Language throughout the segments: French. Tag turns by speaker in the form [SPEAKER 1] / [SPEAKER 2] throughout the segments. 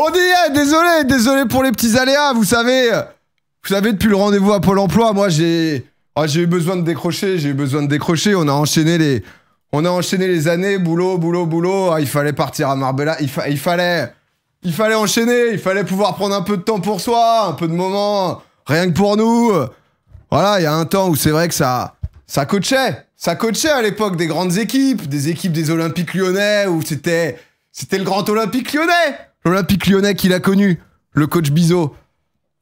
[SPEAKER 1] On eh, désolé, désolé pour les petits aléas, vous savez. Vous savez, depuis le rendez-vous à Pôle emploi, moi, j'ai ah, j'ai eu besoin de décrocher, j'ai eu besoin de décrocher. On a enchaîné les, on a enchaîné les années, boulot, boulot, boulot. Ah, il fallait partir à Marbella, il, il fallait, il fallait enchaîner, il fallait pouvoir prendre un peu de temps pour soi, un peu de moments, rien que pour nous. Voilà, il y a un temps où c'est vrai que ça, ça coachait. Ça coachait à l'époque des grandes équipes, des équipes des Olympiques lyonnais, où c'était, c'était le grand Olympique lyonnais. L'Olympique lyonnais qu'il a connu, le coach Bizot.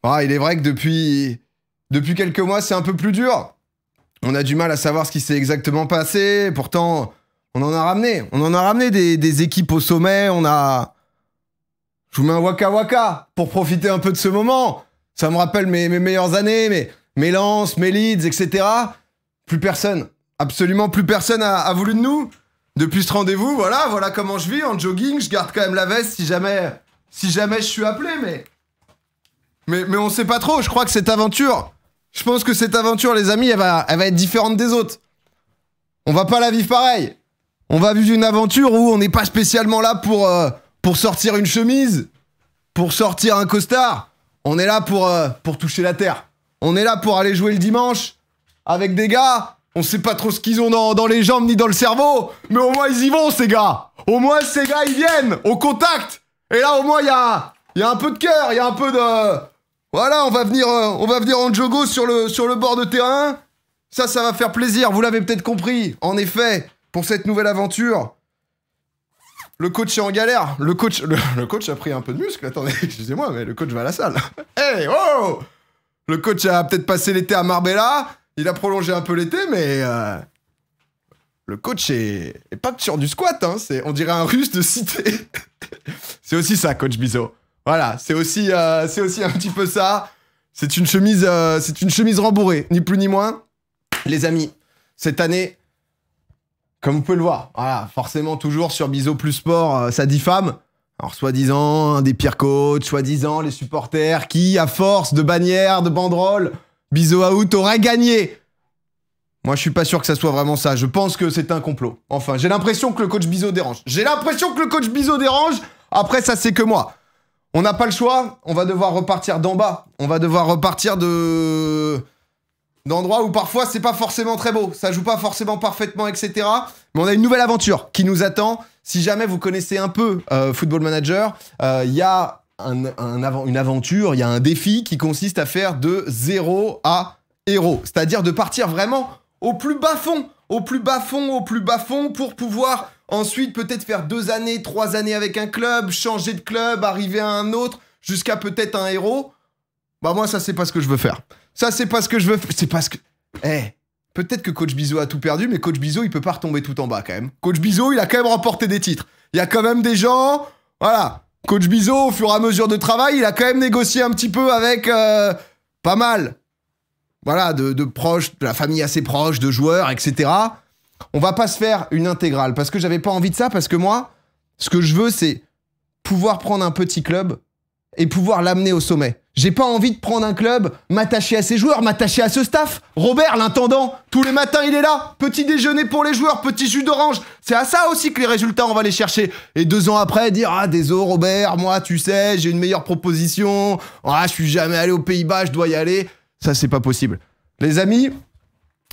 [SPEAKER 1] Ah, il est vrai que depuis, depuis quelques mois, c'est un peu plus dur. On a du mal à savoir ce qui s'est exactement passé. Pourtant, on en a ramené. On en a ramené des, équipes au sommet. On a. Je vous mets un Waka Waka pour profiter un peu de ce moment. Ça me rappelle mes, meilleures années, mes, mes Lens, mes Leeds, etc. Plus personne, absolument plus personne a, voulu de nous. Depuis ce rendez-vous, voilà, voilà comment je vis en jogging. Je garde quand même la veste si jamais, si jamais je suis appelé, mais, mais, mais on sait pas trop. Je crois que cette aventure, je pense que cette aventure, les amis, elle va, être différente des autres. On va pas la vivre pareil. On va vivre une aventure où on n'est pas spécialement là pour, euh, sortir une chemise, pour sortir un costard. On est là euh, pour toucher la terre. On est là pour aller jouer le dimanche avec des gars. On sait pas trop ce qu'ils ont dans, les jambes ni dans le cerveau, mais au moins ils y vont, ces gars. Au moins ces gars, ils viennent au contact. Et là, au moins, il y a, y a un peu de cœur, il y a un peu de, voilà, on va venir, euh, on va venir en jogo sur le, sur le bord de terrain. Ça, ça va faire plaisir. Vous l'avez peut-être compris. En effet, pour cette nouvelle aventure, le coach est en galère. Le coach, le, coach a pris un peu de muscle. Attendez, excusez-moi, mais le coach va à la salle. hey, oh Le coach a peut-être passé l'été à Marbella. Il a prolongé un peu l'été, mais euh, le coach est, pas sur du squat. Hein. C'est, on dirait un russe de cité. C'est aussi ça, coach Bizot. Voilà, c'est aussi, euh, c'est aussi un petit peu ça. C'est une chemise, euh, c'est une chemise rembourrée, ni plus ni moins. Les amis, cette année, comme vous pouvez le voir, voilà, forcément toujours sur Biso plus Sport, ça diffame. Alors, soi-disant, des pires coachs, soi-disant, les supporters qui, à force de bannières, de banderoles, Biso out aurait gagné. Moi, je suis pas sûr que ça soit vraiment ça. Je pense que c'est un complot. Enfin, j'ai l'impression que le coach Biso dérange. J'ai l'impression que le coach Biso dérange. Après, ça, c'est que moi. On n'a pas le choix, on va devoir repartir d'en bas. On va devoir repartir de d'endroits où parfois c'est pas forcément très beau, ça joue pas forcément parfaitement, etc. Mais on a une nouvelle aventure qui nous attend. Si jamais vous connaissez un peu euh, Football Manager, euh, il y a une aventure, il y a un défi qui consiste à faire de 0 à héros. C'est-à-dire de partir vraiment au plus bas fond, au plus bas fond, au plus bas fond pour pouvoir Ensuite, peut-être faire deux années, trois années avec un club, changer de club, arriver à un autre, jusqu'à peut-être un héros. Bah moi, ça, c'est pas ce que je veux faire. Ça, c'est pas ce que je veux faire. C'est parce que... Eh, peut-être que Coach Bizot a tout perdu, mais Coach Bizot, il peut pas retomber tout en bas quand même. Coach Bizot, il a quand même remporté des titres. Il y a quand même des gens... Voilà. Coach Bizot, au fur et à mesure de travail, il a quand même négocié un petit peu avec... Euh, pas mal. Voilà, de, de proches, de la famille assez proche, de joueurs, etc. On va pas se faire une intégrale parce que j'avais pas envie de ça parce que moi, ce que je veux, c'est pouvoir prendre un petit club et pouvoir l'amener au sommet. J'ai pas envie de prendre un club, m'attacher à ses joueurs, m'attacher à ce staff. Robert, l'intendant, tous les matins il est là. Petit déjeuner pour les joueurs, petit jus d'orange. C'est à ça aussi que les résultats on va les chercher. Et deux ans après dire ah désolé Robert, moi tu sais j'ai une meilleure proposition. Ah je suis jamais allé aux Pays-Bas, je dois y aller. Ça c'est pas possible. Les amis,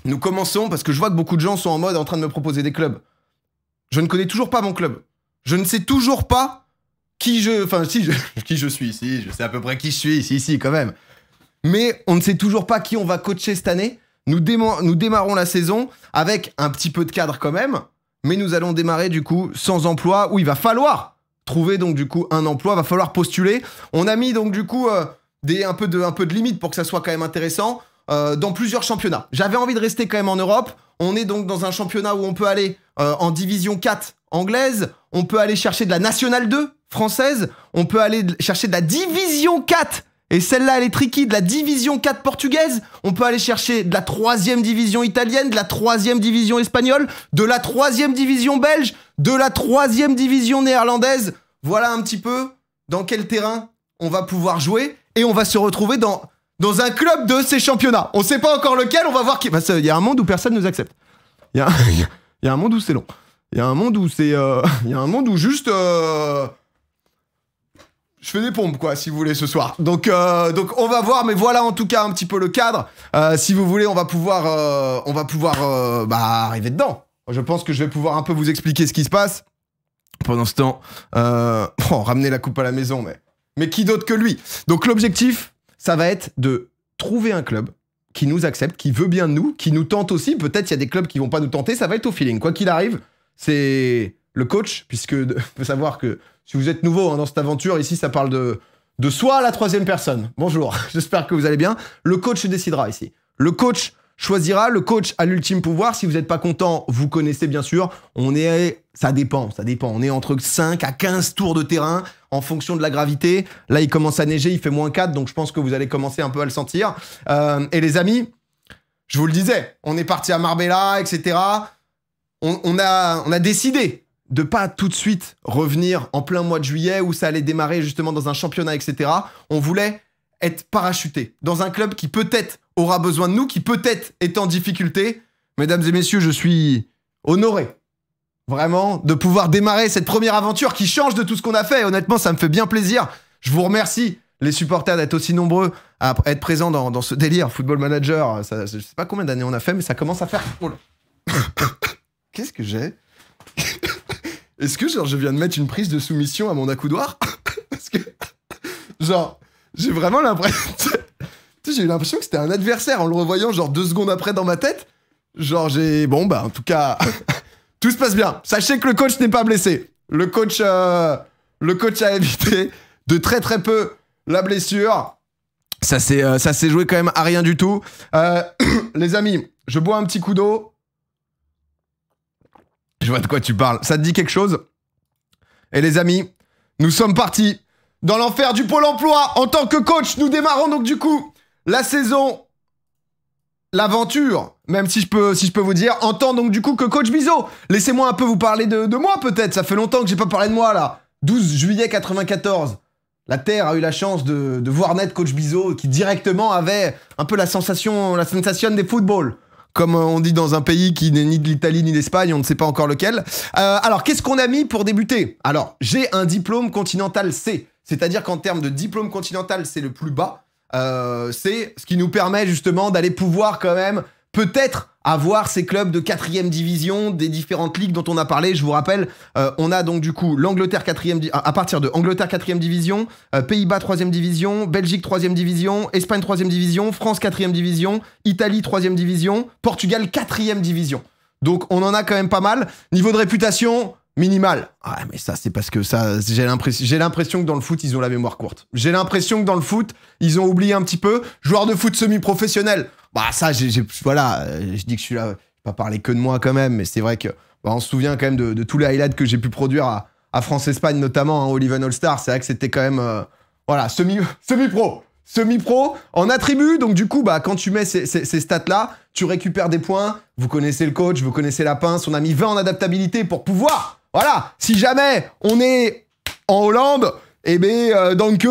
[SPEAKER 1] nous commençons parce que je vois que beaucoup de gens sont en mode en train de me proposer des clubs. Je ne connais toujours pas mon club. Je ne sais toujours pas qui je. Enfin, si, je, qui je suis, si, je sais à peu près qui je suis, si, si, quand même. Mais on ne sait toujours pas qui on va coacher cette année. Nous, nous démarrons la saison avec un petit peu de cadre quand même, mais nous allons démarrer du coup sans emploi où il va falloir trouver donc du coup un emploi, va falloir postuler. On a mis donc du coup euh, des, un, peu de, un peu de limite pour que ça soit quand même intéressant. Euh, dans plusieurs championnats. J'avais envie de rester quand même en Europe. On est donc dans un championnat où on peut aller euh, en division 4 anglaise, on peut aller chercher de la nationale 2 française, on peut aller chercher de la division 4 et celle-là, elle est tricky, de la division 4 portugaise. On peut aller chercher de la troisième division italienne, de la troisième division espagnole, de la troisième division belge, de la troisième division néerlandaise. Voilà un petit peu dans quel terrain on va pouvoir jouer. Et on va se retrouver dans un club de ces championnats. On sait pas encore lequel, on va voir qui. Il y a un monde où personne nous accepte. Il y, a un monde où c'est long. Il y a un monde où c'est. Euh, il y a un monde où juste. Euh, je fais des pompes, quoi, si vous voulez, ce soir. Donc, euh, donc on va voir, mais voilà en tout cas un petit peu le cadre. Euh, si vous voulez, on va pouvoir, euh, on va pouvoir bah, arriver dedans. Je pense que je vais pouvoir un peu vous expliquer ce qui se passe. Pendant ce temps, bon, ramener la coupe à la maison, mais, mais qui d'autre que lui? Donc l'objectif, ça va être de trouver un club qui nous accepte, qui veut bien de nous, qui nous tente aussi. Peut-être il y a des clubs qui vont pas nous tenter, ça va être au feeling. Quoi qu'il arrive, c'est le coach, puisque il faut savoir que si vous êtes nouveau hein, dans cette aventure, ici ça parle de, de soi à la troisième personne. Bonjour, j'espère que vous allez bien. Le coach décidera ici. Le coach choisira, le coach a l'ultime pouvoir. Si vous n'êtes pas content, vous connaissez bien sûr. On est, ça dépend, ça dépend. On est entre 5 à 15 tours de terrain en fonction de la gravité. Là, il commence à neiger, il fait moins 4, donc je pense que vous allez commencer un peu à le sentir. Euh, et les amis, je vous le disais, on est parti à Marbella, etc. On, a, on a décidé de pas tout de suite revenir en plein mois de juillet où ça allait démarrer justement dans un championnat, etc. On voulait être parachuté dans un club qui peut-être aura besoin de nous, qui peut-être est en difficulté. Mesdames et messieurs, je suis honoré, vraiment, de pouvoir démarrer cette première aventure qui change de tout ce qu'on a fait. Honnêtement, ça me fait bien plaisir. Je vous remercie, les supporters, d'être aussi nombreux à être présents dans, ce délire. Football Manager, ça, je sais pas combien d'années on a fait, mais ça commence à faire... Qu'est-ce que j'ai? Est-ce que, genre, je viens de mettre une prise de soumission à mon accoudoir? Parce que, genre, j'ai vraiment l'impression j'ai eu l'impression que c'était un adversaire en le revoyant, genre deux secondes après dans ma tête. Genre, j'ai. Bon, bah, en tout cas, tout se passe bien. Sachez que le coach n'est pas blessé. Le coach, euh, le coach a évité de très très peu la blessure. Ça s'est, euh, ça joué quand même à rien du tout. Euh, les amis, je bois un petit coup d'eau. Je vois de quoi tu parles. Ça te dit quelque chose? Et les amis, nous sommes partis dans l'enfer du pôle emploi en tant que coach. Nous démarrons donc du coup la saison, l'aventure, même si je peux, si je peux vous dire, en tant donc du coup que coach Bizot. Laissez-moi un peu vous parler de, moi peut-être. Ça fait longtemps que j'ai pas parlé de moi là. 12 juillet 94. La Terre a eu la chance de, voir naître coach Bizot qui directement avait un peu la sensation, la sensation des footballs comme on dit dans un pays qui n'est ni de l'Italie ni d'Espagne, on ne sait pas encore lequel. Euh, alors, qu'est-ce qu'on a mis pour débuter? Alors, j'ai un diplôme continental C, c'est-à-dire qu'en termes de diplôme continental, c'est le plus bas. Euh, c'est ce qui nous permet justement d'aller pouvoir quand même peut-être avoir ces clubs de quatrième division des différentes ligues dont on a parlé. Je vous rappelle, euh, on a donc du coup l'Angleterre quatrième à partir de Angleterre quatrième division, euh, Pays-Bas troisième division, Belgique troisième division, Espagne troisième division, France quatrième division, Italie troisième division, Portugal quatrième division. Donc on en a quand même pas mal. Niveau de réputation, Minimal. Ah, mais ça, c'est parce que ça, j'ai l'impression, j'ai l'impression que dans le foot, ils ont la mémoire courte. J'ai l'impression que dans le foot, ils ont oublié un petit peu. Joueur de foot semi-professionnel. Bah, ça, j'ai, voilà, euh, je dis que je suis là, je pas parler que de moi quand même, mais c'est vrai que, bah, on se souvient quand même de, tous les highlights que j'ai pu produire à, France-Espagne, notamment, hein, Oliven All-Star. C'est vrai que c'était quand même, euh, voilà, semi, semi-pro. Semi-pro en attribut, donc du coup, bah, quand tu mets ces, stats-là, tu récupères des points. Vous connaissez le coach, vous connaissez la pince. On a mis 20 en adaptabilité pour pouvoir voilà, si jamais on est en Hollande, eh bien, euh, donc,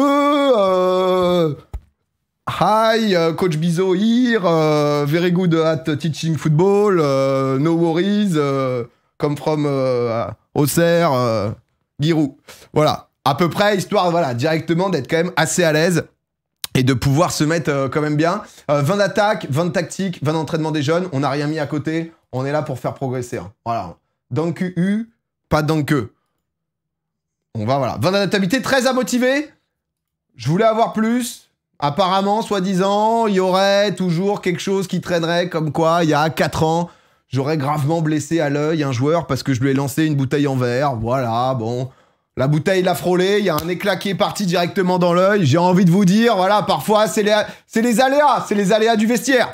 [SPEAKER 1] hi, euh, coach Bizo here, euh, very good at teaching football, no worries, come from Auxerre, Giroud. Voilà, à peu près, histoire, voilà, directement d'être quand même assez à l'aise et de pouvoir se mettre quand même bien. 20 d'attaque, 20 de tactique, 20 d'entraînement des jeunes, on n'a rien mis à côté, on est là pour faire progresser. Hein. Voilà. U, pas d'enque. On va, voilà. 20 d'adaptabilité, très à motiver. Je voulais avoir plus. Apparemment, soi-disant, il y aurait toujours quelque chose qui traînerait, comme quoi, il y a 4 ans, j'aurais gravement blessé à l'œil un joueur parce que je lui ai lancé une bouteille en verre. Voilà, bon. La bouteille l'a frôlé, il y a un éclat qui est parti directement dans l'œil. J'ai envie de vous dire, voilà, parfois, c'est les, aléas, c'est les aléas du vestiaire.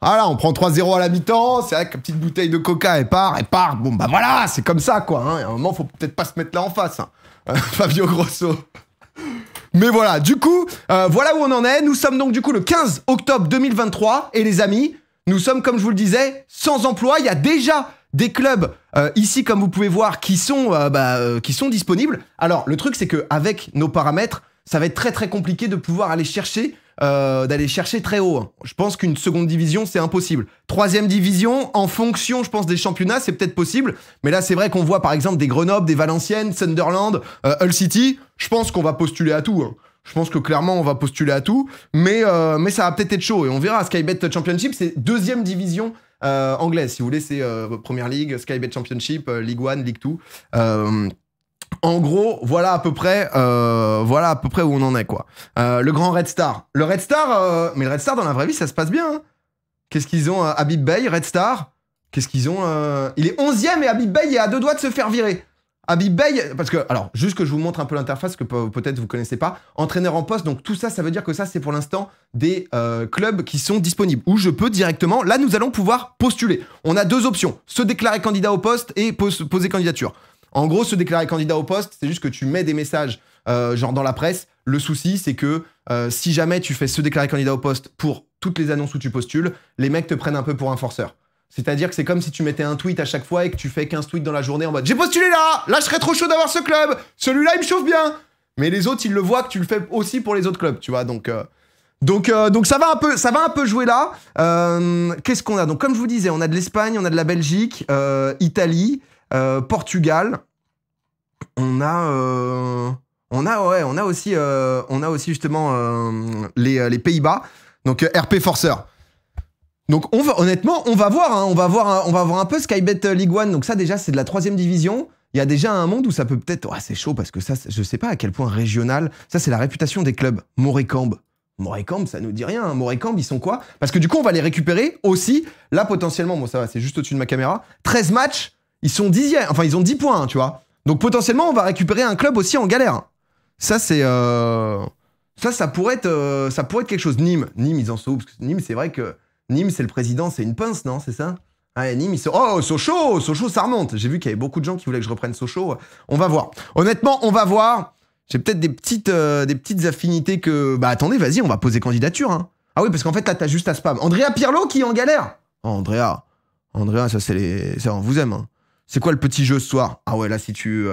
[SPEAKER 1] Voilà, on prend 3-0 à la mi-temps, c'est vrai qu'une petite bouteille de coca, elle part, elle part. Bon, bah voilà, c'est comme ça, quoi. Hein. À un moment, faut peut-être pas se mettre là en face. Hein. Fabio Grosso. Mais voilà, du coup, euh, voilà où on en est. Nous sommes donc du coup le 15 octobre 2023. Et les amis, nous sommes, comme je vous le disais, sans emploi. Il y a déjà des clubs euh, ici, comme vous pouvez voir, qui sont, euh, bah, qui sont disponibles. Alors, le truc, c'est qu'avec nos paramètres, ça va être très très compliqué de pouvoir aller chercher d'aller chercher très haut. Je pense qu'une seconde division, c'est impossible. Troisième division, en fonction, je pense, des championnats, c'est peut-être possible. Mais là, c'est vrai qu'on voit par exemple des Grenoble, des Valenciennes, Sunderland, euh, Hull City. Je pense qu'on va postuler à tout. hein. Je pense que clairement, on va postuler à tout. Mais, euh, mais ça va peut-être être chaud. Et on verra. Skybet Championship, c'est deuxième division euh, anglaise. Si vous voulez, c'est euh, Première League, Skybet Championship, euh, League One, League Two. Euh, en gros, voilà à peu près, voilà à peu près où on en est quoi. Le grand Red Star, le Red Star, mais le Red Star dans la vraie vie ça se passe bien. hein. Qu'est-ce qu'ils ont, Habib Bey, Red Star? Qu'est-ce qu'ils ont Il est 11ème et Habib Bey est à deux doigts de se faire virer. Habib Bey, parce que, alors, juste que je vous montre un peu l'interface que pe- peut-être vous connaissez pas. Entraîneur en poste, donc tout ça, ça veut dire que ça, c'est pour l'instant des euh, clubs qui sont disponibles. Où je peux directement, là, nous allons pouvoir postuler. On a deux options se déclarer candidat au poste et pos- poser candidature. En gros, se déclarer candidat au poste, c'est juste que tu mets des messages, euh, genre dans la presse. Le souci, c'est que euh, si jamais tu fais se déclarer candidat au poste pour toutes les annonces où tu postules, les mecs te prennent un peu pour un forceur. C'est-à-dire que c'est comme si tu mettais un tweet à chaque fois et que tu fais 15 tweets dans la journée en mode J'ai postulé là Là, je serais trop chaud d'avoir ce club Celui-là, il me chauffe bien Mais les autres, ils le voient que tu le fais aussi pour les autres clubs, tu vois. Donc, euh, donc, euh, donc ça, va un peu, ça va un peu jouer là. Euh, Qu'est-ce qu'on a? Donc, comme je vous disais, on a de l'Espagne, on a de la Belgique, Italie, Portugal. On a. on a, ouais, on a aussi, on a aussi justement les, les Pays-Bas. Donc, RP Forceur. Donc honnêtement, on va voir, hein, on va voir, un- on va voir un peu Skybet euh, League One. Donc ça déjà c'est de la troisième division. Il y a déjà un monde où ça peut peut-être, c'est chaud parce que ça, je sais pas à quel point régional. Ça c'est la réputation des clubs. Morécambe, Morécambe, ça nous dit rien. hein. Morécambe, ils sont quoi? Parce que du coup on va les récupérer aussi. Là potentiellement, bon ça va, c'est juste au-dessus de ma caméra. 13 matchs, ils sont dixièmes, enfin ils ont 10 points, hein, tu vois. Donc potentiellement on va récupérer un club aussi en galère. Ça c'est, euh, ça ça pourrait être, euh, ça pourrait être quelque chose. Nîmes, Nîmes ils en sont où? Parce que Nîmes c'est vrai que Nîmes, c'est le président, c'est une pince, non C'est ça? Ouais, Nîmes, ils sont... Oh, Sochaux Sochaux, ça remonte. J'ai vu qu'il y avait beaucoup de gens qui voulaient que je reprenne Sochaux. On va voir. Honnêtement, on va voir. J'ai peut-être des petites, euh, affinités que... Bah attendez, vas-y, on va poser candidature. Hein. Ah oui, parce qu'en fait, là, t'as juste à spam. Andrea Pirlo qui est en galère Oh, Andrea. Andrea, ça, c'est les... Ça, on vous aime. hein. C'est quoi le petit jeu ce soir? Ah ouais, là, si tu...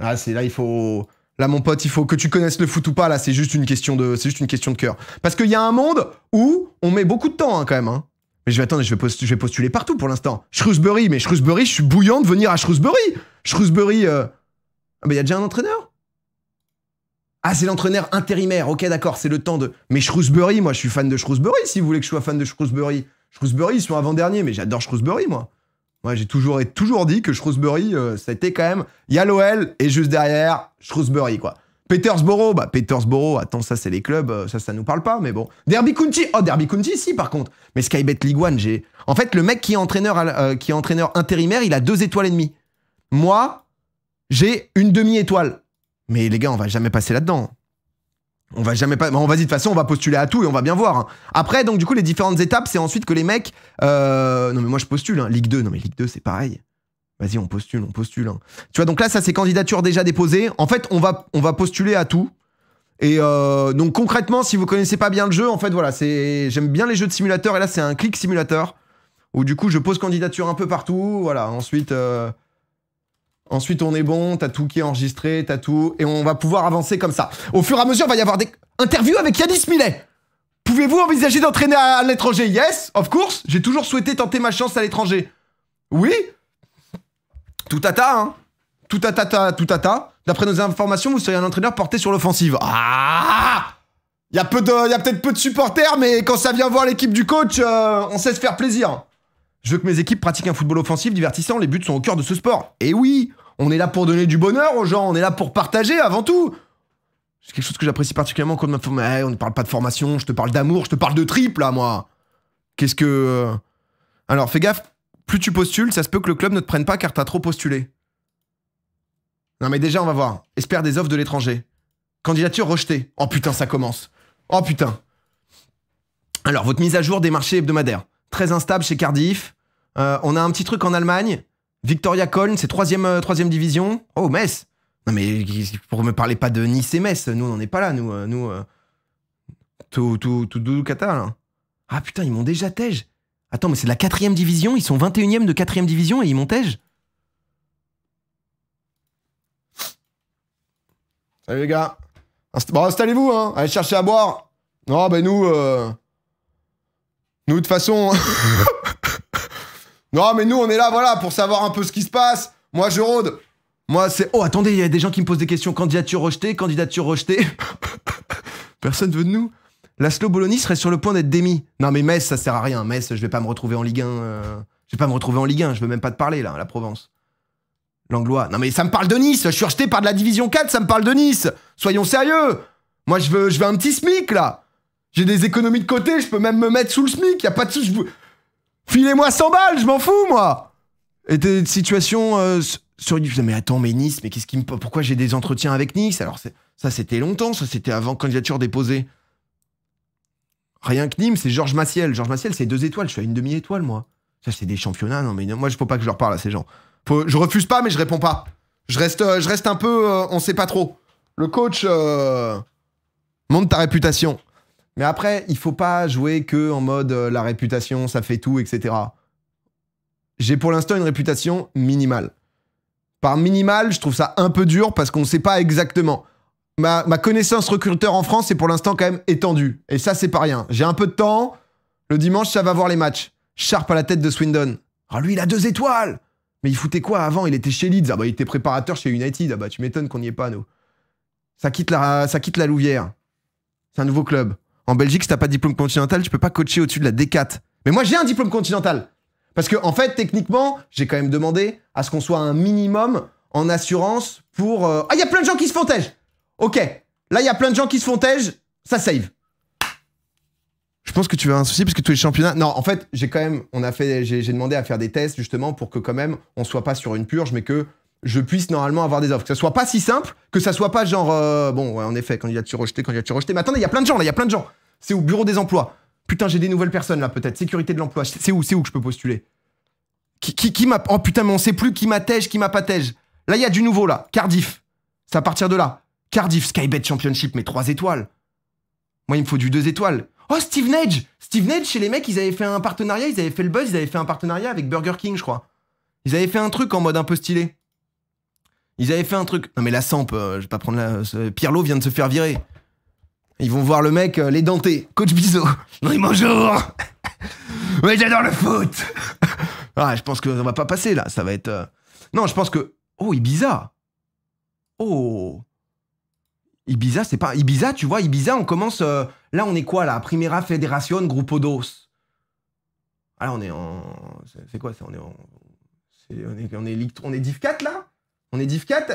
[SPEAKER 1] Là, c'est là, il faut... Là, mon pote, il faut que tu connaisses le foot ou pas. Là, c'est juste une question de, c'est juste une question de cœur. Parce qu'il y a un monde où on met beaucoup de temps hein, quand même. hein. Mais je vais attendre, je vais, postuler partout pour l'instant. Shrewsbury, mais Shrewsbury, je suis bouillant de venir à Shrewsbury. Shrewsbury, euh... ah bah il y a déjà un entraîneur? Ah, c'est l'entraîneur intérimaire. Ok, d'accord, c'est le temps de. Mais Shrewsbury, moi, je suis fan de Shrewsbury. Si vous voulez que je sois fan de Shrewsbury, Shrewsbury, ils sont avant-dernier, mais j'adore Shrewsbury, moi. Moi, j'ai toujours, toujours dit que Shrewsbury, euh, été quand même. Il et juste derrière, Shrewsbury, quoi. Petersborough, bah Petersborough, attends, ça c'est les clubs, euh, ça ça nous parle pas, mais bon. Derby County, oh Derby County, si par contre. Mais Skybet League One, j'ai. En fait, le mec qui est entraîneur, euh, qui est entraîneur intérimaire, il a deux étoiles et demie. Moi, j'ai une demi-étoile. Mais les gars, on va jamais passer là-dedans. On va jamais pas. Bon, vas-y, de toute façon, on va postuler à tout et on va bien voir. hein. Après, donc, du coup, les différentes étapes, c'est ensuite que les mecs. euh, Non, mais moi, je postule. hein. Ligue 2, non, mais Ligue 2, c'est pareil. Vas-y, on postule, on postule. hein. Tu vois, donc là, ça, c'est candidature déjà déposée. En fait, on va, on va postuler à tout. Et euh, donc, concrètement, si vous connaissez pas bien le jeu, en fait, voilà, c'est. J'aime bien les jeux de simulateur. Et là, c'est un click simulateur. Où, du coup, je pose candidature un peu partout. Voilà, ensuite. euh, Ensuite, on est bon, t'as tout qui est enregistré, t'as tout, et on va pouvoir avancer comme ça. Au fur et à mesure, il va y avoir des interviews avec Yanis Millet. Pouvez-vous envisager d'entraîner à, l'étranger? Yes, of course. J'ai toujours souhaité tenter ma chance à l'étranger. Oui. Tout à tas, hein. Tout à ta, tout à tas. D'après nos informations, vous seriez un entraîneur porté sur l'offensive. Ah Il y a peut-être peu de supporters, mais quand ça vient voir l'équipe du coach, euh, on sait se faire plaisir. Je veux que mes équipes pratiquent un football offensif divertissant. Les buts sont au cœur de ce sport. Et oui, on est là pour donner du bonheur aux gens. On est là pour partager avant tout. C'est quelque chose que j'apprécie particulièrement quand on me forme. Eh, on ne parle pas de formation, je te parle d'amour, je te parle de trip là, moi. Qu'est-ce que. euh, Alors, fais gaffe, plus tu postules, ça se peut que le club ne te prenne pas car t'as trop postulé. Non, mais déjà, on va voir. Espère des offres de l'étranger. Candidature rejetée. Oh putain, ça commence. Oh putain. Alors, votre mise à jour des marchés hebdomadaires. Très instable chez Cardiff. Euh, on a un petit truc en Allemagne. Victoria Köln, c'est troisième, euh, troisième division. Oh, Metz. Non, mais pour me parler pas de Nice et Metz, nous, on n'en est pas là, nous. euh, nous euh, tout, tout, tout doudou cata, là. Ah putain, ils m'ont déjà tège. Attends, mais c'est de la quatrième division. Ils sont 21ème de quatrième division et ils m'ont tège. Salut les gars. Bon, installez-vous, hein. Allez chercher à boire. Non, ben nous. Nous, de toute façon. non, mais nous, on est là, voilà, pour savoir un peu ce qui se passe. Moi, je rôde. Moi, c'est. Oh, attendez, il y a des gens qui me posent des questions. Candidature rejetée, candidature rejetée. Personne veut de nous. Laszlo Bologna serait sur le point d'être démis. Non, mais Metz, ça sert à rien. Metz, je vais pas me retrouver en Ligue 1. euh, Je vais pas me retrouver en Ligue 1. Je veux même pas te parler, là, la Provence. Langlois. Non, mais ça me parle de Nice. Je suis rejeté par de la Division 4, ça me parle de Nice. Soyons sérieux. Moi, je veux, je veux un petit SMIC, là. J'ai des économies de côté, je peux même me mettre sous le SMIC. Y a pas de souci. Filez-moi 100 balles, je m'en fous, moi. Et des situations euh, sur YouTube. Mais attends, mais Nice, mais qu'est-ce qui me. Pourquoi j'ai des entretiens avec Nice? Alors, ça, c'était longtemps, ça, c'était avant candidature déposée. Rien que Nîmes, c'est Georges Massiel. Georges Massiel, c'est deux étoiles. Je suis à une demi-étoile, moi. Ça, c'est des championnats. Non, mais moi, je peux pas que je leur parle à ces gens. Faut- je refuse pas, mais je réponds pas. Je reste, euh, je reste un peu. euh, on sait pas trop. Le coach euh, monte ta réputation. Mais après, il faut pas jouer que en mode euh, la réputation, ça fait tout, etc. J'ai pour l'instant une réputation minimale. Par minimale, je trouve ça un peu dur parce qu'on ne sait pas exactement. Ma, ma connaissance recruteur en France est pour l'instant quand même étendue. Et ça, c'est pas rien. J'ai un peu de temps. Le dimanche, ça va voir les matchs. Sharp à la tête de Swindon. Ah, lui, il a deux étoiles Mais il foutait quoi avant? Il était chez Leeds. Ah bah, il était préparateur chez United. Ah bah, tu m'étonnes qu'on n'y est pas, nous. Ça quitte la, ça quitte la Louvière. C'est un nouveau club. En Belgique, si t'as pas de diplôme continental, tu peux pas coacher au-dessus de la D4. Mais moi, j'ai un diplôme continental. Parce que, en fait, techniquement, j'ai quand même demandé à ce qu'on soit un minimum en assurance pour. euh, Ah, il y a plein de gens qui se fontègent Ok. Là, il y a plein de gens qui se fontègent. Ça save. Je pense que tu as un souci parce que tous les championnats. Non, en fait, j'ai quand même. On a fait. J'ai demandé à faire des tests justement pour que quand même on soit pas sur une purge, mais que je puisse normalement avoir des offres. Que ça soit pas si simple, que ça soit pas genre. euh, bon, ouais, en effet, candidature rejetée, candidature rejetée. Mais attendez, il y a plein de gens là, il y a plein de gens. C'est au bureau des emplois. Putain, j'ai des nouvelles personnes là, peut-être. Sécurité de l'emploi. C'est où, c'est où que je peux postuler? Qui, qui, qui m'a. Oh putain, mais on sait plus qui m'attège, qui m'a pas tège. Là, il y a du nouveau là. Cardiff. C'est à partir de là. Cardiff, Skybet Championship, mais 3 étoiles. Moi, il me faut du 2 étoiles. Oh, Steve Nedge Steve Nedge, chez les mecs, ils avaient fait un partenariat, ils avaient fait le buzz, ils avaient fait un partenariat avec Burger King, je crois. Ils avaient fait un truc en mode un peu stylé. Ils avaient fait un truc. Non, mais la Samp, euh, je vais pas prendre la. Pirlo vient de se faire virer. Ils vont voir le mec, euh, les dentés. Coach Bizot. Oui, bonjour Ouais, j'adore le foot Ah, je pense qu'on va pas passer là, ça va être. euh, Non, je pense que. Oh, Ibiza Oh Ibiza, c'est pas. Ibiza, tu vois, Ibiza, on commence. euh, Là, on est quoi là? Primera Federación Grupo Dos. Ah, là, on est en. C'est quoi ça? On est en. On est, on, est Ligue- on est Div 4 là? On est Div 4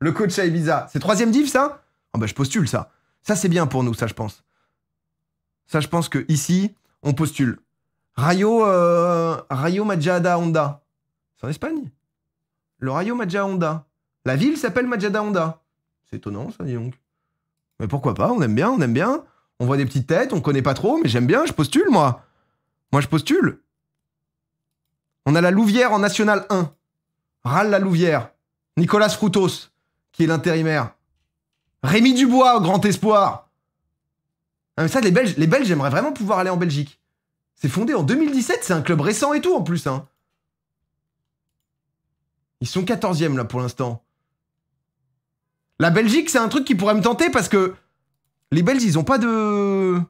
[SPEAKER 1] Le coach à Ibiza. C'est troisième Div ça? Ah, bah, je postule ça. Ça, c'est bien pour nous, ça, je pense. Ça, je pense que ici, on postule. Rayo, euh, Rayo Majada Honda. C'est en Espagne Le Rayo Majada Honda. La ville s'appelle Majada Honda. C'est étonnant, ça, dis donc. Mais pourquoi pas On aime bien, on aime bien. On voit des petites têtes, on connaît pas trop, mais j'aime bien, je postule, moi. Moi, je postule. On a la Louvière en National 1. Râle la Louvière. Nicolas Frutos, qui est l'intérimaire. Rémi Dubois, grand espoir. Ah, mais ça, les Belges, les j'aimerais vraiment pouvoir aller en Belgique. C'est fondé en 2017, c'est un club récent et tout en plus. Hein. Ils sont 14e là pour l'instant. La Belgique, c'est un truc qui pourrait me tenter parce que les Belges, ils ont pas de.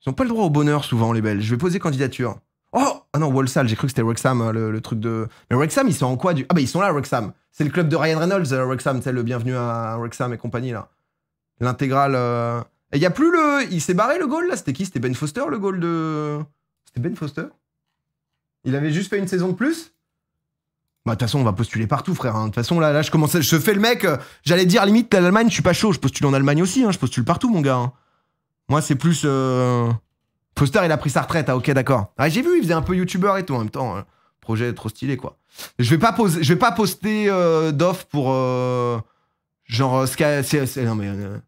[SPEAKER 1] Ils ont pas le droit au bonheur souvent, les Belges. Je vais poser candidature. Oh Ah non, Walsall, j'ai cru que c'était Wrexham, hein, le, truc de. Mais Wrexham, ils sont en quoi du. Ah bah ils sont là, Wrexham. C'est le club de Ryan Reynolds, euh, Wrexham, c'est le bienvenu à Wrexham et compagnie là. L'intégrale. euh, Et il y a plus le. Il s'est barré le goal là? C'était qui? C'était Ben Foster le goal de. C'était Ben Foster? Il avait juste fait une saison de plus? Bah, de toute façon, on va postuler partout, frère. hein. De toute façon, là, là, je commence, je fais le mec. euh, J'allais dire, limite, l'Allemagne, je suis pas chaud. Je postule en Allemagne aussi. hein, Je postule partout, mon gars. hein. Moi, c'est plus. Foster, il a pris sa retraite. Ah, ok, d'accord. Ah, j'ai vu, il faisait un peu youtubeur et tout en même temps. hein. Projet trop stylé, quoi. Je vais pas, poser, je vais pas poster euh, d'offres pour. euh, genre, euh, Sky- non, mais. euh,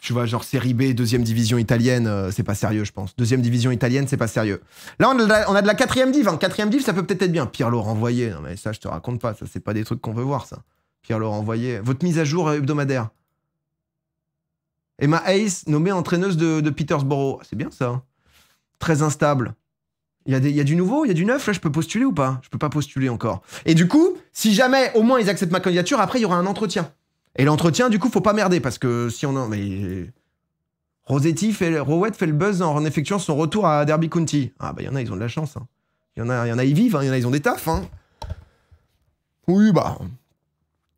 [SPEAKER 1] tu vois, genre série B, deuxième division italienne, euh, c'est pas sérieux, je pense. Deuxième division italienne, c'est pas sérieux. Là, on a de la, quatrième div. Hein. Quatrième div, ça peut peut-être être bien. Pierre-Laurent renvoyé. Non, mais ça, je te raconte pas. Ça, c'est pas des trucs qu'on veut voir, ça. Pierre-Laurent renvoyé. Votre mise à jour hebdomadaire. Emma Hayes, nommée entraîneuse de, de Petersborough. C'est bien, ça. hein. Très instable. Il y, a du nouveau, il y a du neuf, là, je peux postuler ou pas? Je peux pas postuler encore. Et du coup, si jamais au moins ils acceptent ma candidature, après il y aura un entretien. Et l'entretien, du coup, faut pas merder parce que si on en. Mais. Rosetti fait, Rowett fait le buzz en effectuant son retour à Derby County. Ah bah il y en a, ils ont de la chance. hein. Il y en a, y en ils vivent, hein. y en a, ils ont des tafs. Oui, bah.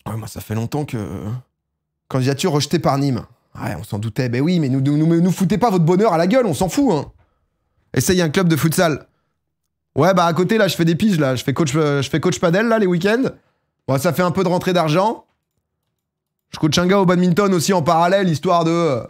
[SPEAKER 1] Moi, ça fait longtemps que. Candidature rejetée par Nîmes. Ouais, on s'en doutait. Ben oui, mais nous, nous, nous, foutez pas votre bonheur à la gueule, on s'en fout. Hein. Essaye un club de futsal. Ouais, bah à côté, là, je fais des piges, là. Je fais coach, euh, je fais coach padel, là, les week-ends. Bon, ça fait un peu de rentrée d'argent. Je coach un gars au badminton aussi en parallèle, histoire de. euh,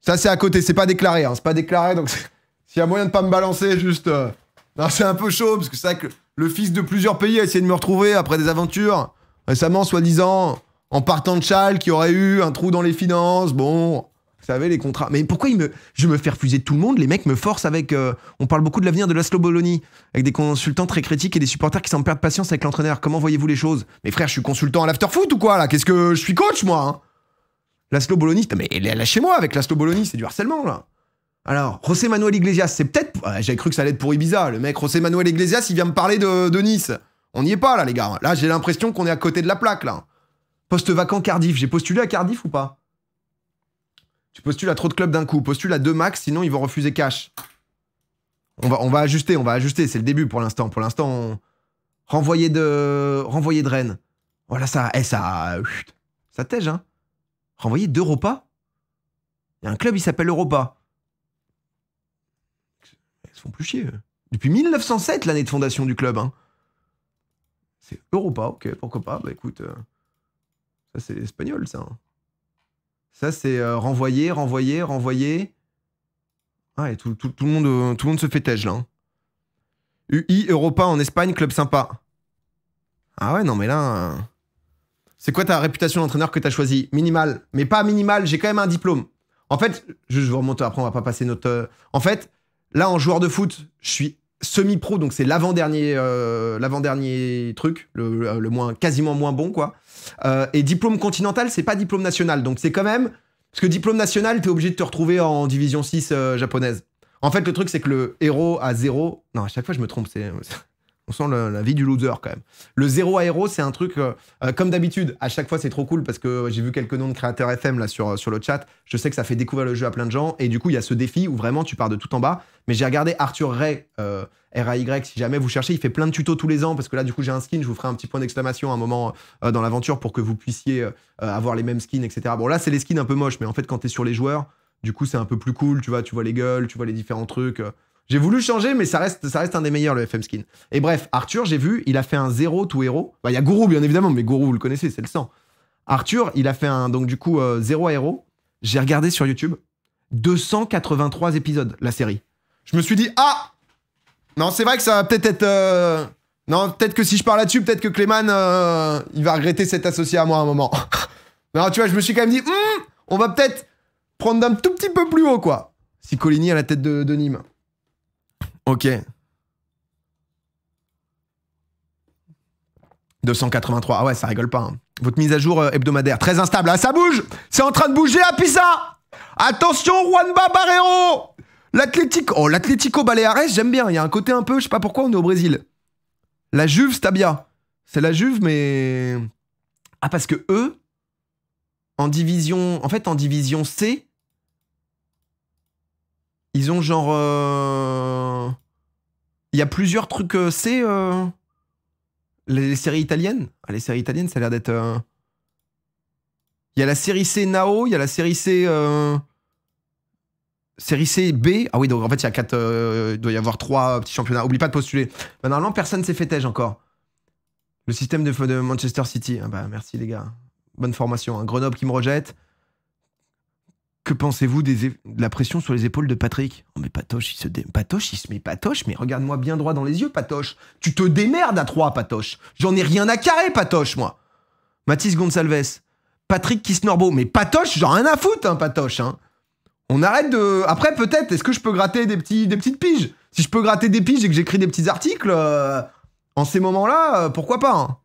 [SPEAKER 1] Ça, c'est à côté, c'est pas déclaré, hein. C'est pas déclaré, donc s'il y a moyen de pas me balancer, juste. euh, Non, c'est un peu chaud, parce que c'est vrai que le fils de plusieurs pays a essayé de me retrouver après des aventures. Récemment, soi-disant, en partant de Chal, qui aurait eu un trou dans les finances. Bon, vous savez, les contrats. Mais pourquoi il me... je me fais refuser tout le monde? Les mecs me forcent avec. euh, On parle beaucoup de l'avenir de Laszlo Bologna, avec des consultants très critiques et des supporters qui semblent perdre patience avec l'entraîneur. Comment voyez-vous les choses? Mais frère, je suis consultant à l'afterfoot ou quoi là? Qu'est-ce que. Je suis coach, moi hein? Laszlo Bologna, mais lâchez-moi avec Laszlo Bologna, c'est du harcèlement là. Alors, José Manuel Iglesias, c'est peut-être. J'avais cru que ça allait être pour Ibiza. Le mec, José Manuel Iglesias, il vient me parler de, de Nice. On n'y est pas là, les gars. Là, j'ai l'impression qu'on est à côté de la plaque là. Poste vacant Cardiff. J'ai postulé à Cardiff ou pas? Tu postules à trop de clubs d'un coup. Postule à deux max, sinon ils vont refuser cash. On va, on va ajuster, on va ajuster. C'est le début pour l'instant. Pour l'instant, renvoyer de, renvoyer de Rennes. Voilà, ça, eh, ça, ça tège, hein. Renvoyer d'Europa? Il y a un club, il s'appelle Europa. Ils se font plus chier. Depuis 1907, l'année de fondation du club. Hein. C'est Europa, ok, pourquoi pas. Bah écoute, euh, c'est espagnol, ça. hein. Ça c'est euh, renvoyer, renvoyer, renvoyer. Ah, et tout, le monde, euh, tout le monde se fait tège là. hein. UI, Europa en Espagne, club sympa. Ah ouais, non mais là... euh, C'est quoi ta réputation d'entraîneur que t'as choisi? Minimal. Mais pas minimal, j'ai quand même un diplôme. En fait, je, je vais remonter après, on va pas passer notre... euh, En fait, là, en joueur de foot, je suis semi-pro, donc c'est l'avant-dernier truc, le moins, quasiment moins bon, quoi. Euh, et diplôme continental, c'est pas diplôme national, donc c'est quand même... Parce que diplôme national, t'es obligé de te retrouver en division 6 euh, japonaise. En fait, le truc, c'est que le héros à zéro... Non, à chaque fois, je me trompe, c'est... On sent la vie du loser, quand même. Le zéro à héros, c'est un truc... euh, euh, comme d'habitude, à chaque fois, c'est trop cool, parce que j'ai vu quelques noms de créateurs FM, là, sur, sur le chat. Je sais que ça fait découvrir le jeu à plein de gens, et du coup, il y a ce défi où vraiment, tu pars de tout en bas. Mais j'ai regardé Arthur Ray, euh, R-A-Y, si jamais vous cherchez, il fait plein de tutos tous les ans, parce que là, du coup, j'ai un skin, je vous ferai un petit point d'exclamation à un moment euh, dans l'aventure pour que vous puissiez avoir les mêmes skins, etc. Bon, là, c'est les skins un peu moches, mais en fait, quand t'es sur les joueurs, du coup, c'est un peu plus cool, tu vois, tu vois les gueules, tu vois les différents trucs. Euh. J'ai voulu changer, mais ça reste, ça reste un des meilleurs, le FM skin. Et bref, Arthur, j'ai vu, il a fait un zéro tout héros. Bah, il y a Gourou, bien évidemment, mais Gourou, vous le connaissez, c'est le sang. Arthur, il a fait un, donc du coup, euh, zéro à héros. J'ai regardé sur YouTube, 283 épisodes, la série. Je me suis dit, ah Non, c'est vrai que ça va peut-être être. euh, Non, peut-être que si je parle là-dessus, peut-être que Clément, euh, il va regretter s'être associé à moi à un moment. non, tu vois, je me suis quand même dit, Hmm, on va peut-être prendre d'un tout petit peu plus haut, quoi. Si Coligny à la tête de Nîmes. Ok. 283. Ah ouais, ça rigole pas. hein. Votre mise à jour euh, hebdomadaire. Très instable. Ah, ça bouge C'est en train de bouger à Pisa Attention, Juanba Barrero L'Atlético. Oh, l'Atlético Baleares, j'aime bien. Il y a un côté un peu, je sais pas pourquoi, on est au Brésil. La Juve, Stabia. C'est la Juve, mais. Ah, parce que eux, en division. En fait, en division C, ils ont genre. euh, Il y a plusieurs trucs euh, C. euh, Les, séries italiennes. Ah, les séries italiennes, ça a l'air d'être. euh, Il y a la série C Nao, il y a la série C. euh, Série C B. Ah oui, donc en fait, il y a quatre. euh, il doit y avoir trois petits championnats. Oublie pas de postuler. Normalement, personne s'est fait tège encore. Le système de, Manchester City. Ah bah, merci les gars. Bonne formation. Un Grenoble qui me rejette. Que pensez-vous de la pression sur les épaules de Patrick? Oh mais Patoche, il se dé- Patoche, il se met Patoche, mais regarde-moi bien droit dans les yeux, Patoche. Tu te démerdes à trois, Patoche. J'en ai rien à carrer, Patoche, moi. Mathis Gonsalves. Patrick Kisnorbo. Mais Patoche, j'en ai rien à foutre, hein, Patoche. Hein. On arrête de. Après, peut-être, est-ce que je peux gratter des, petits, des petites piges? Si je peux gratter des piges et que j'écris des petits articles, euh, en ces moments-là, euh, pourquoi pas hein.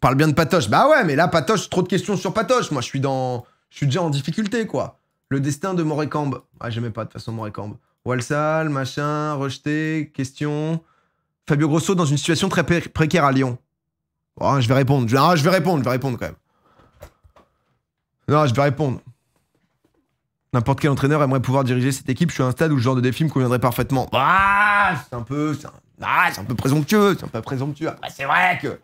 [SPEAKER 1] Parle bien de Patoche. Bah ouais, mais là, Patoche, trop de questions sur Patoche. Moi, je suis dans. Je suis déjà en difficulté, quoi. Le destin de Morécambe. Ah, j'aimais pas, de toute façon, Morécambe. Walsall, machin, rejeté, question. Fabio Grosso dans une situation très pré- précaire à Lyon. Oh, je vais répondre. Ah, je vais répondre, je vais répondre quand même. Non, je vais répondre. N'importe quel entraîneur aimerait pouvoir diriger cette équipe. Je suis à un stade où le genre de défi me conviendrait parfaitement. Ah, c'est un peu, ah, c'est un peu présomptueux, c'est un peu présomptueux. Après, c'est vrai que,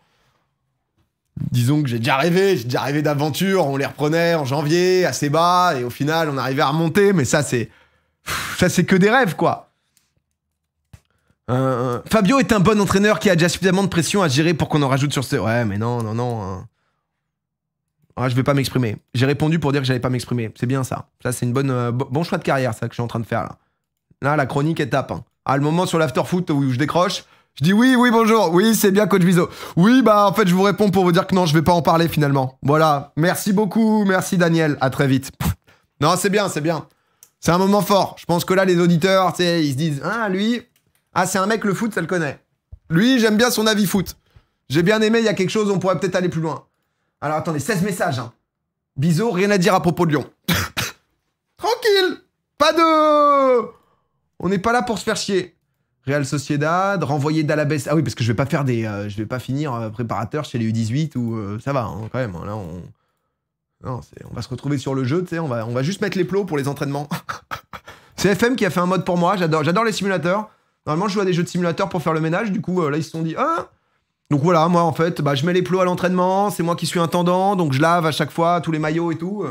[SPEAKER 1] disons que j'ai déjà rêvé, j'ai déjà rêvé d'aventures. On les reprenait en janvier, assez bas, et au final, on arrivait à remonter. Mais ça, c'est, ça, c'est que des rêves, quoi. Fabio est un bon entraîneur qui a déjà suffisamment de pression à gérer pour qu'on en rajoute sur ce. Ouais, mais non, non, non. hein. Ah, je vais pas m'exprimer. J'ai répondu pour dire que j'allais pas m'exprimer. C'est bien ça. Ça, c'est une bonne, euh, bo- bon choix de carrière, ça que je suis en train de faire là. Là, la chronique est tape. hein. Ah, le moment sur l'afterfoot où je décroche, je dis oui, oui, bonjour. Oui, c'est bien, coach Viso. Oui, bah en fait, je vous réponds pour vous dire que non, je vais pas en parler finalement. Voilà. Merci beaucoup. Merci Daniel. À très vite. Non, c'est bien, c'est bien. C'est un moment fort. Je pense que là, les auditeurs, tu sais, ils se disent Ah, lui, ah, c'est un mec, le foot, ça le connaît. Lui, j'aime bien son avis foot. J'ai bien aimé, il y a quelque chose, on pourrait peut-être aller plus loin. Alors attendez, 16 messages. Hein. Bisous, rien à dire à propos de Lyon. Tranquille Pas de... On n'est pas là pour se faire chier. Real Sociedad, renvoyer Dalabès. Ah oui, parce que je vais pas faire des... euh, je vais pas finir euh, préparateur chez les U18 ou... euh, ça va, hein, quand même. hein, Là, on... Va se retrouver sur le jeu, tu sais, on va, juste mettre les plots pour les entraînements. c'est FM qui a fait un mode pour moi, j'adore, les simulateurs. Normalement, je joue à des jeux de simulateurs pour faire le ménage, du coup, là, ils se sont dit, ah Donc voilà, moi, en fait, bah, je mets les plots à l'entraînement, c'est moi qui suis intendant, donc je lave à chaque fois tous les maillots et tout.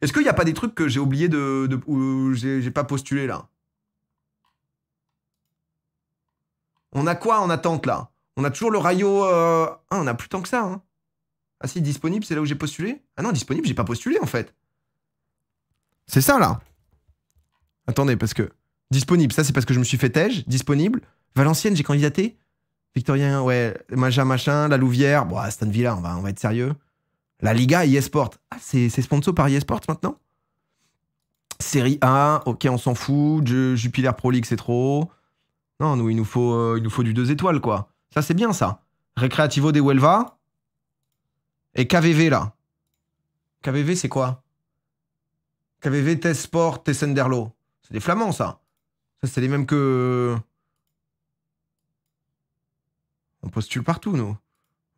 [SPEAKER 1] Est-ce qu'il n'y a pas des trucs que j'ai oublié de... de j'ai pas postulé, là? On a quoi en attente, là? On a toujours le Rayo... euh, Ah, on a plus tant que ça, hein ah si, disponible, c'est là où j'ai postulé? Ah non, disponible, j'ai pas postulé en fait. C'est ça là. Attendez, parce que disponible, ça c'est parce que je me suis fait tège. Disponible. Valenciennes, j'ai candidaté. Victorien, ouais, machin, machin, la Louvière. Bon, Aston Villa, on va, on va être sérieux. La Liga eSport. Ah, c'est sponsor par eSport maintenant? Série A, ok, on s'en fout. Ju- Jupiler Pro League, c'est trop. Non, nous, il nous faut, euh, il nous faut du 2 étoiles, quoi. Ça, c'est bien, ça. Recreativo de Huelva. Et KVV là. KVV c'est quoi? KVV Test Sport Tessenderlo. C'est des flamands ça. Ça c'est les mêmes que. On postule partout nous.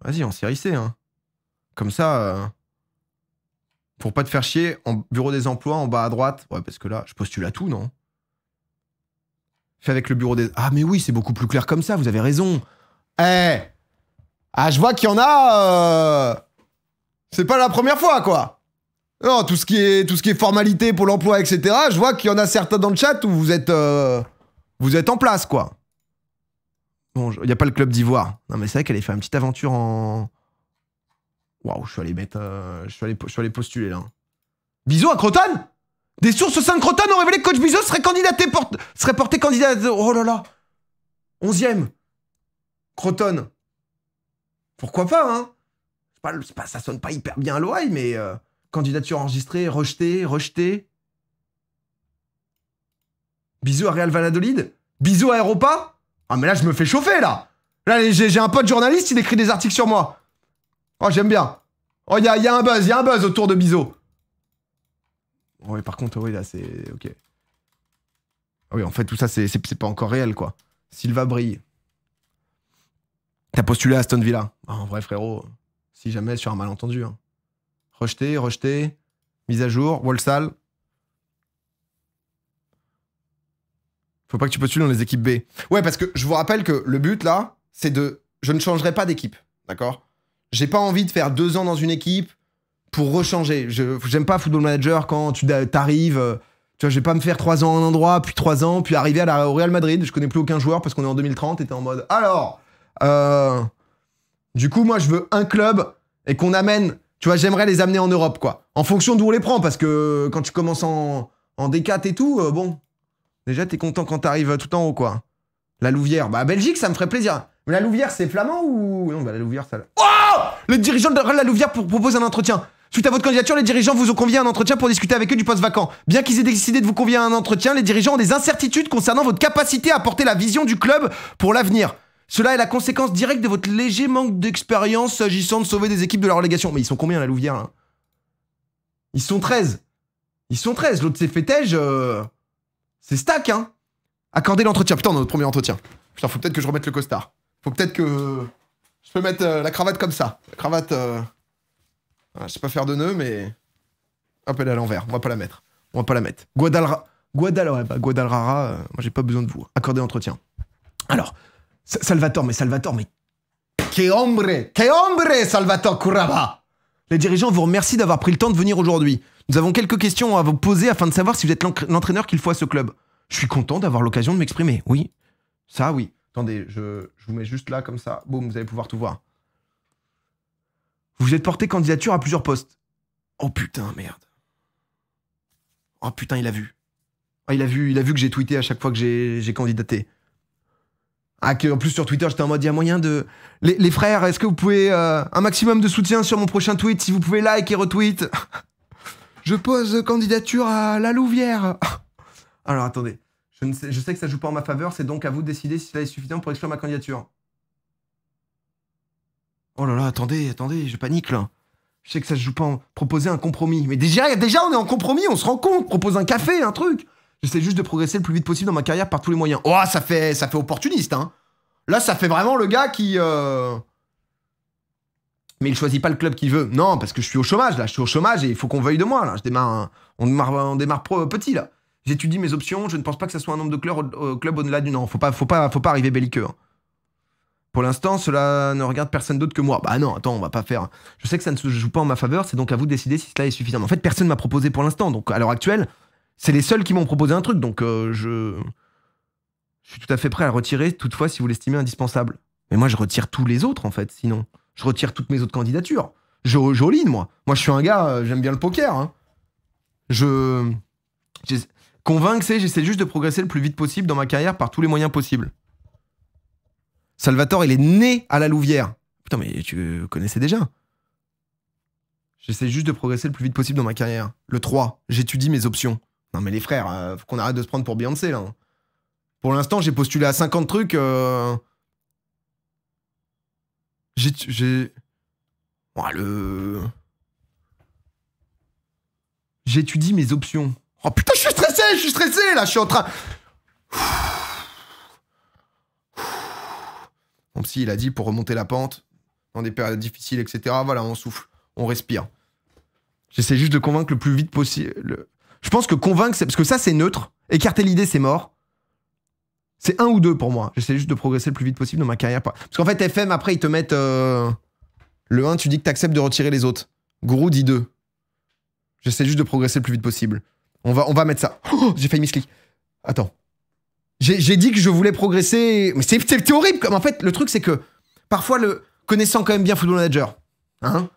[SPEAKER 1] Vas-y, en série C. Hein. Comme ça. euh, Pour pas te faire chier, en bureau des emplois en bas à droite. Ouais, parce que là, je postule à tout, non? Fais avec le bureau des. Ah, mais oui, c'est beaucoup plus clair comme ça, vous avez raison. Eh Ah, je vois qu'il y en a. euh, c'est pas la première fois, quoi. Non, tout ce qui est, tout ce qui est formalité pour l'emploi, etc. Je vois qu'il y en a certains dans le chat où vous êtes, euh, vous êtes en place, quoi. Bon, il y a pas le club d'ivoire. Non, mais c'est vrai qu'elle a fait une petite aventure en. Waouh, je suis allé mettre, euh, je suis allé, je suis allé postuler là. Bisous à Croton Des sources Croton ont révélé que coach Bizot serait candidaté serait porté candidat. Oh là là. Onzième. Croton. Pourquoi pas, hein? Ça sonne pas hyper bien à l'oreille, mais euh, candidature enregistrée, rejetée, rejetée. Bisous à Real Valladolid Bisous à Europa Ah, mais là, je me fais chauffer, là Là, j'ai un pote journaliste, il écrit des articles sur moi. Oh, j'aime bien. Oh, il y a, y a un buzz, il y a un buzz autour de Bisous. Oui, par contre, oui, là, c'est... Ok. Ah oui, en fait, tout ça, c'est pas encore réel, quoi. Silva brille. T'as postulé à Aston Villa. Ah, en vrai, frérot, si jamais sur un malentendu. Hein. Rejeté, rejeté, mise à jour, Walsall. Faut pas que tu postules dans les équipes B. Ouais, parce que je vous rappelle que le but là, c'est de. Je ne changerai pas d'équipe, d'accord? J'ai pas envie de faire deux ans dans une équipe pour rechanger. J'aime pas Football Manager quand tu t'arrives. euh, tu vois, je vais pas me faire trois ans à un endroit, puis trois ans, puis arriver à la, Real Madrid. Je connais plus aucun joueur parce qu'on est en 2030 et en mode. Alors, euh, du coup, moi, je veux un club et qu'on amène. Tu vois, j'aimerais les amener en Europe, quoi. En fonction d'où on les prend, parce que quand tu commences en, en D4 et tout, euh, bon. Déjà, t'es content quand t'arrives tout en haut, quoi. La Louvière. Bah, Belgique, ça me ferait plaisir. Mais la Louvière, c'est flamand ou. Non, bah, la Louvière, ça. Oh Les dirigeants de la Louvière pour- proposent un entretien. Suite à votre candidature, les dirigeants vous ont convié à un entretien pour discuter avec eux du poste vacant. Bien qu'ils aient décidé de vous convier à un entretien, les dirigeants ont des incertitudes concernant votre capacité à porter la vision du club pour l'avenir. Cela est la conséquence directe de votre léger manque d'expérience s'agissant de sauver des équipes de la relégation. Mais ils sont combien la Louvière là Ils sont 13. Ils sont 13. L'autre c'est Fétège. euh, C'est stack, hein Accorder l'entretien. Putain, on a notre premier entretien. Putain, faut peut-être que je remette le costard. Faut peut-être que. Je peux mettre euh, la cravate comme ça. La cravate. euh, ah, je sais pas faire de nœud, mais. Hop, elle est à l'envers. On va pas la mettre. On va pas la mettre. Guadalra... Guadalra... bah, Guadalrara, euh, moi j'ai pas besoin de vous. Accordé entretien. Alors, Sa- Salvatore, mais Salvatore, mais... Que hombre Que hombre, Salvatore Curaba Les dirigeants vous remercient d'avoir pris le temps de venir aujourd'hui. Nous avons quelques questions à vous poser afin de savoir si vous êtes l'entraîneur qu'il faut à ce club. Je suis content d'avoir l'occasion de m'exprimer. Oui. Ça, oui. Attendez, je, je vous mets juste là, comme ça. Boum, vous allez pouvoir tout voir. Vous êtes porté candidature à plusieurs postes. Oh putain, merde. Oh putain, il a vu. Ah, il a vu, il a vu que j'ai tweeté à chaque fois que j'ai j'ai candidaté. Ah, que, en plus sur Twitter, j'étais en mode, il y a moyen de. Les, les frères, est-ce que vous pouvez. euh, un maximum de soutien sur mon prochain tweet, si vous pouvez like et retweet Je pose candidature à la Louvière. Alors attendez. Je, ne sais, je sais que ça joue pas en ma faveur, c'est donc à vous de décider si cela est suffisant pour exclure ma candidature. Oh là là, attendez, attendez, je panique là. Je sais que ça se joue pas en proposer un compromis. Mais déjà, déjà on est en compromis, on se rend compte. Propose un café, un truc. J'essaie juste de progresser le plus vite possible dans ma carrière par tous les moyens. Oh, ça fait, ça fait opportuniste, hein. Là, ça fait vraiment le gars qui. euh, Mais il choisit pas le club qu'il veut. Non, parce que je suis au chômage là. Je suis au chômage et il faut qu'on veuille de moi là. Je démarre, on démarre, pro- petit là. J'étudie mes options. Je ne pense pas que ça soit un nombre de clubs, au- au- clubs au-delà du non. Faut pas, faut pas, faut pas arriver belliqueux. hein. Pour l'instant, cela ne regarde personne d'autre que moi. Bah non, attends, on va pas faire. Je sais que ça ne se joue pas en ma faveur. C'est donc à vous de décider si cela est suffisant. En fait, personne m'a proposé pour l'instant. Donc à l'heure actuelle, c'est les seuls qui m'ont proposé un truc. Donc euh, je, je suis tout à fait prêt à le retirer. Toutefois, si vous l'estimez indispensable. Mais moi, je retire tous les autres en fait. Sinon, je retire toutes mes autres candidatures. Je, je moi. Moi, je suis un gars. euh, J'aime bien le poker. hein. Je Convaincre, c'est j'essaie juste de progresser le plus vite possible dans ma carrière par tous les moyens possibles. Salvatore, il est né à la Louvière. Putain, mais tu connaissais déjà. J'essaie juste de progresser le plus vite possible dans ma carrière. Le 3, j'étudie mes options. Non, mais les frères, euh, faut qu'on arrête de se prendre pour Beyoncé, là. Pour l'instant, j'ai postulé à 50 trucs. euh, J'ai. Le. J'étudie mes options. Oh putain, je suis stressé, je suis stressé là, je suis en train. Mon psy, il a dit pour remonter la pente, dans des périodes difficiles, etc. Voilà, on souffle, on respire. J'essaie juste de convaincre le plus vite possible. Je pense que convaincre, c'est parce que ça, c'est neutre. Écarter l'idée, c'est mort. C'est un ou deux pour moi. J'essaie juste de progresser le plus vite possible dans ma carrière. Parce qu'en fait, FM, après, ils te mettent. euh, Le 1, tu dis que tu acceptes de retirer les autres. Gourou dit 2. J'essaie juste de progresser le plus vite possible. On va, on va mettre ça. Oh, j'ai failli misclick. Attends. J'ai dit que je voulais progresser. Mais c'est horrible. En fait, le truc, c'est que parfois, le connaissant quand même bien Football Manager, hein,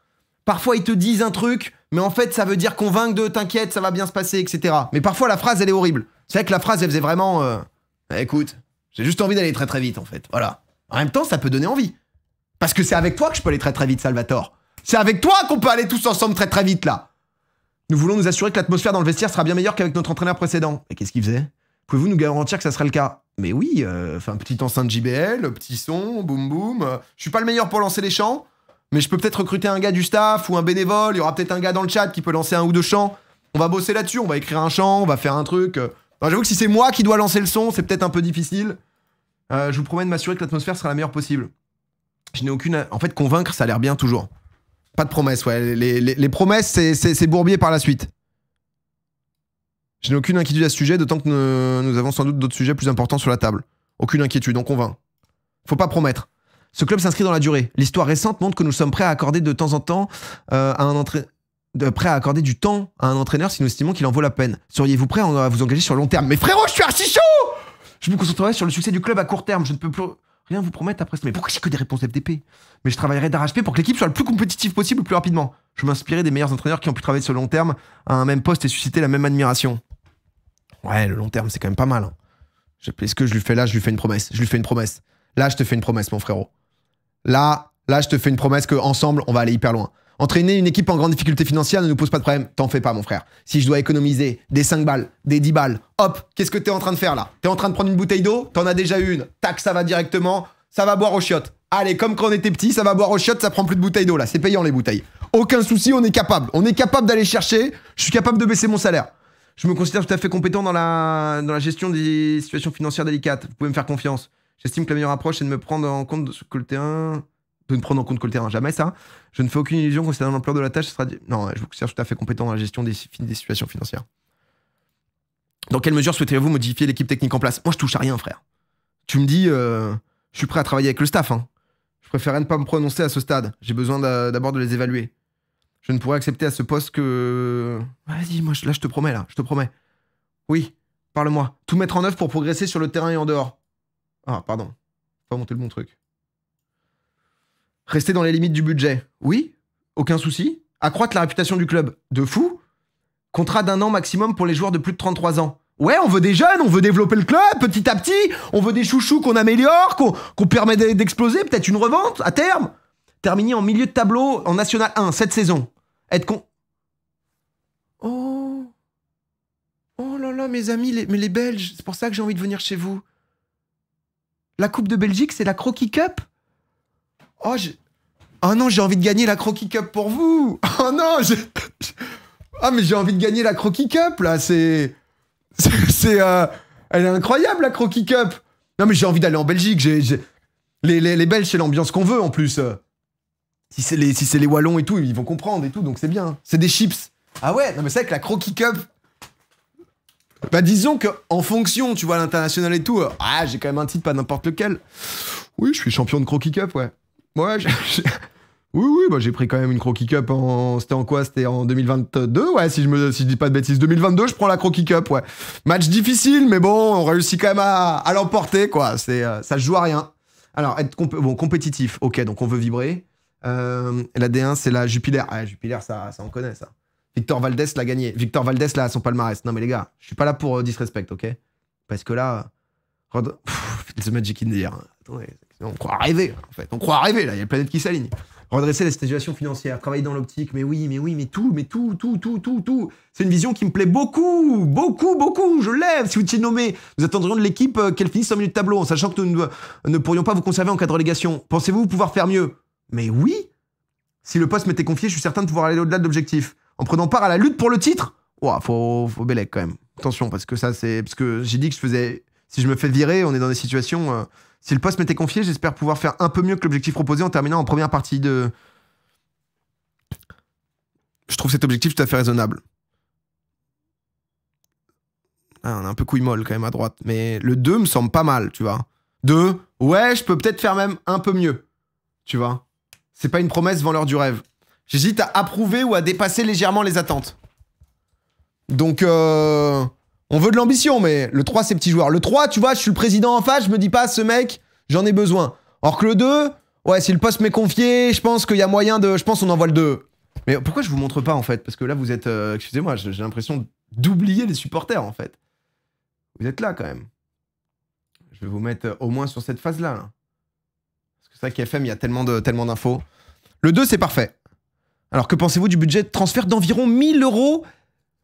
[SPEAKER 1] parfois ils te disent un truc, mais en fait, ça veut dire convaincre de t'inquiète, ça va bien se passer, etc. Mais parfois, la phrase, elle est horrible. C'est vrai que la phrase, elle faisait vraiment. euh, Eh, écoute, j'ai juste envie d'aller très très vite, en fait. Voilà. En même temps, ça peut donner envie. Parce que c'est avec toi que je peux aller très très vite, Salvatore. C'est avec toi qu'on peut aller tous ensemble très très vite, là. Nous voulons nous assurer que l'atmosphère dans le vestiaire sera bien meilleure qu'avec notre entraîneur précédent. Et qu'est-ce qu'il faisait? Pouvez-vous nous garantir que ça sera le cas? Mais oui, euh, enfin, petite enceinte JBL, petit son, boum boum. euh, je suis pas le meilleur pour lancer les chants, mais je peux peut-être recruter un gars du staff ou un bénévole. Il y aura peut-être un gars dans le chat qui peut lancer un ou deux chants. On va bosser là-dessus, on va écrire un chant, on va faire un truc. euh. J'avoue que si c'est moi qui dois lancer le son, c'est peut-être un peu difficile. Euh, je vous promets de m'assurer que l'atmosphère sera la meilleure possible. Je n'ai aucune. En fait, convaincre, ça a l'air bien toujours. Pas de promesses, ouais. Les, les- promesses, c'est bourbier par la suite. Je n'ai aucune inquiétude à ce sujet, d'autant que nous, avons sans doute d'autres sujets plus importants sur la table. Aucune inquiétude, on convainc. Faut pas promettre. Ce club s'inscrit dans la durée. L'histoire récente montre que nous sommes prêts à accorder de temps en temps euh, à un entraîneur. à accorder du temps à un entraîneur si nous estimons qu'il en vaut la peine. Seriez-vous prêt à vous engager sur le long terme? Mais frérot, je suis archi chaud Je me concentrerai sur le succès du club à court terme. Je ne peux plus rien vous promettre après. Mais pourquoi j'ai que des réponses FDP Mais je travaillerai d'arrache-pied pour que l'équipe soit le plus compétitive possible le plus rapidement. Je m'inspirerai des meilleurs entraîneurs qui ont pu travailler sur le long terme à un même poste et susciter la même admiration. Ouais, le long terme, c'est quand même pas mal. hein. Est-ce que je lui fais là, je lui fais une promesse? Je lui fais une promesse. Là, je te fais une promesse, mon frérot. Là, là, je te fais une promesse que ensemble, on va aller hyper loin. Entraîner une équipe en grande difficulté financière ne nous pose pas de problème. T'en fais pas, mon frère. Si je dois économiser des 5 balles, des 10 balles, hop, qu'est-ce que t'es en train de faire là? T'es en train de prendre une bouteille d'eau? T'en as déjà une. Tac, ça va directement. Ça va boire aux chiottes. Allez, comme quand on était petit, ça va boire aux chiottes, ça prend plus de bouteilles d'eau là. C'est payant les bouteilles. Aucun souci, on est capable. On est capable d'aller chercher. Je suis capable de baisser mon salaire. Je me considère tout à fait compétent dans la, dans la gestion des situations financières délicates. Vous pouvez me faire confiance. J'estime que la meilleure approche, c'est de me prendre en compte que le terrain. De ne prendre en compte que le terrain. Jamais ça. Je ne fais aucune illusion concernant l'ampleur de la tâche. Ce sera... Non, je vous considère tout à fait compétent dans la gestion des, des situations financières. Dans quelle mesure souhaiteriez-vous modifier l'équipe technique en place? Moi, je touche à rien, frère. Tu me dis, euh, je suis prêt à travailler avec le staff. Hein. Je préférerais ne pas me prononcer à ce stade. J'ai besoin d'abord de les évaluer. Je ne pourrais accepter à ce poste que. Vas-y, moi, là, je te promets, là, je te promets. Oui, parle-moi. Tout mettre en œuvre pour progresser sur le terrain et en dehors. Ah, pardon. Pas monter le bon truc. Rester dans les limites du budget. Oui, aucun souci. Accroître la réputation du club. De fou. Contrat d'un an maximum pour les joueurs de plus de 33 ans. Ouais, on veut des jeunes, on veut développer le club petit à petit, on veut des chouchous qu'on améliore, qu'on permet d'exploser, peut-être une revente à terme. Terminer en milieu de tableau en National 1 cette saison. Être con. Oh. Oh là là, mes amis, les, mais les Belges, c'est pour ça que j'ai envie de venir chez vous. La Coupe de Belgique, c'est la Croquis Cup? Oh, oh non, j'ai envie de gagner la Croquis Cup pour vous Oh non, Ah, mais j'ai envie de gagner la Croquis Cup, là, c'est... C'est... Euh... Elle est incroyable, la Croquis Cup Non, mais j'ai envie d'aller en Belgique, j'ai... Les, les, les, Belges, c'est l'ambiance qu'on veut, en plus. Si c'est les, si les Wallons et tout, ils vont comprendre et tout, donc c'est bien. C'est des chips. Ah ouais, non mais c'est vrai que la Croquis Cup, bah disons que en fonction, tu vois, l'international et tout, euh, ah j'ai quand même un titre, pas n'importe lequel. Oui, je suis champion de Croquis Cup, ouais. Ouais, oui, oui, bah j'ai pris quand même une Croquis Cup en. C'était en quoi? C'était en 2022, ouais, si je me si je dis pas de bêtises. 2022, je prends la Croquis Cup, ouais. Match difficile, mais bon, on réussit quand même à, l'emporter, quoi. Euh, ça se joue à rien. Alors, être bon, compétitif, ok, donc on veut vibrer. Euh, la D1, c'est la Jupiler. Ah, Jupiler, ça, ça on connaît, ça. Victor Valdez l'a gagné. Victor Valdez, là, son palmarès. Non, mais les gars, je suis pas là pour euh, disrespect, ok? Parce que là. Rod... The Magic in on croit rêver, en fait. On croit rêver, là. Il y a une planète qui s'aligne. Redresser la situation financière, travailler dans l'optique, mais oui, mais oui, mais tout, mais tout, tout, tout, tout, tout. C'est une vision qui me plaît beaucoup, beaucoup, beaucoup. Je lève. Si vous étiez nommé, nous attendrions de l'équipe euh, qu'elle finisse en milieu de tableau, en sachant que nous ne pourrions pas vous conserver en cas de relégation. Pensez-vous pouvoir faire mieux? Mais oui. Si le poste m'était confié, je suis certain de pouvoir aller au-delà de l'objectif en prenant part à la lutte pour le titre. Ouah, faut, faut bélec quand même. Attention, parce que ça, c'est. Parce que j'ai dit que je faisais. Si je me fais virer, on est dans des situations. Euh, si le poste m'était confié, j'espère pouvoir faire un peu mieux que l'objectif proposé en terminant en première partie de. Je trouve cet objectif tout à fait raisonnable. Ah, on a un peu couille molle quand même à droite. Mais le 2 me semble pas mal, tu vois. 2, ouais, je peux peut-être faire même un peu mieux. Tu vois. C'est pas une promesse vendeur du rêve. J'hésite à approuver ou à dépasser légèrement les attentes. Donc, euh, on veut de l'ambition, mais le 3, c'est petit joueur. Le 3, tu vois, je suis le président en face, je me dis pas, ce mec, j'en ai besoin. Or que le 2, ouais, si le poste m'est confié, je pense qu'il y a moyen de. Je pense qu'on envoie le 2. Mais pourquoi je vous montre pas, en fait? Parce que là, vous êtes. Euh, excusez-moi, j'ai l'impression d'oublier les supporters, en fait. Vous êtes là, quand même. Je vais vous mettre euh, au moins sur cette phase-là. Parce que c'est vrai qu'FM, il y a tellement d'infos. Tellement le 2, c'est parfait. Alors que pensez-vous du budget de transfert d'environ 1000 euros?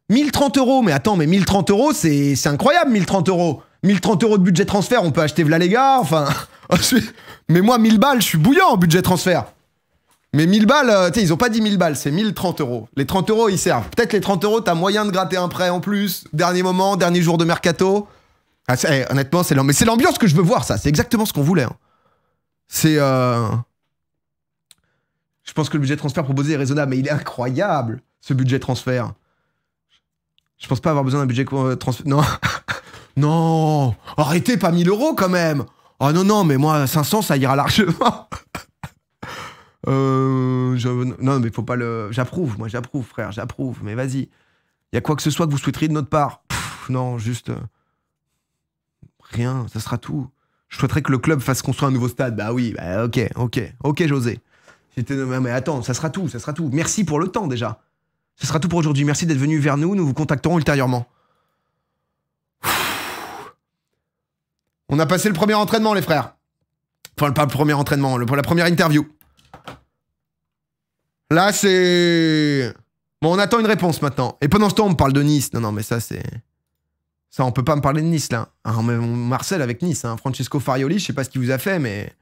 [SPEAKER 1] 1030 euros Mais attends, mais 1030 euros, c'est incroyable, 1030 euros 1030 euros de budget transfert, on peut acheter v'là les enfin... mais moi, 1000 balles, je suis bouillant en budget transfert. Mais 1000 balles, euh, tu ils ont pas dit 1000 balles, c'est 1030 euros. Les 30 euros, ils servent. Peut-être les 30 euros, t'as moyen de gratter un prêt en plus, dernier moment, dernier jour de mercato. Ah, eh, honnêtement, c'est l'ambiance que je veux voir, ça. C'est exactement ce qu'on voulait. Hein. C'est... Euh... Je pense que le budget transfert proposé est raisonnable, mais il est incroyable, ce budget transfert. Je pense pas avoir besoin d'un budget euh, transfert. Non. non Arrêtez, pas 1000 euros quand même Oh non, non, mais moi, 500, ça ira largement. euh, Non, mais faut pas le. J'approuve, moi, j'approuve, frère, j'approuve, mais vas-y. Il y a quoi que ce soit que vous souhaiteriez de notre part? Non, juste. Euh, rien, ça sera tout. Je souhaiterais que le club fasse construire un nouveau stade. Bah oui, bah ok, ok, ok, José. Mais attends, ça sera tout, ça sera tout. Merci pour le temps déjà. Ce sera tout pour aujourd'hui. Merci d'être venu vers nous. Nous vous contacterons ultérieurement. On a passé le premier entraînement, les frères. Enfin, pas le premier entraînement, la première interview. Là, c'est. Bon, on attend une réponse maintenant. Et pendant ce temps, on me parle de Nice. Non, non, mais ça, c'est. Ça, on peut pas me parler de Nice, là. Ah, Marcel avec Nice, hein. Francesco Farioli, je sais pas ce qu'il vous a fait, mais.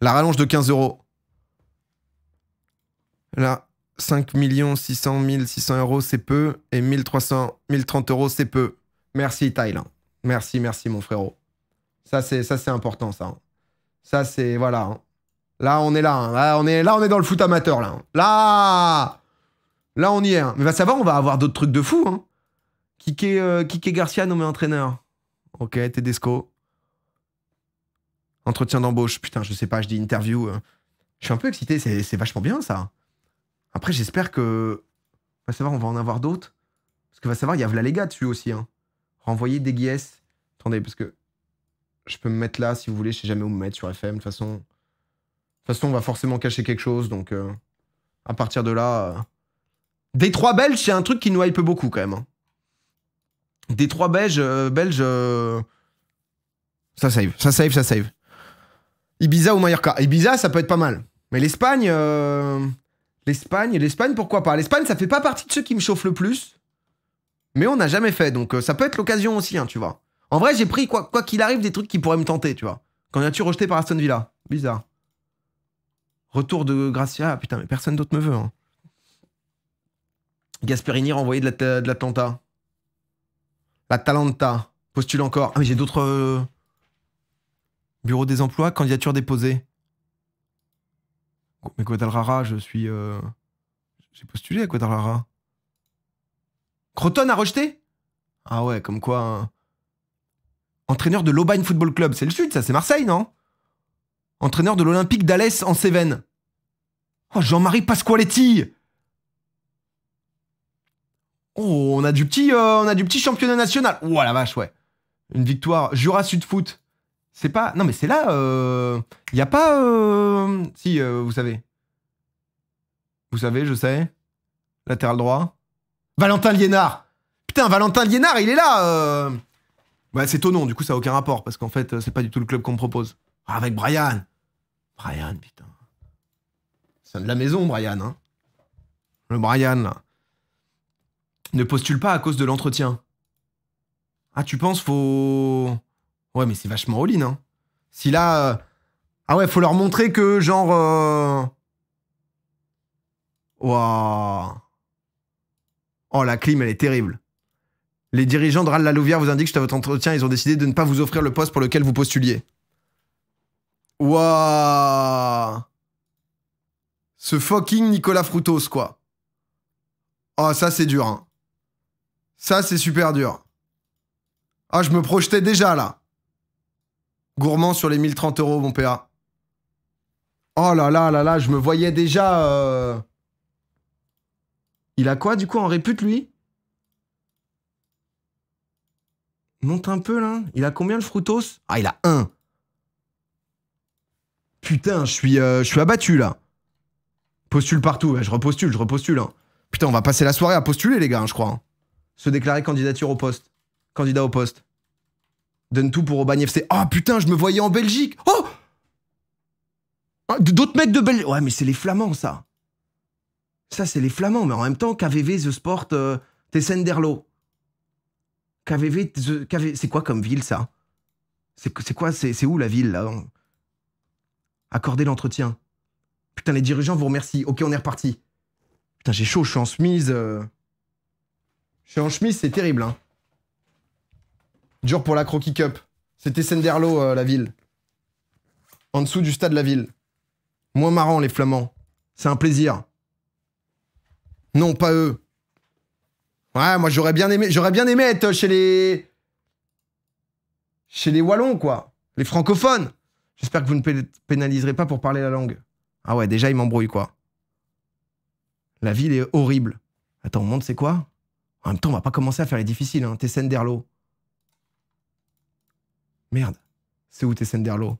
[SPEAKER 1] La rallonge de 15 euros. Là, 5 600 600 euros, c'est peu. Et 1300, 1030 euros, c'est peu. Merci, Thaïlande. Merci, merci, mon frérot. Ça, c'est, important, ça. Hein. Ça, c'est, voilà. Hein. Là, on est là, hein. là. on est, là, on est dans le foot amateur, là. Là, là, on y est. Mais va savoir, on va avoir d'autres trucs de fou, Euh, Kike Garcia nommé entraîneur. Ok, Tedesco. Entretien d'embauche. Putain, je sais pas, je dis interview. euh. Je suis un peu excité, c'est vachement bien ça. Après, j'espère que. Va savoir, on va en avoir d'autres. Parce que va savoir, il y a Vlalega dessus aussi. Hein. Renvoyer des guiesses. Attendez, parce que. Je peux me mettre là si vous voulez, je sais jamais où me mettre sur FM. De toute façon. De toute façon, on va forcément cacher quelque chose. Donc, euh, à partir de là. euh, Des trois Belges, c'est un truc qui nous hype beaucoup quand même. hein. Des trois Belges, euh, euh, Ça save, ça save, ça save. Ibiza ou Mallorca. Ibiza, ça peut être pas mal. Mais l'Espagne. euh, L'Espagne, l'Espagne, pourquoi pas? L'Espagne, ça fait pas partie de ceux qui me chauffent le plus. Mais on n'a jamais fait, donc ça peut être l'occasion aussi, hein, tu vois. En vrai, j'ai pris, quoi qu'il arrive, des trucs qui pourraient me tenter, tu vois. Candidature rejetée par Aston Villa? Bizarre. Retour de Gracia. Ah, putain, mais personne d'autre me veut. Hein. Gasperini renvoyé de la-. L'Atalanta. Postule encore. Ah, mais j'ai d'autres. euh, Bureau des emplois, candidature déposée. Mais Guadalajara, je suis. euh, J'ai postulé à Guadalajara. Croton a rejeté? Ah ouais, comme quoi. hein. Entraîneur de l'Aubagne Football Club. C'est le sud, ça, c'est Marseille, non? Entraîneur de l'Olympique d'Alès en Cévennes. Oh, Jean-Marie Pasqualetti Oh, on a du petit, euh, on a du petit championnat national. Oh la vache, ouais. Une victoire. Jura Sud Foot. C'est pas. Non, mais c'est là. Il y a pas. euh, Si, euh, vous savez. Vous savez, je sais. Latéral droit. Valentin Liénard. Putain, Valentin Liénard, il est là. euh. Ouais, c'est Tonon. Du coup, ça a aucun rapport parce qu'en fait, euh, c'est pas du tout le club qu'on me propose. Ah, avec Brian. Brian, putain. C'est de la maison, Brian. Hein. Le Brian, là. Ne postule pas à cause de l'entretien. Ah, tu penses, faut. Ouais, mais c'est vachement all-in, hein. Si là. euh, Ah ouais, faut leur montrer que, genre. Waouh. Oh, la clim, elle est terrible. Les dirigeants de Ral la Louvière vous indiquent que à votre entretien, ils ont décidé de ne pas vous offrir le poste pour lequel vous postuliez. Waouh. Ce fucking Nicolas Frutos, quoi. Oh, ça, c'est dur, hein. Ça, c'est super dur. Ah, je me projetais déjà, là. Gourmand sur les 1030 euros, mon PA. Oh là là là là, je me voyais déjà. euh, Il a quoi, du coup, en répute, lui? Monte un peu, là. Il a combien, le Frutos? Ah, il a un. Putain, je suis, euh, je suis abattu, là. Postule partout. je repostule, je repostule. hein. Putain, on va passer la soirée à postuler, les gars, hein, je crois. hein. Se déclarer candidature au poste. Candidat au poste. Donne tout pour Aubagne FC. Ah putain, je me voyais en Belgique. Oh Ah, D'autres mecs de Belgique. Ouais, mais c'est les Flamands, ça. Ça, c'est les Flamands. Mais en même temps, KVV, The Sport, euh, Tessenderlo. KVV, The- c'est quoi comme ville, ça? C'est quoi C'est c'est où la ville, là? Accorder l'entretien. Putain, les dirigeants vous remercient. Ok, on est reparti. Putain, j'ai chaud, je suis en chemise. euh. Je suis en chemise, c'est terrible, hein. Dur pour la Croquis Cup. C'était Senderlo, euh, la ville. En dessous du stade de la ville. Moins marrant, les Flamands. C'est un plaisir. Non, pas eux. Ouais, moi j'aurais bien aimé, j'aurais bien aimé être chez les, chez les Wallons, quoi. Les francophones. J'espère que vous ne pé- pénaliserez pas pour parler la langue. Ah ouais, déjà il m'embrouille, quoi. La ville est horrible. Attends, on monte, c'est quoi? En même temps, on va pas commencer à faire les difficiles, hein. Tessen. Merde. C'est où Tessen Derlo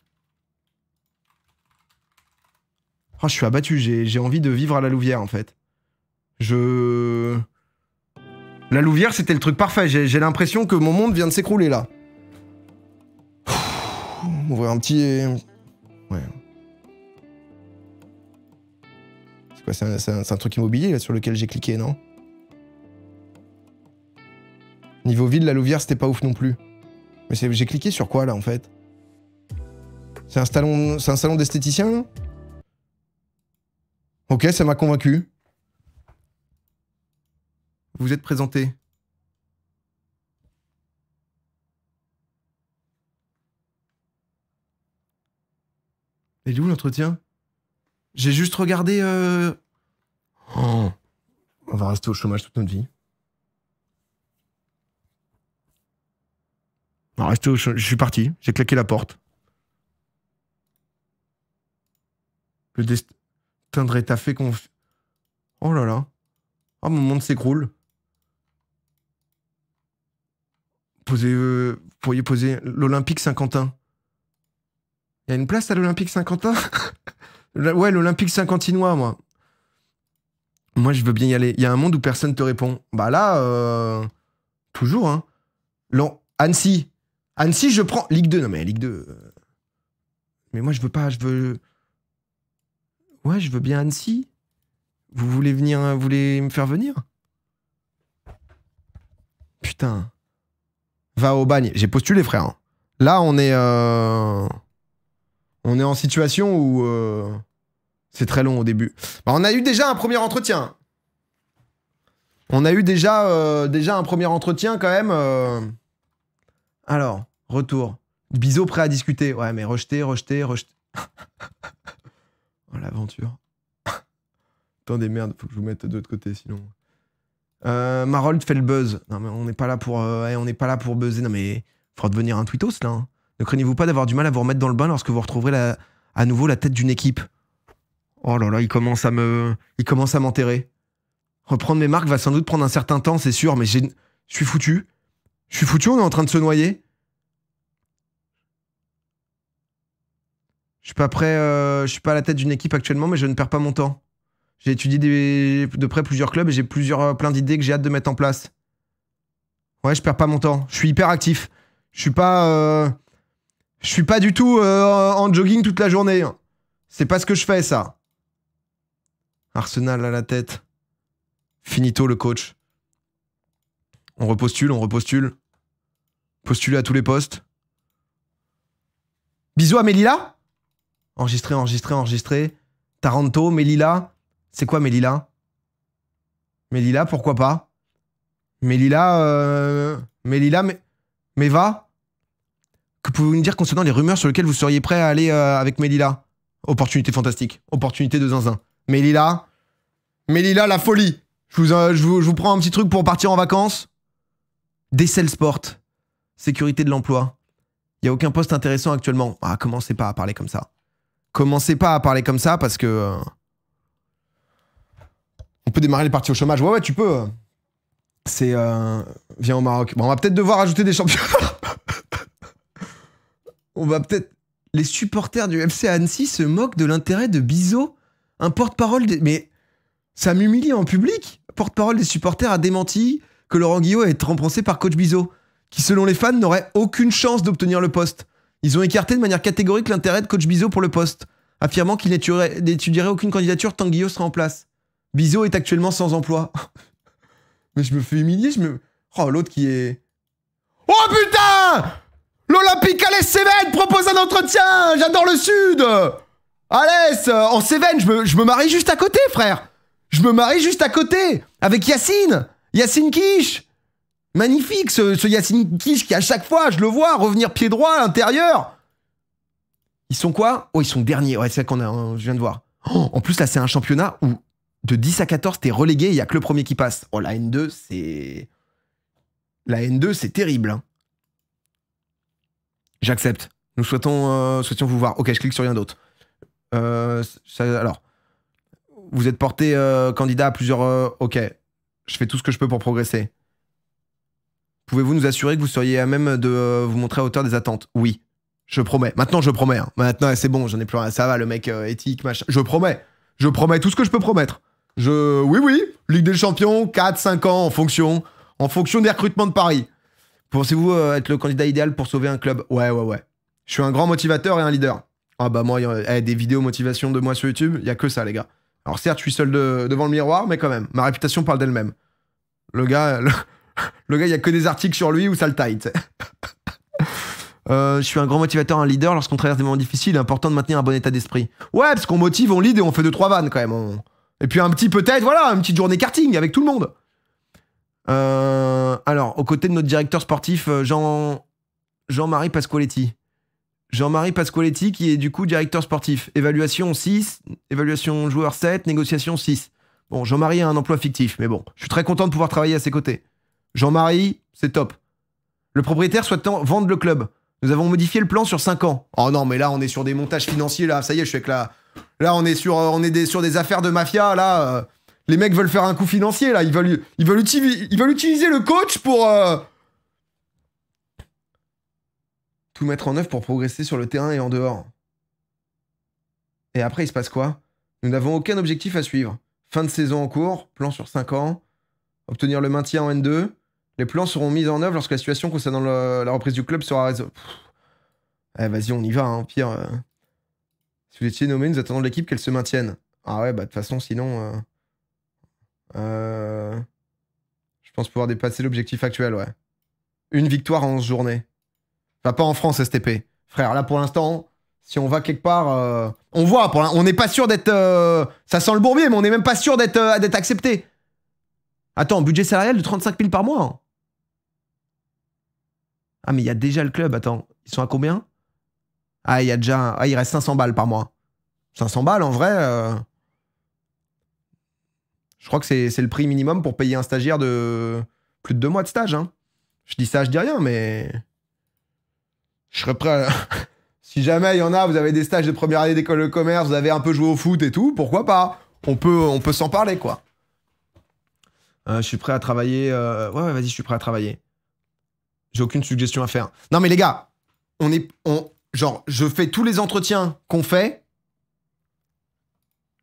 [SPEAKER 1] Oh, je suis abattu. J'ai envie de vivre à la Louvière, en fait. Je. La Louvière, c'était le truc parfait. J'ai l'impression que mon monde vient de s'écrouler, là. Ouvrir un petit. Ouais. C'est quoi C'est un, un truc immobilier, là, sur lequel j'ai cliqué, non? Niveau ville, la Louvière, c'était pas ouf non plus. Mais j'ai cliqué sur quoi là en fait? C'est un salon, un salon d'esthéticien là? Ok, ça m'a convaincu. Vous êtes présenté. Et d'où l'entretien? J'ai juste regardé. euh, Oh. On va rester au chômage toute notre vie. Restez au Je suis parti. J'ai claqué la porte. Le destin de Rétafé qu'on... Oh là là. Oh, mon monde s'écroule. Posez, euh, vous pourriez poser l'Olympique Saint-Quentin. Il y a une place à l'Olympique Saint-Quentin? Ouais, l'Olympique Saint-Quentinois, moi. Moi, je veux bien y aller. Il y a un monde où personne te répond. Bah là, euh, toujours, hein. Annecy. Annecy, je prends. Ligue 2. Non, mais Ligue 2. euh, Mais moi, je veux pas. Je veux. Ouais, je veux bien Annecy. Vous voulez venir. Vous voulez me faire venir? Putain. Va au bagne. J'ai postulé, frère. Là, on est. euh, On est en situation où. euh, C'est très long au début. Bah, on a eu déjà un premier entretien. On a eu déjà, déjà un premier entretien quand même. Alors, retour. Bisous prêt à discuter. Ouais, mais rejeté, rejeté, rejeté. oh, l'aventure. Attendez, merde, faut que je vous mette de l'autre côté sinon. Euh, Marold fait le buzz. Non, mais on n'est pas là pour, euh, on n'est pas là pour buzzer. Non, mais faudra devenir un tweetos là. hein. Ne craignez-vous pas d'avoir du mal à vous remettre dans le bain lorsque vous retrouverez à nouveau la tête d'une équipe? Oh là là, il commence à me, il commence à m'enterrer. Reprendre mes marques va sans doute prendre un certain temps, c'est sûr, mais je suis foutu. Je suis foutu, on est en train de se noyer. Je suis pas prêt, euh, je suis pas à la tête d'une équipe actuellement, mais je ne perds pas mon temps. J'ai étudié de près plusieurs clubs et j'ai plusieurs, euh, plein d'idées que j'ai hâte de mettre en place. Ouais, je perds pas mon temps. Je suis hyper actif. Je suis pas, euh, je suis pas du tout en jogging toute la journée. C'est pas ce que je fais, ça. Arsenal à la tête. Finito le coach. On repostule, on repostule. Postuler à tous les postes. Bisous à Melilla Enregistré, enregistré, enregistré. Taranto, Melilla. C'est quoi Melilla Melilla, pourquoi pas? Melilla, euh... Melilla, mais... Meva Que pouvez-vous nous dire concernant les rumeurs sur lesquelles vous seriez prêt à aller euh, avec Melilla Opportunité fantastique. Opportunité de zinzin. Melilla Melilla, la folie je vous, euh, je, vous, je vous prends un petit truc pour partir en vacances. Dessel Sport. Sécurité de l'emploi. Il y a aucun poste intéressant actuellement. Ah, commencez pas à parler comme ça. Commencez pas à parler comme ça parce que... euh, On peut démarrer les parties au chômage. Ouais, ouais, tu peux. C'est... euh, Viens au Maroc. Bon, on va peut-être devoir ajouter des champions. on va peut-être... Les supporters du FC Annecy se moquent de l'intérêt de Bizot, un porte-parole des... Mais ça m'humilie en public. Porte-parole des supporters a démenti que Laurent Guillot est remplacé par Coach Bizot, qui selon les fans n'aurait aucune chance d'obtenir le poste. Ils ont écarté de manière catégorique l'intérêt de Coach Bizot pour le poste, affirmant qu'il n'étudierait aucune candidature tant que Guillot sera en place. Bizot est actuellement sans emploi. Mais je me fais humilier, je me... Oh, l'autre qui est... Oh putain L'Olympique Alès Cévennes propose un entretien J'adore le Sud Alès, euh, en Cévennes, je me marie juste à côté, frère Je me marie juste à côté Avec Yacine Yacine Quiche Magnifique, ce, ce Yacine qui, à chaque fois, je le vois revenir pied droit à l'intérieur Ils sont quoi? Oh, ils sont derniers, ouais, c'est ça qu'on a, hein, je viens de voir. Oh, en plus, là, c'est un championnat où de 10 à 14, t'es relégué, il y a que le premier qui passe. Oh, la N2, c'est... La N2, c'est terrible. hein. J'accepte. Nous souhaitons, euh, vous voir. Ok, je clique sur rien d'autre. Euh, alors, vous êtes porté euh, candidat à plusieurs... ok, je fais tout ce que je peux pour progresser. Pouvez-vous nous assurer que vous seriez à même de euh, vous montrer à hauteur des attentes? Oui, je promets. Maintenant, je promets. hein. Maintenant, c'est bon, j'en ai plus rien. Ça va, le mec euh, éthique, machin. Je promets. Je promets tout ce que je peux promettre. Je... Oui, oui, Ligue des Champions, 4-5 ans en fonction, en fonction des recrutements de Paris. Pensez-vous euh, être le candidat idéal pour sauver un club? Ouais, ouais, ouais. Je suis un grand motivateur et un leader. Ah bah moi, y a- eh, des vidéos motivation de moi sur YouTube, il y a que ça, les gars. Alors certes, je suis seul de- devant le miroir, mais quand même, ma réputation parle d'elle-même. Le gars, le, gars, il y a que des articles sur lui où ça le taille. Euh, je suis un grand motivateur, un leader. Lorsqu'on traverse des moments difficiles, il est important de maintenir un bon état d'esprit. Ouais, parce qu'on motive, on lead et on fait deux trois vannes quand même. Et puis un petit peut-être, voilà, une petite journée karting avec tout le monde. Euh, alors, aux côtés de notre directeur sportif, euh, Jean Jean-Marie Pasqualetti. Jean-Marie Pasqualetti qui est du coup directeur sportif. Évaluation 6, évaluation joueur 7, négociation 6. Bon, Jean-Marie a un emploi fictif, mais bon, je suis très content de pouvoir travailler à ses côtés. Jean-Marie, c'est top. Le propriétaire souhaite vendre le club. Nous avons modifié le plan sur 5 ans. Oh non, mais là, on est sur des montages financiers, là. Ça y est, je suis avec la. Là, on est sur, on est des, des affaires de mafia, là. euh, Les mecs veulent faire un coup financier, là. Ils veulent, ils veulent, utiliser, ils veulent utiliser le coach pour. euh, Tout mettre en œuvre pour progresser sur le terrain et en dehors. Et après, il se passe quoi? Nous n'avons aucun objectif à suivre. Fin de saison en cours, plan sur 5 ans, obtenir le maintien en N2. Les plans seront mis en œuvre lorsque la situation concernant la reprise du club sera résolue. Eh, vas-y, on y va, hein. Pire. euh, Si vous étiez nommé, nous attendons l'équipe qu'elle se maintienne. Ah ouais, bah de toute façon, sinon. euh, euh, Je pense pouvoir dépasser l'objectif actuel, ouais. Une victoire en 11 journées. Pas en France, STP. Frère, là pour l'instant, si on va quelque part. euh, On voit, on n'est pas sûr d'être. euh, Ça sent le bourbier, mais on n'est même pas sûr d'être euh, d'être accepté. Attends, budget salarial de 35 000 par mois. hein. Ah, mais il y a déjà le club, attends. Ils sont à combien? Ah, il y a déjà. Ah, il reste 500 balles par mois. 500 balles, en vrai. Je crois que c'est c'est le prix minimum pour payer un stagiaire de plus de deux mois de stage. hein. Je dis ça, je dis rien, mais. Je serais prêt si jamais il y en a, vous avez des stages de première année d'école de commerce, vous avez un peu joué au foot et tout, pourquoi pas? On peut, on peut s'en parler, quoi. Euh, je suis prêt à travailler. euh, Ouais, ouais, vas-y, je suis prêt à travailler. J'ai aucune suggestion à faire. Non, mais les gars, on est. On... Genre, je fais tous les entretiens qu'on fait,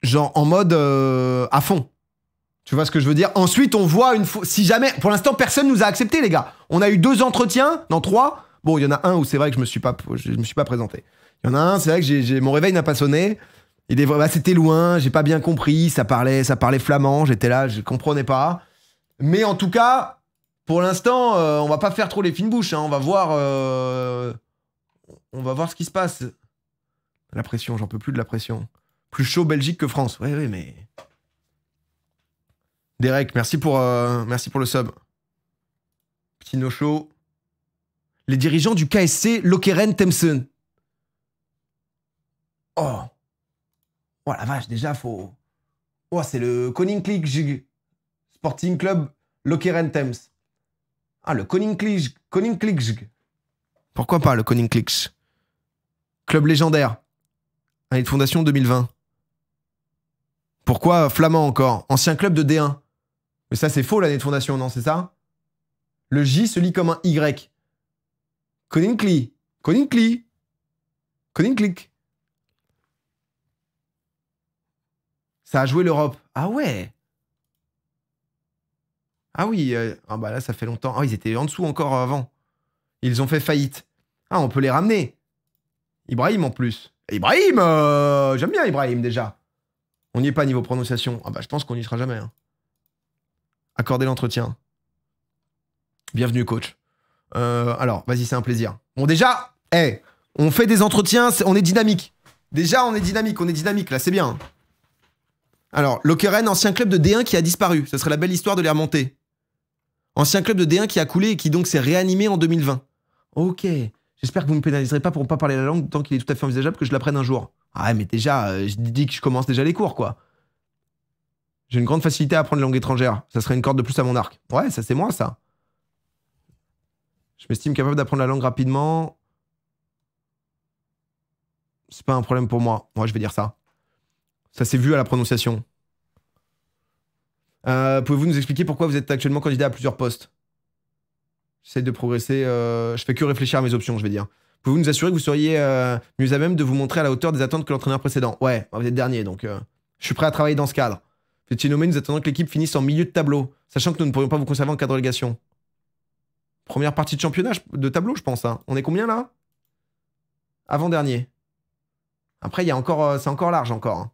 [SPEAKER 1] genre en mode euh, à fond. Tu vois ce que je veux dire? Ensuite, on voit une fois. Si jamais. Pour l'instant, personne nous a accepté, les gars. On a eu deux entretiens, non, trois. Bon, il y en a un où c'est vrai que je me suis pas, je me suis pas présenté. Il y en a un, c'est vrai que j'ai- mon réveil n'a pas sonné. Il est, c'était loin, j'ai pas bien compris. Ça parlait, ça parlait flamand. J'étais là, je comprenais pas. Mais en tout cas, pour l'instant, euh, on va pas faire trop les fines bouches. hein. On va voir. euh, on va voir ce qui se passe. La pression, j'en peux plus de la pression. Plus chaud Belgique que France. Ouais, mais. Derek, merci pour, euh, merci pour le sub. Petit no show. Les dirigeants du KSC Lokeren Thamson. Oh. Oh la vache, déjà, faut. Oh, c'est le Koninklijke Sporting Club Lokeren Thames. Ah, le Koninklijke. Koninklijke. Pourquoi pas le Koninklijke Club légendaire. Année de fondation 2020. Pourquoi Flamand encore? Ancien club de D1. Mais ça, c'est faux l'année de fondation, non, c'est ça? Le J se lit comme un Y. Koninkli. Koninkli. Koninklik. Ça a joué l'Europe. Ah ouais Ah oui, euh, ah bah là, ça fait longtemps. Ah, ils étaient en dessous encore avant. Ils ont fait faillite. Ah, on peut les ramener. Ibrahim en plus. Ibrahim euh, J'aime bien Ibrahim déjà. On n'y est pas niveau prononciation. Ah bah je pense qu'on n'y sera jamais. hein. Accorder l'entretien. Bienvenue coach. Euh, alors, vas-y, c'est un plaisir. Bon déjà, eh, on fait des entretiens, on est dynamique. Déjà, on est dynamique, on est dynamique là, c'est bien. Alors, Lokeren, ancien club de D1 qui a disparu. Ce serait la belle histoire de les remonter. Ancien club de D1 qui a coulé et qui donc s'est réanimé en 2020. Ok. J'espère que vous ne me pénaliserez pas pour ne pas parler la langue tant qu'il est tout à fait envisageable que je l'apprenne un jour. Ah mais déjà, euh, je dis que je commence déjà les cours, quoi. J'ai une grande facilité à apprendre les langues étrangères. Ça serait une corde de plus à mon arc. Ouais, ça c'est moi, ça. Je m'estime capable d'apprendre la langue rapidement. C'est pas un problème pour moi. Moi, je vais dire ça. Ça s'est vu à la prononciation. Euh, Pouvez-vous nous expliquer pourquoi vous êtes actuellement candidat à plusieurs postes? J'essaie de progresser. euh, je fais que réfléchir à mes options, je vais dire. Pouvez-vous nous assurer que vous seriez euh, mieux à même de vous montrer à la hauteur des attentes que l'entraîneur précédent? Ouais, vous êtes dernier, donc je suis prêt à travailler dans ce cadre. Vous étiez nommé, nous attendons que l'équipe finisse en milieu de tableau, sachant que nous ne pourrions pas vous conserver en cas de relégation. Première partie de championnat, de tableau, je pense. hein. On est combien là? Avant-dernier. Après, il y a encore, euh, c'est encore large encore. hein.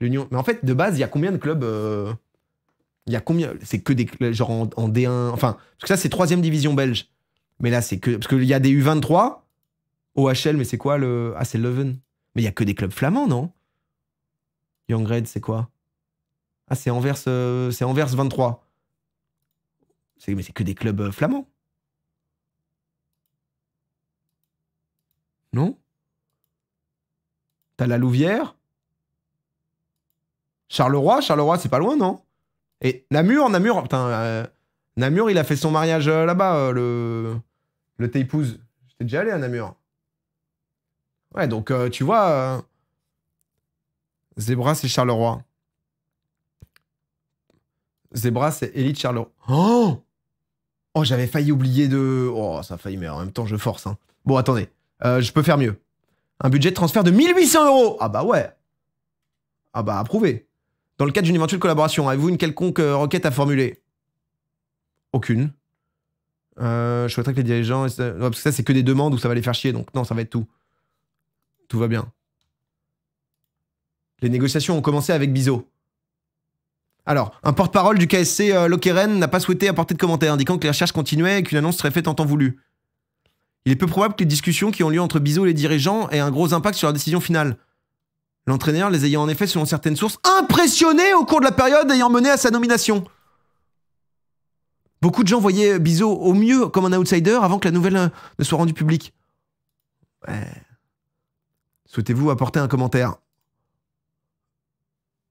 [SPEAKER 1] L'Union. Mais en fait, de base, il y a combien de clubs euh, y a combien C'est que des genre en, en D1. Enfin, parce que ça, c'est troisième division belge. Mais là, c'est que parce qu'il y a des U23, OHL, mais c'est quoi le Ah, c'est Leuven. Mais il y a que des clubs flamands, non? Young Red, c'est quoi? Ah, c'est Anvers, euh, c'est Anvers 23. Mais c'est que des clubs euh, flamands. Non? T'as la Louvière? Charleroi, Charleroi, c'est pas loin, non? Et Namur, Namur, putain, euh, Namur, il a fait son mariage euh, là-bas, le, le Teipouz. J'étais déjà allé à Namur. Ouais, donc tu vois. Zebra, c'est Charleroi. Zebra, c'est Elite Charleroi. Oh Oh, j'avais failli oublier de. Oh, ça a failli, mais en même temps, je force. hein. Bon, attendez. Euh, je peux faire mieux. Un budget de transfert de 1800 euros Ah bah ouais Ah bah approuvé. Dans le cadre d'une éventuelle collaboration, avez-vous une quelconque euh, requête à formuler? Aucune. Euh, je souhaiterais que les dirigeants. parce que ça, c'est que des demandes où ça va les faire chier, donc non, ça va être tout. Tout va bien. Les négociations ont commencé avec Bizot. Alors, un porte-parole du KSC euh, Lokeren n'a pas souhaité apporter de commentaires, indiquant que les recherches continuaient et qu'une annonce serait faite en temps voulu. Il est peu probable que les discussions qui ont lieu entre Bizot et les dirigeants aient un gros impact sur la décision finale. L'entraîneur les ayant en effet, selon certaines sources, impressionnés au cours de la période ayant mené à sa nomination. Beaucoup de gens voyaient Bizot au mieux comme un outsider avant que la nouvelle euh, ne soit rendue publique. Ouais. Souhaitez-vous apporter un commentaire?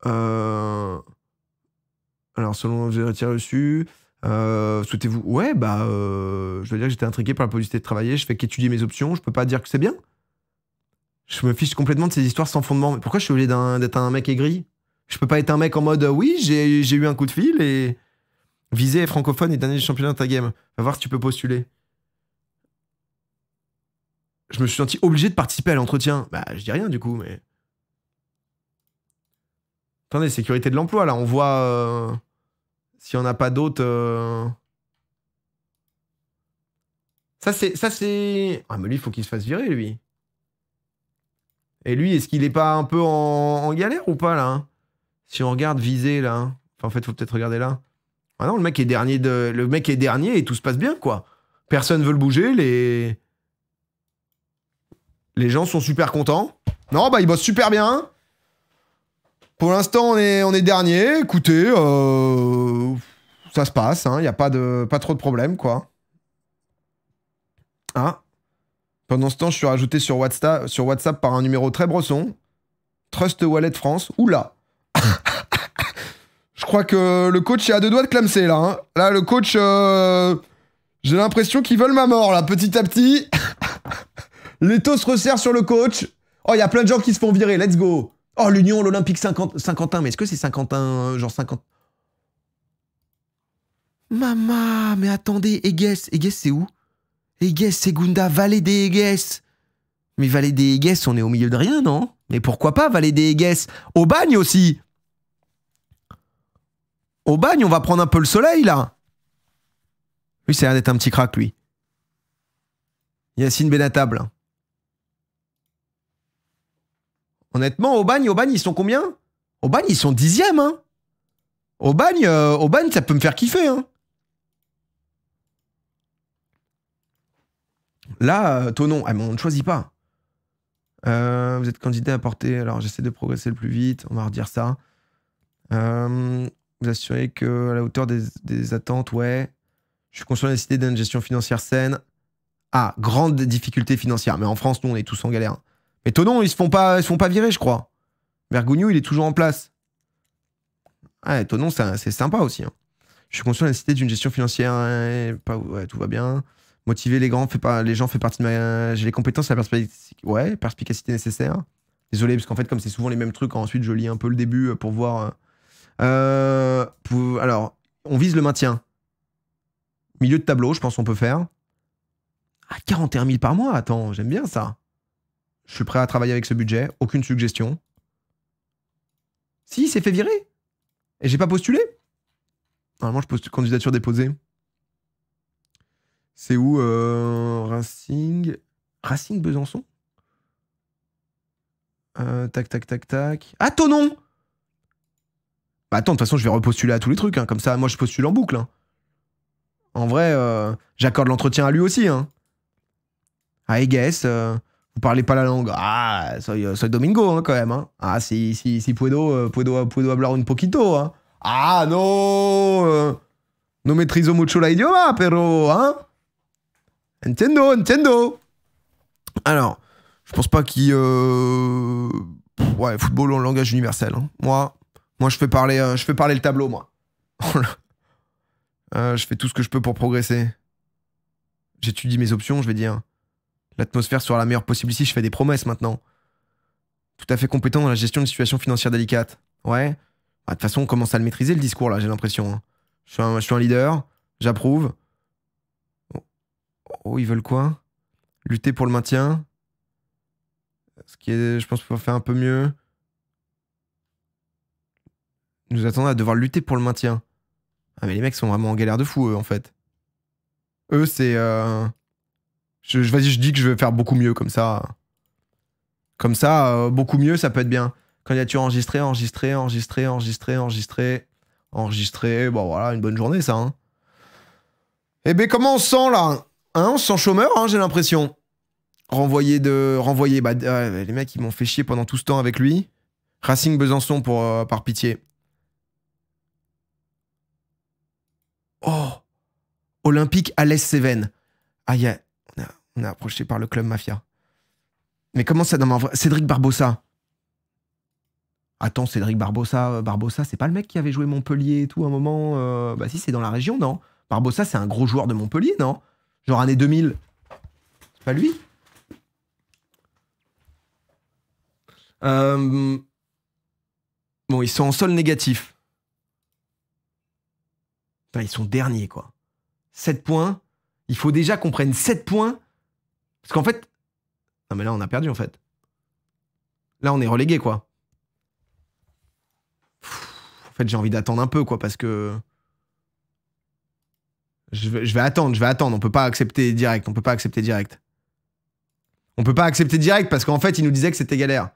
[SPEAKER 1] Euh... Alors, selon les reçus, euh, souhaitez-vous. Ouais, bah, euh, je veux dire que j'étais intrigué par la possibilité de travailler, je fais qu'étudier mes options, je peux pas dire que c'est bien. Je me fiche complètement de ces histoires sans fondement. Mais pourquoi je suis obligé d'être un mec aigri? Je peux pas être un mec en mode euh, oui, j'ai eu un coup de fil et. Visé francophone et dernier championnat de ta game. Va voir si tu peux postuler. Je me suis senti obligé de participer à l'entretien. Bah, je dis rien du coup, mais. Attendez, sécurité de l'emploi, là, on voit. S'il n'y en a pas d'autres. euh, Ça, c'est. Ça, c'est. Ah, mais lui, il faut qu'il se fasse virer, lui. Et lui, est-ce qu'il est pas un peu en, galère ou pas, là hein? Si on regarde visé, là. hein. Enfin, en fait, faut peut-être regarder là. Ah non, le mec est dernier de. Le mec est dernier et tout se passe bien, quoi. Personne veut le bouger, les. Les gens sont super contents. Non, bah, il bosse super bien. Pour l'instant, on est, dernier. Écoutez, euh, ça se passe. Il n'y a pas, de, pas trop de problème, quoi. Ah. Pendant ce temps, je suis rajouté sur WhatsApp, par un numéro très brosson. Trust Wallet France. Oula. je crois que le coach est à deux doigts de clamser, là. hein. Là, le coach... euh, J'ai l'impression qu'ils veulent ma mort, là, petit à petit. L'étau se resserre sur le coach. Oh, il y a plein de gens qui se font virer. Let's go. Oh, l'Union, l'Olympique 50 Saint-Quentin. Mais est-ce que c'est Saint-Quentin, euh, genre 50 Maman, mais attendez, Egues, Egues, c'est où? Egues, Segunda, Vallée des Egues. Mais Vallée des Egues, on est au milieu de rien, non? Mais pourquoi pas Vallée des Egues Au bagne aussi Au bagne, on va prendre un peu le soleil, là. Lui, c'est l'air d'être un petit crack, lui. Yacine Benatable. Honnêtement, au bagne, au bagne, ils sont combien? Au bagne, ils sont dixièmes, hein Au bagne, euh, au bagne, ça peut me faire kiffer, hein Là, euh, Tonon, ah, mais on ne choisit pas. Euh, vous êtes candidat à porter. Alors, j'essaie de progresser le plus vite. On va redire ça. Euh, vous assurez que à la hauteur des, des attentes, ouais. Je suis conscient de la nécessité d'une gestion financière saine. Ah, grande difficulté financière. Mais en France, nous, on est tous en galère. Tonon, ils se font pas, ils se font pas virer, je crois. Vergougnou, il est toujours en place. Ouais, Tonon, c'est sympa aussi. hein. Je suis conscient de la nécessité d'une gestion financière. ouais, tout va bien. Motiver les grands, fait pas, les gens fait partie de ma. J'ai les compétences la perspicacité, nécessaire. Désolé, parce qu'en fait, comme c'est souvent les mêmes trucs, ensuite je lis un peu le début euh, pour voir. euh, euh, alors, on vise le maintien. Milieu de tableau, je pense qu'on peut faire. Ah, 41 000 par mois, attends, j'aime bien ça. Je suis prêt à travailler avec ce budget, aucune suggestion. Si, il s'est fait virer. Et j'ai pas postulé. Normalement, je poste candidature déposée. C'est où euh, Racing? Racing Besançon? Euh, Tac, tac, tac, tac. Ah, ton nom Bah attends, de toute façon, je vais repostuler à tous les trucs. hein, Comme ça, moi, je postule en boucle. hein. En vrai, euh, j'accorde l'entretien à lui aussi. Hein. Egues, euh, vous parlez pas la langue. Ah, soy, soy Domingo, hein, quand même. Hein. Ah, si, si, si puedo, euh, puedo, puedo hablar un poquito. Hein. Ah, no euh, No metrizo mucho la idioma, pero... Hein Entiendo, entiendo Alors, je pense pas qu'il... euh, Ouais, football en langage universel. hein. Moi, moi je, fais parler, je fais parler le tableau, moi. Euh, je fais tout ce que je peux pour progresser. J'étudie mes options, je vais dire. L'atmosphère sera la meilleure possible ici, je fais des promesses maintenant. Tout à fait compétent dans la gestion d'une situation financière délicate. Ouais. Bah, De toute façon, on commence à le maîtriser le discours là, j'ai l'impression. hein. Je, suis un- leader, j'approuve. Oh. oh, ils veulent quoi? Lutter pour le maintien. Ce qui est, je pense, pouvoir faire un peu mieux. Nous attendons à devoir lutter pour le maintien. Ah, mais les mecs sont vraiment en galère de fou, eux, en fait. Eux, c'est. euh, Je, Vas-y, je dis que je vais faire beaucoup mieux, comme ça. Comme ça, euh, beaucoup mieux, ça peut être bien. Candidature enregistrée, enregistrée, enregistrée, enregistrée, enregistrée, enregistrée. Bon, voilà, une bonne journée, ça. Hein. Eh ben, comment on se sent, là Hein, On se sent chômeur, hein, j'ai l'impression. Renvoyé de. Renvoyé. Bah, euh, les mecs, ils m'ont fait chier pendant tout ce temps avec lui. Racing Besançon, pour, euh, par pitié. Oh Olympique Alès Cévennes. Ah, a- on, est approché par le club Mafia. Mais comment ça vrai- Cédric Barbossa. Attends, Cédric Barbossa, euh, Barbossa, c'est pas le mec qui avait joué Montpellier et tout à un moment euh, Bah si, c'est dans la région, non? Barbossa, c'est un gros joueur de Montpellier, non? Genre année 2000. C'est pas lui? Euh, Bon, ils sont en sol négatif. Putain, ils sont derniers, quoi. 7 points. Il faut déjà qu'on prenne 7 points. Parce qu'en fait. Non, mais là, on a perdu, en fait. Là, on est relégué, quoi. En fait, j'ai envie d'attendre un peu, quoi, parce que. Je vais, attendre, je vais attendre. On peut pas accepter direct. On peut pas accepter direct. On peut pas accepter direct parce qu'en fait, ils nous disaient que c'était galère.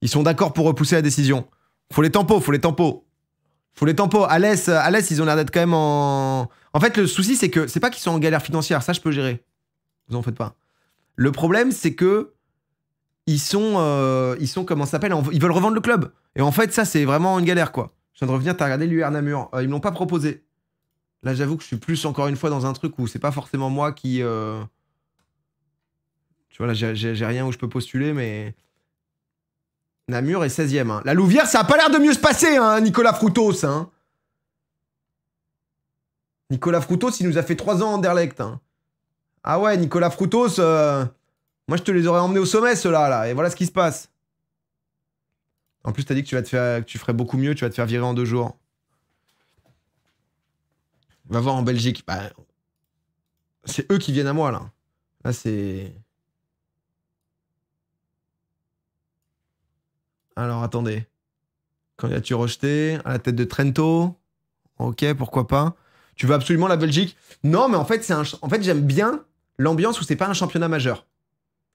[SPEAKER 1] Ils sont d'accord pour repousser la décision. Faut les tempos, faut les tempos. Faut les tempos. Alès, ils ont l'air d'être quand même en. En fait, le souci, c'est que c'est pas qu'ils sont en galère financière. Ça, je peux gérer. Vous en faites pas. Le problème, c'est que ils sont, euh, ils sont comment ça s'appelle Ils veulent revendre le club. Et en fait, ça, c'est vraiment une galère, quoi. Je viens de revenir, t'as regardé l'UR Namur. Euh, ils me l'ont pas proposé. Là, j'avoue que je suis plus encore une fois dans un truc où c'est pas forcément moi qui. euh, Tu vois, là, j'ai- rien où je peux postuler, mais. Namur est 16ème. hein. La Louvière, ça a pas l'air de mieux se passer, hein, Nicolas Froutos. Hein. Nicolas Froutos, il nous a fait 3 ans en Anderlecht. hein. Ah ouais, Nicolas Froutos, euh, moi je te les aurais emmenés au sommet, ceux-là, là, et voilà ce qui se passe. En plus, t'as dit que tu, ferais beaucoup mieux, tu vas te faire virer en deux jours. Va voir en Belgique. Bah, c'est eux qui viennent à moi, là. Là, c'est. Alors, attendez. Candidature rejetée, à la tête de Trento? Ok, pourquoi pas? Tu veux absolument la Belgique? Non, mais en fait, c'est un. En fait, j'aime bien l'ambiance où c'est pas un championnat majeur.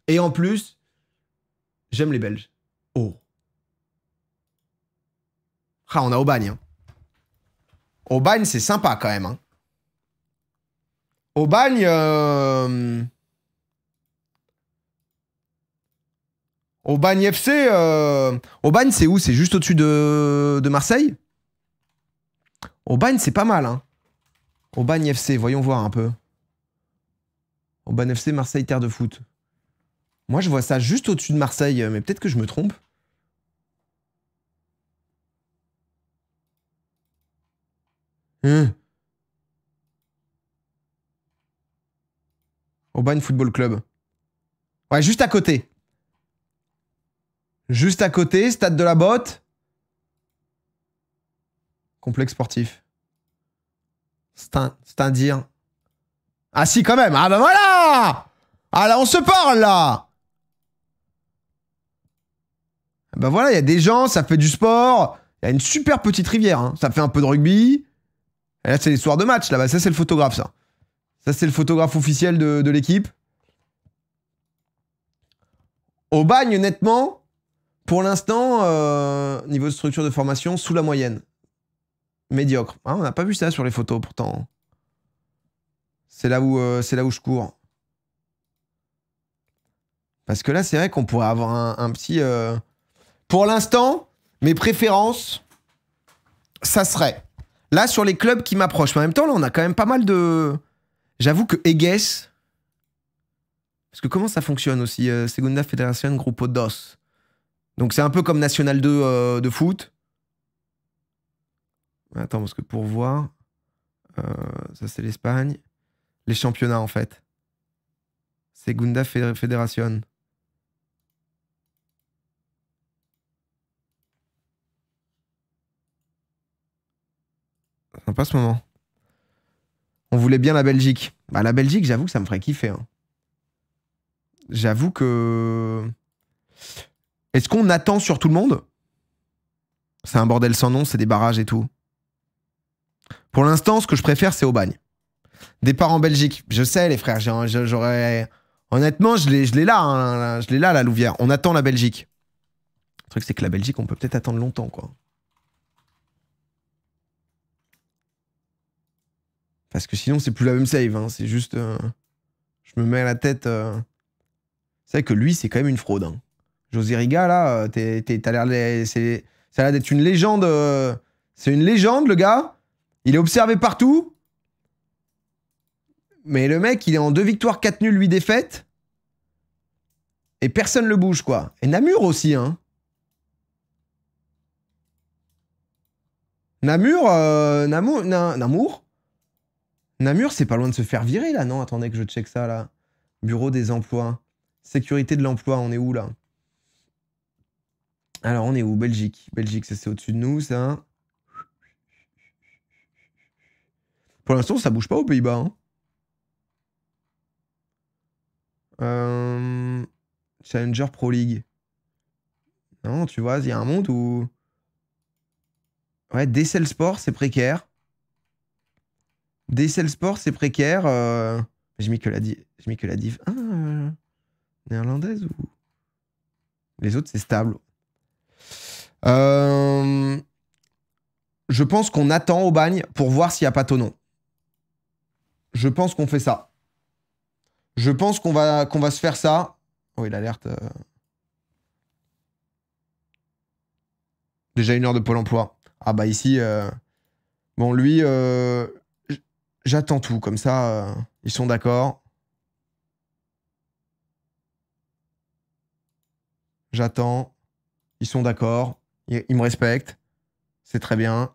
[SPEAKER 1] Et en plus, j'aime les Belges. Oh. Ah, on a Aubagne. Hein. Aubagne, c'est sympa quand même. Hein. Aubagne. euh, Aubagne FC. euh, Aubagne, c'est où? C'est juste au-dessus de... Marseille? Aubagne, c'est pas mal. Hein. Aubagne FC, voyons voir un peu. Aubagne FC, Marseille, terre de foot. Moi, je vois ça juste au-dessus de Marseille, mais peut-être que je me trompe. Hein. Aubagne Football Club. Ouais, juste à côté. Juste à côté, stade de la botte. Complexe sportif. C'est un, c'est un dire. Ah si, quand même. Ah bah voilà Ah là, on se parle, là Bah voilà, il y a des gens, ça fait du sport. Il y a une super petite rivière. hein. Ça fait un peu de rugby. Et là, c'est les soirs de match, là-bas. Ça, c'est le photographe, ça. Ça, c'est le photographe officiel de, l'équipe. Au bagne, honnêtement, pour l'instant, euh, niveau de structure de formation, sous la moyenne. Médiocre. Ah, on n'a pas vu ça sur les photos, pourtant. C'est là où, euh, c'est là où je cours. Parce que là, c'est vrai qu'on pourrait avoir un, petit. euh, Pour l'instant, mes préférences, ça serait. Là, sur les clubs qui m'approchent. Mais en même temps, là, on a quand même pas mal de. J'avoue que Egues. Parce que comment ça fonctionne aussi euh, Segunda Federación Grupo DOS? Donc c'est un peu comme National 2 euh, de foot. Attends, parce que pour voir. Ça, c'est l'Espagne. Les championnats, en fait. Segunda Federación. Sympa ce moment. On voulait bien la Belgique. Bah, la Belgique, j'avoue que ça me ferait kiffer. hein. J'avoue que. Est-ce qu'on attend sur tout le monde? C'est un bordel sans nom, c'est des barrages et tout. Pour l'instant, ce que je préfère, c'est Aubagne. Départ en Belgique. Je sais, les frères, j'aurais. Honnêtement, je l'ai là, hein, je l'ai là, la Louvière. On attend la Belgique. Le truc, c'est que la Belgique, on peut peut-être attendre longtemps, quoi. Parce que sinon, c'est plus la même save. hein. C'est juste. euh, je me mets à la tête. euh, C'est vrai que lui, c'est quand même une fraude. Hein. José Riga, là, euh, t'es- l'air. Ça a l'air d'être une légende. C'est une légende, le gars. Il est observé partout. Mais le mec, il est en deux victoires, quatre nuls, huit défaites. Et personne le bouge, quoi. Et Namur aussi, hein. Namur, euh, Namur, Na- Namur? Namur, c'est pas loin de se faire virer, là, non? Attendez que je check ça, là. Bureau des emplois. Sécurité de l'emploi, on est où, là? Alors, on est où? Belgique. Belgique, ça, c'est au-dessus de nous, ça. Pour l'instant, ça bouge pas aux Pays-Bas. hein. Euh, Challenger Pro League. Non, tu vois, il y a un monde où. Ouais, Dessel Sport, c'est précaire. Dessel Sport, c'est précaire. euh, J'ai mis que la div. J'ai mis que la div. Euh, néerlandaise ou. Les autres, c'est stable. Je pense qu'on attend au bagne pour voir s'il n'y a pas Tonon. Je pense qu'on fait ça. Je pense qu'on va, qu'on va se faire ça. Oui, l'alerte. euh. Déjà une heure de Pôle emploi. Ah bah ici, euh, bon lui, euh, j'attends tout comme ça. Ils sont d'accord. J'attends. Ils sont d'accord. Ils, me respectent. C'est très bien.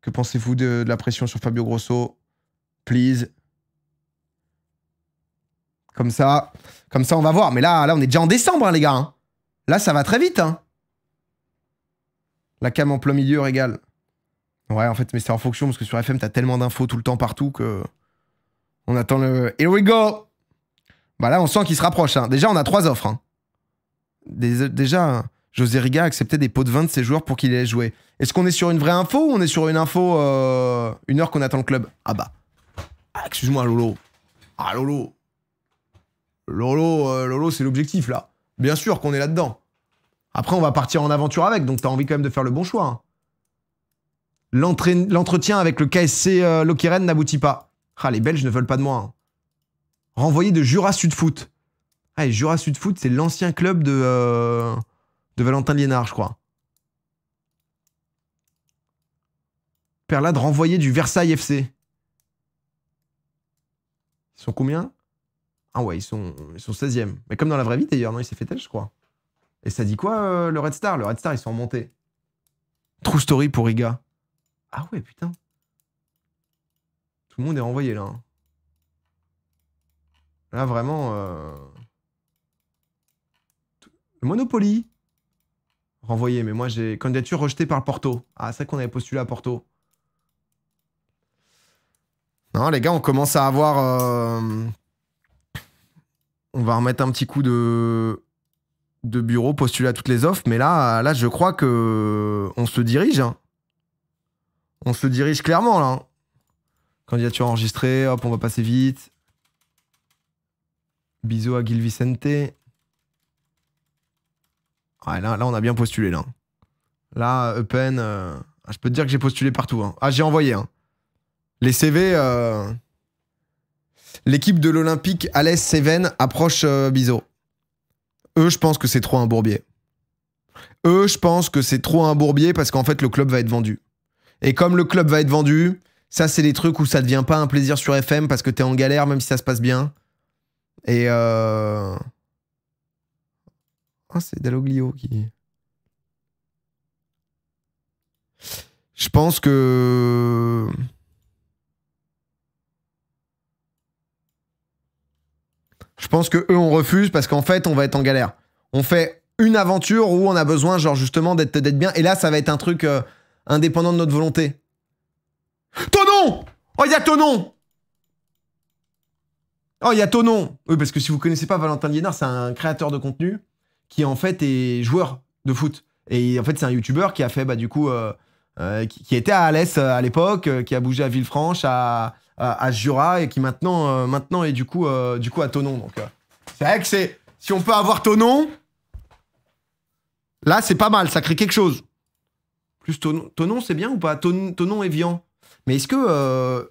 [SPEAKER 1] Que pensez-vous de la pression sur Fabio Grosso? Please. Comme ça, comme ça, on va voir. Mais là, là, on est déjà en décembre, hein, les gars. hein. Là, ça va très vite. hein. La cam en plein milieu régale. Ouais, en fait, mais c'est en fonction parce que sur FM, t'as tellement d'infos tout le temps partout que. On attend le. Here we go! Bah là, on sent qu'il se rapproche. Déjà, on a trois offres. déjà, José Riga a accepté des pots de vin de ses joueurs pour qu'il ait joué. Est-ce qu'on est sur une vraie info ou on est sur une info euh, une heure qu'on attend le club? Ah bah. Ah, excuse-moi, Lolo. Ah, Lolo. Lolo, euh, Lolo, c'est l'objectif là. Bien sûr qu'on est là-dedans. Après, on va partir en aventure avec, donc t'as envie quand même de faire le bon choix. hein. L'entretien avec le KSC euh, Lokeren n'aboutit pas. Ah, les Belges ne veulent pas de moi. hein. Renvoyé de Jura Sud Foot. Ah, Jura Sud Foot, c'est l'ancien club de, euh, de Valentin Liénard, je crois. Perlade renvoyé du Versailles FC. Ils sont combien? Ah ouais, ils sont, ils sont 16e. Mais comme dans la vraie vie d'ailleurs, non, il s'est fait tel, je crois. Et ça dit quoi, euh, le Red Star? Le Red Star, ils sont en montée. True story pour Riga. Ah ouais, putain. Tout le monde est renvoyé là. hein. Là, vraiment. euh, Monopoly. Renvoyé, mais moi j'ai. Candidature rejetée par Porto. Ah, c'est qu'on avait postulé à Porto. Non, les gars, on commence à avoir. euh, On va remettre un petit coup de bureau, postuler à toutes les offres, mais là, là, je crois que on se dirige. hein. On se dirige clairement là. hein. Candidature enregistrée, hop, on va passer vite. Bisous à Gil Vicente. Ouais, là, là, on a bien postulé là. Là, Eupen, euh, ah, je peux te dire que j'ai postulé partout. hein. Ah, j'ai envoyé. hein. Les CV. euh, L'équipe de l'Olympique Alès Seven approche euh. Eux, je pense que c'est trop un bourbier. Eux, je pense que c'est trop un bourbier parce qu'en fait, le club va être vendu. Et comme le club va être vendu, ça, c'est des trucs où ça devient pas un plaisir sur FM parce que t'es en galère, même si ça se passe bien. Et. Euh... Ah, c'est Dalloglio qui. Je pense que. Je pense que eux, on refuse parce qu'en fait, on va être en galère. On fait une aventure où on a besoin, genre, justement, d'être bien. Et là, ça va être un truc euh, indépendant de notre volonté. Tonon Oh, il y a Tonon Oh, il y a Tonon Oui, parce que si vous connaissez pas Valentin Liénard, c'est un créateur de contenu qui, en fait, est joueur de foot. Et en fait, c'est un youtubeur qui a fait, bah, du coup, euh, euh, qui, qui était à Alès à l'époque, qui a bougé à Villefranche, à, à, à Jura, et qui maintenant, euh, maintenant est du coup, euh, du coup à Tonon. Donc, euh, c'est vrai que c'est. Si on peut avoir Tonon, là, c'est pas mal, ça crée quelque chose. Plus Tonon, c'est bien ou pas? Ton- Tonon et Vian. Mais est-ce que. euh,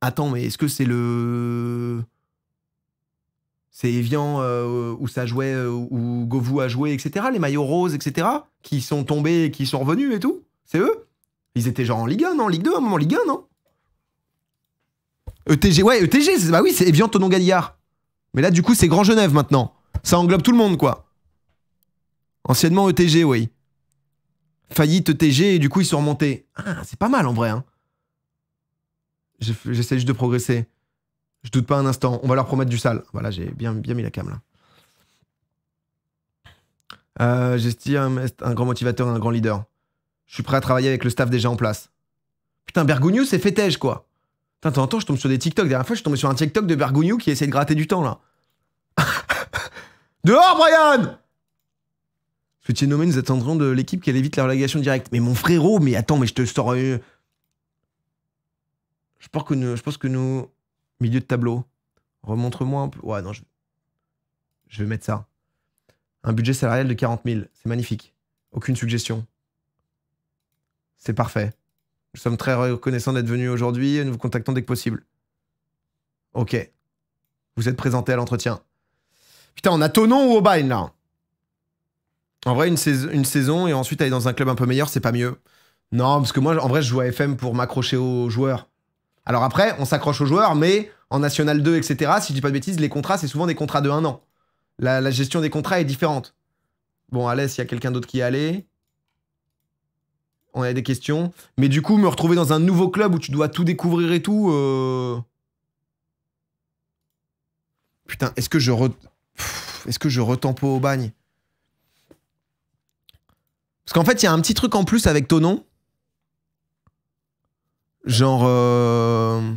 [SPEAKER 1] Attends, mais est-ce que c'est le. C'est Evian euh, où ça jouait, euh, où Govou a joué, etc. Les maillots roses, etc. Qui sont tombés qui sont revenus et tout? C'est eux? Ils étaient genre en Ligue 1, non? Ligue 2, à un moment Ligue 1, non? ETG, ouais, ETG, bah oui, c'est Evian Tonon Galliard. Mais là, du coup, c'est Grand Genève maintenant. Ça englobe tout le monde, quoi. Anciennement ETG, oui. Faillite ETG, et du coup, ils sont remontés. Ah, c'est pas mal en vrai, hein. J'essaie juste de progresser. Je doute pas un instant. On va leur promettre du sale. Voilà, j'ai bien, bien mis la cam là. Euh, J'estime un grand motivateur et un grand leader. Je suis prêt à travailler avec le staff déjà en place. Putain, Bergogneau, c'est fétège, quoi. Putain, je tombe sur des TikTok. Dernière fois, je suis tombé sur un TikTok de Bergogneau qui essaie de gratter du temps, là. Dehors, Brian Petit nommé, nous attendrons de l'équipe qui évite la relégation directe. Mais mon frérot, mais attends, mais je te sors. euh, Je pense que nous, je pense que nous, milieu de tableau. Remontre-moi un peu. Ouais, non, je, je vais mettre ça. Un budget salarial de 40 000. C'est magnifique. Aucune suggestion. C'est parfait. Nous sommes très reconnaissants d'être venus aujourd'hui nous vous contactons dès que possible. Ok. Vous êtes présenté à l'entretien. Putain, on a Tonon ou Aubagne là? En vrai, une, sais- une saison et ensuite aller dans un club un peu meilleur, c'est pas mieux. Non, parce que moi, en vrai, je joue à FM pour m'accrocher aux joueurs. Alors après, on s'accroche aux joueurs, mais en National 2, etc., si je dis pas de bêtises, les contrats, c'est souvent des contrats de un an. La, la gestion des contrats est différente. Bon, l'aise, il y a quelqu'un d'autre qui est allé. On a des questions. Mais du coup, me retrouver dans un nouveau club où tu dois tout découvrir et tout. euh, Putain, est-ce que je re... Est-ce que je au bagne? Parce qu'en fait, il y a un petit truc en plus avec Tonon. Genre. euh,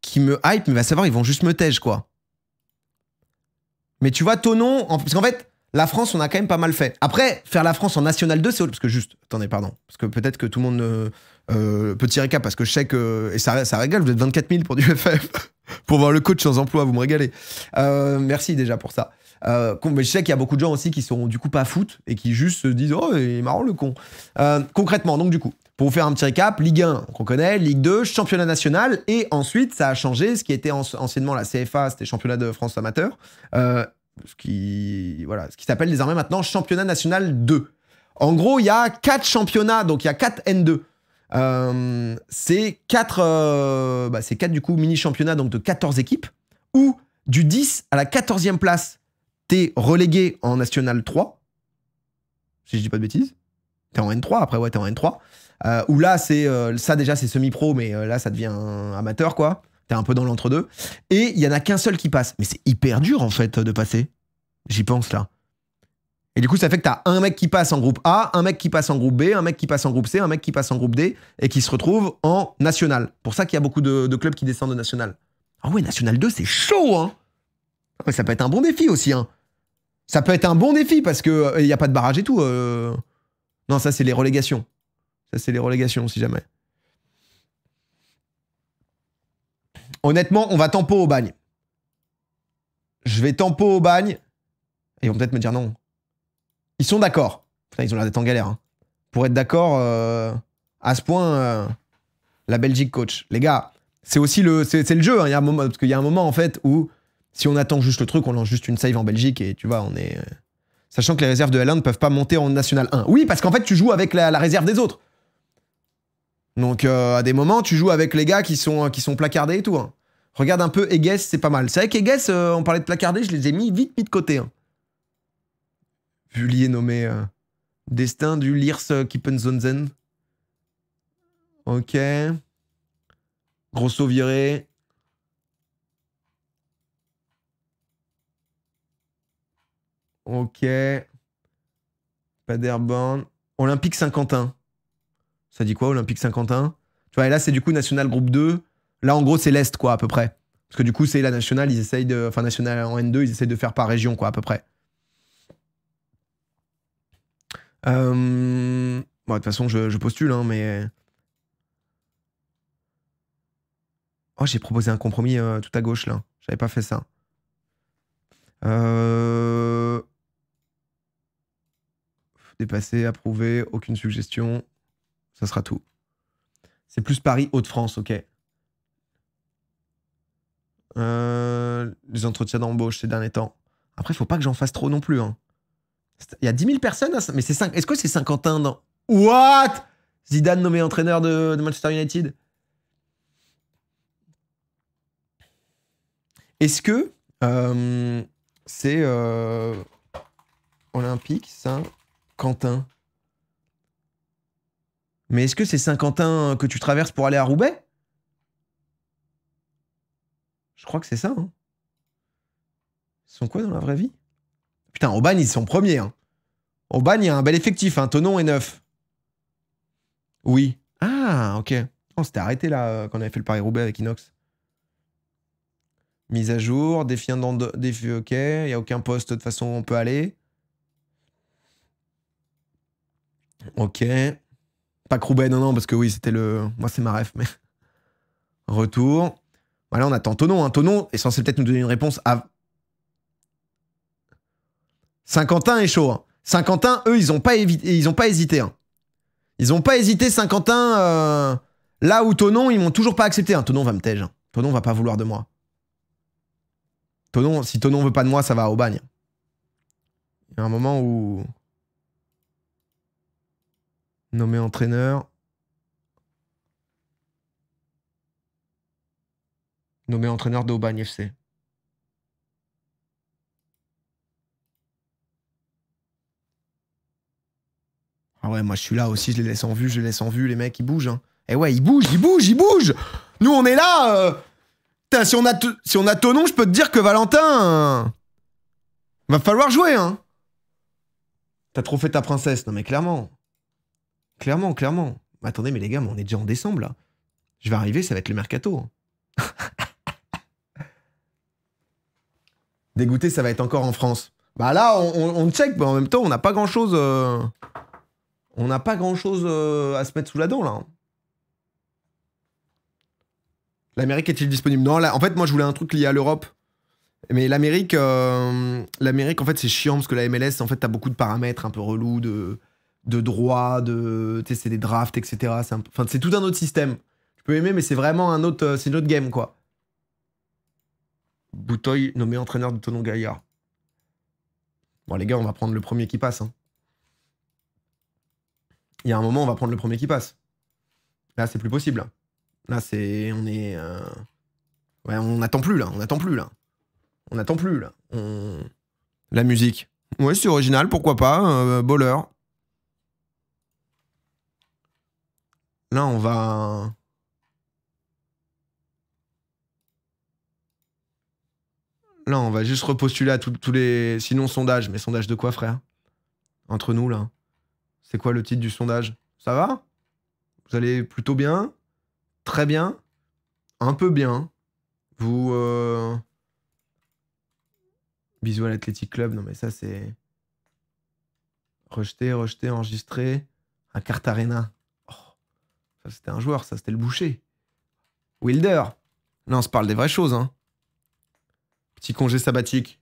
[SPEAKER 1] Qui me hype, mais va savoir, ils vont juste me tège, quoi. Mais tu vois, Tonon. en- Parce qu'en fait, la France, on a quand même pas mal fait. Après, faire la France en National 2, c'est autre. Parce que juste. Attendez, pardon. Parce que peut-être que tout le monde. euh, euh, petit récap, parce que je sais que. Et ça, ça régale, vous êtes 24 000 pour du FF. pour voir le coach sans emploi, vous me régalez. Euh, merci déjà pour ça. Mais je sais qu'il y a beaucoup de gens aussi qui sont du coup pas foot et qui juste se disent Oh, il est marrant le con. Concrètement, donc du coup, pour vous faire un petit récap, Ligue 1, qu'on connaît, Ligue 2, championnat national, et ensuite ça a changé. Ce qui était anci- anciennement la CFA, c'était championnat de France amateur. Ce qui, voilà, ce qui s'appelle désormais maintenant championnat national 2. En gros, il y a 4 championnats, donc il y a 4 N2. Euh, c'est 4 euh, bah, quatre, du coup mini championnats donc de 14 équipes où du 10 à la 14e place t'es relégué en National 3 si je dis pas de bêtises t'es en N3 après ouais t'es en N3 euh, où là c'est euh, ça déjà c'est semi-pro mais là ça devient amateur quoi t'es un peu dans l'entre-deux et il y en a qu'un seul qui passe mais c'est hyper dur en fait de passer j'y pense là et du coup, ça fait que t'as un mec qui passe en groupe A, un mec qui passe en groupe B, un mec qui passe en groupe C, un mec qui passe en groupe D, et qui se retrouve en national. Pour ça qu'il y a beaucoup de, clubs qui descendent de national. Ah ouais, national 2, c'est chaud, hein Ah ouais, Ça peut être un bon défi aussi, hein Ça peut être un bon défi, parce que il n'y a pas de barrage et tout. euh. Non, ça, c'est les relégations. Ça, c'est les relégations, si jamais. Honnêtement, on va tempo au bagne. Je vais tempo au bagne. Et ils vont peut-être me dire non. Ils sont d'accord. Putain, ils ont l'air d'être en galère. hein. Pour être d'accord, euh, à ce point, euh, la Belgique coach. Les gars, c'est aussi le, c'est, le jeu. hein. Il y a un moment, parce qu'il y a un moment, en fait, où si on attend juste le truc, on lance juste une save en Belgique et tu vois, on est. euh, Sachant que les réserves de L1 ne peuvent pas monter en National 1. Oui, parce qu'en fait, tu joues avec la réserve des autres. Donc, euh, à des moments, tu joues avec les gars qui sont, qui sont placardés et tout. hein. Regarde un peu Eges, c'est pas mal. C'est vrai qu'Eges, euh, on parlait de placardés, je les ai mis vite mis de côté. hein. Vullier nommé euh, Destin du Lirs Kippenzonzen. Ok. Grosso viré. Ok. Paderborn. Olympique Saint-Quentin. Ça dit quoi, Olympique Saint-Quentin? Tu vois, et là, c'est du coup National Groupe 2. Là, en gros, c'est l'Est, quoi, à peu près. Parce que du coup, c'est la nationale, ils essayent de. Enfin, nationale en N2, ils essayent de faire par région, quoi, à peu près. Euh, Bon, de toute façon, je, postule, hein, mais. Oh, j'ai proposé un compromis euh, tout à gauche, là. J'avais pas fait ça. Euh... Dépassé, approuvé, aucune suggestion. Ça sera tout. C'est plus Paris, Hauts-de-France, ok. Euh, les entretiens d'embauche ces derniers temps. Après, il faut pas que j'en fasse trop non plus. hein. Il y a 10 000 personnes, à... mais c'est cinq- est-ce que c'est Saint-Quentin dans... What? Zidane nommé entraîneur de, de Manchester United Est-ce que euh, c'est euh, Olympique Saint-Quentin Mais est-ce que c'est Saint-Quentin que tu traverses pour aller à Roubaix? Je crois que c'est ça. hein. Ils sont quoi dans la vraie vie? Putain, Aubagne, ils sont premiers. Hein. Aubagne, il y a un bel effectif. Hein. Tonon est neuf. Oui. Ah, ok. On s'était arrêté là euh, quand on avait fait le Paris-Roubaix avec Inox. Mise à jour, défi, défi ok, il n'y a aucun poste, de toute façon on peut aller. Ok. Pas Roubaix, non, non, parce que oui, c'était le. Moi, c'est ma ref, mais. Retour. Voilà, on attend Tonon. Hein. Tonon est censé peut-être nous donner une réponse à. Saint-Quentin est chaud. hein. Saint-Quentin, eux, ils n'ont pas, pas hésité. hein. Ils ont pas hésité, Saint-Quentin. euh, Là où Tonon, ils m'ont toujours pas accepté. hein. Tonon va me tège. Tonon va pas vouloir de moi. Tonon, si Tonon veut pas de moi, ça va au bagne. Il y a un moment où. Nommé entraîneur. Nommé entraîneur de Aubagne FC. Ah ouais, moi je suis là aussi, je les laisse en vue, je les laisse en vue, les mecs ils bougent. Hein. Eh ouais, ils bougent, ils bougent, ils bougent Nous on est là euh. Si on a, si on a Tonon, je peux te dire que Valentin. euh, Va falloir jouer, hein T'as trop fait ta princesse. Non mais clairement. Clairement, clairement. Attendez, mais les gars, mais on est déjà en décembre là. Je vais arriver, ça va être le mercato. hein. Dégoûté, ça va être encore en France. Bah là, on, check, mais en même temps, on n'a pas grand chose. On n'a pas grand chose à se mettre sous la dent là. hein. L'Amérique est-il disponible? Non, là, en fait, moi je voulais un truc lié à l'Europe. Mais l'Amérique, euh, l'Amérique, en fait, c'est chiant parce que la MLS, en fait, t'as beaucoup de paramètres un peu relous de, de droits, de, c'est des drafts, etc. C'est tout un autre système. Tu peux aimer, mais c'est vraiment un autre, euh, c'est une autre game, quoi. Bouteuil nommé entraîneur de Tonon Gaillard. Bon, les gars, on va prendre le premier qui passe. hein. Il y a un moment, on va prendre le premier qui passe. Là, c'est plus possible. Là, c'est. On est. euh, Ouais, on n'attend plus, là. On n'attend plus, là. On n'attend plus, là. La musique. Ouais, c'est original, pourquoi pas. euh, Baller. Là, on va. Là, on va juste repostuler à tous les. Sinon, sondage. Mais sondage de quoi, frère? Entre nous, là. C'est quoi le titre du sondage? Ça va? Vous allez plutôt bien? Très bien? Un peu bien Vous. euh, Bisous à l'Athletic Club. Non, mais ça, c'est. Rejeté, rejeté, enregistré. Arena. Oh, ça, c'était un joueur, ça, c'était le boucher. Wilder. Là, on se parle des vraies choses, hein. Petit congé sabbatique.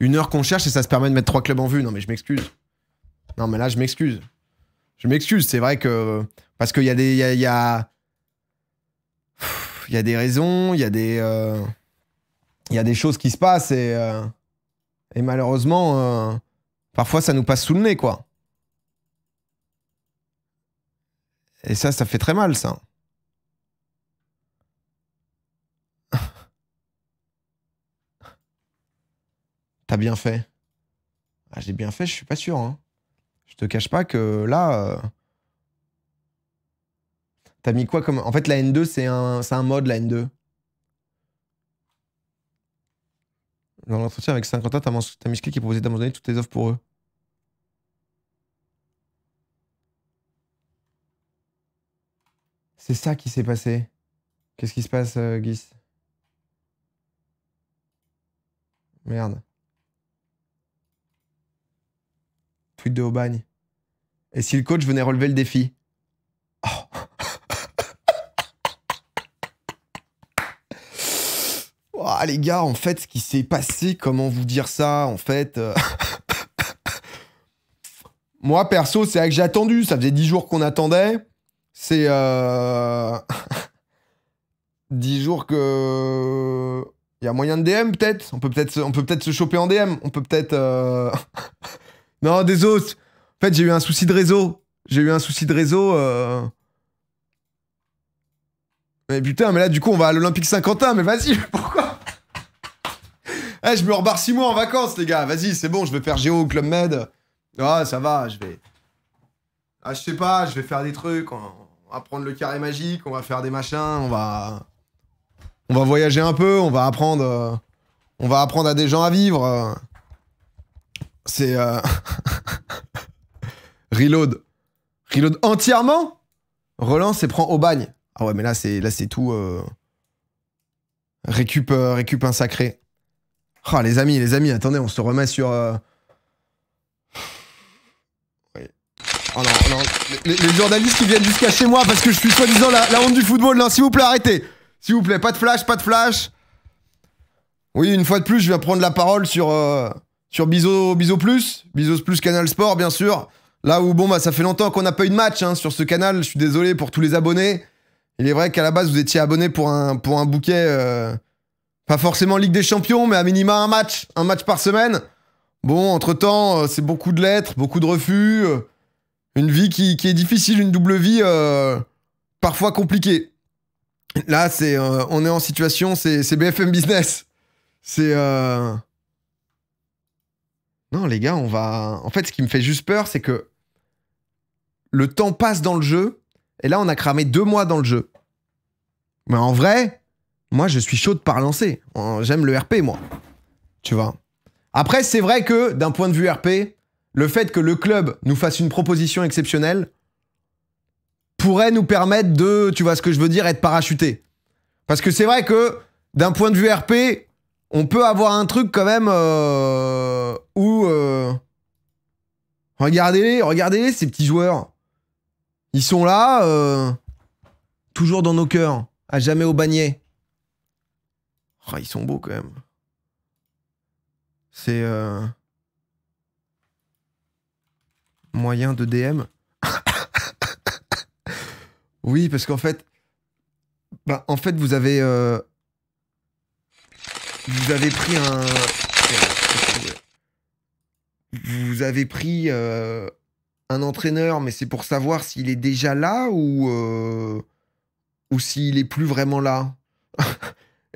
[SPEAKER 1] Une heure qu'on cherche et ça se permet de mettre trois clubs en vue. Non, mais je m'excuse. Non, mais là, je m'excuse. Je m'excuse. C'est vrai que. Parce qu'il y a des. Il y a, des raisons, il y a des. euh, Il y a des choses qui se passent et. euh, Et malheureusement, euh, parfois, ça nous passe sous le nez, quoi. Et ça, ça fait très mal, ça. T'as bien fait. Ah, j'ai bien fait, je suis pas sûr. Hein. Je te cache pas que là. euh, T'as mis quoi comme. En fait, la N2, c'est un, un mode, la N2. Dans l'entretien avec Saint-Quentin, t'as mens- t'as Misclick qui proposait d'abandonner toutes les offres pour eux. C'est ça qui s'est passé. Qu'est-ce qui se passe, euh, Merde. Tweet de Aubagne. Et si le coach venait relever le défi? Oh. Ouah, les gars, en fait, ce qui s'est passé, comment vous dire ça En fait, euh, moi perso, c'est vrai que j'ai attendu. Ça faisait 10 jours qu'on attendait. C'est euh... 10 jours que il y a moyen de DM peut-être? On peut peut-être, se- choper en DM. On peut peut-être. euh, non, des autres. En fait, j'ai eu un souci de réseau. J'ai eu un souci de réseau. euh. Mais putain, mais là, du coup, on va à l'Olympique Saint-Quentin. Mais vas-y, pourquoi? Eh, je me rebarre 6 mois en vacances, les gars. Vas-y, c'est bon, je vais faire Géo au Club Med. Ah, ça va, je vais. Ah, je sais pas, je vais faire des trucs. On va prendre le carré magique, on va faire des machins, on va. On va voyager un peu, on va apprendre. euh, On va apprendre à des gens à vivre. C'est. euh, Reload. Reload entièrement? Relance et prend au bagne. Ah ouais, mais là, c'est tout. euh, Récup, récup un sacré. Ah, les amis, les amis, attendez, on se remet sur. euh, oui. Oh non, non. Les, journalistes qui viennent jusqu'à chez moi parce que je suis soi-disant la, honte du football. Non, s'il vous plaît, arrêtez. S'il vous plaît, pas de flash, pas de flash. Oui, une fois de plus, je viens prendre la parole sur, euh, sur Bizo Plus. Bizos Plus Canal Sport, bien sûr. Là où, bon, bah, ça fait longtemps qu'on n'a pas eu de match hein, sur ce canal. Je suis désolé pour tous les abonnés. Il est vrai qu'à la base, vous étiez abonné pour un, pour un bouquet. euh, pas forcément Ligue des Champions, mais à minima un match. Un match par semaine. Bon, entre-temps, euh, c'est beaucoup de lettres, beaucoup de refus. euh, une vie qui, est difficile, une double vie euh, parfois compliquée. Là, c'est, euh, on est en situation, c'est, BFM Business. C'est. euh, Non, les gars, on va. En fait, ce qui me fait juste peur, c'est que le temps passe dans le jeu, et là, on a cramé deux mois dans le jeu. Mais en vrai, moi, je suis chaud de pas relancer. Euh, J'aime le RP, moi. Tu vois. Après, c'est vrai que, d'un point de vue RP, le fait que le club nous fasse une proposition exceptionnelle pourrait nous permettre de, tu vois ce que je veux dire, être parachuté. Parce que c'est vrai que, d'un point de vue RP, on peut avoir un truc quand même euh, où... euh, regardez-les, regardez-les, ces petits joueurs. Ils sont là, euh, toujours dans nos cœurs, à jamais au bagnet. Oh, ils sont beaux quand même. C'est... moyen de DM. oui, parce qu'en fait, bah, en fait, vous avez, euh, vous avez pris un, vous avez pris euh, un entraîneur, mais c'est pour savoir s'il est déjà là ou euh, ou s'il est plus vraiment là.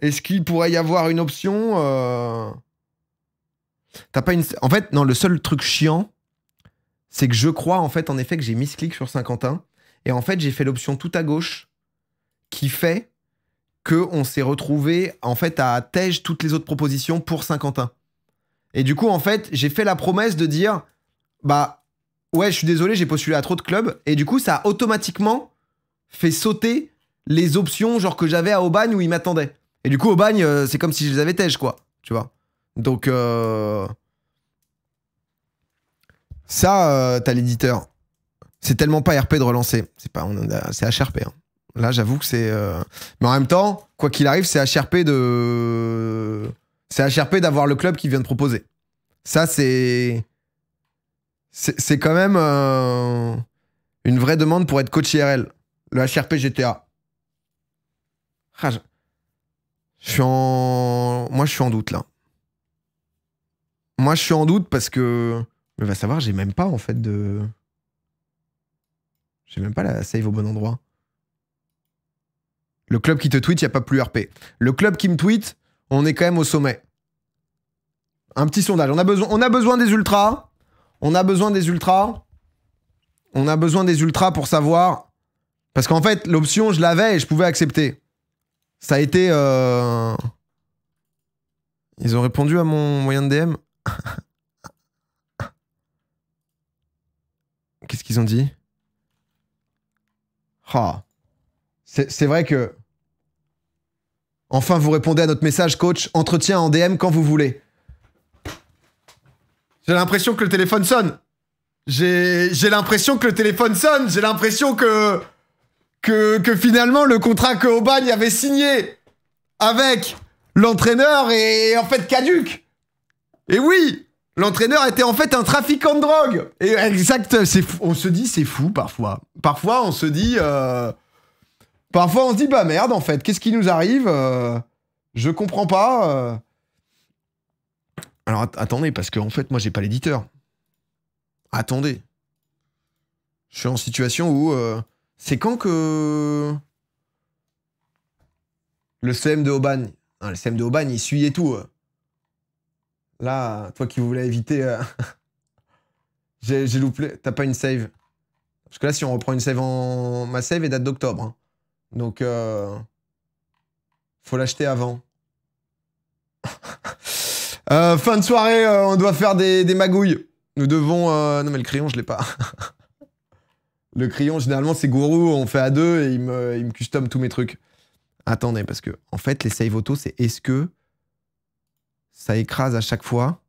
[SPEAKER 1] Est-ce qu'il pourrait y avoir une option T'as pas une. En fait, non. Le seul truc chiant, c'est que je crois en fait en effet que j'ai mis ce clic sur Saint-Quentin et en fait j'ai fait l'option tout à gauche qui fait que on s'est retrouvé en fait à tège toutes les autres propositions pour Saint-Quentin. Et du coup en fait j'ai fait la promesse de dire bah ouais je suis désolé j'ai postulé à trop de clubs et du coup ça a automatiquement fait sauter les options genre que j'avais à Aubagne où ils m'attendaient. Et du coup Aubagne euh, c'est comme si je les avais tège quoi, tu vois. Donc euh, ça, euh, t'as l'éditeur. C'est tellement pas RP de relancer. C'est pas, c'est HRP. hein. Là, j'avoue que c'est. euh, Mais en même temps, quoi qu'il arrive, c'est HRP de. C'est HRP d'avoir le club qui vient de proposer. Ça, c'est. C'est quand même euh, une vraie demande pour être coach IRL. Le HRP GTA. Je suis en. Moi, je suis en doute là. Moi, je suis en doute parce que. Mais va savoir, j'ai même pas en fait de. J'ai même pas la save au bon endroit. Le club qui te tweet, il n'y a pas plus RP. Le club qui me tweet, on est quand même au sommet. Un petit sondage. On a besoin, on a besoin des ultras. On a besoin des ultras. On a besoin des ultras pour savoir. Parce qu'en fait, l'option, je l'avais et je pouvais accepter. Ça a été. euh, Ils ont répondu à mon moyen de DM Qu'est-ce qu'ils ont dit? Ah. C'est vrai que. Enfin, vous répondez à notre message, coach. Entretien en DM quand vous voulez. J'ai l'impression que le téléphone sonne. J'ai l'impression que le téléphone sonne. J'ai l'impression que, que. finalement, le contrat que Aubagne avait signé avec l'entraîneur est en fait caduque. Et oui, l'entraîneur était en fait un trafiquant de drogue. Et exact, on se dit c'est fou parfois. Parfois on se dit euh, parfois on se dit bah merde en fait, qu'est-ce qui nous arrive euh, Je comprends pas. euh. Alors att- attendez parce qu'en fait moi j'ai pas l'éditeur. Attendez. Je suis en situation où c'est quand que le CM de Aubagne, hein, le CM de Aubagne, il suit et tout. Là, toi qui voulais éviter. euh, J'ai loupé. T'as pas une save. Parce que là, si on reprend une save en. Ma save est date d'octobre. hein. Donc. euh, Faut l'acheter avant. Euh, fin de soirée, on doit faire des, magouilles. Nous devons. Non, mais le crayon, je l'ai pas. le crayon, généralement, c'est gourou. On fait à deux et il me, il me custom tous mes trucs. Attendez, parce que, en fait, les save auto, c'est est-ce que ça écrase à chaque fois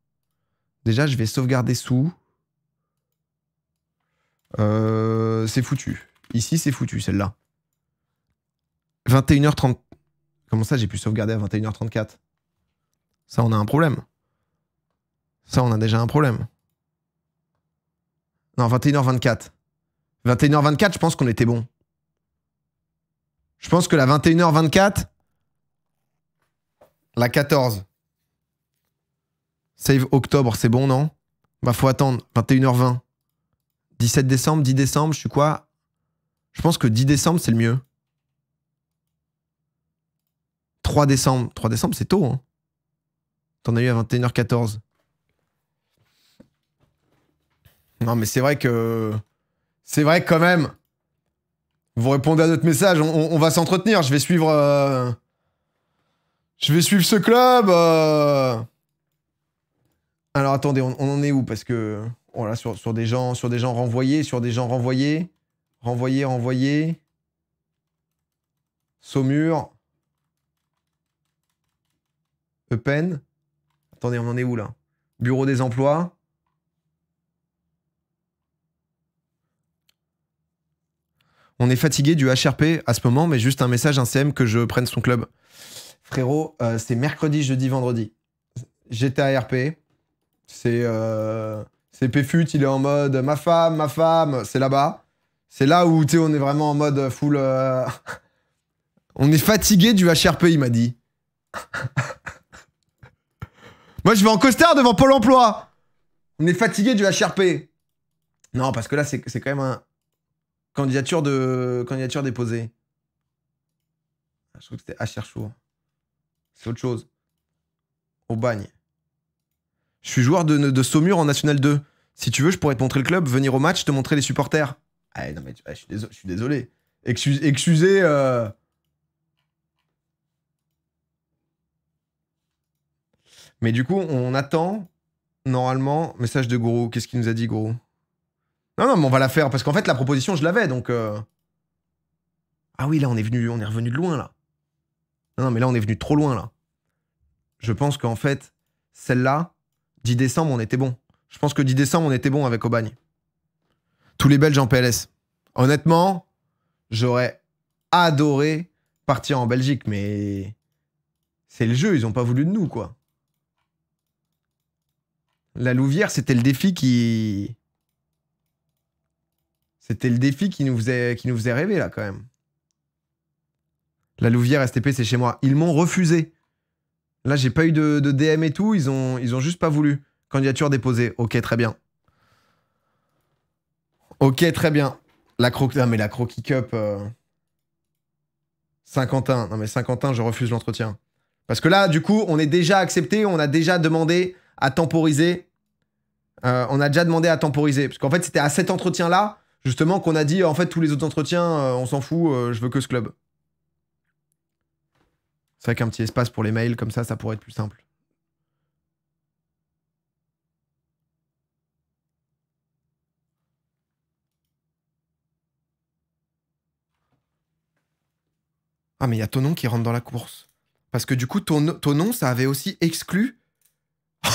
[SPEAKER 1] Déjà, je vais sauvegarder sous. Euh, c'est foutu. Ici, c'est foutu, celle-là. 21h30. Comment ça, j'ai pu sauvegarder à 21h34 Ça, on a un problème. Ça, on a déjà un problème. Non, 21h24. 21h24, je pense qu'on était bon. Je pense que la 21h24, la 14. Save octobre, c'est bon, non? Bah, faut attendre. 21h20. 17 décembre, 10 décembre, je suis quoi? Je pense que 10 décembre, c'est le mieux. 3 décembre. 3 décembre, c'est tôt, hein T'en as eu à 21h14. Non, mais c'est vrai que. C'est vrai que quand même. Vous répondez à notre message, on, va s'entretenir. Je vais suivre. euh, Je vais suivre ce club. euh. Alors attendez, on, en est où? Parce que. Voilà, sur, sur, des gens, sur des gens renvoyés, sur des gens renvoyés. Renvoyés, renvoyés. Saumur. Eupen. Attendez, on en est où là? Bureau des emplois. On est fatigué du HRP à ce moment, mais juste un message, un CM que je prenne son club. Frérot, euh, c'est mercredi, jeudi, vendredi. J'étais à RP. C'est euh, PFUT, il est en mode ma femme, ma femme, c'est là-bas. C'est là où tu on est vraiment en mode full. euh, on est fatigué du HRP, il m'a dit. Moi, je vais en costard devant Pôle emploi. On est fatigué du HRP. Non, parce que là, c'est quand même un. Candidature, déposée. Ah, Je trouve que c'était HR. C'est autre chose. Au bagne. Je suis joueur de, Saumur en National 2. Si tu veux, je pourrais te montrer le club, venir au match, te montrer les supporters. Ah, non, mais ah, je, suis désolé, excusez. euh, Mais du coup, on attend. Normalement, message de Gourou. Qu'est-ce qu'il nous a dit, Gourou Non, non, mais on va la faire parce qu'en fait, la proposition, je l'avais donc. euh, Ah oui, là, on est venu, on est revenu de loin là. Non, non, mais là, on est venu trop loin là. Je pense qu'en fait, celle-là, 10 décembre, on était bon. Je pense que 10 décembre, on était bon avec Aubagne. Tous les Belges en PLS. Honnêtement, j'aurais adoré partir en Belgique, mais c'est le jeu, ils ont pas voulu de nous, quoi. La Louvière, c'était le défi qui. C'était le défi qui nous faisait, qui nous faisait rêver, là, quand même. La Louvière STP, c'est chez moi. Ils m'ont refusé. Là, j'ai pas eu de, DM et tout. Ils ont, juste pas voulu. Candidature déposée. Ok, très bien. Ok, très bien. La croquis. Non, mais la croquis cup. euh, Saint-Quentin. Non, mais Saint-Quentin, je refuse l'entretien. Parce que là, du coup, on est déjà accepté. On a déjà demandé à temporiser. Euh, on a déjà demandé à temporiser. Parce qu'en fait, c'était à cet entretien-là, justement, qu'on a dit en fait, tous les autres entretiens, euh, on s'en fout, je veux que ce club. C'est vrai qu'un petit espace pour les mails comme ça, ça pourrait être plus simple. Ah, mais il y a ton nom qui rentre dans la course. Parce que du coup, ton, nom, ça avait aussi exclu.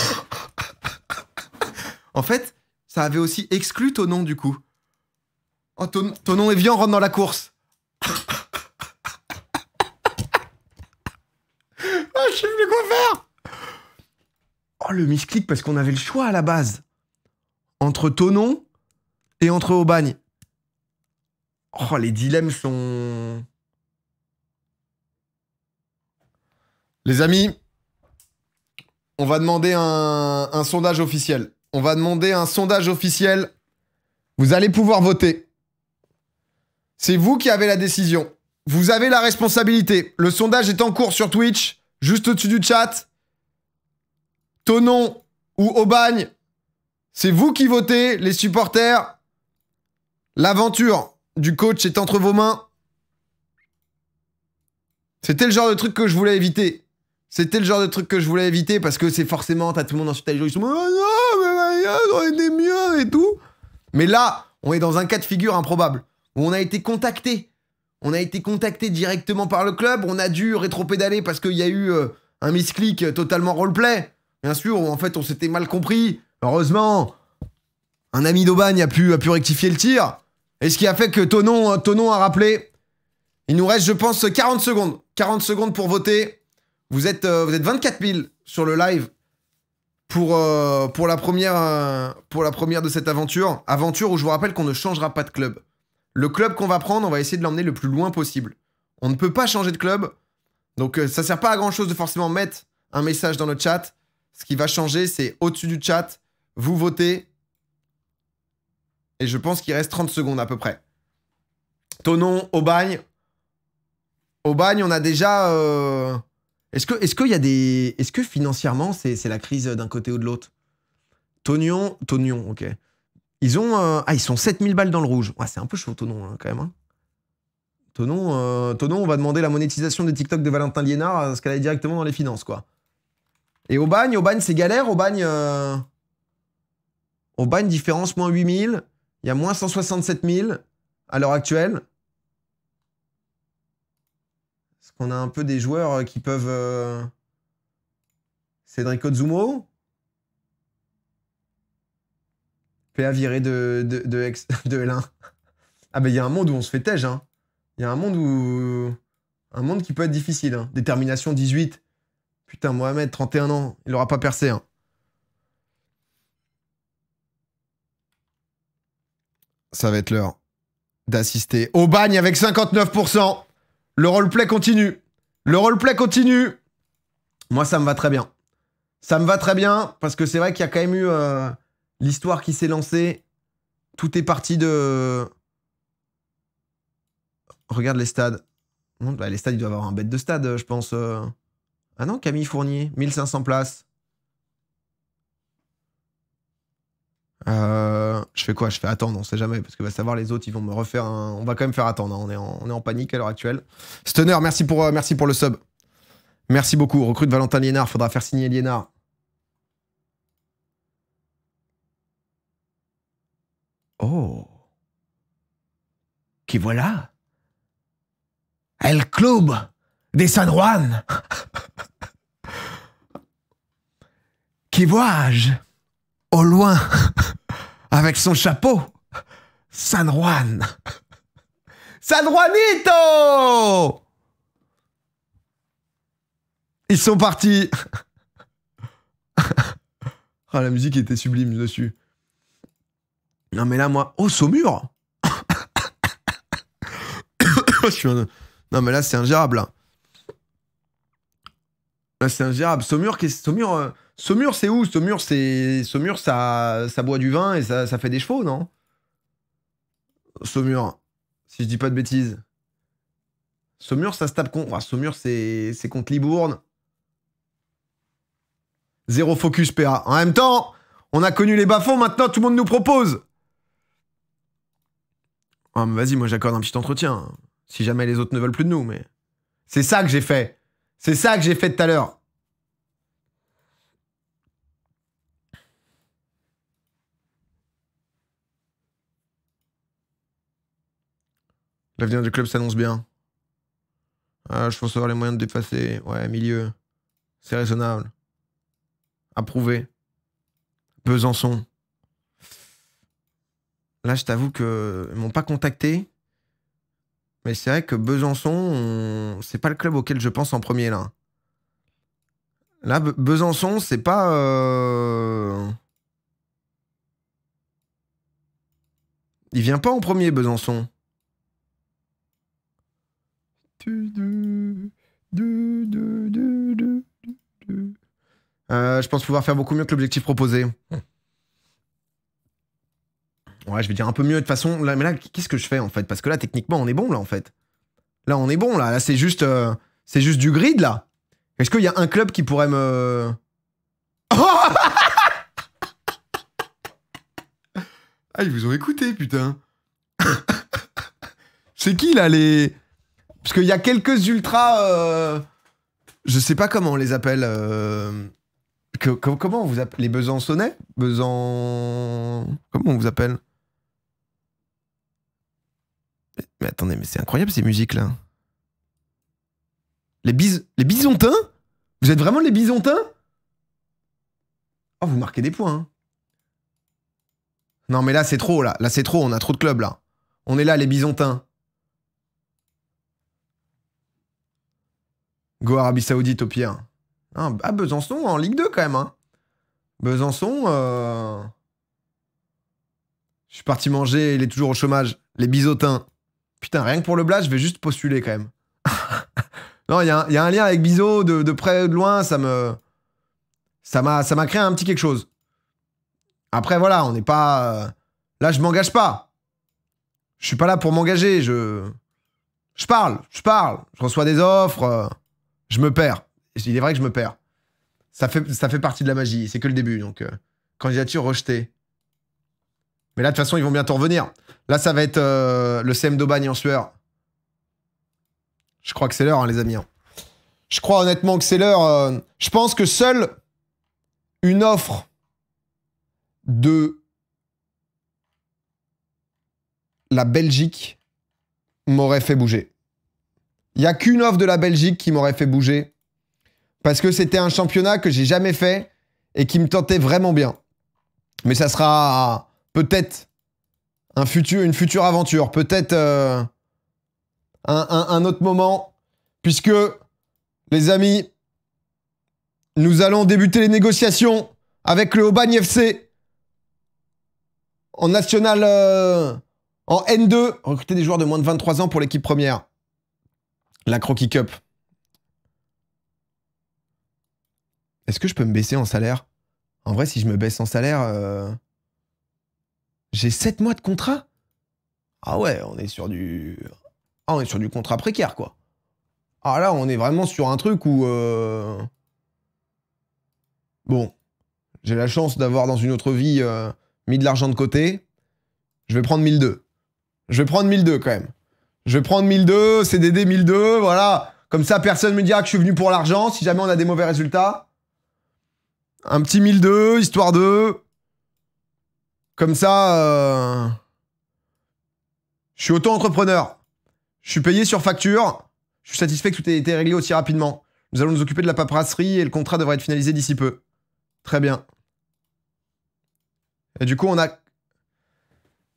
[SPEAKER 1] en fait, ça avait aussi exclu ton nom, du coup. Oh, ton, ton nom Evian rentre dans la course. Oh, le misclick, parce qu'on avait le choix à la base. Entre Tonon et entre Aubagne. Oh, les dilemmes sont. Les amis, on va demander un, un sondage officiel. On va demander un sondage officiel. Vous allez pouvoir voter. C'est vous qui avez la décision. Vous avez la responsabilité. Le sondage est en cours sur Twitch, juste au-dessus du chat. Tonon ou Aubagne, c'est vous qui votez, les supporters. L'aventure du coach est entre vos mains. C'était le genre de truc que je voulais éviter. C'était le genre de truc que je voulais éviter parce que c'est forcément, t'as tout le monde ensuite, ils sont oh non, mais aurait été mieux et tout. Mais là, on est dans un cas de figure improbable où on a été contacté. On a été contacté directement par le club. On a dû rétro-pédaler parce qu'il y a eu euh, un misclick totalement roleplay. Bien sûr, en fait, on s'était mal compris. Heureusement, un ami d'Aubagne a pu, a pu rectifier le tir. Et ce qui a fait que Tonon, Tonon a rappelé. Il nous reste, je pense, 40 secondes. 40 secondes pour voter. Vous êtes, euh, vous êtes 24 000 sur le live pour, euh, pour, la première, euh, pour la première de cette aventure. Aventure où je vous rappelle qu'on ne changera pas de club. Le club qu'on va prendre, on va essayer de l'emmener le plus loin possible. On ne peut pas changer de club. Donc ça sert pas à grand chose de forcément mettre un message dans le chat. Ce qui va changer, c'est au-dessus du chat, vous votez. Et je pense qu'il reste 30 secondes à peu près. Tonon, Aubagne. Aubagne, on a déjà. euh, Est-ce que, est-ce y a des, est-ce que financièrement c'est, la crise d'un côté ou de l'autre? Tonion, Tonion, ok. Ils ont, euh, ah ils sont 7000 balles dans le rouge. C'est un peu chaud Tonon hein, quand même. hein. Tonon, euh, Tonon, on va demander la monétisation des TikTok de Valentin Liénard, ce qu'elle aille directement dans les finances quoi. Et Aubagne, Aubagne c'est galère. Aubagne, euh, Aubagne différence moins 8000. Il y a moins 167 000 à l'heure actuelle. Est-ce qu'on a un peu des joueurs euh, qui peuvent. euh, Cédric Ozumo PA viré de, de, de, ex- de L1. Ah, bah, il y a un monde où on se fait tège, hein. Il y a un monde où. Un monde qui peut être difficile, hein. Détermination 18. Putain, Mohamed, 31 ans, il aura pas percé, hein. Ça va être l'heure d'assister au bagne avec 59%. Le roleplay continue. Le roleplay continue. Moi, ça me va très bien. Ça me va très bien parce que c'est vrai qu'il y a quand même eu euh, l'histoire qui s'est lancée. Tout est parti de. Regarde les stades. Bah, les stades, ils doivent avoir un bête de stade, je pense. euh. Ah non, Camille Fournier, 1500 places. Euh, je fais quoi? Je fais attendre, on sait jamais, parce que va savoir les autres, ils vont me refaire un. On va quand même faire attendre, hein, on, est en, panique à l'heure actuelle. Stunner, merci pour, euh, merci pour le sub. Merci beaucoup. Recrute Valentin Liénard, faudra faire signer Liénard. Oh. Qui voilà? El Club de San Juan. Qui vois-je Au loin, avec son chapeau, San Juan. San Juanito Ils sont partis. Ah, la musique était sublime dessus. Non, mais là, moi. Oh, Saumur Non, mais là, c'est ingérable. Là, c'est ingérable. Saumur, Saumur, euh, Saumur, c'est où? Saumur, c'est. Saumur, ça, ça boit du vin et ça, fait des chevaux, non? Saumur, si je dis pas de bêtises. Saumur, ça se tape contre. Saumur, c'est contre Libourne. Zéro focus PA. En même temps, on a connu les bas-fonds, maintenant tout le monde nous propose. Ah, vas-y, moi j'accorde un petit entretien. Si jamais les autres ne veulent plus de nous, mais. C'est ça que j'ai fait. C'est ça que j'ai fait tout à l'heure. L'avenir du club s'annonce bien. Ah, je pense avoir les moyens de dépasser. Ouais, milieu. C'est raisonnable. Approuvé. Besançon. Là, je t'avoue que ils m'ont pas contacté. Mais c'est vrai que Besançon, on- c'est pas le club auquel je pense en premier là. Là, Be- Besançon, c'est pas. euh, Il vient pas en premier, Besançon. Euh, je pense pouvoir faire beaucoup mieux que l'objectif proposé. Ouais, je vais dire un peu mieux de toute façon. Là, mais là, qu'est-ce que je fais en fait? Parce que là, techniquement, on est bon là en fait. Là, on est bon là. Là, c'est juste, euh, c'est juste du grid là. Est-ce qu'il y a un club qui pourrait me. ah, ils vous ont écouté, putain. c'est qui là les. Parce qu'il y a quelques ultras. euh, Je sais pas comment on les appelle. euh, que- comment on vous appelle Les Besançonnais? Besan. Comment on vous appelle? Mais, attendez, mais c'est incroyable ces musiques là. Les, bis... les bisontins Vous êtes vraiment les bisontins Oh, vous marquez des points. hein. Non, mais là c'est trop là. Là c'est trop, on a trop de clubs là. On est là, les bisontins. Go Arabie Saoudite au pire. Ah, ah, Besançon en Ligue 2 quand même. Hein. Besançon. euh, Je suis parti manger, il est toujours au chômage. Les bisotins. Putain, rien que pour le blast, je vais juste postuler quand même. non, il y, a un- lien avec Bizo de, près ou de loin, ça me. Ça m'a ça m'a créé un petit quelque chose. Après, voilà, on n'est pas. euh, Là, je m'engage pas. Je suis pas là pour m'engager. Je. Je parle, je parle. Je reçois des offres. euh, Je me perds. Il est vrai que je me perds. Ça fait, ça fait partie de la magie. C'est que le début. Donc, euh, candidature rejetée. Mais là, de toute façon, ils vont bientôt revenir. Là, ça va être euh, le CM d'Aubagne en sueur. Je crois que c'est l'heure, hein, les amis. hein. Je crois honnêtement que c'est l'heure. euh, je pense que seule une offre de la Belgique m'aurait fait bouger. Il n'y a qu'une offre de la Belgique qui m'aurait fait bouger. Parce que c'était un championnat que j'ai jamais fait et qui me tentait vraiment bien. Mais ça sera peut-être un futur, une future aventure, peut-être euh, un, autre moment, puisque, les amis, nous allons débuter les négociations avec le Aubagne FC en national, euh, en N2, recruter des joueurs de moins de 23 ans pour l'équipe première. La Croquis Cup. Est-ce que je peux me baisser en salaire? En vrai, si je me baisse en salaire, euh, j'ai 7 mois de contrat? Ah ouais, on est sur du. Ah, on est sur du contrat précaire, quoi. Ah là, on est vraiment sur un truc où. euh, Bon, j'ai la chance d'avoir dans une autre vie euh, mis de l'argent de côté. Je vais prendre 1002. Je vais prendre 1002 quand même. Je vais prendre 1002, CDD 1002, voilà. Comme ça, personne me dira que je suis venu pour l'argent si jamais on a des mauvais résultats. Un petit 1002, histoire de. Comme ça, euh, je suis auto-entrepreneur. Je suis payé sur facture. Je suis satisfait que tout ait été réglé aussi rapidement. Nous allons nous occuper de la paperasserie et le contrat devrait être finalisé d'ici peu. Très bien. Et du coup, on a.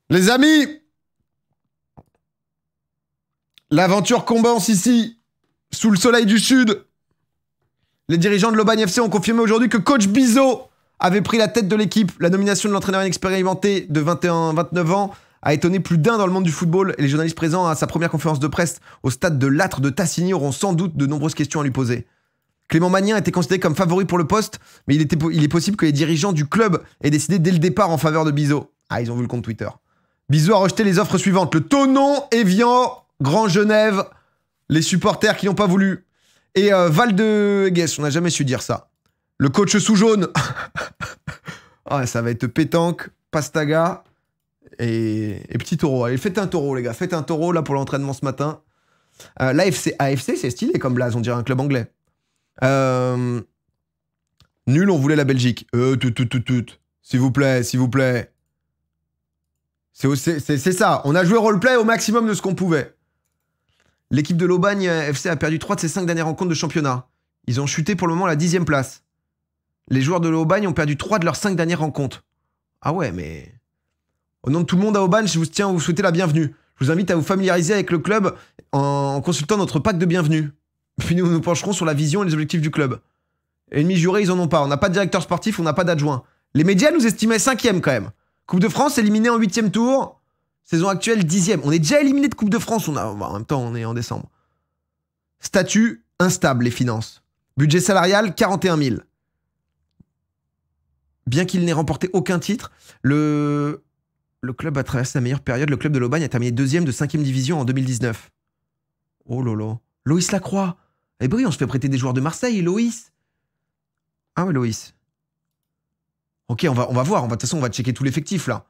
[SPEAKER 1] Les amis L'aventure commence ici, sous le soleil du sud. Les dirigeants de l'Aubagne FC ont confirmé aujourd'hui que coach Bizot avait pris la tête de l'équipe. La nomination de l'entraîneur inexpérimenté de 21-29 ans a étonné plus d'un dans le monde du football et les journalistes présents à sa première conférence de presse au stade de l'âtre de Tassigny auront sans doute de nombreuses questions à lui poser. Clément Magnin était considéré comme favori pour le poste, mais il est possible que les dirigeants du club aient décidé dès le départ en faveur de Bizot. Ah, ils ont vu le compte Twitter. Bizot a rejeté les offres suivantes. Le Tonon, Evian, Grand Genève, les supporters qui n'ont pas voulu. Et euh, Val de Guess, on n'a jamais su dire ça. Le coach sous jaune. ah, ça va être pétanque, pastaga et, et petit taureau. Allez, faites un taureau, les gars. Faites un taureau là pour l'entraînement ce matin. Euh, L'AFC, AFC, c'est stylé comme blaze, on dirait un club anglais. Euh, nul, on voulait la Belgique. Euh. S'il vous plaît, s'il vous plaît. C'est ça. On a joué roleplay au maximum de ce qu'on pouvait. L'équipe de l'Aubagne FC a perdu 3 de ses 5 dernières rencontres de championnat. Ils ont chuté pour le moment à la dixième place. Les joueurs de l'Aubagne ont perdu 3 de leurs 5 dernières rencontres. Ah ouais, mais... Au nom de tout le monde à Aubagne, je vous tiens à vous souhaiter la bienvenue. Je vous invite à vous familiariser avec le club en consultant notre pack de bienvenue. Puis nous nous pencherons sur la vision et les objectifs du club. Ennemis jurés, ils en ont pas. On n'a pas de directeur sportif, on n'a pas d'adjoint. Les médias nous estimaient cinquième quand même. Coupe de France éliminée en huitième tour. Saison actuelle dixième. On est déjà éliminé de Coupe de France. En même temps, on est en décembre. Statut instable, les finances. Budget salarial 41 000. Bien qu'il n'ait remporté aucun titre, le, club a traversé sa meilleure période. Le club de l'Aubagne a terminé deuxième de cinquième division en 2019. Oh lolo. Loïs Lacroix. Eh ben oui, on se fait prêter des joueurs de Marseille, Loïs. Ah ouais, Loïs. Ok, on va, on va voir. De toute façon, on va checker tout l'effectif là.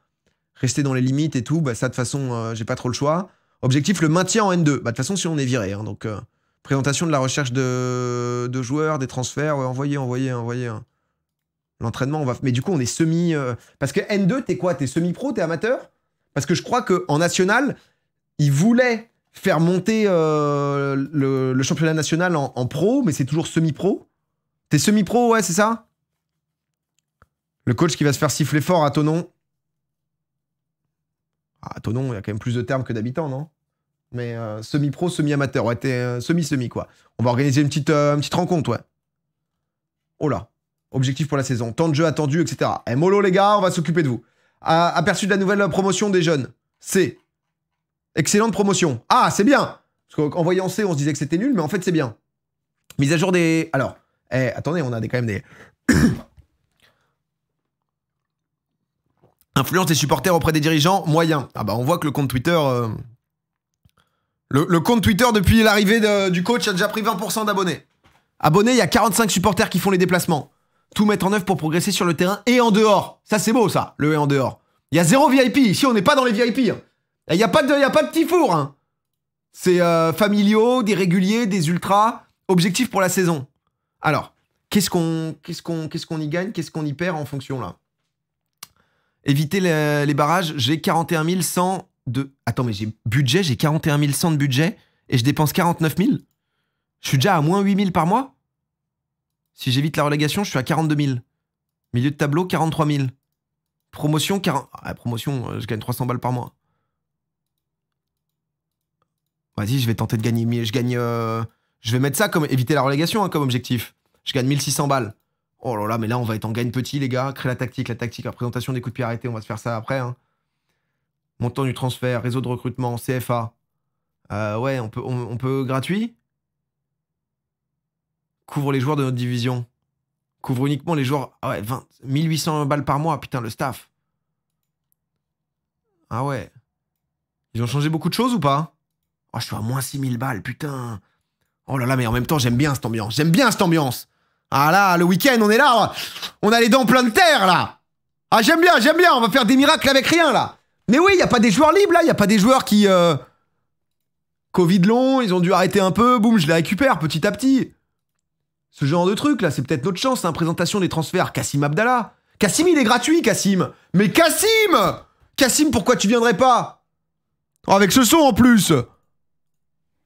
[SPEAKER 1] Rester dans les limites et tout, bah ça de toute façon, euh, j'ai pas trop le choix. Objectif, le maintien en N2. Bah de toute façon, si on est viré. hein, donc, euh, présentation de la recherche de, joueurs, des transferts. Envoyez, envoyez, envoyez. hein. L'entraînement, on va. Mais du coup, on est semi. euh, Parce que N2, t'es quoi? T'es semi-pro T'es amateur? Parce que je crois qu'en national, ils voulaient faire monter euh, le, championnat national en, pro, mais c'est toujours semi-pro. T'es semi-pro, ouais, c'est ça? Le coach qui va se faire siffler fort à Tonon. Ah, à Tonon, il y a quand même plus de termes que d'habitants, non? Mais euh, semi-pro, semi-amateur, ouais, t'es semi-semi, quoi. On va organiser une petite, une petite rencontre, ouais. Oh là. Objectif pour la saison. Temps de jeu attendu, etc. Eh, mollo, les gars, on va s'occuper de vous. Aperçu de la nouvelle promotion des jeunes. C. Excellente promotion. Ah, c'est bien Parce qu'en voyant C, on se disait que c'était nul, mais en fait, c'est bien. Mise à jour des. Alors, eh, attendez, on a quand même des. Influence des supporters auprès des dirigeants, moyen. Ah bah, on voit que le compte Twitter. euh, Le, le compte Twitter, depuis l'arrivée du coach, a déjà pris 20% d'abonnés. Abonnés, il y a 45 supporters qui font les déplacements. Tout mettre en œuvre pour progresser sur le terrain et en dehors. Ça, c'est beau, ça, le et en dehors. Il y a zéro VIP. Ici, on n'est pas dans les VIP. hein. Il n'y a, pas de- y a pas de hein. C'est euh, familiaux, des réguliers, des ultras. Objectif pour la saison. Alors, qu'est-ce qu'on qu'est-ce qu'on qu'est-ce qu'on y gagne Qu'est-ce qu'on y perd en fonction là? Éviter les, les barrages, j'ai 41 100 de. Attends, mais j'ai budget, j'ai 41 100 de budget et je dépense 49 000 Je suis déjà à moins 8 000 par mois? Si j'évite la relégation, je suis à 42 000. Milieu de tableau, 43 000. Promotion, 40. Ah, promotion, euh, je gagne 300 balles par mois. Vas-y, je vais tenter de gagner. mille- Je gagne. euh, Je vais mettre ça comme éviter la relégation hein, comme objectif. Je gagne 1600 balles. Oh là là, mais là, on va être en gagne petit, les gars. Créer la tactique, la tactique, la présentation des coups de pied arrêtés, on va se faire ça après. hein. Montant du transfert, réseau de recrutement, CFA. Euh, ouais, on peut, on peut gratuit? Couvre les joueurs de notre division. Couvre uniquement les joueurs. Ah ouais, 20, 1800 balles par mois, putain, le staff. Ah ouais. Ils ont changé beaucoup de choses ou pas? Oh, je suis à moins 6000 balles, putain. Oh là là, mais en même temps, j'aime bien cette ambiance. J'aime bien cette ambiance. Ah là, le week-end, on est là. On a les dents pleines de terre, là. Ah, j'aime bien, j'aime bien. On va faire des miracles avec rien, là. Mais oui, il a pas des joueurs libres, là. Il a pas des joueurs qui... euh, Covid long, ils ont dû arrêter un peu. Boum, je les récupère petit à petit. Ce genre de truc, là, c'est peut-être notre chance. Hein. Présentation des transferts. Kassim Abdallah. Kassim, il est gratuit, Kassim. Mais Kassim Kassim, pourquoi tu viendrais pas? Avec ce son, en plus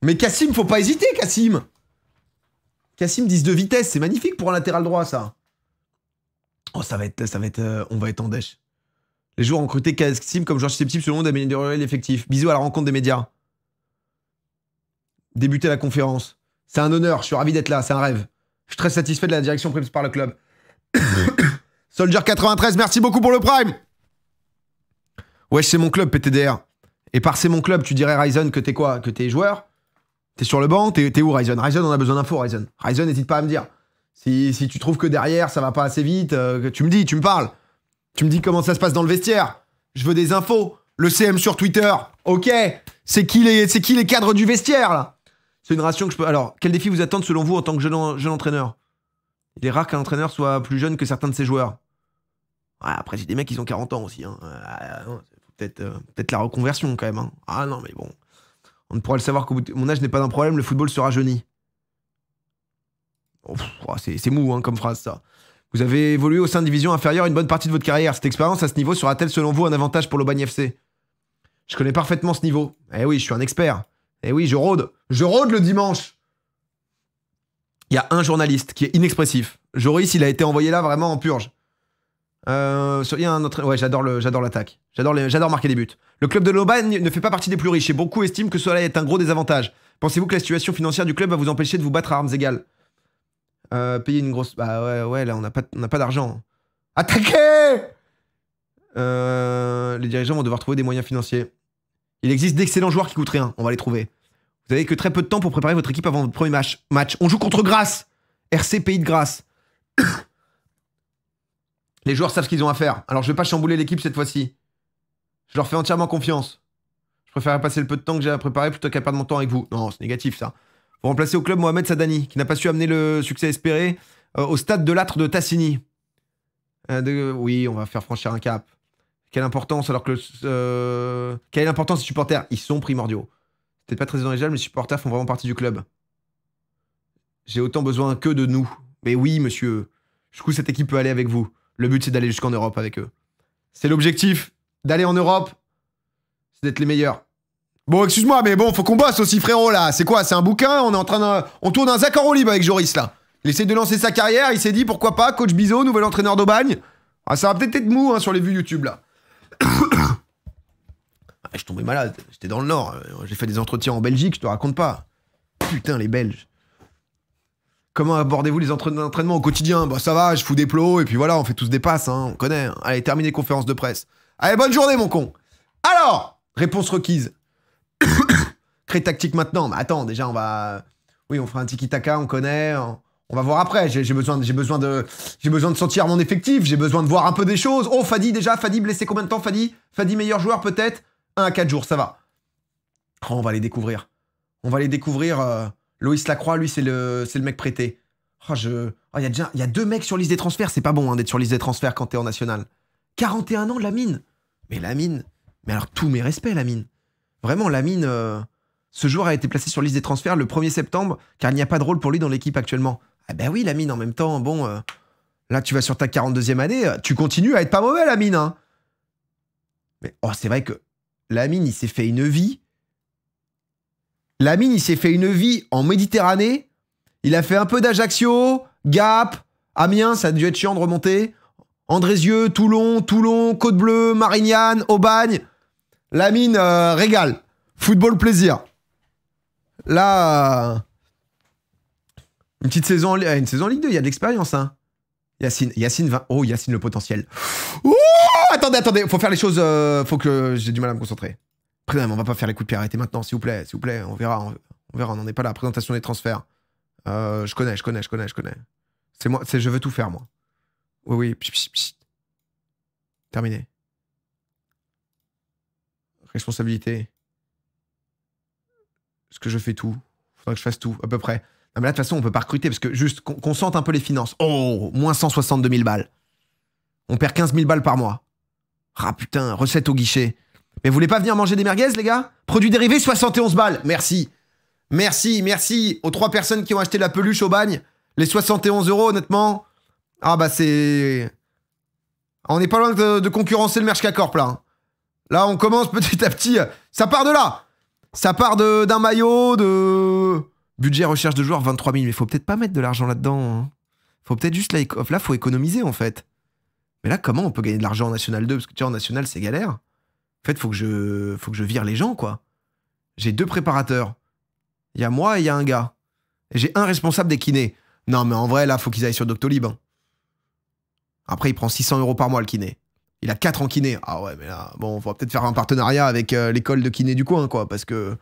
[SPEAKER 1] mais Cassim, faut pas hésiter, Cassim Cassim 10 de vitesse, c'est magnifique pour un latéral droit, ça. Oh, ça va être. Ça va être euh, on va être en dèche. Les joueurs ont recruté Cassim comme joueur susceptible selon d'améliorer l'effectif. Bisous à la rencontre des médias. Débuter la conférence. C'est un honneur, je suis ravi d'être là, c'est un rêve. Je suis très satisfait de la direction prise par le club. Soldier 93, merci beaucoup pour le prime. Wesh, c'est mon club, PTDR. Et par c'est mon club, tu dirais Ryzen que t'es quoi? Que t'es joueur? T'es sur le banc? T'es où Ryzen? Ryzen, on a besoin d'infos, Ryzen. Ryzen, n'hésite pas à me dire. Si, si tu trouves que derrière, ça va pas assez vite, euh, tu me dis, tu me parles. Tu me dis comment ça se passe dans le vestiaire. Je veux des infos. Le CM sur Twitter. Ok. C'est qui les, c'est qui les cadres du vestiaire, là? C'est une ration que je peux. Alors, quel défi vous attend selon vous en tant que jeune, en- jeune entraîneur? Il est rare qu'un entraîneur soit plus jeune que certains de ses joueurs. Après, j'ai des mecs qui ont 40 ans aussi. Hein. Euh, peut-être euh, peut-être la reconversion quand même. hein. Ah non, mais bon. On ne pourra le savoir qu'au bout de... Mon âge n'est pas un problème, le football sera jeuni. Oh, oh, c'est c'est mou hein, comme phrase, ça. Vous avez évolué au sein de division inférieure une bonne partie de votre carrière. Cette expérience à ce niveau sera-t-elle selon vous un avantage pour l'Aubagne FC Je connais parfaitement ce niveau. Eh oui, je suis un expert. Et oui, je rôde. Je rôde le dimanche. Il y a un journaliste qui est inexpressif. Joris, il a été envoyé là vraiment en purge. Euh, il y a un autre... Ouais, j'adore l'attaque. J'adore, les- marquer des buts. Le club de l'Aubagne ne fait pas partie des plus riches et beaucoup estiment que cela est un gros désavantage. Pensez-vous que la situation financière du club va vous empêcher de vous battre à armes égales? Euh, Payer une grosse. Bah ouais, ouais, là on n'a pas, d'argent. Attaquez Euh, Les dirigeants vont devoir trouver des moyens financiers. Il existe d'excellents joueurs qui coûtent rien. On va les trouver. Vous avez que très peu de temps pour préparer votre équipe avant votre premier match. On joue contre Grasse. RC Pays de Grasse. Les joueurs savent ce qu'ils ont à faire. Alors je vais pas chambouler l'équipe cette fois-ci. Je leur fais entièrement confiance. Je préférerais passer le peu de temps que j'ai à préparer plutôt qu'à perdre mon temps avec vous. Non, c'est négatif ça. Vous remplacez au club Mohamed Sadani, qui n'a pas su amener le succès espéré euh, au stade de l'âtre de Tassini. Euh, oui, on va faire franchir un cap. Quelle importance alors que le- euh, quelle est l'importance supporters Ils sont primordiaux. C'est pas très original, mais les supporters font vraiment partie du club. J'ai autant besoin que de nous. Mais oui, monsieur. Coup, cette équipe peut aller avec vous. Le but, c'est d'aller jusqu'en Europe avec eux. C'est l'objectif. D'aller en Europe, c'est d'être les meilleurs.
[SPEAKER 2] Bon, excuse-moi, mais bon, faut qu'on bosse aussi, frérot, là. C'est quoi? C'est un bouquin? On est en train de... On tourne un accord au libre avec Joris, là. Il essaie de lancer sa carrière, il s'est dit, pourquoi pas, coach Bizot, nouvel entraîneur d'Aubagne. Ah, ça va peut-être être mou, hein, sur les vues YouTube, là.
[SPEAKER 1] Ah, je tombais malade. J'étais dans le Nord. J'ai fait des entretiens en Belgique, je te raconte pas. Putain, les Belges. Comment abordez-vous les entraînements au quotidien?
[SPEAKER 2] Bah, ça va, je fous des plots, et puis voilà, on fait tous des passes, hein.
[SPEAKER 1] On connaît. Allez, terminez conférence de presse.
[SPEAKER 2] Allez, bonne journée, mon con.
[SPEAKER 1] Alors Réponse requise. Cré tactique maintenant. Mais attends, déjà, on va. Oui, on fera un tiki-taka, on connaît. On va voir après. J'ai besoin, besoin, de, j'ai besoin de sentir mon effectif. J'ai besoin de voir un peu des choses. Oh, Fadi, déjà. Fadi, blessé combien de temps, Fadi? Fadi, meilleur joueur, peut-être? 1 à 4 jours, ça va. Oh, on va les découvrir. On va les découvrir. euh, Loïs Lacroix, lui, c'est le, le mec prêté. Oh, je. Oh, y a déjà. Il y a deux mecs sur liste des transferts. C'est pas bon hein, d'être sur liste des transferts quand t'es en national. 41 ans, Lamine. Mais Lamine. Mais alors, tous mes respects, Lamine. Vraiment, Lamine. euh, ce joueur a été placé sur liste des transferts le 1er septembre, car il n'y a pas de rôle pour lui dans l'équipe actuellement. Ah ben oui, Lamine, en même temps, bon. euh, là, tu vas sur ta 42e année, euh, tu continues à être pas mauvais, Lamine. Hein. Mais oh, c'est vrai que Lamine, il s'est fait une vie. Lamine, il s'est fait une vie en Méditerranée. Il a fait un peu d'Ajaccio, Gap, Amiens, ça a dû être chiant de remonter. Andrézieux, Toulon, Toulon, Côte-Bleue, Marignane, Aubagne. Lamine euh, régale.
[SPEAKER 2] Football plaisir.
[SPEAKER 1] Là, euh, une petite saison, en Li- une saison en Ligue 2, il y a de l'expérience. Hein. Yacine, Yacine va. Oh, Yacine le potentiel. Oh, attendez, attendez, faut faire les choses. euh, faut que j'ai du mal à me concentrer. Non, on va pas faire les coups de pied. Arrêtez maintenant, s'il vous plaît, s'il vous plaît. On verra, on, on verra. On n'en est pas là. Présentation des transferts. Euh, je connais, je connais, je connais, je connais. C'est moi, c'est je veux tout faire moi. Oui, oui. Pchit, pchit, pchit. Terminé. Responsabilité. Est-ce que je fais tout Faudrait que je fasse tout, à peu près. Non, mais là, de toute façon, on peut pas recruter parce que juste qu'on sente un peu les finances. Oh, moins 162 000 balles. On perd 15 000 balles par mois. Ah putain, recette au guichet. Mais vous voulez pas venir manger des merguez, les gars? Produits dérivés, 71 balles. Merci. Merci, merci aux trois personnes qui ont acheté la peluche au bagne. Les 71 euros, honnêtement. Ah bah c'est. On n'est pas loin de, concurrencer le Merchka Corp là. hein. Là, on commence petit à petit. Ça part de là. Ça part d'un maillot, de. Budget recherche de joueurs 23 000. Mais faut peut-être pas mettre de l'argent là-dedans. hein. Faut peut-être juste là, éco- là, faut économiser en fait. Mais là, comment on peut gagner de l'argent en National 2 Parce que tu vois, en National, c'est galère. En fait, faut que je, faut que je vire les gens, quoi. J'ai deux préparateurs. Il y a moi et il y a un gars. Et j'ai un responsable des kinés. Non, mais en vrai, là, faut qu'ils aillent sur Doctolib. hein. Après, il prend 600 euros par mois, le kiné. Il a 4 en kiné. Ah ouais, mais là, bon, on va peut-être faire un partenariat avec euh, l'école de kiné du coin, quoi. Parce que,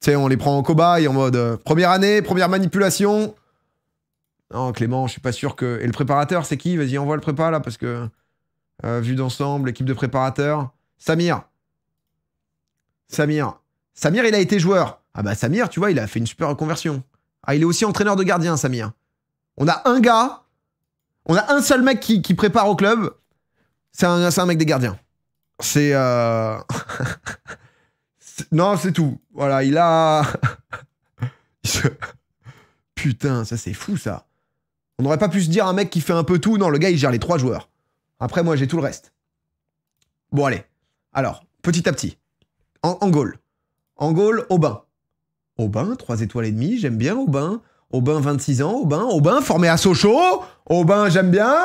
[SPEAKER 1] tu sais, on les prend en cobaye en mode euh, première année, première manipulation. Non, Clément, je suis pas sûr que. Et le préparateur, c'est qui? Vas-y, envoie le prépa là, parce que. euh, vue d'ensemble, équipe de préparateurs. Samir. Samir. Samir, il a été joueur. Ah bah, Samir, tu vois, il a fait une super reconversion. Ah, il est aussi entraîneur de gardien, Samir. On a un gars. On a un seul mec qui, prépare au club. C'est un, un mec des gardiens. C'est. euh, c'est- non, c'est tout. Voilà, il a. Putain, ça c'est fou ça. On n'aurait pas pu se dire un mec qui fait un peu tout. Non, le gars il gère les trois joueurs. Après, moi j'ai tout le reste. Bon, allez. Alors, petit à petit. En, en goal. En goal, Aubin. Aubin, 3 étoiles et demie, j'aime bien Aubin. Aubin, 26 ans, Aubin, Aubin, formé à Sochaux. Aubin, j'aime bien.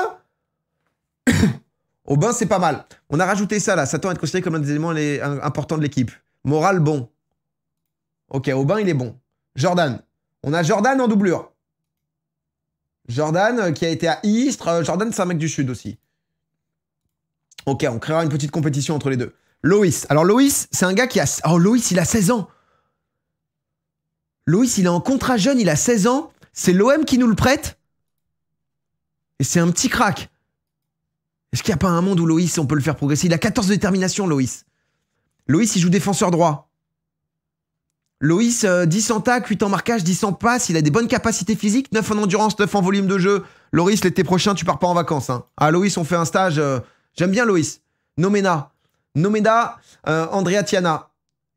[SPEAKER 1] Aubin, c'est pas mal. On a rajouté ça là, ça tend à être considéré comme un des éléments importants de l'équipe. Moral, bon. Ok, Aubin, il est bon. Jordan. On a Jordan en doublure. Jordan euh, qui a été à Istres. Euh, Jordan, c'est un mec du Sud aussi. Ok, on créera une petite compétition entre les deux. Loïs. Alors Loïs, c'est un gars qui a... Oh, Loïs, il a 16 ans. Loïs, il est en contrat jeune, il a 16 ans. C'est l'OM qui nous le prête. Et c'est un petit crack. Est-ce qu'il n'y a pas un monde où Loïs, on peut le faire progresser? Il a 14 de détermination, Loïs. Loïs, il joue défenseur droit. Loïs, euh, 10 en tac, 8 en marquage, 10 en passe. Il a des bonnes capacités physiques, 9 en endurance, 9 en volume de jeu. Loïs, l'été prochain, tu pars pas en vacances. Hein. Ah, Loïs, on fait un stage. euh, J'aime bien Loïs. Nomena. Nomena, euh, Andrea Tiana.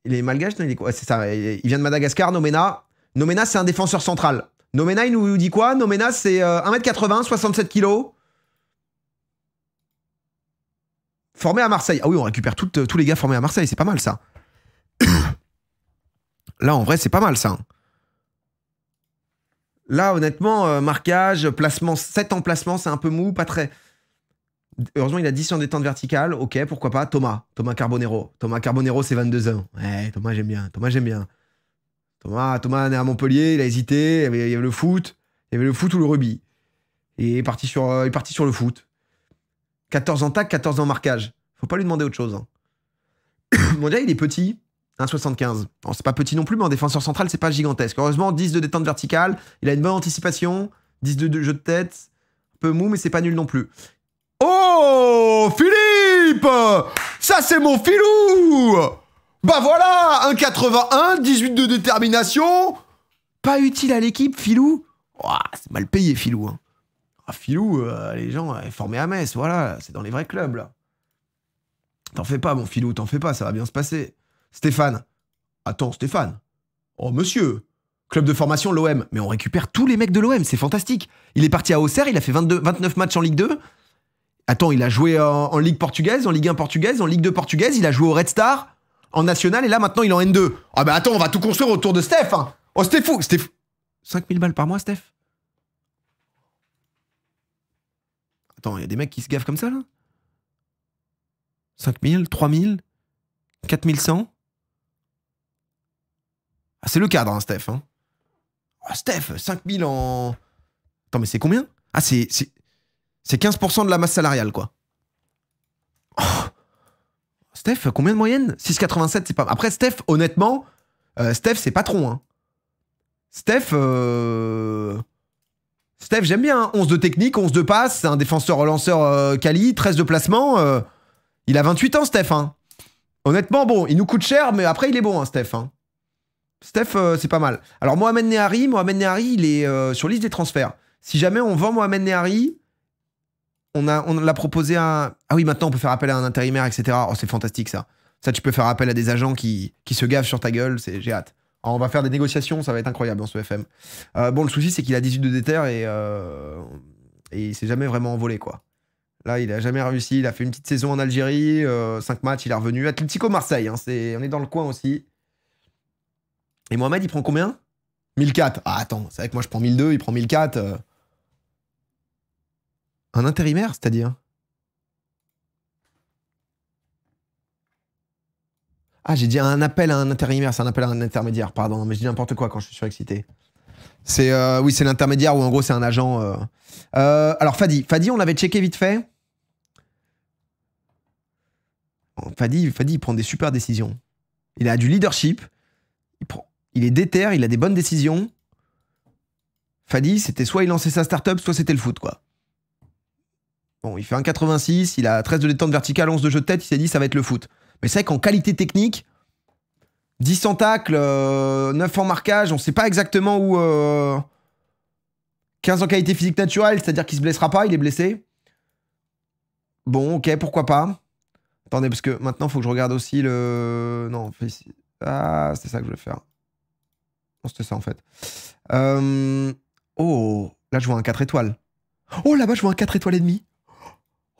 [SPEAKER 1] Il est malgache, non Il est quoi? C'est ça. Il vient de Madagascar, Nomena. Nomena, c'est un défenseur central. Nomena, il nous dit quoi? Nomena, c'est euh, 1m80, 67 kg. Formé à Marseille. Ah oui, on récupère tous les gars formés à Marseille, c'est pas mal ça. Là, en vrai, c'est pas mal ça. Là, honnêtement, euh, marquage, placement, 7 en placement, c'est un peu mou, pas très. Heureusement, il a 10 en détente verticale. Ok, pourquoi pas. Thomas, Thomas Carbonero. Thomas Carbonero, c'est 22 ans. Ouais, Thomas, j'aime bien. Thomas, j'aime bien. Thomas, Thomas est à Montpellier, il a hésité. Il y, avait, le foot. Il y avait le foot ou le rugby. Et il est parti sur, euh, il est parti sur le foot. 14 en tac, 14 en marquage. Faut pas lui demander autre chose. Hein. Mon gars, il est petit. 1,75. Bon, c'est pas petit non plus, mais en défenseur central, c'est pas gigantesque. Heureusement, 10 de détente verticale. Il a une bonne anticipation. 10 de, de jeu de tête. Un peu mou, mais c'est pas nul non plus. Oh, Philippe Ça, c'est mon filou Bah voilà 1,81, 18 de détermination. Pas utile à l'équipe, Filou. Ouah, c'est mal payé, Filou. hein. Ah, Filou, euh, les gens euh, formés à Metz, voilà, c'est dans les vrais clubs, là. T'en fais pas, mon Filou, t'en fais pas, ça va bien se passer. Stéphane. Attends, Stéphane. Oh, monsieur. Club de formation, l'OM. Mais on récupère tous les mecs de l'OM, c'est fantastique. Il est parti à Auxerre, il a fait 22, 29 matchs en Ligue 2. Attends, il a joué en, Ligue portugaise, en Ligue 1 portugaise, en Ligue 2 portugaise, il a joué au Red Star, en National, et là maintenant il est en N2. Ah bah attends, on va tout construire autour de Steph. hein. Oh, c'était fou. 5000 balles par mois, Steph Attends, il y a des mecs qui se gavent comme ça, là? 5000, 3000, 4100 Ah, c'est le cadre, hein, Steph. Hein. Ah, Steph, 5000 en... Attends, mais c'est combien? Ah, c'est... c'est- C'est 15% de la masse salariale, quoi. Oh. Steph, combien de moyenne 6,87, c'est pas... Après, Steph, honnêtement, euh, Steph, c'est patron. Hein. Steph... euh, Steph, j'aime bien. hein. 11 de technique, 11 de passe, c'est un défenseur relanceur euh, quali, 13 de placement. euh, Il a 28 ans, Steph. hein. Honnêtement, bon, il nous coûte cher, mais après, il est bon, hein, Steph. hein. Steph, euh, c'est pas mal. Alors, Mohamed Nehari, Mohamed Nehari, il est euh, sur liste des transferts. Si jamais on vend Mohamed Nehari, on a, l'a proposé à. Ah oui, maintenant on peut faire appel à un intérimaire, etc. Oh, c'est fantastique ça. Ça, tu peux faire appel à des agents qui, qui se gavent sur ta gueule. J'ai hâte. On va faire des négociations, ça va être incroyable dans ce FM. Euh, bon, le souci, c'est qu'il a 18 de déter et, euh, et s'est jamais vraiment envolé, quoi. Là, il a jamais réussi. Il a fait une petite saison en Algérie, 5 matchs, il est revenu. Atlético Marseille, hein, on est dans le coin aussi. Et Mohamed, il prend combien? 1004. Ah, attends, c'est vrai que moi je prends 1002, il prend 1004. euh. Un intérimaire, c'est-à-dire? Ah, j'ai dit un appel à un intérimaire, c'est un appel à un intermédiaire, pardon, mais je dis n'importe quoi quand je suis surexcité. C'est euh, oui, c'est l'intermédiaire ou en gros c'est un agent. euh. Euh, alors Fadi, Fadi, on l'avait checké vite fait. Fadi, Fadi, il prend des super décisions. Il a du leadership. Il, prend, il est déter, il a des bonnes décisions. Fadi, c'était soit il lançait sa startup, soit c'était le foot, quoi. Bon, il fait 1,86, il a 13 de détente verticale, 11 de jeu de tête, il s'est dit ça va être le foot. Mais c'est vrai qu'en qualité technique, 10 en tacle, euh, 9 en marquage, on sait pas exactement où. euh, 15 en qualité physique naturelle, c'est-à-dire qu'il se blessera pas, il est blessé. Bon, ok, pourquoi pas. Attendez, parce que maintenant, il faut que je regarde aussi le. Non. Ah, c'est ça que je vais faire. C'était ça en fait. Euh, Oh, là, je vois un 4 étoiles. Oh, là-bas, je vois un 4 étoiles et demi.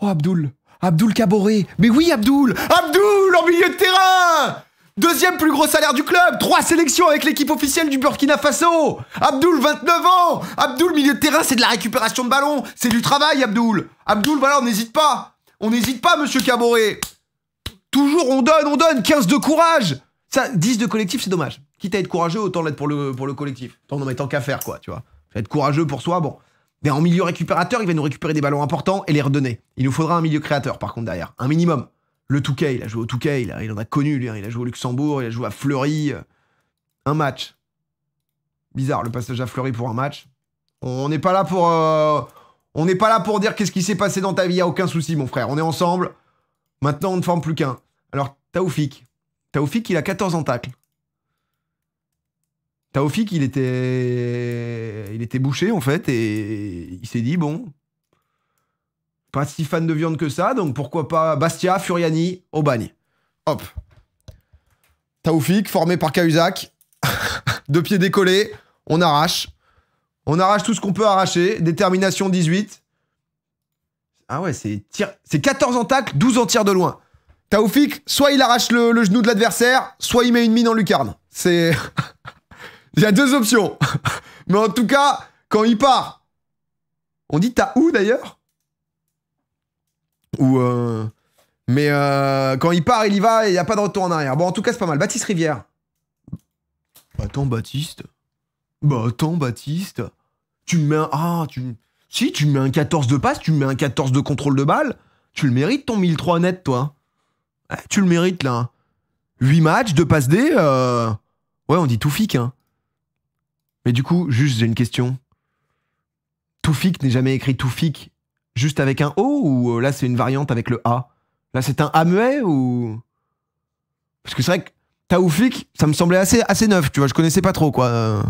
[SPEAKER 1] Oh, Abdoul. Abdoul Caboret. Mais oui, Abdoul Abdoul en milieu de terrain Deuxième plus gros salaire du club, trois sélections avec l'équipe officielle du Burkina Faso. Abdoul, 29 ans. Abdoul, milieu de terrain, c'est de la récupération de ballon. C'est du travail, Abdoul. Abdoul, voilà, on n'hésite pas. On n'hésite pas, monsieur Caboret. Toujours, on donne, on donne. 15 de courage. Ça, 10 de collectif, c'est dommage. Quitte à être courageux, autant l'être pour le, collectif. Tant en mettant qu'à faire, quoi, tu vois. Être courageux pour soi, bon. Mais en milieu récupérateur, il va nous récupérer des ballons importants et les redonner. Il nous faudra un milieu créateur, par contre, derrière. Un minimum. Le Touquet, il a joué au Touquet, il, il en a connu, hein. Il a joué au Luxembourg, il a joué à Fleury. Un match. Bizarre, le passage à Fleury pour un match. On n'est pas là pour... euh, On n'est pas là pour dire qu'est-ce qui s'est passé dans ta vie, y a aucun souci, mon frère. On est ensemble. Maintenant, on ne forme plus qu'un. Alors, Taoufik. Taoufik, il a 14 en tacle. Taoufik, il était... il était bouché, en fait, et il s'est dit, bon, pas si fan de viande que ça, donc pourquoi pas Bastia, Furiani, au bagne. Hop. Taoufik, formé par Cahuzac. Deux pieds décollés, on arrache. On arrache tout ce qu'on peut arracher. Détermination 18. Ah ouais, c'est tir... c'est 14 en tacle, 12 en tir de loin. Taoufik, soit il arrache le, genou de l'adversaire, soit il met une mine en lucarne. C'est... il y a deux options. Mais en tout cas, quand il part... On dit t'as où d'ailleurs Ou... euh, Mais euh, quand il part, il y va et il n'y a pas de retour en arrière. Bon, en tout cas, c'est pas mal. Baptiste Rivière. Attends, Baptiste. Bah, attends, Baptiste. Tu me mets un. Ah, tu. Si, tu me mets un 14 de passe, tu me mets un 14 de contrôle de balle. Tu le mérites, ton 1003 net, toi. Ouais, tu le mérites, là. 8 matchs, 2 passes D. euh, Ouais, on dit Toufik, hein. Mais du coup, juste, j'ai une question. Toufik n'est jamais écrit Toufik juste avec un O ou euh, là, c'est une variante avec le A? Là, c'est un A muet ou? Parce que c'est vrai que Taoufik, ça me semblait assez, assez neuf, tu vois, je connaissais pas trop, quoi.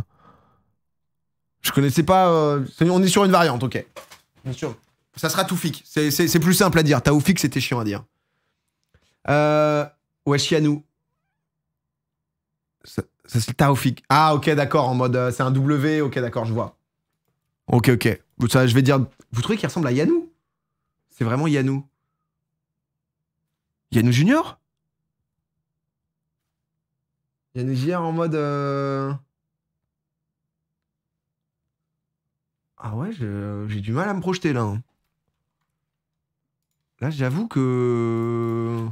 [SPEAKER 1] Je connaissais pas. euh, On est sur une variante, ok. Bien sûr. Ça sera Toufik. C'est- plus simple à dire. Taoufik, c'était chiant à dire. Euh. Ça, ça, c'est Taoufik. Ah, ok, d'accord, en mode. euh, c'est un W, ok, d'accord, je vois. Ok, ok. Je vais dire. Vous trouvez qu'il ressemble à Yanou? C'est vraiment Yanou? Yanou Junior? Yanou Junior en mode. euh, Ah ouais, j'ai du mal à me projeter là. hein. Là, j'avoue que.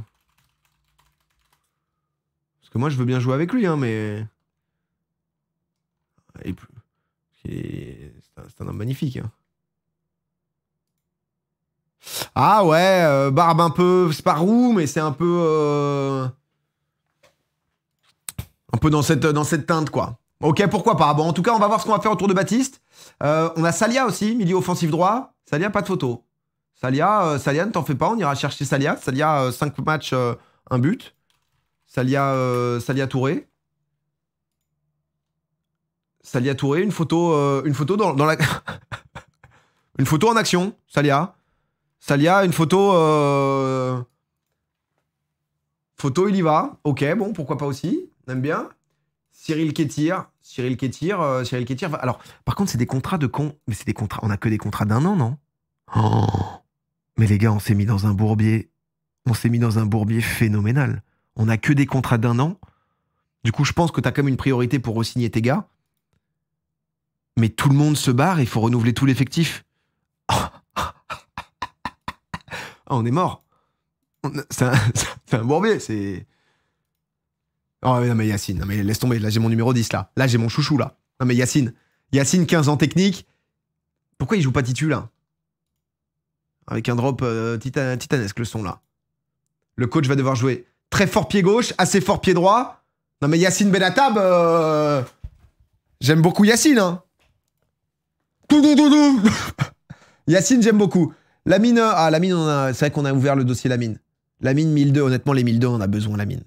[SPEAKER 1] Parce que moi, je veux bien jouer avec lui, hein, mais. C'est un, un homme magnifique. hein. Ah ouais, euh, barbe un peu. C'est pas roux, mais c'est un peu. euh, Un peu dans cette, dans teinte, quoi. Ok, pourquoi pas. Bon, en tout cas, on va voir ce qu'on va faire autour de Baptiste. Euh, on a Salia aussi, milieu offensif droit. Salia, pas de photo. Salia, Salia, ne t'en fais pas, on ira chercher Salia. Salia, 5 matchs, un but. Salia, Salia Touré. Salia Touré, une photo, une photo dans la. une photo en action, Salia. Salia, une photo. euh, Photo, il y va. Ok, bon, pourquoi pas aussi. On aime bien. Cyril Kétir. Cyril Kétir. euh, Cyril Kétir. va- Alors, par contre, c'est des contrats de con. Mais c'est des contrats. On a que des contrats d'un an, non? Oh. Mais les gars, on s'est mis dans un bourbier. On s'est mis dans un bourbier phénoménal. On a que des contrats d'un an. Du coup, je pense que t'as quand même une priorité pour re-signer tes gars. Mais tout le monde se barre, il faut renouveler tout l'effectif. Ah, on est mort. C'est un, bourbier, c'est. Oh non mais Yacine, non mais laisse tomber, là j'ai mon numéro 10 là. Là j'ai mon chouchou là. Non mais Yacine, Yacine 15 ans technique. Pourquoi il joue pas titu là Avec un drop euh, titan- titanesque le son là. Le coach va devoir jouer très fort pied gauche, assez fort pied droit. Non mais Yacine Benatab, euh, j'aime beaucoup Yacine hein. Tout, tout, tout, tout. Yacine j'aime beaucoup. La mine, ah la mine, c'est vrai qu'on a ouvert le dossier la mine. La mine 1002, honnêtement les 1002 on a besoin la mine.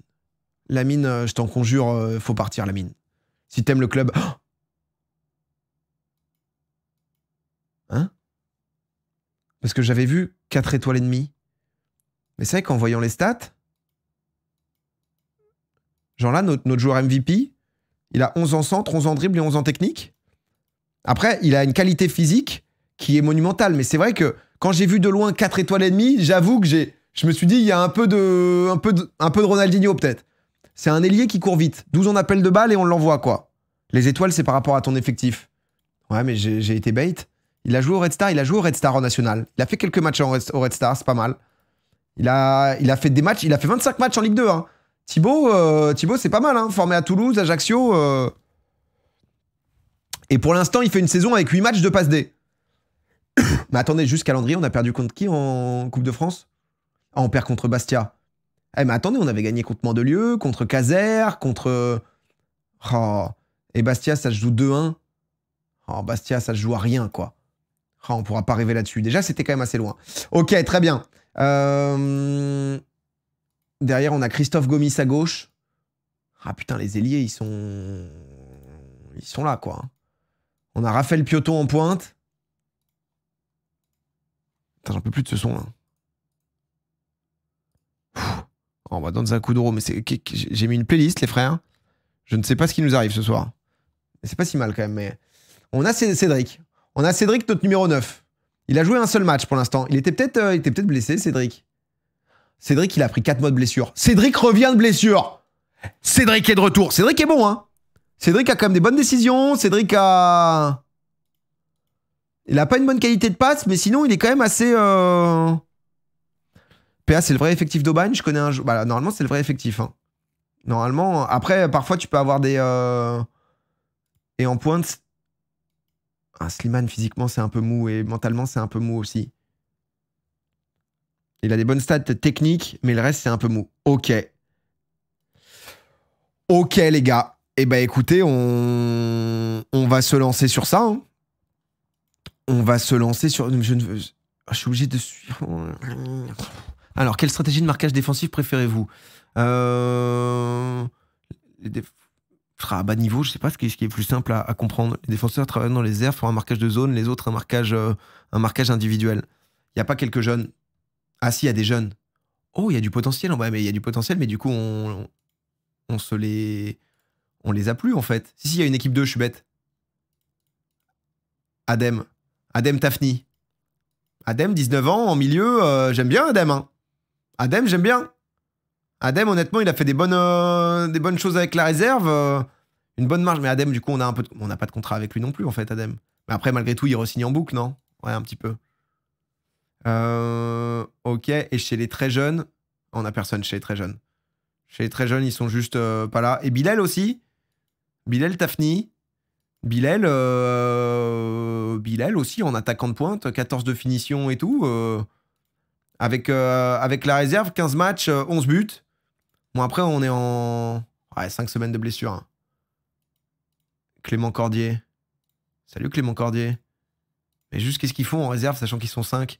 [SPEAKER 1] La mine, euh, je t'en conjure, euh, faut partir la mine. Si t'aimes le club. Hein? Parce que j'avais vu 4 étoiles et demie. Mais c'est vrai qu'en voyant les stats, genre là, notre, notre joueur MVP, il a 11 en centre, 11 en dribble et 11 en technique. Après, il a une qualité physique qui est monumentale. Mais c'est vrai que quand j'ai vu de loin 4 étoiles et demie, j'avoue que je me suis dit, il y a un peu de, Ronaldinho peut-être. C'est un ailier qui court vite. 12 on appelle de balle et on l'envoie, quoi. Les étoiles, c'est par rapport à ton effectif. Ouais, mais j'ai été bait. Il a joué au Red Star, il a joué au Red Star en national. Il a fait quelques matchs au Red Star, c'est pas mal. Il a, il a fait des matchs, il a fait 25 matchs en Ligue 2. Hein. Thibaut, euh, Thibaut c'est pas mal, hein. formé à Toulouse, Ajaccio. euh. Et pour l'instant, il fait une saison avec 8 matchs de passe D. mais attendez, juste calendrier, on a perdu contre qui en Coupe de France? Ah, on perd contre Bastia. Eh, mais attendez, on avait gagné contre Mandelieu, contre Caser, contre. Oh. Et Bastia, ça se joue 2-1. Oh, Bastia, ça se joue à rien, quoi. Oh, on pourra pas rêver là-dessus. Déjà, c'était quand même assez loin. Ok, très bien. Euh, Derrière, on a Christophe Gomis à gauche. Ah putain, les ailiers, ils sont. Ils sont là, quoi. On a Raphaël Pioton en pointe. J'en peux plus de ce son, là. Pfff. Oh, on va dans un coup d'euro, mais. J'ai mis une playlist, les frères. Je ne sais pas ce qui nous arrive ce soir. C'est pas si mal quand même, mais. On a Cé- Cédric. On a Cédric, notre numéro 9. Il a joué un seul match pour l'instant. Il était peut-être euh, blessé, Cédric. Cédric, il a pris 4 mois de blessure. Cédric revient de blessure. Cédric est de retour. Cédric est bon, hein. Cédric a quand même des bonnes décisions. Cédric a. Il a pas une bonne qualité de passe, mais sinon, il est quand même assez. euh, PA, c'est le vrai effectif d'Aubagne. Je connais un. jou- Bah, normalement, c'est le vrai effectif. hein. Normalement, après, parfois, tu peux avoir des. euh, Et en pointe. Ah, Slimane, physiquement, c'est un peu mou et mentalement, c'est un peu mou aussi. Il a des bonnes stats techniques, mais le reste, c'est un peu mou. Ok. Ok, les gars. Eh ben, écoutez, on, on va se lancer sur ça. hein. On va se lancer sur. Je, ne suis obligé de suivre. Alors, quelle stratégie de marquage défensif préférez-vous? Euh... à bas niveau, je sais pas ce qui est, plus simple à, à comprendre. Les défenseurs travaillent dans les airs font un marquage de zone, les autres un marquage, euh, un marquage individuel. Il n'y a pas quelques jeunes. Ah si, il y a des jeunes. Oh, il y a du potentiel. Ouais, mais il y a du potentiel, mais du coup, on, on se les, on les a plus en fait. Si si, il y a une équipe 2, je suis bête. Adem, Adem Tafni. Adem, 19 ans, en milieu, euh, j'aime bien Adem. hein. Adem, j'aime bien. Adem, honnêtement, il a fait des bonnes, euh, des bonnes choses avec la réserve. euh, une bonne marge. Mais Adem, du coup, on a un peu, on n'a pas de contrat avec lui non plus, en fait, Adem. Mais après, malgré tout, il re-signe en boucle, non? Ouais, un petit peu. Ok. Et chez les très jeunes, on a personne chez les très jeunes. Chez les très jeunes, ils sont juste pas là. Et Bilal aussi. Bilal Tafni. Bilal, Bilal aussi en attaquant de pointe, 14 de finition et tout. euh, avec, euh, avec la réserve, 15 matchs, euh, 11 buts. Bon, après, on est en ouais, 5 semaines de blessure. hein. Clément Cordier. Salut Clément Cordier. Mais juste qu'est-ce qu'ils font en réserve, sachant qu'ils sont 5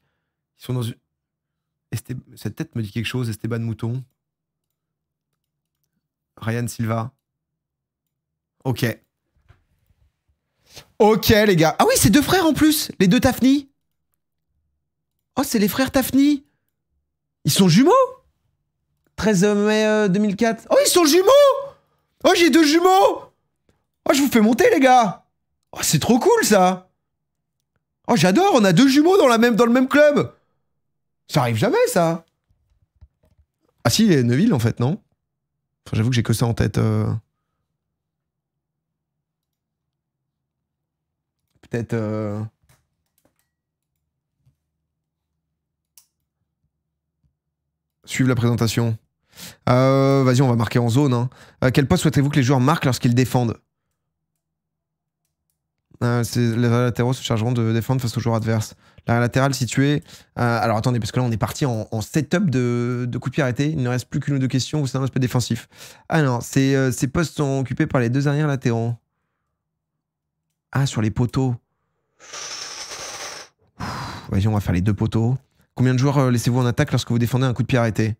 [SPEAKER 1] Ils sont dans une. Cette tête me dit quelque chose, Esteban Mouton. Ryan Silva. Ok. Ok, les gars. Ah oui, c'est deux frères en plus, les deux Tafni. Oh, c'est les frères Tafni. Ils sont jumeaux? 13 mai euh, 2004. Oh, ils sont jumeaux Oh, j'ai deux jumeaux Oh, je vous fais monter, les gars Oh, c'est trop cool, ça Oh, j'adore, on a deux jumeaux dans, le même club Ça arrive jamais, ça Ah si, les Neuville, en fait, non? Enfin, J'avoue que j'ai que ça en tête. euh. Peut-être... euh, la présentation. Euh, Vas-y, on va marquer en zone. Hein. À quel poste souhaitez-vous que les joueurs marquent lorsqu'ils défendent Euh, Les latéraux se chargeront de défendre face aux joueurs adverses. La latérale située. euh, alors attendez, parce que là on est parti en, setup de, coup de pied arrêté. Il ne reste plus qu'une ou deux questions c'est un aspect défensif. Euh, ces postes sont occupés par les deux arrières latéraux. Ah, sur les poteaux. Vas-y, on va faire les deux poteaux. Combien de joueurs euh, laissez-vous en attaque lorsque vous défendez un coup de pied arrêté?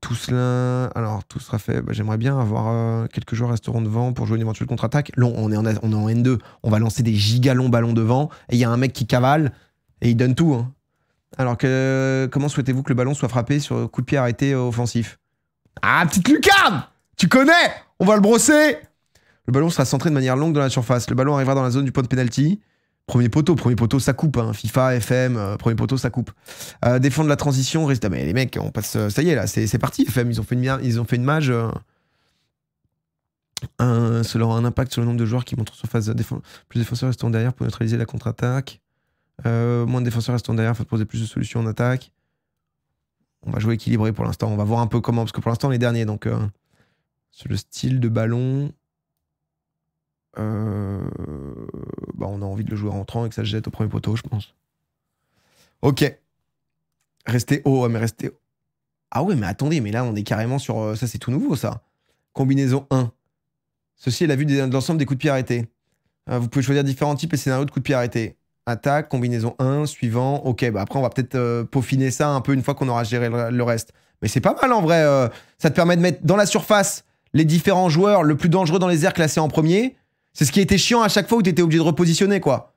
[SPEAKER 1] Tout cela. Alors, tout sera fait. Bah, J'aimerais bien avoir euh, quelques joueurs resteront devant pour jouer une éventuelle contre-attaque. Long, on est, en, on est en N2. On va lancer des gigalongs ballons devant. Et il y a un mec qui cavale et il donne tout. hein. Alors, que, comment souhaitez-vous que le ballon soit frappé sur coup de pied arrêté euh, offensif? Ah, petite lucarne Tu connais? On va le brosser Le ballon sera centré de manière longue dans la surface. Le ballon arrivera dans la zone du point de pénalty. Premier poteau, premier poteau, ça coupe. hein. FIFA, FM, euh, premier poteau, ça coupe. Euh, défendre la transition, reste. Ah, mais les mecs, on passe. euh, Ça y est, là, c'est parti, FM. Ils ont fait une, ils ont fait une mage. euh. Cela aura un impact sur le nombre de joueurs qui montrent sur phase défense. Plus de défenseurs restant derrière pour neutraliser la contre-attaque. Moins de défenseurs restant derrière pour poser plus de solutions en attaque. On va jouer équilibré pour l'instant. On va voir un peu comment, parce que pour l'instant on est dernier. Donc, sur le style de ballon, bah, on a envie de le jouer rentrant et que ça se jette au premier poteau, je pense.
[SPEAKER 2] Ok.
[SPEAKER 1] Restez haut, mais restez. Ah ouais, mais attendez, mais là on est carrément sur. euh, Ça c'est tout nouveau ça. Combinaison 1. Ceci est la vue de l'ensemble des coups de pied arrêtés. Euh, vous pouvez choisir différents types et scénarios de coups de pied arrêtés. Attaque, combinaison 1, suivant. Ok, bah après on va peut-être euh, peaufiner ça un peu une fois qu'on aura géré le, reste. Mais c'est pas mal en vrai. euh, ça te permet de mettre dans la surface les différents joueurs le plus dangereux dans les airs classés en premier. C'est ce qui était chiant à chaque fois où tu étais obligé de repositionner quoi.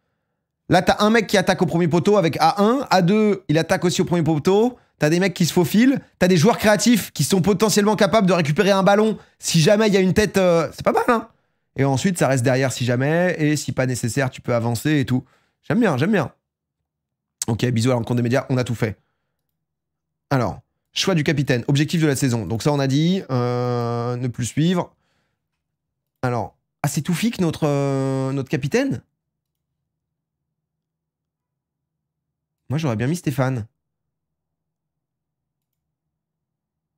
[SPEAKER 1] Là, t'as un mec qui attaque au premier poteau avec A1, A2, il attaque aussi au premier poteau. T'as des mecs qui se faufilent. T'as des joueurs créatifs qui sont potentiellement capables de récupérer un ballon si jamais il y a une tête. euh, C'est pas mal, hein Et ensuite, ça reste derrière si jamais. Et si pas nécessaire, tu peux avancer et tout. J'aime bien, j'aime bien. Ok, bisous à la rencontre des médias, on a tout fait. Alors, choix du capitaine, objectif de la saison. Donc ça, on a dit, euh, ne plus suivre. Alors, ah, c'est Toufik, notre, euh, notre capitaine? Moi, j'aurais bien mis Stéphane.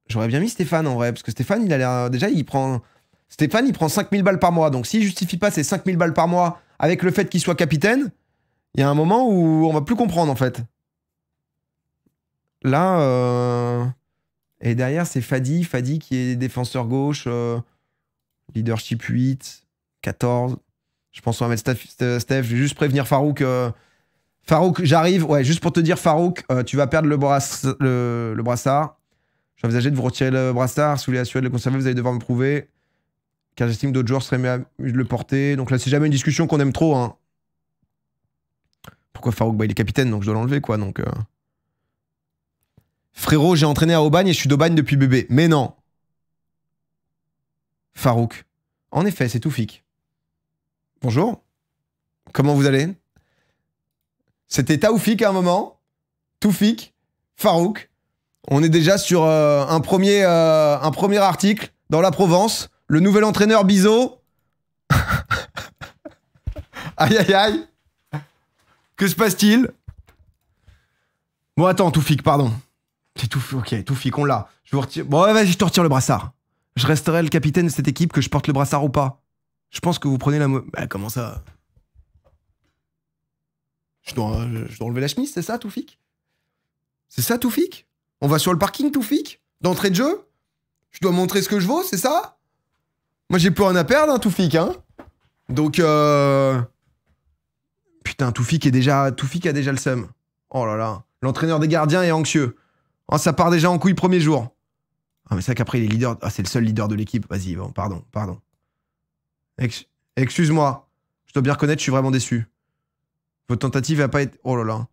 [SPEAKER 1] J'aurais bien mis Stéphane en vrai, parce que Stéphane, il a l'air. Déjà, il prend. Stéphane, il prend 5000 balles par mois. Donc, s'il justifie pas ses 5000 balles par mois avec le fait qu'il soit capitaine, il y a un moment où on va plus comprendre en fait. Là. euh, Et derrière, c'est Fadi. Fadi qui est défenseur gauche. euh, Leadership 8, 14. Je pense qu'on va mettre Steph. Je vais juste prévenir Farouk. euh, Farouk, j'arrive. Ouais, juste pour te dire, Farouk, euh, tu vas perdre le, brass- le, le brassard. J'envisageais de vous retirer le brassard. Si vous voulez assurer de le conserver, vous allez devoir me prouver. Car j'estime d'autres joueurs seraient mieux de le porter. Donc là, c'est jamais une discussion qu'on aime trop. Hein. Pourquoi Farouk il est capitaine, donc je dois l'enlever, quoi. Donc, euh. Frérot, j'ai entraîné à Aubagne et je suis d'Aubagne depuis bébé. Mais non. Farouk. En effet, c'est Toufik. Bonjour. Comment vous allez? C'était Taoufik à un moment. Toufik. Farouk. On est déjà sur euh, un, premier, euh, un premier article dans la Provence. Le nouvel entraîneur Bizot. aïe aïe aïe. Que se passe-t-il? Bon, attends, Toufik, pardon. C'est Toufik, ok, Toufik, on l'a. Je vous retire. Bon, ouais, vas-y, je te retire le brassard. Je resterai le capitaine de cette équipe, que je porte le brassard ou pas. Je pense que vous prenez la. Bah, comment ça? Je dois, je dois enlever la chemise, c'est ça, Toufik? C'est ça, Toufik? On va sur le parking, Toufik? D'entrée de jeu? Je dois montrer ce que je vaux, c'est ça? Moi, j'ai plus rien à perdre, hein, Toufik, hein Donc, euh... Putain, Toufik est déjà... Toufik a déjà le seum. Oh là là. L'entraîneur des gardiens est anxieux. Oh, ça part déjà en couille premier jour. Ah, mais c'est vrai qu'après, il est leader. Ah, c'est le seul leader de l'équipe. Vas-y, bon, pardon, pardon. Ex- Excuse-moi. Je dois bien reconnaître, je suis vraiment déçu. Votre tentative va pas être. Oh là là.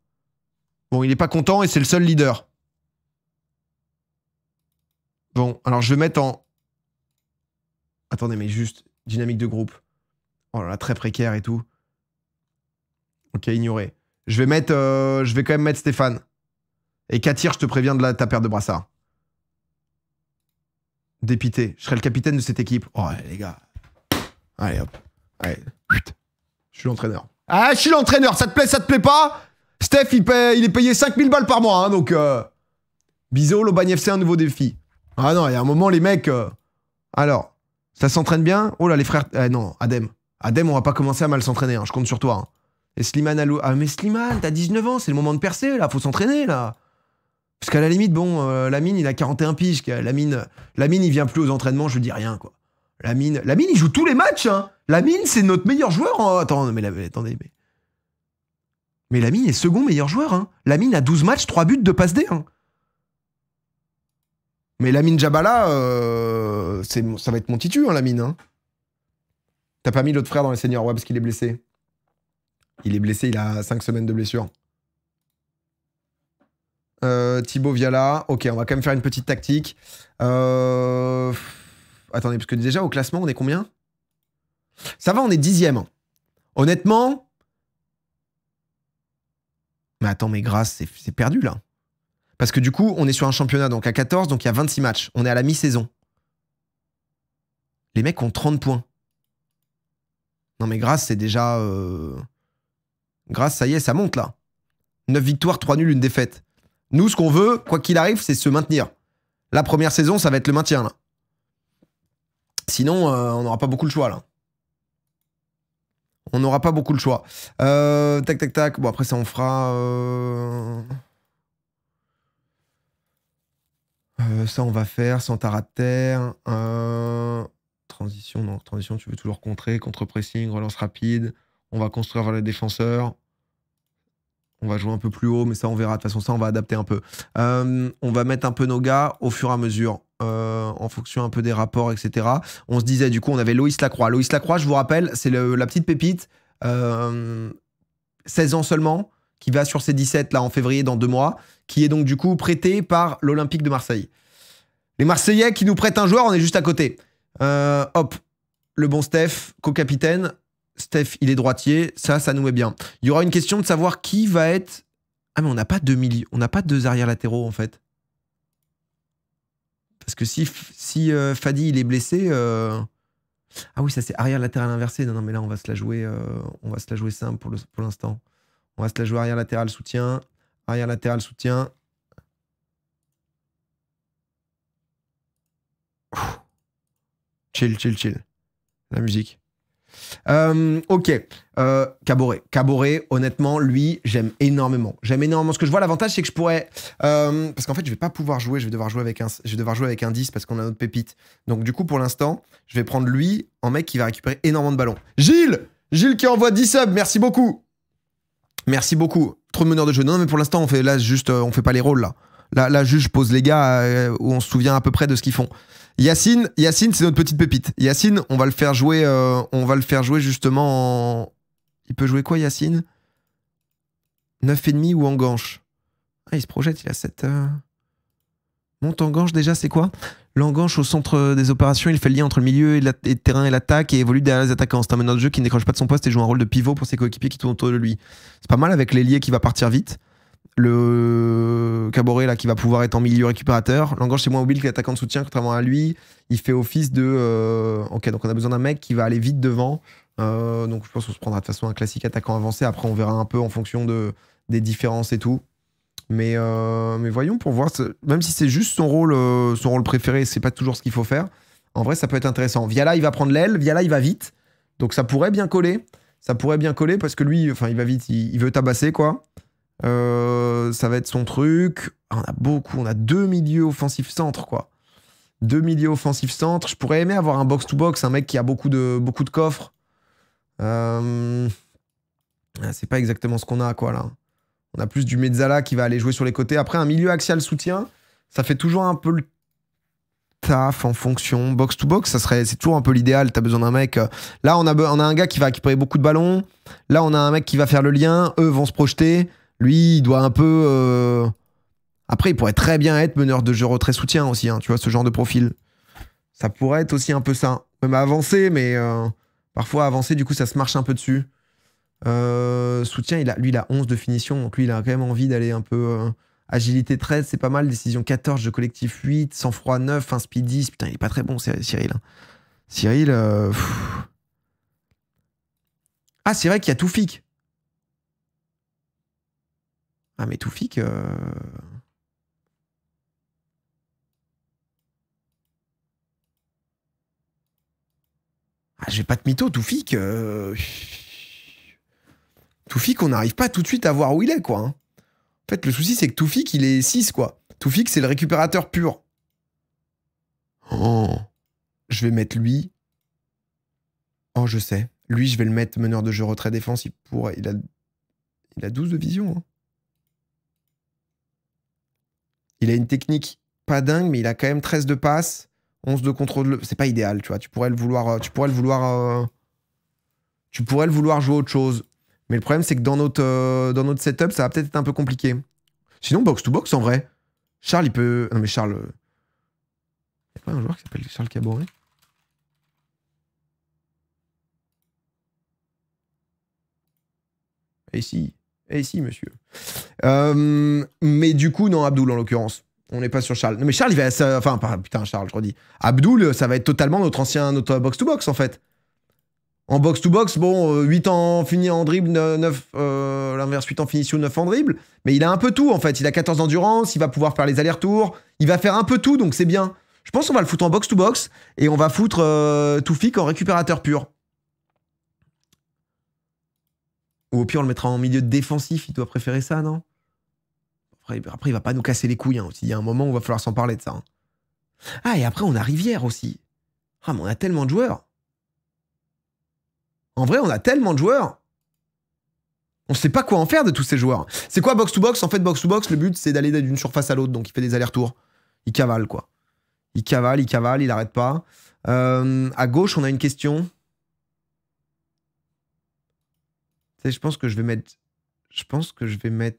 [SPEAKER 1] Bon, il est pas content et c'est le seul leader. Bon, alors je vais mettre en. Attendez, mais juste dynamique de groupe. Oh là là, très précaire et tout. Ok, ignoré. Je vais mettre. euh, je vais quand même mettre Stéphane. Et Katir, je te préviens de la, ta paire de brassards. Dépité. Je serai le capitaine de cette équipe. Oh, les gars. Allez, hop. Allez. Je suis l'entraîneur. Ah, je suis l'entraîneur. Ça te plaît, ça te plaît pas? Steph, il, il est payé 5000 balles par mois. hein, donc, euh... Bisous, l'Aubagne FC, un nouveau défi. Ah non, il y a un moment, les mecs. euh, Alors, ça s'entraîne bien? Oh là, les frères. Eh non, Adem. Adem, on va pas commencer à mal s'entraîner. hein, Je compte sur toi. hein. Et Slimane Alou. Ah, mais Slimane, t'as 19 ans. C'est le moment de percer, là. Faut s'entraîner, là. Parce qu'à la limite, bon, euh, Lamine, il a 41 piges. Lamine, Lamine, il vient plus aux entraînements, je dis rien, quoi. Lamine, Lamine, il joue tous les matchs, hein. Lamine, c'est notre meilleur joueur. en- Attends, mais, la- attendez, mais. Mais Lamine est second meilleur joueur, hein. Lamine a 12 matchs, 3 buts, 2 passes D, hein. Mais Lamine Jabala, euh, ça va être mon titu, hein, Lamine, hein. T'as pas mis l'autre frère dans les seniors, ouais, parce qu'il est blessé. Il est blessé, il a 5 semaines de blessure. Euh, Thibaut Viala. Ok, on va quand même faire une petite tactique. Euh... Attendez, parce que déjà au classement, on est combien? Ça va, on est dixième. Honnêtement. Mais attends, mais grâce, c'est c'est perdu là. Parce que du coup, on est sur un championnat donc à 14, donc il y a 26 matchs. On est à la mi-saison. Les mecs ont 30 points. Non, mais grâce, c'est déjà. euh, Grâce, ça y est, ça monte là. 9 victoires, 3 nuls, une défaite. Nous, ce qu'on veut, quoi qu'il arrive, c'est se maintenir. La première saison, ça va être le maintien là. Sinon, euh, on n'aura pas beaucoup le choix là. On n'aura pas beaucoup le choix. Euh, tac, tac, tac. Bon, après, ça, on fera. euh, ça, on va faire sans terre. Euh, Transition, non. Transition, tu veux toujours contrer. Contre-pressing, relance rapide. On va construire vers les défenseurs. On va jouer un peu plus haut, mais ça, on verra. De toute façon, ça, on va adapter un peu. On va mettre un peu nos gars au fur et à mesure, euh, en fonction un peu des rapports, etc. On se disait, du coup, on avait Loïs Lacroix. Loïs Lacroix, je vous rappelle, c'est la petite pépite, euh, 16 ans seulement, qui va sur ses 17 là en février dans deux mois, qui est donc du coup prêté par l'Olympique de Marseille. Les Marseillais qui nous prêtent un joueur, on est juste à côté. Euh, hop, le bon Steph, co-capitaine. Steph, il est droitier, ça, ça nous met bien. Il y aura une question de savoir qui va être. Ah, mais on n'a pas deux on n'a pas deux arrières latéraux en fait. Parce que si, si euh, Fadi il est blessé. euh, Ah oui, ça c'est arrière latéral inversé. Non, non, mais là on va se la jouer, euh, on va se la jouer simple pour l'instant. on va se la jouer arrière latéral soutien, arrière latéral soutien. Chill, chill, chill. La musique. Euh, ok. Euh, Caboret. Caboret, honnêtement, lui, j'aime énormément. J'aime énormément. Ce que je vois, l'avantage, c'est que je pourrais. euh, parce qu'en fait, je vais pas pouvoir jouer. Je vais devoir jouer avec un, je vais devoir jouer avec un 10 parce qu'on a notre pépite. Donc, du coup, pour l'instant, je vais prendre lui en mec qui va récupérer énormément de ballons. Gilles Gilles qui envoie 10 subs. Merci beaucoup. Merci beaucoup. Trop de meneur de jeu. Non, mais pour l'instant, on fait là juste, euh, on fait pas les rôles là. Là, là, juste, je pose les gars où on se souvient à peu près de ce qu'ils font. Yacine, Yacine, c'est notre petite pépite. Yacine, on va le faire jouer, euh, on va le faire jouer justement en. Il peut jouer quoi, Yacine? 9,5 ou en ganche? Ah, il se projette, il a cette. euh, Monte en ganche déjà, c'est quoi? L'enganche au centre des opérations, il fait le lien entre le milieu et, le terrain et l'attaque et évolue derrière les attaquants. C'est un meneur de jeu qui ne décroche pas de son poste et joue un rôle de pivot pour ses coéquipiers qui tournent autour de lui. C'est pas mal avec l'ailier qui va partir vite. Le Caboret là qui va pouvoir être en milieu récupérateur. L'enganche c'est moins mobile que l'attaquant de soutien, contrairement à lui. Il fait office de. euh, Ok, donc on a besoin d'un mec qui va aller vite devant. Euh, donc je pense qu'on se prendra de toute façon un classique attaquant avancé. Après on verra un peu en fonction de, des différences et tout. Mais, euh, mais voyons pour voir. Même si c'est juste son rôle, son rôle préféré, c'est pas toujours ce qu'il faut faire. En vrai, ça peut être intéressant. Viala, il va prendre l'aile. Viala, il va vite. Donc ça pourrait bien coller. Ça pourrait bien coller parce que lui, enfin, il va vite. Il veut tabasser, quoi. Euh, ça va être son truc. Ah, On a beaucoup. On a deux milieux offensifs centres, quoi. Deux milieux offensifs centres. Je pourrais aimer avoir un box-to-box, un mec qui a beaucoup de, beaucoup de coffres. Euh, ah, C'est pas exactement ce qu'on a, quoi, là. On a plus du Mezzala qui va aller jouer sur les côtés. Après, un milieu axial soutien, ça fait toujours un peu le taf en fonction. Box to box, ça serait, c'est toujours un peu l'idéal. T'as besoin d'un mec. euh, Là, on a, on a un gars qui va récupérer beaucoup de ballons. Là, on a un mec qui va faire le lien. Eux vont se projeter. Lui, il doit un peu. euh, Après, il pourrait très bien être meneur de jeu retrait soutien aussi. hein, tu vois, ce genre de profil. Ça pourrait être aussi un peu ça. Même avancer, mais euh, parfois avancer, du coup, ça se marche un peu dessus. Euh, soutien, lui, il a 11 de finition, donc lui, il a quand même envie d'aller un peu. agilité 13, c'est pas mal. Décision 14, jeu collectif 8, sang-froid 9, un speed 10. Putain, il est pas très bon, Cy- Cyril. hein. Cyril. pff. Ah, c'est vrai qu'il y a Toufik. Ah, mais Toufik. euh, Ah, j'ai pas de mytho, Toufik. euh, Toufik, on n'arrive pas tout de suite à voir où il est, quoi. hein. En fait, le souci, c'est que Toufik, il est 6, quoi. Toufik, c'est le récupérateur pur. Oh. Je vais mettre lui. Oh, je sais. Lui, je vais le mettre meneur de jeu retrait défense. Il, pourrait... il, a... il a 12 de vision. hein. Il a une technique pas dingue, mais il a quand même 13 de passe, 11 de contrôle. C'est pas idéal, tu vois. Tu pourrais le vouloir. euh, Tu pourrais le vouloir. euh, Tu pourrais le vouloir jouer autre chose. Mais le problème, c'est que dans notre, euh, dans notre setup, ça va peut-être être un peu compliqué. Sinon, box to box, en vrai. Charles, il peut. Non, mais Charles. Il a pas un joueur qui s'appelle Charles Caboret? Et si. Et si, monsieur. Euh, mais du coup, non, Abdoul, en l'occurrence. On n'est pas sur Charles. Non, mais Charles, il va. ça- Enfin, putain, Charles, je redis. Abdul, ça va être totalement notre ancien notre box-to-box, en fait. En box-to-box, bon, euh, 8 ans fini en dribble, 9, euh, l'inverse, 8 en finition, 9 en dribble. Mais il a un peu tout, en fait. Il a 14 d'endurance, il va pouvoir faire les allers-retours, il va faire un peu tout, donc c'est bien. Je pense qu'on va le foutre en box-to-box et on va foutre euh, Toufik en récupérateur pur. Ou au pire, on le mettra en milieu défensif, il doit préférer ça, non? Après, après, il va pas nous casser les couilles. Hein. Il y a un moment où il va falloir s'en parler de ça. hein. Ah, et après, on a Rivière aussi. Ah, mais on a tellement de joueurs. En vrai, on a tellement de joueurs. On sait pas quoi en faire de tous ces joueurs. C'est quoi box to box En fait, box to box, le but c'est d'aller d'une surface à l'autre, donc il fait des allers-retours. Il cavale quoi. Il cavale, il cavale, il arrête pas. Euh, à gauche, on a une question. Tu sais, je pense que je vais mettre, je pense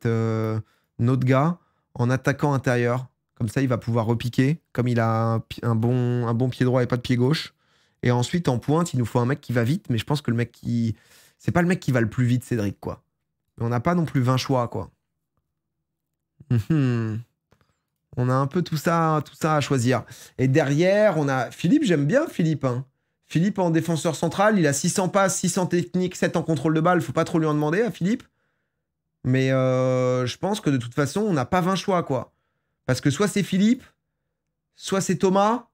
[SPEAKER 1] euh, notre gars en attaquant intérieur. Comme ça, il va pouvoir repiquer, comme il a un, bon, pied droit et pas de pied gauche. Et ensuite, en pointe, il nous faut un mec qui va vite, mais je pense que le mec qui. C'est pas le mec qui va le plus vite, Cédric, quoi. On n'a pas non plus 20 choix, quoi. On a un peu tout ça, tout ça à choisir. Et derrière, on a Philippe, j'aime bien Philippe. hein. Philippe en défenseur central, il a 600 passes, 600 techniques, 7 en contrôle de balle. Faut pas trop lui en demander à Philippe. Mais euh, je pense que de toute façon, on n'a pas 20 choix, quoi. Parce que soit c'est Philippe, soit c'est Thomas,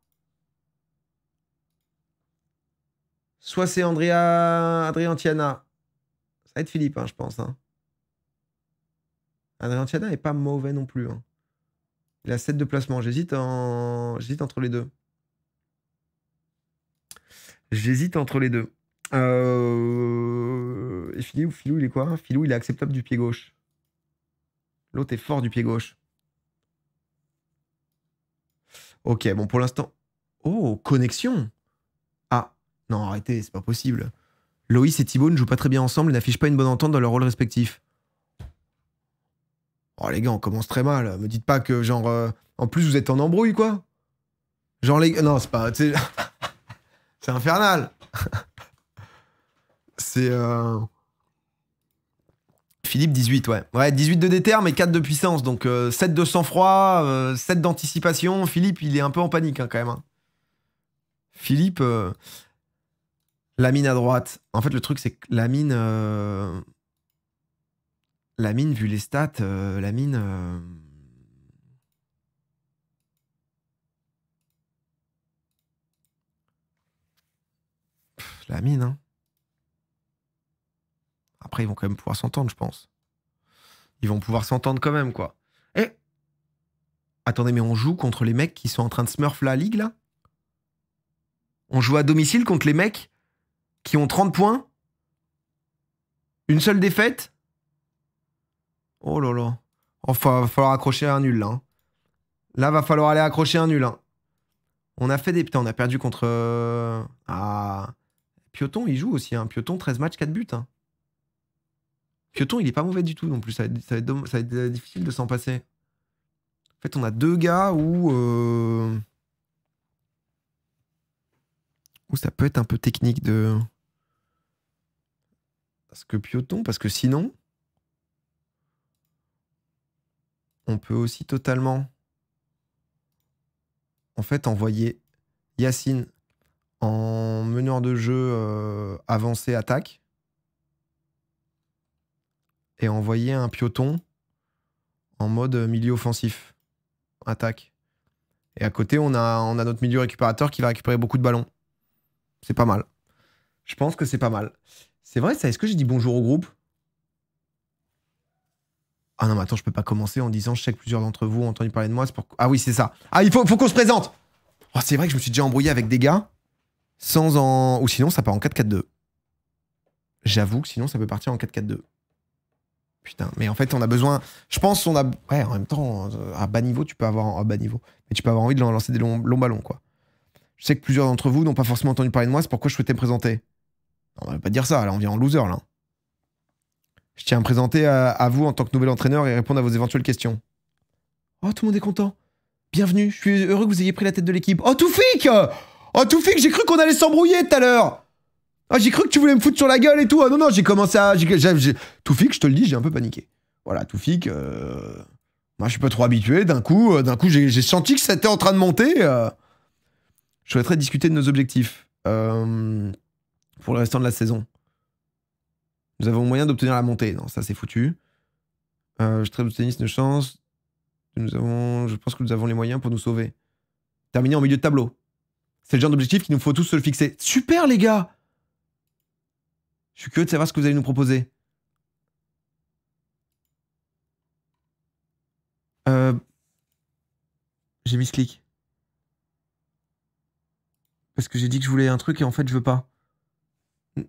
[SPEAKER 1] soit c'est Andrea, Adrien Tiana. Ça va être Philippe, hein, je pense. Hein. Adrien Tiana est pas mauvais non plus. hein. Il a 7 de placement. J'hésite en... J'hésite entre les deux. J'hésite entre les deux. Euh... Il est quoi? Philou, il est acceptable du pied gauche. L'autre est fort du pied gauche. Ok, bon, pour l'instant. Oh, connexion Ah, non, arrêtez, c'est pas possible. Loïs et Thibaut ne jouent pas très bien ensemble et n'affichent pas une bonne entente dans leur rôle respectif. Oh, les gars, on commence très mal. Me dites pas que, genre. euh, En plus, vous êtes en embrouille, quoi Genre, les. Non, c'est pas. infernal C'est. euh, Philippe, 18, ouais. Ouais, 18 de déter, mais 4 de puissance. Donc euh, 7 de sang-froid, euh, 7 d'anticipation. Philippe, il est un peu en panique, hein, quand même. hein. Philippe. euh, La mine à droite. En fait, le truc, c'est que la mine. euh, La mine, vu les stats, euh, la mine. La mine, hein. Après, ils vont quand même pouvoir s'entendre, je pense. Ils vont pouvoir s'entendre quand même, quoi. Eh Attendez, mais on joue contre les mecs qui sont en train de smurf la ligue, là? On joue à domicile contre les mecs qui ont 30 points? Une seule défaite? Oh là là. Enfin, va falloir accrocher un nul, là. hein. Là, va falloir aller accrocher un nul, hein. On a fait des... Putain, on a perdu contre... euh, Ah... Pioton, il joue aussi, hein. Pioton, 13 matchs, 4 buts, hein. Pioton, il est pas mauvais du tout non plus. Ça va être, euh, difficile de s'en passer. En fait, on a deux gars où. euh, où ça peut être un peu technique de. Parce que Pioton, parce que sinon. On peut aussi totalement. En fait, envoyer Yacine en meneur de jeu euh, avancé attaque et envoyer un pioton en mode milieu offensif, attaque. Et à côté, on a, on a notre milieu récupérateur qui va récupérer beaucoup de ballons. C'est pas mal. Je pense que c'est pas mal. C'est vrai, ça. Est-ce que j'ai dit bonjour au groupe? Ah non, mais attends, je peux pas commencer en disant je sais que plusieurs d'entre vous ont entendu parler de moi. Ah oui, c'est ça. Ah, il faut, faut qu'on se présente Oh, C'est vrai que je me suis déjà embrouillé avec des gars sans en. Ou sinon, ça part en 4-4-2. J'avoue que sinon, ça peut partir en 4-4-2. Putain, mais en fait, on a besoin. Je pense qu'on a. Ouais, en même temps, à bas niveau, tu peux avoir. À bas niveau. Mais tu peux avoir envie de lancer des longs, ballons, quoi. Je sais que plusieurs d'entre vous n'ont pas forcément entendu parler de moi, c'est pourquoi je souhaitais me présenter. On va pas dire ça, là, on vient en loser, là. Je tiens à me présenter à, à vous en tant que nouvel entraîneur et répondre à vos éventuelles questions. Oh, tout le monde est content. Bienvenue, je suis heureux que vous ayez pris la tête de l'équipe. Oh, Toufik Oh, Toufik, j'ai cru qu'on allait s'embrouiller tout à l'heure ah, j'ai cru que tu voulais me foutre sur la gueule et tout. Ah non, non, j'ai commencé à. Toufik, je te le dis, j'ai un peu paniqué. Voilà, Toufik. euh, Moi, je suis pas trop habitué. D'un coup, euh, d'un coup, j'ai senti que c'était en train de monter. euh. Je souhaiterais discuter de nos objectifs pour le restant de la saison. Nous avons moyen d'obtenir la montée. Non, ça c'est foutu. Je traite au tennis une chance. Nous avons, je pense que nous avons les moyens pour nous sauver. Terminer en milieu de tableau. C'est le genre d'objectif qu'il nous faut tous se le fixer. Super les gars Je suis curieux de savoir ce que vous allez nous proposer. Euh, J'ai mis ce clic. Parce que j'ai dit que je voulais un truc et en fait je veux pas.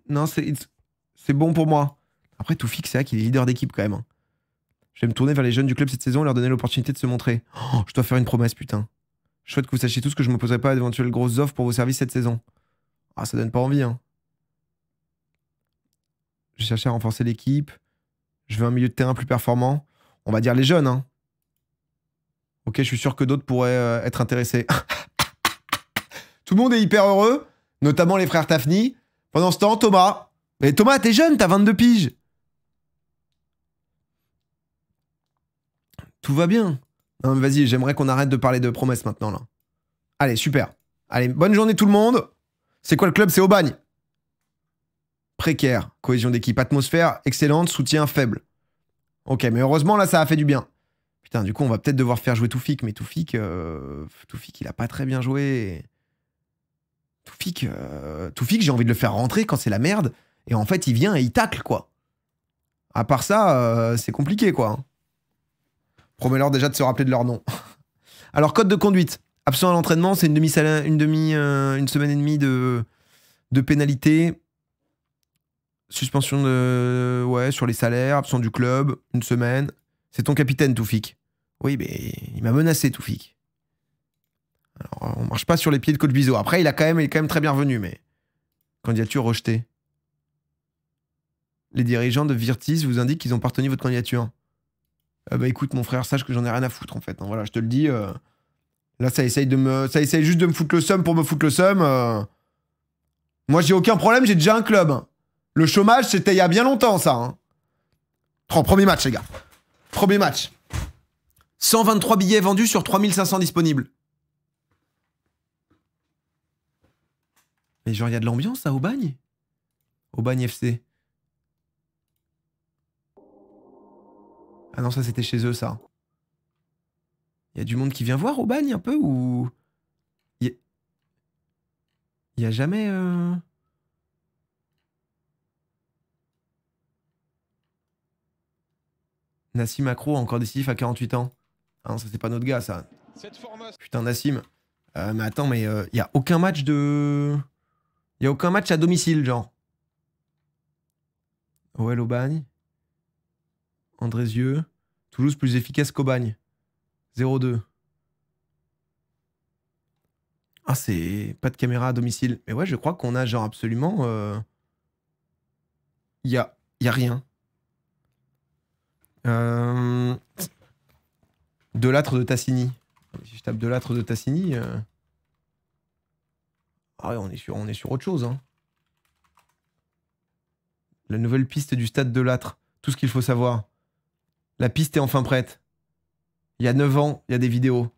[SPEAKER 1] Non, c'est bon pour moi. Après, tout fixe, c'est qu'il est leader d'équipe quand même. hein. Je vais me tourner vers les jeunes du club cette saison et leur donner l'opportunité de se montrer. Oh, je dois faire une promesse, putain. Je souhaite que vous sachiez tous que je ne m'opposerai pas à d'éventuelles grosses offres pour vos services cette saison. Ah, ça donne pas envie, hein. Je cherche à renforcer l'équipe. Je veux un milieu de terrain plus performant. On va dire les jeunes, hein. Ok, je suis sûr que d'autres pourraient euh, être intéressés. Tout le monde est hyper heureux, notamment les frères Tafni. Pendant ce temps, Thomas. Mais Thomas, t'es jeune, t'as 22 piges. Tout va bien. Vas-y, j'aimerais qu'on arrête de parler de promesses maintenant, là. Allez, super. Allez, bonne journée tout le monde. C'est quoi le club? C'est Aubagne. Précaire, cohésion d'équipe, atmosphère excellente, soutien faible. Ok, mais heureusement, là, ça a fait du bien. Putain, du coup, on va peut-être devoir faire jouer Toufik, mais Toufik, euh, il a pas très bien joué. Toufik, euh, j'ai envie de le faire rentrer quand c'est la merde, et en fait, il vient et il tacle, quoi. À part ça, euh, c'est compliqué, quoi. Promets-leur déjà de se rappeler de leur nom. Alors, code de conduite. Absent à l'entraînement, c'est une demi une demi, euh, une semaine et demie de, de pénalité. Suspension de, ouais, sur les salaires, absent du club, une semaine. C'est ton capitaine, Toufik. Oui, mais il m'a menacé, Toufik. Alors, on marche pas sur les pieds de Coach Bizot. Après, il, a quand même, il est quand même très bienvenu, mais. Candidature rejetée. Les dirigeants de Virtis vous indiquent qu'ils ont partenu votre candidature. Ah bah écoute, mon frère, sache que j'en ai rien à foutre, en fait. hein. Voilà, je te le dis. euh, Là, ça essaye, de me... ça essaye juste de me foutre le seum pour me foutre le seum. Moi, j'ai aucun problème, j'ai déjà un club. Le chômage, c'était il y a bien longtemps, ça. Hein. Premier match, les gars. Premier match. 123 billets vendus sur 3500 disponibles. Mais genre, il y a de l'ambiance, bagne? Au bagne FC. Ah non, ça, c'était chez eux, ça. Il y a du monde qui vient voir au bagne, un peu, ou... Il y a, il y a jamais... euh, Nassim Accro, encore décisif à 48 ans. Ah non, ça, c'est pas notre gars, ça. Putain, Nassim. Euh, mais attends, mais il y a aucun match de... Il y a aucun match à domicile, genre. OL au bagne. Andrézieux. Toulouse plus efficace qu'Aubagne. 0-2. Ah, c'est pas de caméra à domicile. Mais ouais, je crois qu'on a genre absolument. euh, Il y, a, rien. Euh... Delattre de Tassini. Si je tape Delattre de Tassini. euh, Ah ouais, on est sur, on est sur autre chose. Hein. La nouvelle piste du stade Delattre. Tout ce qu'il faut savoir. La piste est enfin prête. Il y a 9 ans, il y a des vidéos.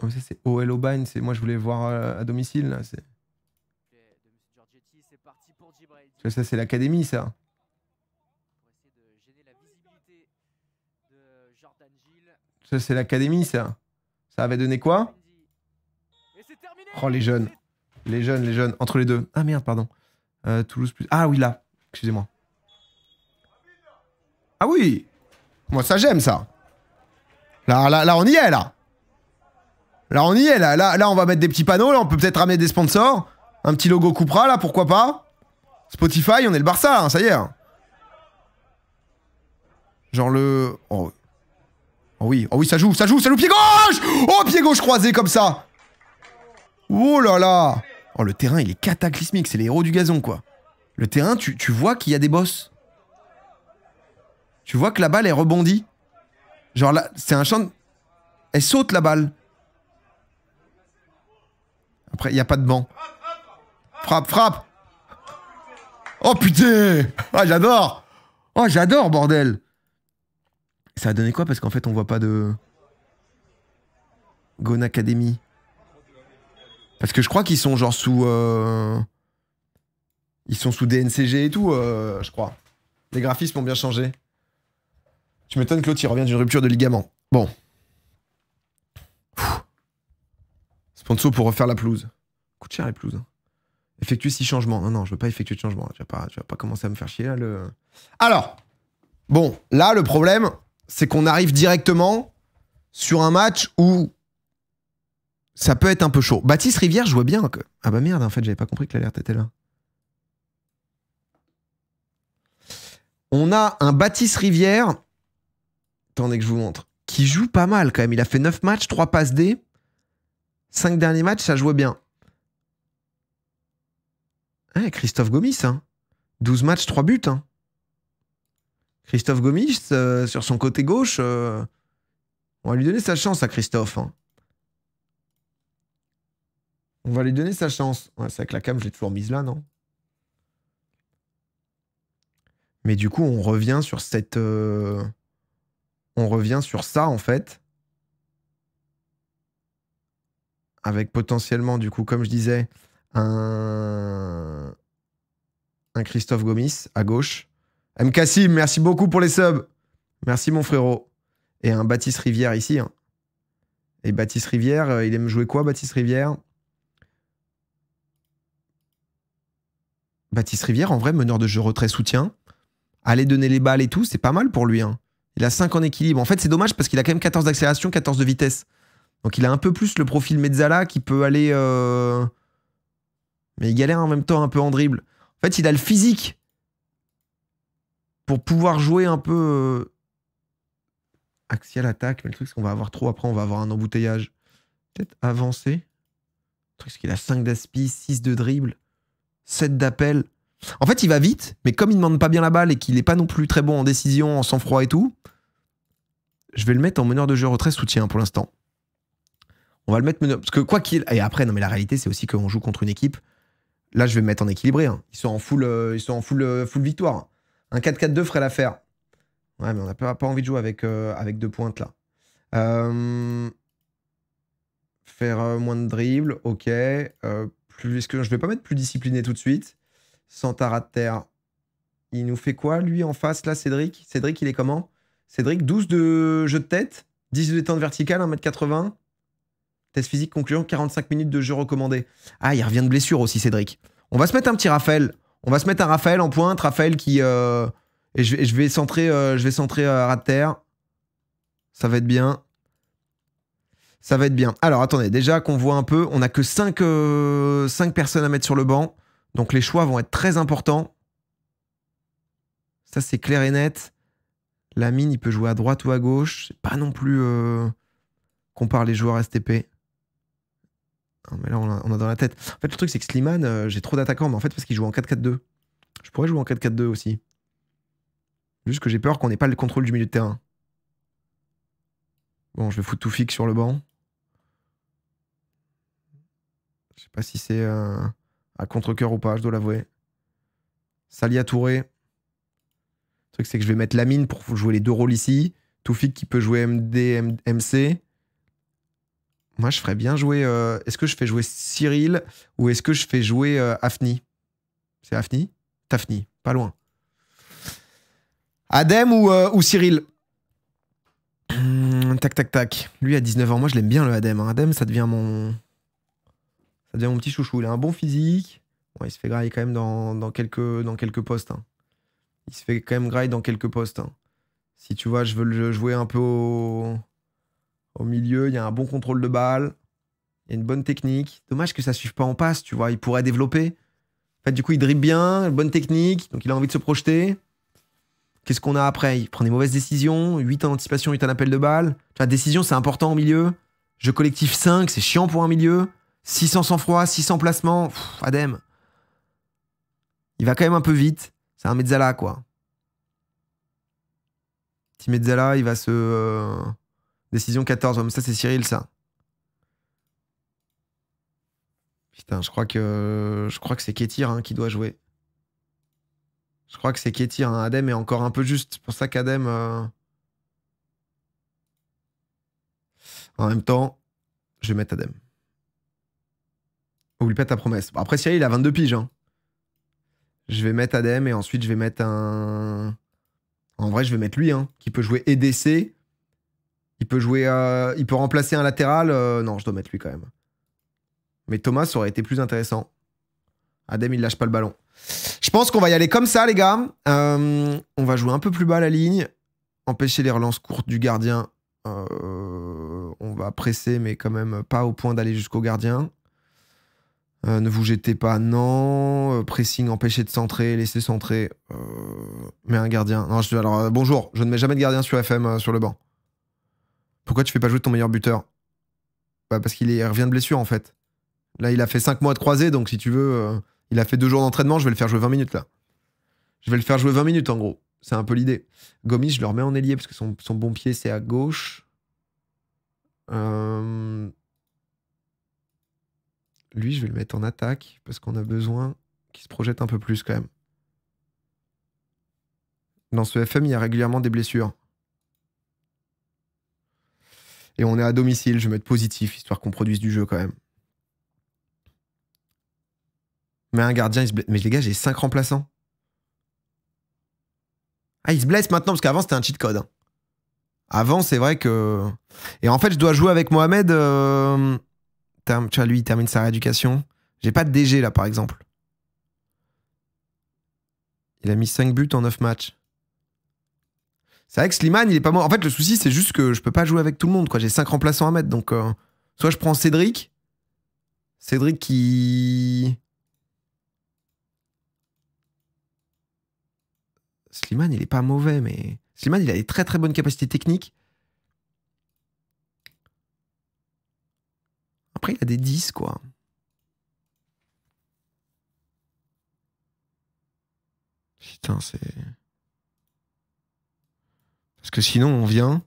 [SPEAKER 1] Oh, ça c'est OL Aubagne, c'est moi je voulais voir euh, à domicile là, c'est ça, c'est l'académie ça. Ça c'est l'académie ça. Ça avait donné quoi? Oh les jeunes, les jeunes, les jeunes entre les deux. Ah merde, pardon. Euh, Toulouse plus Ah oui là, excusez-moi. Ah oui. Moi ça j'aime ça. Là, là, là on y est là. Là on y est là. Là, là on va mettre des petits panneaux. Là on peut peut-être ramener des sponsors. Un petit logo Cupra là, pourquoi pas. Spotify, on est le Barça, hein, ça y est. hein. Genre le. Oh. Oh oui, oh oui, ça joue, ça joue, ça joue pied gauche Oh, pied gauche croisé comme ça Oh là là Oh, le terrain, il est cataclysmique, c'est les héros du gazon, quoi. Le terrain, tu, vois qu'il y a des bosses. Tu vois que la balle, elle rebondit. Genre là, c'est un champ... de- Elle saute, la balle. Après, il n'y a pas de banc. Frappe, frappe Oh putain Ah, j'adore Oh, j'adore, bordel Ça a donné quoi? Parce qu'en fait, on voit pas de... Gone Academy. Parce que je crois qu'ils sont genre sous... euh, Ils sont sous DNCG et tout, euh, je crois. Les graphismes ont bien changé. Tu m'étonnes l'autre, il revient d'une rupture de ligament. Bon. Pfff. Sponsor pour refaire la pelouse. Coûte cher les pelouses. hein. Effectuer six changements. Non, non, je veux pas effectuer de changements. Tu vas pas, tu vas pas commencer à me faire chier là. Alors, bon, là, le problème, c'est qu'on arrive directement sur un match où ça peut être un peu chaud. Baptiste Rivière jouait bien. que- Ah bah merde, en fait, j'avais pas compris que l'alerte était là. On a un Baptiste Rivière. Attendez que je vous montre. Qui joue pas mal quand même. Il a fait 9 matchs, 3 passes D. 5 derniers matchs, ça jouait bien. Ouais, Christophe Gomis, hein. 12 matchs, 3 buts. hein. Christophe Gomis, euh, sur son côté gauche, euh, on va lui donner sa chance à Christophe. hein. On va lui donner sa chance. Ouais, c'est que la cam, je l'ai toujours mise là, non? Mais du coup, on revient sur cette. euh, On revient sur ça, en fait. Avec potentiellement, du coup, comme je disais, un. Un Christophe Gomis à gauche. M. Kassim, merci beaucoup pour les subs. Merci, mon frérot. Et un Baptiste Rivière ici. hein. Et Baptiste Rivière, euh, il aime jouer quoi, Baptiste Rivière? Baptiste Rivière, en vrai, meneur de jeu retrait soutien. Aller donner les balles et tout, c'est pas mal pour lui. hein. Il a 5 en équilibre. En fait, c'est dommage parce qu'il a quand même 14 d'accélération, 14 de vitesse. Donc il a un peu plus le profil Mezzala qui peut aller. euh, Mais il galère en même temps un peu en dribble. En fait, il a le physique pour pouvoir jouer un peu. euh, Axial attaque, mais le truc, c'est qu'on va avoir trop. Après, on va avoir un embouteillage. Peut-être avancer. Le truc, c'est qu'il a 5 d'aspi, 6 de dribble, 7 d'appel. En fait, il va vite, mais comme il ne demande pas bien la balle et qu'il n'est pas non plus très bon en décision, en sang-froid et tout, je vais le mettre en meneur de jeu retrait soutien pour l'instant. On va le mettre meneur. Parce que quoi qu'il. Et après, non, mais la réalité, c'est aussi qu'on joue contre une équipe. Là, je vais me mettre en équilibré. hein. Ils sont en full, euh, ils en euh, full victoire. Un 4-4-2 ferait l'affaire. Ouais, mais on n'a pas, envie de jouer avec, euh, deux pointes là. Faire moins de dribble, ok. Plus, que je vais pas mettre plus discipliné tout de suite? Santara de terre. Il nous fait quoi, lui, en face, là, Cédric? Cédric, il est comment? Cédric, 12 de jeu de tête, 10 de détente verticale, 1m80. Test physique concluant, 45 minutes de jeu recommandé. Ah, il revient de blessure aussi, Cédric. On va se mettre un petit Raphaël. On va se mettre un Raphaël en pointe. Raphaël qui. euh, Et je vais, centrer, euh, je vais centrer euh, ras de terre. Ça va être bien. Ça va être bien. Alors, attendez, déjà qu'on voit un peu, on n'a que 5, personnes à mettre sur le banc. Donc, les choix vont être très importants. Ça, c'est clair et net. La mine, il peut jouer à droite ou à gauche. C'est pas non plus. euh, Compare les joueurs STP. Non, mais là, on a, on a dans la tête. En fait, le truc, c'est que Slimane, euh, j'ai trop d'attaquants, mais en fait, parce qu'il joue en 4-4-2. Je pourrais jouer en 4-4-2 aussi. Juste que j'ai peur qu'on n'ait pas le contrôle du milieu de terrain. Bon, je vais foutre tout fixe sur le banc. Je sais pas si c'est à contre-coeur ou pas, je dois l'avouer. Salia Touré. Le truc, c'est que je vais mettre Lamine pour jouer les deux rôles ici. Toufik qui peut jouer MD, MC. Moi, je ferais bien jouer. euh, est-ce que je fais jouer Cyril ou est-ce que je fais jouer euh, Afni? C'est Afni? Tafni, pas loin. Adem ou, euh, Cyril? Hum, Tac, tac, tac. Lui, à 19 ans, moi, je l'aime bien, le Adem. hein. Adem, ça devient mon. Ça mon petit chouchou. Il a un bon physique. Il se fait grailler quand même dans, dans quelques, dans quelques postes. hein. Il se fait quand même grailler dans quelques postes. hein. Si tu vois, je veux le jouer un peu au, milieu, il y a un bon contrôle de balle. Il y a une bonne technique. Dommage que ça ne suive pas en passe, tu vois. Il pourrait développer. En fait, du coup, il dribble bien, bonne technique, donc il a envie de se projeter. Qu'est-ce qu'on a après? Il prend des mauvaises décisions. 8 en anticipation, 8 en appel de balle. Vois, décision, c'est important au milieu. Jeu collectif 5, c'est chiant pour un milieu. 600 sans froid, 600 placements. Adem. Il va quand même un peu vite. C'est un Mezzala, quoi. Petit Mezzala, il va se. euh, Décision 14. Ouais, mais ça, c'est Cyril, ça. Putain, je crois que je crois que c'est Ketir hein, qui doit jouer. Je crois que c'est Ketir. Hein. Adem est encore un peu juste. C'est pour ça qu'Adem. euh, En même temps, je vais mettre Adem. Oublie pas ta promesse. Après, Cyril, il a 22 piges. hein. Je vais mettre Adem et ensuite je vais mettre un. En vrai, je vais mettre lui, hein, qui peut jouer EDC. Il peut jouer. euh, Il peut remplacer un latéral. euh, Non, je dois mettre lui quand même. Mais Thomas aurait été plus intéressant. Adem, il lâche pas le ballon. Je pense qu'on va y aller comme ça, les gars. Euh, on va jouer un peu plus bas la ligne. Empêcher les relances courtes du gardien. On va presser, mais quand même pas au point d'aller jusqu'au gardien. Euh, ne vous jetez pas, non. Euh, pressing, empêcher de centrer, laisser centrer. Euh, mais un gardien. Non, alors, euh, bonjour, je ne mets jamais de gardien sur FM sur le banc. Pourquoi tu fais pas jouer ton meilleur buteur? Bah, Parce qu'il revient de blessure, en fait. Là, il a fait 5 mois de croisé, donc si tu veux, il a fait 2 jours d'entraînement, je vais le faire jouer 20 minutes, là. Je vais le faire jouer 20 minutes, en gros. C'est un peu l'idée. Gomis, je le remets en ailier, parce que son, bon pied, c'est à gauche. Lui, je vais le mettre en attaque parce qu'on a besoin qu'il se projette un peu plus quand même. Dans ce FM, il y a régulièrement des blessures. Et on est à domicile, je vais mettre positif, histoire qu'on produise du jeu quand même. Mais un gardien, il se blesse. Mais les gars, j'ai 5 remplaçants. Ah, il se blesse maintenant, parce qu'avant, c'était un cheat code. hein. Avant, c'est vrai que. Et en fait, je dois jouer avec Mohamed. euh, Tu vois, lui, il termine sa rééducation. J'ai pas de DG là, par exemple. Il a mis 5 buts en 9 matchs. C'est vrai que Slimane, il est pas moi. En fait, le souci, c'est juste que je peux pas jouer avec tout le monde. J'ai 5 remplaçants à mettre. Donc, euh, soit je prends Cédric. Cédric qui. Slimane, il est pas mauvais, mais. Slimane, il a des très très bonnes capacités techniques. Après, il a des 10, quoi. Putain, c'est. Parce que sinon, on vient.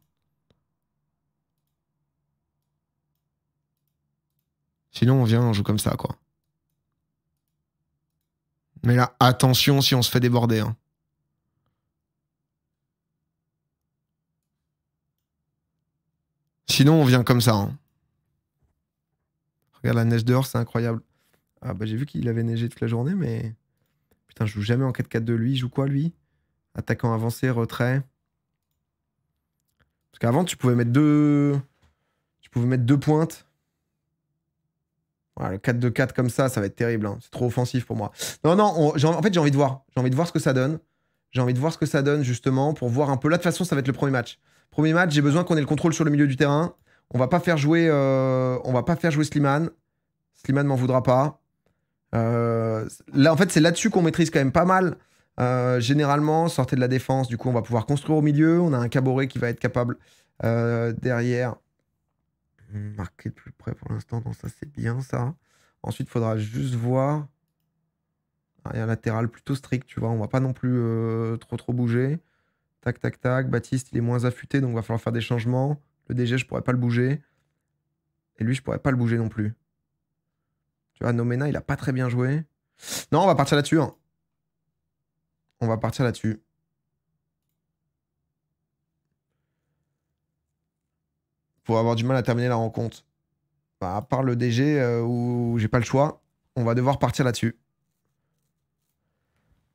[SPEAKER 1] Sinon, on vient, on joue comme ça, quoi. Mais là, attention si on se fait déborder. hein. Sinon, on vient comme ça. hein. Regarde la neige dehors, c'est incroyable. Ah bah j'ai vu qu'il avait neigé toute la journée, mais... Putain, je joue jamais en 4-4 de lui. Il joue quoi, lui? Attaquant avancé, retrait. Parce qu'avant, tu pouvais mettre deux... Tu pouvais mettre deux pointes. Voilà, le 4-2-4 comme ça, ça va être terrible. hein. C'est trop offensif pour moi. Non, non, en fait, j'ai envie de voir. J'ai envie de voir ce que ça donne. J'ai envie de voir ce que ça donne, justement, pour voir un peu. Là, de toute façon, ça va être le premier match. Premier match, j'ai besoin qu'on ait le contrôle sur le milieu du terrain. On va pas faire jouer, euh, on va pas faire jouer Slimane. Slimane m'en voudra pas. Euh, là, en fait, c'est là-dessus qu'on maîtrise quand même pas mal. Euh, généralement, sortez de la défense. Du coup, on va pouvoir construire au milieu. On a un Caboret qui va être capable derrière. Marquer de plus près pour l'instant. Donc ça, c'est bien ça. Ensuite, il faudra juste voir. Il y a un latéral plutôt strict, tu vois. On va pas non plus trop trop bouger. Tac, tac, tac. Baptiste, il est moins affûté, donc il va falloir faire des changements. Le DG, je pourrais pas le bouger. Et lui, je pourrais pas le bouger non plus. Tu vois, Nomena, il a pas très bien joué. Non, on va partir là-dessus. hein. On va partir là-dessus. Pour avoir du mal à terminer la rencontre. Bah, à part le DG euh, où j'ai pas le choix, on va devoir partir là-dessus.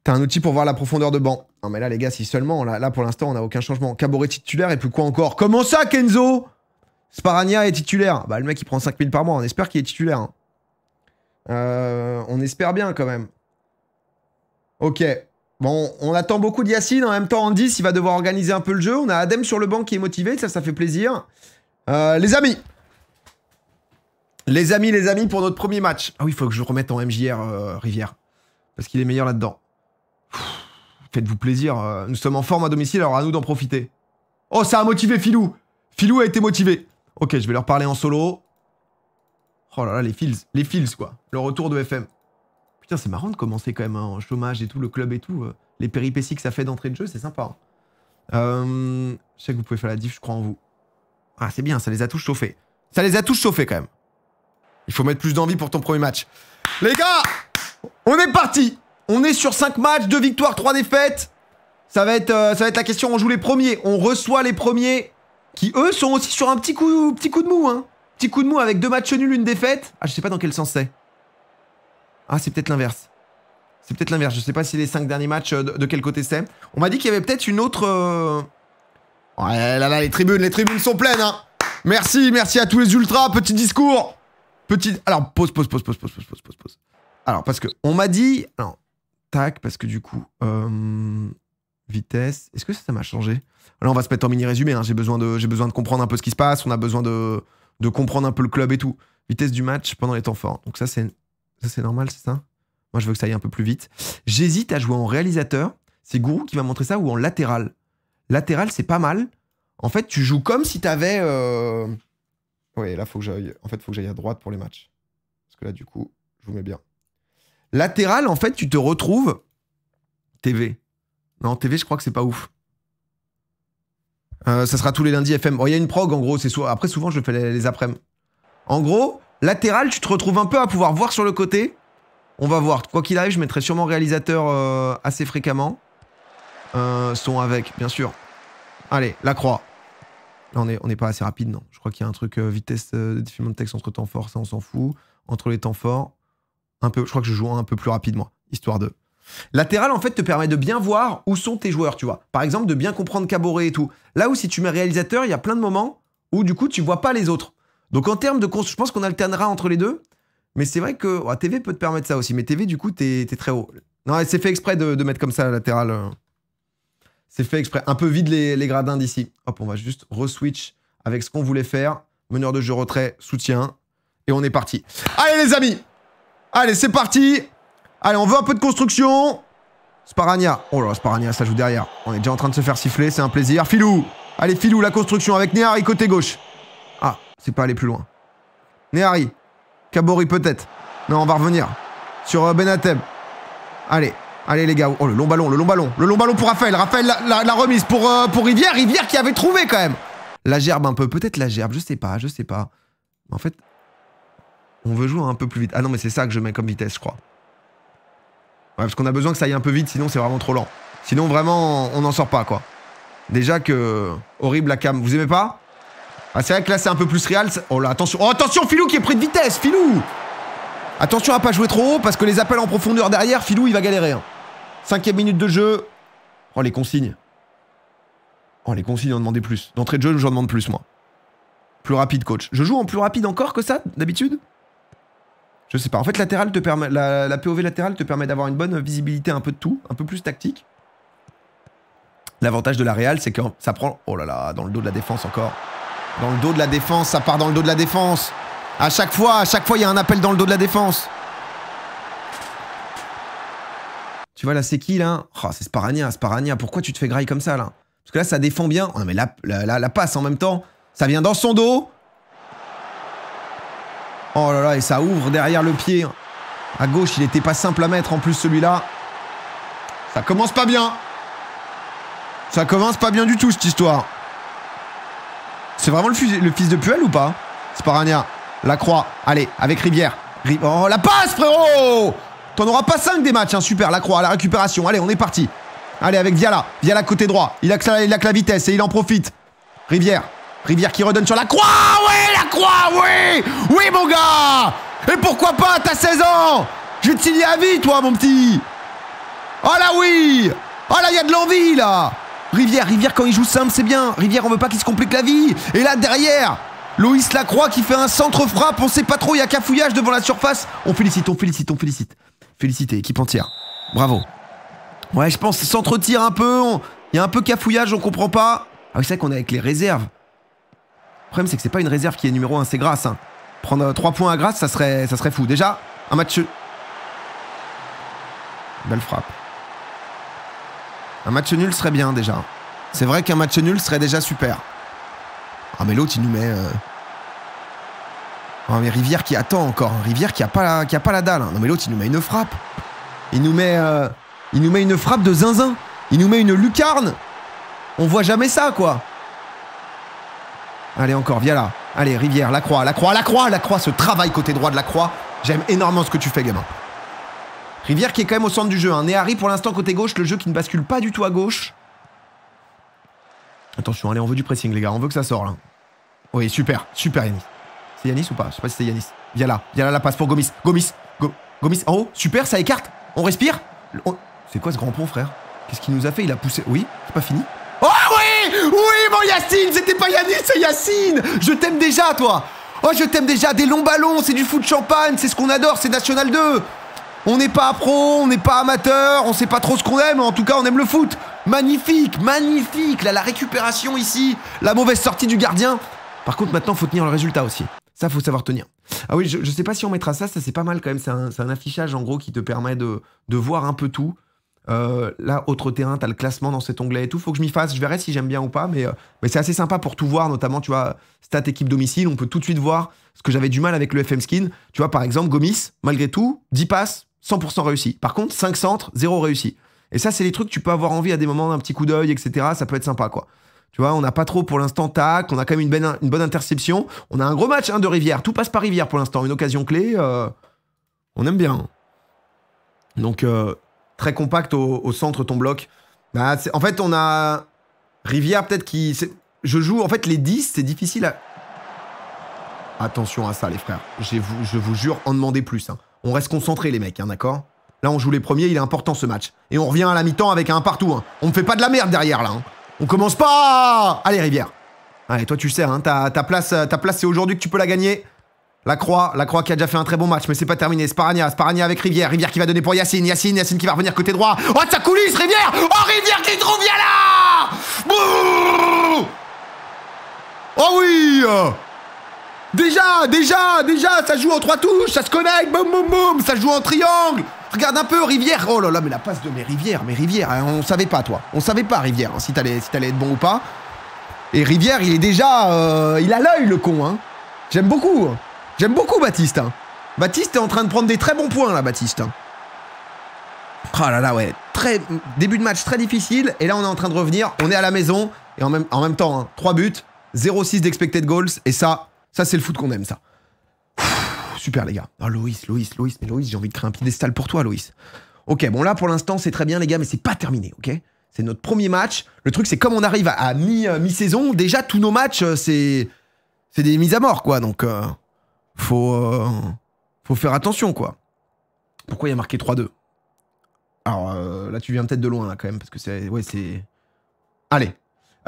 [SPEAKER 1] T'as un outil pour voir la profondeur de banc. Non mais là les gars, si seulement, là, pour l'instant on n'a aucun changement. Caboret titulaire et puis quoi encore? Comment ça Kenzo? Sparagna est titulaire. Bah le mec il prend 5000 par mois, on espère qu'il est titulaire. hein. Euh, on espère bien quand même. Ok. Bon, on attend beaucoup d'Yacine. En même temps, en 10, il va devoir organiser un peu le jeu. On a Adem sur le banc qui est motivé. Ça, ça fait plaisir. Euh, les amis. Les amis, les amis, pour notre premier match. Ah oui, il faut que je remette en MJR euh, Rivière. Parce qu'il est meilleur là-dedans. Faites-vous plaisir. euh, nous sommes en forme à domicile, alors à nous d'en profiter. Oh, ça a motivé Filou. Filou a été motivé. Ok, je vais leur parler en solo. Oh là là, les fils. Les fils, quoi. Le retour de FM. Putain, c'est marrant de commencer quand même hein, en chômage et tout, le club et tout. euh, les péripéties que ça fait d'entrée de jeu, c'est sympa. hein. Euh, je sais que vous pouvez faire la diff, je crois en vous. Ah, c'est bien, ça les a tous chauffés. Ça les a tous chauffés quand même. Il faut mettre plus d'envie pour ton premier match. Les gars, on est parti. On est sur 5 matchs, 2 victoires, 3 défaites. Ça va, être, euh, ça va être la question, on joue les premiers. On reçoit les premiers qui, eux, sont aussi sur un petit coup, petit coup de mou. Hein. Petit coup de mou avec deux matchs nuls, une défaite. Ah, je sais pas dans quel sens c'est. Ah, c'est peut-être l'inverse. C'est peut-être l'inverse. Je sais pas si les 5 derniers matchs, euh, de, quel côté c'est. On m'a dit qu'il y avait peut-être une autre... euh,
[SPEAKER 2] Ouais, là, là, les tribunes, les tribunes sont pleines, hein. Merci, merci à tous les ultras. Petit discours. Petit. Alors, pause, pause, pause, pause, pause, pause, pause, pause.
[SPEAKER 1] Alors, parce que on m'a dit. Tac, parce que du coup. euh, vitesse. Est-ce que ça m'a changé? Là, on va se mettre en mini résumé. hein, J'ai besoin, de, besoin de comprendre un peu ce qui se passe. On a besoin de, de comprendre un peu le club et tout. Vitesse du match pendant les temps forts. Donc, ça, c'est, normal, c'est ça? Moi, je veux que ça aille un peu plus vite. J'hésite à jouer en réalisateur. C'est Gourou qui m'a montré ça ou en latéral? Latéral, c'est pas mal. En fait, tu joues comme si t'avais. Euh...
[SPEAKER 2] Ouais, là, faut que j'aille. En fait, faut que j'aille à droite pour les matchs. Parce que là, du coup, je vous mets bien.
[SPEAKER 1] Latéral, en fait, tu te retrouves. TV. Non, TV, je crois que c'est pas ouf. Euh, ça sera tous les lundis FM. Bon, Il y a une prog, en gros. c'est Après, souvent, je fais les, après-midi. En gros, latéral, tu te retrouves un peu à pouvoir voir sur le côté. On va voir. Quoi qu'il arrive, je mettrai sûrement réalisateur euh, assez fréquemment. Euh, son avec, bien sûr. Allez, la croix. On n'est pas assez rapide, non. Je crois qu'il y a un truc vitesse de de texte entre temps forts, ça, on s'en fout. Entre les temps forts, je crois que je joue un peu plus rapide, moi, histoire de. Latéral, en fait, te permet de bien voir où sont tes joueurs, tu vois. Par exemple, de bien comprendre Caboret et tout. Là où, si tu mets réalisateur, il y a plein de moments où, du coup, tu vois pas les autres. Donc, en termes de. Je pense qu'on alternera entre les deux. Mais c'est vrai que TV peut te permettre ça aussi. Mais TV, du coup, t'es es très haut. Non, c'est fait exprès de, mettre comme ça la latéral. euh. C'est fait exprès. Un peu vide les, les gradins d'ici. Hop, on va juste re-switch avec ce qu'on voulait faire. Meneur de jeu retrait, soutien. Et on est parti.
[SPEAKER 2] Allez, les amis. Allez, c'est parti.
[SPEAKER 1] Allez, on veut un peu de construction. Sparagna. Oh là, Sparagna, ça joue derrière. On est déjà en train de se faire siffler, c'est un plaisir. Filou. Allez, Filou, la construction avec Néhari côté gauche. Ah, c'est pas aller plus loin. Néhari. Kabori peut-être. Non, on va revenir. Sur euh, Benateb. Allez. Allez les gars, oh le long ballon, le long ballon, le long ballon pour Raphaël, Raphaël la remise pour, euh, pour Rivière, Rivière qui avait trouvé quand même. La gerbe un peu, peut-être la gerbe, je sais pas, je sais pas. En fait, on veut jouer un peu plus vite. Ah non mais c'est ça que je mets comme vitesse je crois. Ouais, parce qu'on a besoin que ça aille un peu vite, sinon c'est vraiment trop lent. Sinon vraiment on n'en sort pas quoi. Déjà que horrible la cam, vous aimez pas? Ah c'est vrai que là c'est un peu plus réel. Oh là attention, oh attention Filou qui est pris de vitesse, Filou Attention à pas jouer trop haut parce que les appels en profondeur derrière, Filou il va galérer. hein. Cinquième minute de jeu. Oh les consignes. Oh les consignes on demandait plus. D'entrée de jeu j'en demande plus moi. Plus rapide coach. Je joue en plus rapide encore que ça d'habitude? Je sais pas. En fait latéral te permet, la, POV latérale te permet d'avoir une bonne visibilité un peu de tout, un peu plus tactique. L'avantage de la Real c'est que ça prend... Oh là là, dans le dos de la défense encore. Dans le dos de la défense, ça part dans le dos de la défense. À chaque fois, à chaque fois, il y a un appel dans le dos de la défense. Tu vois là, c'est qui là? Oh, c'est Sparagna, Sparagna. Pourquoi tu te fais graille comme ça là? Parce que là, ça défend bien. Oh, non, mais la passe en même temps, ça vient dans son dos. Oh là là, et ça ouvre derrière le pied. À gauche, il était pas simple à mettre en plus celui-là.
[SPEAKER 2] Ça commence pas bien. Ça commence pas bien du tout, cette histoire.
[SPEAKER 1] C'est vraiment le, fils de Puel ou pas? Sparagna, la croix. Allez, avec Rivière. Ri- oh, la passe, frérot T'en auras pas 5 des matchs, hein, super. La croix, la récupération. Allez, on est parti. Allez, avec Viala. Viala côté droit. Il a, il a que la vitesse et il en profite. Rivière. Rivière qui redonne sur la croix. Oui, la croix, oui Oui, mon gars Et pourquoi pas T'as 16 ans Je vais te signer à vie, toi, mon petit Oh là, oui Oh là, il y a de l'envie, là Rivière, Rivière, quand il joue simple, c'est bien. Rivière, on veut pas qu'il se complique la vie. Et là, derrière, Loïs Lacroix qui fait un centre frappe. On sait pas trop, il y a cafouillage devant la surface. On félicite, on félicite, on félicite. Félicité, équipe entière. Bravo. Ouais, je pense s'entretire un peu. Il y a un peu cafouillage, on comprend pas. Ah c'est vrai qu'on est avec les réserves. Le problème, c'est que c'est pas une réserve qui est numéro 1, c'est Grasse. hein. Prendre 3 points à Grasse, ça serait, ça serait fou. Déjà, un match. Belle frappe. Un match nul serait bien déjà. C'est vrai qu'un match nul serait déjà super. Ah mais l'autre il nous met... euh, Ah mais Rivière qui attend encore. hein. Rivière qui a pas la, qui a pas la dalle. hein. Non mais l'autre il nous met une frappe. Il nous met... euh, Il nous met une frappe de zinzin. Il nous met une lucarne. On voit jamais ça quoi. Allez encore, Viala. Allez, Rivière, la croix, la croix, la croix, la croix, ce travail côté droit de la croix. J'aime énormément ce que tu fais, gamin. Rivière qui est quand même au centre du jeu. Hein. Néhari pour l'instant côté gauche, le jeu qui ne bascule pas du tout à gauche. Attention, allez, on veut du pressing, les gars. On veut que ça sorte, là. Oui, super, super, Yanis. C'est Yanis ou pas? Je sais pas si c'est Yanis. Viens là, la passe pour Gomis. Gomis, Go- Gomis, en haut, super, ça écarte. On respire. C'est quoi ce grand pont, frère? Qu'est-ce qu'il nous a fait? Il a poussé. Oui, c'est pas fini. Oh oui Oui, mon Yacine C'était pas Yanis, c'est Yacine Je t'aime déjà, toi Oh, je t'aime déjà Des longs ballons, c'est du foot champagne, c'est ce qu'on adore, c'est National 2 On n'est pas pro, on n'est pas amateur, on sait pas trop ce qu'on aime, en tout cas, on aime le foot Magnifique, magnifique Là, la récupération ici, la mauvaise sortie du gardien. Par contre, maintenant, faut tenir le résultat aussi. Ça, faut savoir tenir. Ah oui, je, je sais pas si on mettra ça, ça c'est pas mal quand même. C'est un, un affichage en gros qui te permet de, de voir un peu tout. Euh, là, autre terrain, t'as le classement dans cet onglet et tout. Faut que je m'y fasse. Je verrai si j'aime bien ou pas, mais, euh, mais c'est assez sympa pour tout voir, notamment, tu vois, stat équipe domicile. On peut tout de suite voir ce que j'avais du mal avec le FM skin. Tu vois, par exemple, Gomis, malgré tout, 10 passes, 100% réussi. Par contre, 5 centres, 0 réussi. Et ça, c'est les trucs que tu peux avoir envie à des moments d'un petit coup d'œil, etc. Ça peut être sympa, quoi. Tu vois, on n'a pas trop pour l'instant tac, on a quand même une, bonne- interception. On a un gros match hein, de Rivière, tout passe par Rivière pour l'instant, une occasion clé. euh, on aime bien. Donc, très compact au, centre ton bloc. Bah, en fait, on a Rivière peut-être qui... Je joue, en fait, les 10, c'est difficile à... Attention à ça, les frères. Je vous, jure, en demandez plus. hein. On reste concentrés, les mecs, hein, d'accord? Là, on joue les premiers, il est important ce match. Et on revient à la mi-temps avec un partout. hein. On ne fait pas de la merde derrière, là. hein. On commence pas Allez, Rivière. Allez, toi, tu sais, ta, ta place, ta place c'est aujourd'hui que tu peux la gagner. La Croix, la Croix qui a déjà fait un très bon match, mais c'est pas terminé. Sparagna, Sparagna avec Rivière. Rivière qui va donner pour Yacine. Yacine, Yacine qui va revenir côté droit. Oh, ça coulisse, Rivière Oh, Rivière qui trouve, Bouh Oh oui Déjà, déjà, déjà, ça joue en trois touches, ça se connecte, boum, boum, boum, ça joue en triangle. Regarde un peu, Rivière. Oh là là, mais la passe de mes Rivière, mais Rivière, hein, on savait pas, toi. On savait pas, Rivière, hein, si t'allais si être bon ou pas. Et Rivière, il est déjà. euh, il a l'œil, le con, hein. J'aime beaucoup. Hein. J'aime beaucoup Baptiste. hein. Baptiste est en train de prendre des très bons points, là, Baptiste. hein. Oh là là, ouais. Très, début de match très difficile. Et là, on est en train de revenir. On est à la maison. Et en même, en même temps, hein, 3 buts, 0,6 d'expected goals. Et ça, ça, c'est le foot qu'on aime, ça. Super, les gars. Oh, Loïs, Loïs, Loïs. Mais Loïs, j'ai envie de créer un piédestal pour toi, Loïs. Ok, bon, là, pour l'instant, c'est très bien, les gars, mais c'est pas terminé, ok? C'est notre premier match. Le truc, c'est comme on arrive à, euh, mi-saison, déjà, tous nos matchs, euh, c'est. C'est des mises à mort, quoi. Donc, euh, faut. euh, faut faire attention, quoi. Pourquoi il y a marqué 3-2 Alors, euh, là, tu viens peut-être de loin, là, quand même, parce que c'est. Ouais, c'est. Allez.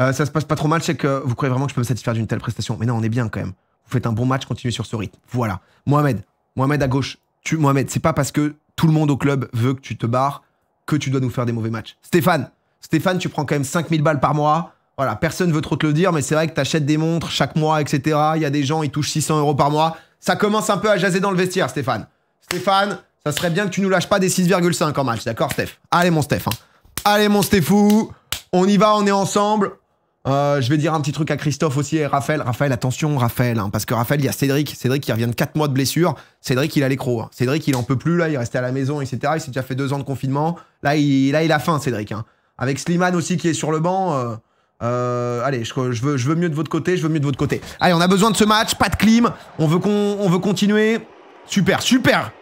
[SPEAKER 1] Euh, ça se passe pas trop mal. Je sais que vous croyez vraiment que je peux me satisfaire d'une telle prestation. Mais non, on est bien, quand même. Vous faites un bon match, continuez sur ce rythme. Voilà. Mohamed. Mohamed à gauche. Mohamed, c'est pas parce que tout le monde au club veut que tu te barres que tu dois nous faire des mauvais matchs. Stéphane. Stéphane, tu prends quand même 5000 balles par mois. Voilà, personne veut trop te le dire, mais c'est vrai que t'achètes des montres chaque mois, etc. Il y a des gens, ils touchent 600 euros par mois. Ça commence un peu à jaser dans le vestiaire, Stéphane. Stéphane, ça serait bien que tu nous lâches pas des 6,5 en match, d'accord, Steph? Allez, mon Steph. hein. Allez, mon Stéphou. On y va, on est ensemble. Euh, je vais dire un petit truc à Christophe aussi et Raphaël. Raphaël, attention, Raphaël, hein, parce que Raphaël, il y a Cédric. Cédric qui revient de 4 mois de blessure. Cédric, il a l'écro. hein. Cédric, il en peut plus, là, il est resté à la maison, etc. Il s'est déjà fait deux ans de confinement. Là, il, là, il a faim, Cédric. Avec Slimane aussi qui est sur le banc. euh, euh, allez, je, veux, mieux de votre côté, je veux mieux de votre côté. Allez, on a besoin de ce match, pas de clim. On veut, qu'on, on veut continuer. Super, super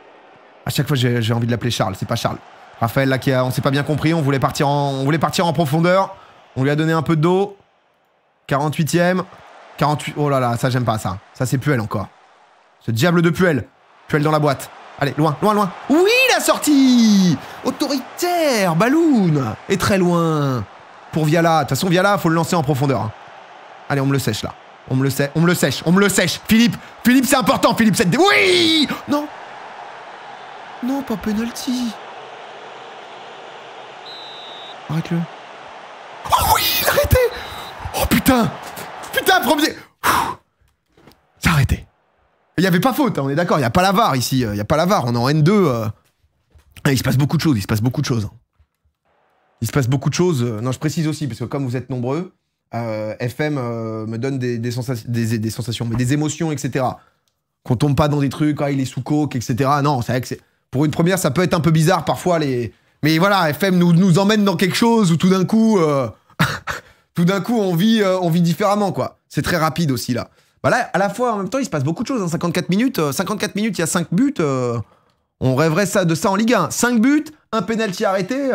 [SPEAKER 1] À chaque fois, j'ai, envie de l'appeler Charles, c'est pas Charles. Raphaël, là, qui a, on s'est pas bien compris, on voulait, partir en, on voulait partir en profondeur. On lui a donné un peu de dos. 48ème. 48. Oh là là, ça j'aime pas ça. Ça c'est Puel encore. Ce diable de Puel. Puel dans la boîte. Allez, loin, loin, loin. Oui, la sortie Autoritaire, Balloon Et très loin. Pour Viala. De toute façon, Viala, faut le lancer en profondeur. hein. Allez, on me le sèche là. On me le sèche, on me le sèche, on me sèche. Philippe, Philippe, c'est important, Philippe, cette... Oui Non Non, pas penalty. Arrête-le. Oh oui, il a arrêté Oh putain Putain, premier a arrêté. Il n'y avait pas faute, hein, on est d'accord, il n'y a pas la VAR ici, euh, il n'y a pas la VAR, on est en N2. euh. Il se passe beaucoup de choses, il se passe beaucoup de choses. Hein. Il se passe beaucoup de choses. euh, Non, je précise aussi, parce que comme vous êtes nombreux, euh, FM euh, me donne des, des, des- sensations, mais des émotions, etc. Qu'on tombe pas dans des trucs, ah, il est sous coke, etc. Non, c'est vrai que. Pour une première, ça peut être un peu bizarre parfois, les. Mais voilà, FM nous, emmène dans quelque chose où tout d'un coup. tout d'un coup, on vit, on vit différemment, quoi. C'est très rapide aussi, là. Bah là, à la fois, en même temps, il se passe beaucoup de choses. hein. 54 minutes, euh, 54 minutes, il y a 5 buts. on rêverait de ça en Ligue 1. 5 buts, un penalty arrêté.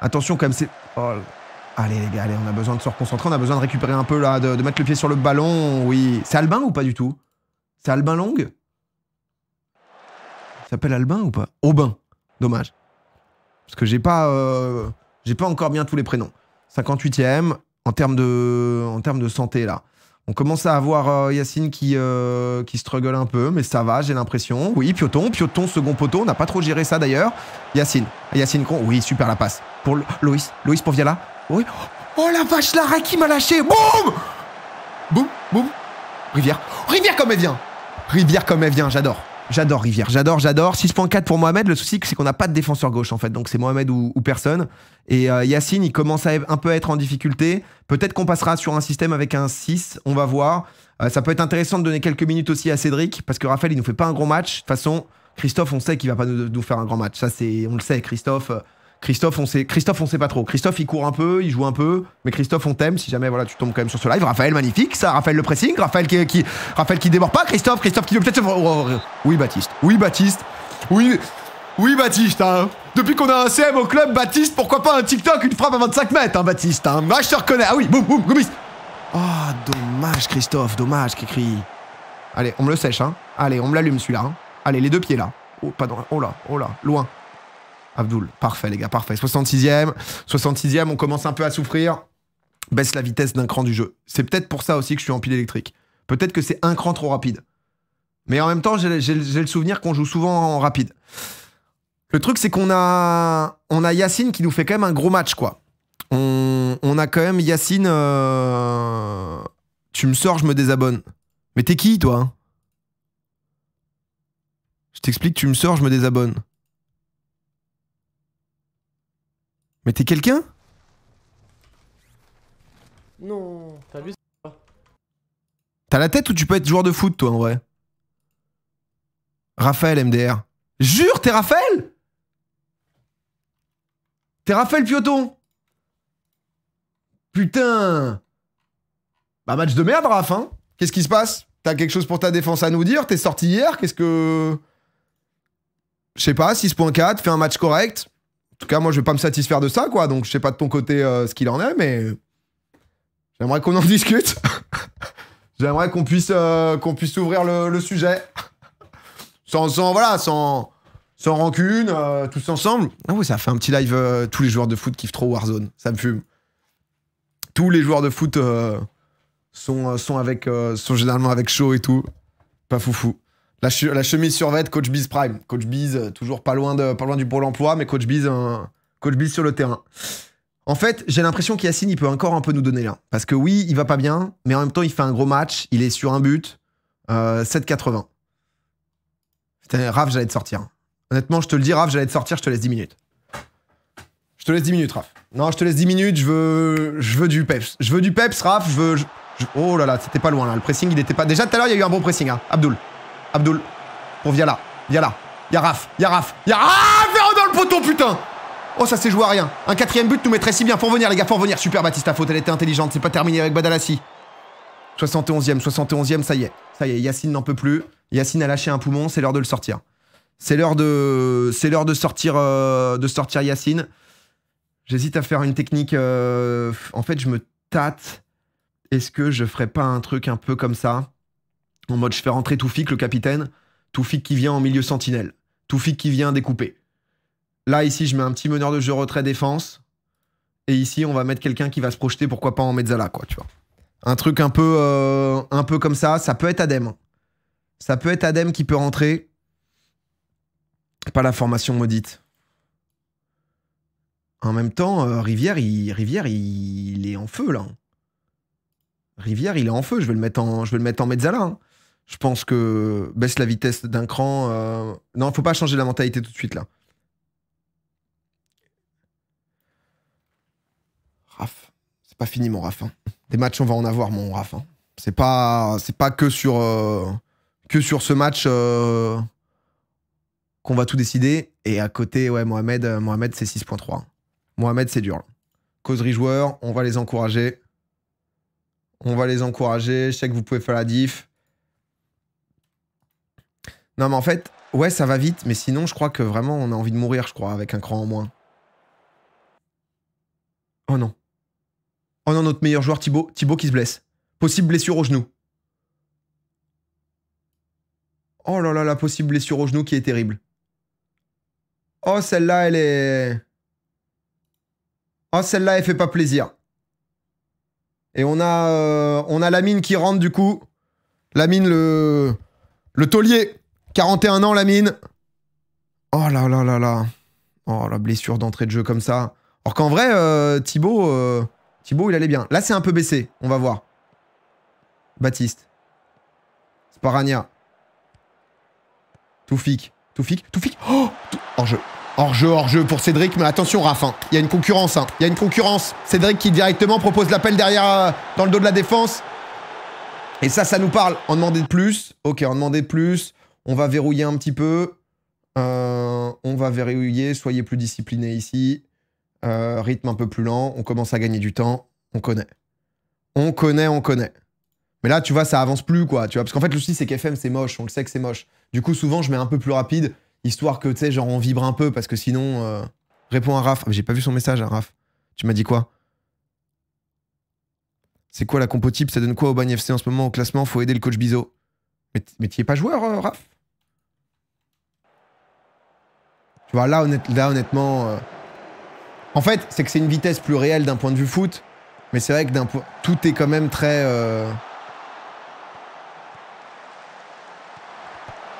[SPEAKER 1] Attention, quand même, c'est. oh, Allez, les gars, allez, on a besoin de se reconcentrer. On a besoin de récupérer un peu, là, de, mettre le pied sur le ballon. Oui. C'est Albin ou pas du tout? C'est Albin Long? S'appelle Albin ou pas? Aubin. Dommage. Parce que j'ai pas, euh, pas encore bien tous les prénoms. 58e, en termes de, en termes de santé, là. On commence à avoir euh, Yacine qui, euh, qui struggle un peu, mais ça va, j'ai l'impression. Oui, Pioton, Pioton, second poteau. On n'a pas trop géré ça d'ailleurs. Yacine, Yacine Con. Oui, super la passe. Pour Lo- Loïs, Loïs pour Viala. Oui. Oh la vache, l'arrêt qui m'a lâché. Boum Boum, boum. Rivière. Rivière comme elle vient. Rivière comme elle vient, j'adore. J'adore Rivière, j'adore, j'adore. 6.4 pour Mohamed. Le souci, c'est qu'on n'a pas de défenseur gauche en fait. Donc c'est Mohamed ou, personne. Et euh, Yacine, il commence à un peu être en difficulté. Peut-être qu'on passera sur un système avec un 6. On va voir. Euh, ça peut être intéressant de donner quelques minutes aussi à Cédric. Parce que Raphaël, il nous fait pas un gros match. De toute façon, Christophe, on sait qu'il va pas nous, nous faire un grand match. Ça, c'est, on le sait. Christophe, euh, Christophe, on sait, Christophe, on sait pas trop. Christophe, il court un peu, il joue un peu, mais Christophe, on t'aime. Si jamais, voilà, tu tombes quand même sur ce live. Raphaël, magnifique, ça. Raphaël le pressing, Raphaël qui, qui, Raphaël qui déborde pas. Christophe, Christophe qui veut peut-être. se- oh, oh, oh. Oui, Baptiste. Oui, Baptiste. Oui, oui, Baptiste. Hein. Depuis qu'on a un CM au club, Baptiste, pourquoi pas un TikTok, une frappe à 25 mètres, hein, Baptiste. Hein. Bah, je te reconnais. Ah oui, boum, boum, Gomis. Oh, dommage, Christophe, dommage, Kikri. Allez, on me le sèche, hein. Allez, on me l'allume celui-là. Hein. Allez, les deux pieds là. Oh, pas dans. Oh là, oh là, loin. Abdoul, parfait les gars, parfait. 66e, 66e, on commence un peu à souffrir. Baisse la vitesse d'un cran du jeu. C'est peut-être pour ça aussi que je suis en pile électrique. Peut-être que c'est un cran trop rapide. Mais en même temps, j'ai le souvenir qu'on joue souvent en rapide. Le truc, c'est qu'on a, on a Yacine qui nous fait quand même un gros match, quoi. On, on a quand même Yacine. euh, Tu me sors, je me désabonne. Mais t'es qui, toi hein? Je t'explique, tu me sors, je me désabonne. Mais t'es quelqu'un?
[SPEAKER 3] Non, t'as vu
[SPEAKER 1] T'as la tête ou tu peux être joueur de foot, toi, en vrai? Raphaël, MDR. Jure, t'es Raphaël? T'es Raphaël Pioton? Putain! Bah, match de merde, Raph, hein. Qu'est-ce qui se passe? T'as quelque chose pour ta défense à nous dire? T'es sorti hier? Qu'est-ce que. Je sais pas, 6.4, fais un match correct. En tout cas, moi, je vais pas me satisfaire de ça, quoi. Donc, je sais pas de ton côté euh, ce qu'il en est, mais. J'aimerais qu'on en discute. J'aimerais qu'on puisse, euh, qu'on puisse ouvrir le, sujet. Sans, sans, voilà, sans, sans rancune, euh, tous ensemble. Ah oui, ça fait un petit live. tous les joueurs de foot kiffent trop Warzone. Ça me fume. Tous les joueurs de foot sont, sont, avec, sont généralement avec chaud et tout. Pas foufou. La, che- la chemise survêt, Coach Biz Prime. Coach Biz, euh, toujours pas loin, de, loin du Pôle emploi, mais Coach Biz, sur le terrain. En fait, j'ai l'impression qu'Yacine, il peut encore un peu nous donner là. Parce que oui, il va pas bien, mais en même temps, il fait un gros match. Il est sur un but. Euh, 7,80. Putain, Raph, j'allais te sortir. Honnêtement, je te le dis, Raph, j'allais te sortir, je te laisse 10 minutes. Je te laisse 10 minutes, Raph. Non, je te laisse 10 minutes, je veux, du peps. Je veux du peps, Raph, je veux... Oh là là, c'était pas loin le pressing, il était pas... Déjà tout à l'heure, il y a eu un bon pressing, hein. Abdul. Abdul. Pour Viala. Viala. Y'a Raph. Y'a Raph. Y'a... Ah Véro dans le poteau, putain Oh, ça s'est joué à rien. Un quatrième but nous mettrait si bien. Faut revenir, les gars, faut revenir. Super, Baptiste, faute, elle était intelligente. C'est pas terminé avec Badalassi. 71e, 71e, ça y est. Ça y est, Yacine n'en peut plus. Yacine a lâché un poumon, c'est l'heure de le sortir. C'est l'heure de, c'est l'heure de sortir, euh, de sortir Yacine. J'hésite à faire une technique. euh, En fait, je me tâte. Est-ce que je ferais pas un truc un peu comme ça? En mode, je fais rentrer Toufik, le capitaine. Toufik qui vient en milieu sentinelle. Toufik qui vient découper. Là, ici, je mets un petit meneur de jeu retrait-défense. Et ici, on va mettre quelqu'un qui va se projeter, pourquoi pas en mezzala, quoi, tu vois. Un truc un peu, euh, un peu comme ça. Ça peut être Adem. Ça peut être Adem qui peut rentrer. Pas la formation maudite. En même temps, euh, Rivière, il, est en feu, là. Rivière, il est en feu. Je vais le mettre en, je vais le mettre en mezzala. hein. Je pense que baisse la vitesse d'un cran. euh, Non, faut pas changer la mentalité tout de suite, là. Raph, c'est pas fini, mon Raph. hein. Des matchs, on va en avoir, mon Raph. hein. C'est pas, c'est pas que sur, euh, que sur ce match euh, qu'on va tout décider. Et à côté, ouais, Mohamed, euh, Mohamed c'est 6.3. Mohamed, c'est dur. Causerie joueur, on va les encourager. On va les encourager. Je sais que vous pouvez faire la diff. Non, mais en fait, ouais, ça va vite. Mais sinon, je crois que vraiment, on a envie de mourir, je crois, avec un cran en moins. Oh non. Oh non, notre meilleur joueur, Thibaut. Thibaut qui se blesse. Possible blessure au genou. Oh là là, la possible blessure au genou qui est terrible. Oh, celle-là, elle est. Oh, celle-là, elle fait pas plaisir. Et on a, euh, on a Lamine qui rentre du coup. Lamine, le, le taulier. 41 ans, Lamine. Oh là là là là. Oh, la blessure d'entrée de jeu comme ça. Alors qu'en vrai, euh, Thibaut, euh, Thibaut, il allait bien. Là, c'est un peu baissé. On va voir. Baptiste. Sparagna. Toufik. Toufik. Toufik. Oh Hors-jeu. Hors-jeu, hors-jeu pour Cédric. Mais attention, Raph. hein. Il y a une concurrence. hein. Il y a une concurrence. Cédric qui directement propose l'appel derrière, euh, dans le dos de la défense. Et ça, ça nous parle. En demander de plus. Ok, en demander de plus. On va verrouiller un petit peu. Euh, on va verrouiller. Soyez plus disciplinés ici. Euh, rythme un peu plus lent. On commence à gagner du temps. On connaît. On connaît, on connaît. Mais là, tu vois, ça avance plus, quoi. Tu vois, parce qu'en fait, le souci, c'est qu'FM, c'est moche. On le sait que c'est moche. Du coup, souvent, je mets un peu plus rapide, histoire que, tu sais, genre, on vibre un peu, parce que sinon. euh, Réponds à Raph. J'ai pas vu son message, hein, Raph. Tu m'as dit quoi? C'est quoi la compo type? Ça donne quoi au Bagne FC en ce moment au classement? Faut aider le coach Bizot. Mais, t- mais tu es pas joueur, euh, Raph? Tu vois, là, honnête- là honnêtement. euh, En fait, c'est que c'est une vitesse plus réelle d'un point de vue foot. Mais c'est vrai que. Tout est quand même très. euh,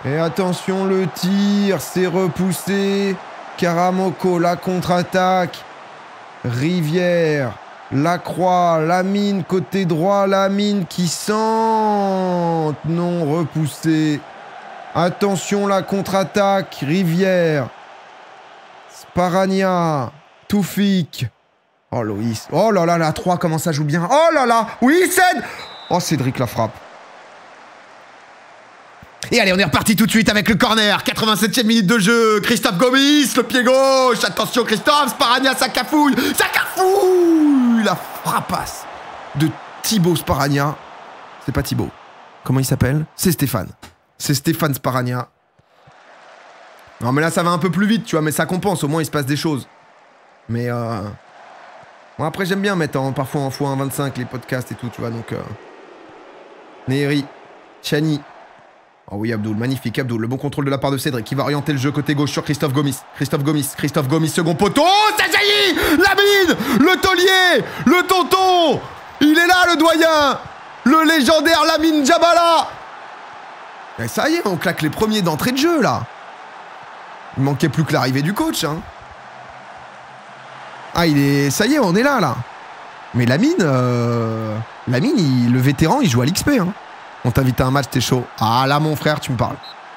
[SPEAKER 1] Et attention, le tir, c'est repoussé. Karamoko, la contre-attaque. Rivière, la croix, la mine, côté droit, la mine qui sent. Non, repoussé. Attention, la contre-attaque. Rivière. Sparagna. Toufik. Oh, Loïs. Oh là là, la 3, comment ça joue bien. Oh là là. Oui, Ced. Oh, Cédric la frappe. Et allez, on est reparti tout de suite avec le corner. 87e minute de jeu. Christophe Gomis, le pied gauche. Attention, Christophe. Sparagna, ça cafouille. Ça cafouille. La frappasse de Thibaut Sparagna. C'est pas Thibaut. Comment il s'appelle? C'est Stéphane. C'est Stéphane Sparagna. Non, mais là, ça va un peu plus vite, tu vois, mais ça compense. Au moins, il se passe des choses. Mais euh... Bon, après, j'aime bien mettre en- parfois en x1.25 les podcasts et tout, tu vois, donc... Euh... Chani. Oh oui, Abdoul, magnifique, Abdoul. Le bon contrôle de la part de Cédric qui va orienter le jeu côté gauche sur Christophe Gomis. Christophe Gomis, Christophe Gomis, second poteau. Oh, ça jaillit La mine Le taulier Le tonton Il est là, le doyen Le légendaire Lamine Jabala Et ça y est, on claque les premiers d'entrée de jeu, là. Il manquait plus que l'arrivée du coach, hein. Ah, il est... Ça y est, on est là, là. Mais Lamine, euh... Lamine, il- le vétéran, il joue à l'XP, hein. On t'invite à un match, t'es chaud. Ah là, mon frère, tu me parles.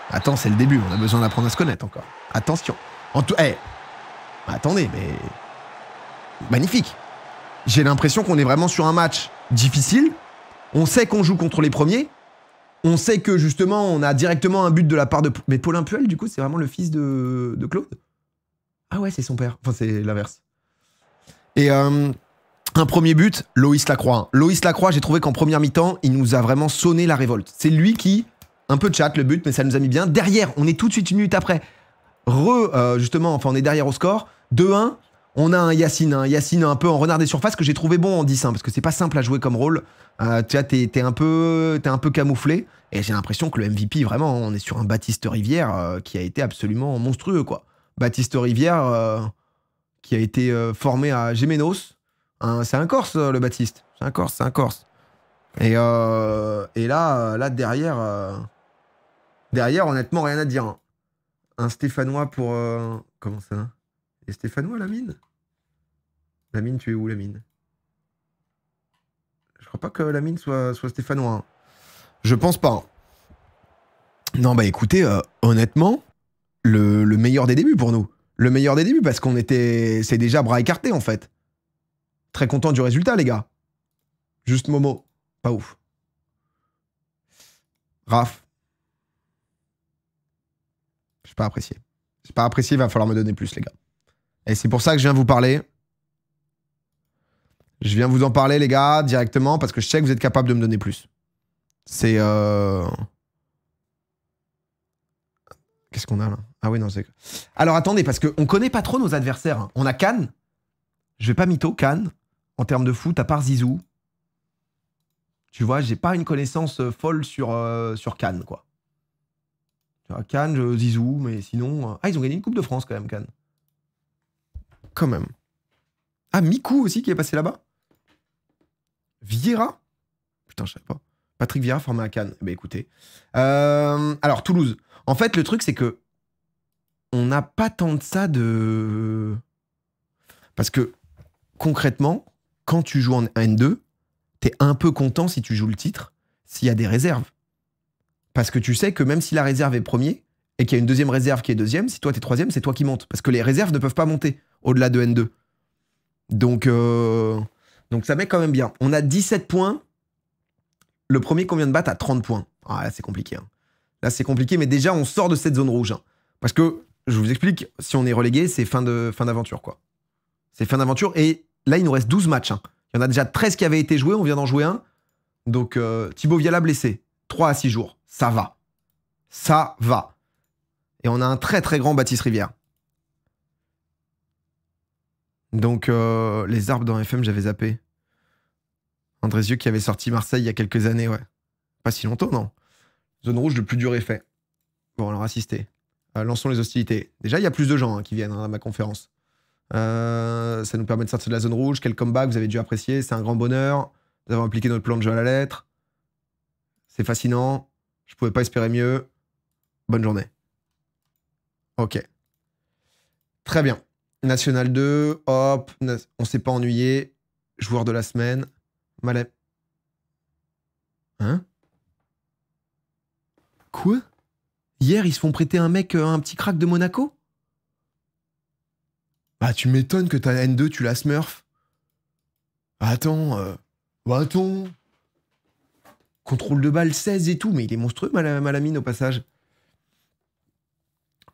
[SPEAKER 1] Attends, c'est le début, on a besoin d'apprendre à se connaître encore. Attention. En. Eh Attendez, mais... Magnifique. J'ai l'impression qu'on est vraiment sur un match difficile. On sait qu'on joue contre les premiers. On sait que justement, on a directement un but de la part de. Mais Paulin Puel, du coup, c'est vraiment le fils de, de Claude? Ah ouais, c'est son père. Enfin, c'est l'inverse. Et euh, un premier but, Loïs Lacroix. Loïs Lacroix, j'ai trouvé qu'en première mi-temps, il nous a vraiment sonné la révolte. C'est lui qui, un peu de chat le but, mais ça nous a mis bien. Derrière, on est tout de suite une minute après. Re, euh, justement, enfin, on est derrière au score. 2-1. On a un Yacine, un Yacine un peu en renard des surfaces que j'ai trouvé bon en 10 hein, parce que c'est pas simple à jouer comme rôle. Euh, tu vois, t'es un, peu- camouflé. Et j'ai l'impression que le MVP, vraiment, on est sur un Baptiste Rivière euh, qui a été absolument monstrueux, quoi. Baptiste Rivière euh, qui a été formé à Gémenos. Hein, c'est un Corse, le Baptiste. C'est un Corse, c'est un Corse. Et, là, là derrière, derrière, honnêtement, rien à dire. hein. Un Stéphanois pour. comment ça Et Stéphanois, la mine? La mine, tu es où, la mine? Je crois pas que la mine soit, soit Stéphanois. hein. Je pense pas. hein. Non, bah écoutez, euh, honnêtement, le, le meilleur des débuts pour nous. Le meilleur des débuts parce qu'on était. C'est déjà bras écartés en fait. Très content du résultat, les gars. Juste Momo. Pas ouf. Raph. J'ai pas apprécié. J'ai pas apprécié, il va falloir me donner plus, les gars. Et c'est pour ça que je viens vous parler. Je viens vous en parler, les gars, directement, parce que je sais que vous êtes capable de me donner plus. C'est. euh, Qu'est-ce qu'on a là? Ah oui, non, c'est. Alors attendez, parce qu'on connaît pas trop nos adversaires. hein. On a Cannes. Je vais pas mytho, Cannes. En termes de foot, à part Zizou. Tu vois, j'ai pas une connaissance euh, folle sur, euh, sur Cannes, quoi. Cannes, Zizou, mais sinon. euh, Ah, ils ont gagné une Coupe de France quand même, Cannes. Quand même. Ah, Mikou aussi qui est passé là-bas? Vieira? Putain, je sais pas. Patrick Vieira formé à Cannes. Eh ben écoutez. Euh, alors, Toulouse. En fait, le truc, c'est que on n'a pas tant de ça de. Parce que concrètement, quand tu joues en N2, t'es un peu content si tu joues le titre, s'il y a des réserves. Parce que tu sais que même si la réserve est premier et qu'il y a une deuxième réserve qui est deuxième, si toi t'es troisième, c'est toi qui montes. Parce que les réserves ne peuvent pas monter au-delà de N2. Donc, euh, donc ça met quand même bien. On a 17 points. Le premier qu'on vient de battre a 30 points. Ah, là, c'est compliqué. hein. Là, c'est compliqué, mais déjà, on sort de cette zone rouge. hein. Parce que, je vous explique, si on est relégué, c'est fin de fin d'aventure, quoi. C'est fin d'aventure. Et là, il nous reste 12 matchs. hein. Il y en a déjà 13 qui avaient été joués, on vient d'en jouer un. Donc, euh, Thibaut Viala blessé. 3 à 6 jours. Ça va. Ça va. Et on a un très très grand Baptiste Rivière. Donc, euh, les arbres dans FM, j'avais zappé. Andrézieux qui avait sorti Marseille il y a quelques années, ouais. Pas si longtemps, non. Zone rouge, le plus dur effet. Bon, alors assistez. Euh, lançons les hostilités. Déjà, il y a plus de gens hein, qui viennent hein, à ma conférence. Euh, ça nous permet de sortir de la zone rouge. Quel comeback, vous avez dû apprécier. C'est un grand bonheur. Nous avons appliqué notre plan de jeu à la lettre. C'est fascinant. Je pouvais pas espérer mieux. Bonne journée. Ok. Très bien. National 2, hop, on s'est pas ennuyé. Joueur de la semaine. Malem. Hein? Quoi? Hier, ils se font prêter un mec, euh, un petit crack de Monaco? Bah, tu m'étonnes que ta N2, tu la smurf. Attends, euh, attends. Contrôle de balle 16 et tout, mais il est monstrueux, Mal- Malamine, au passage.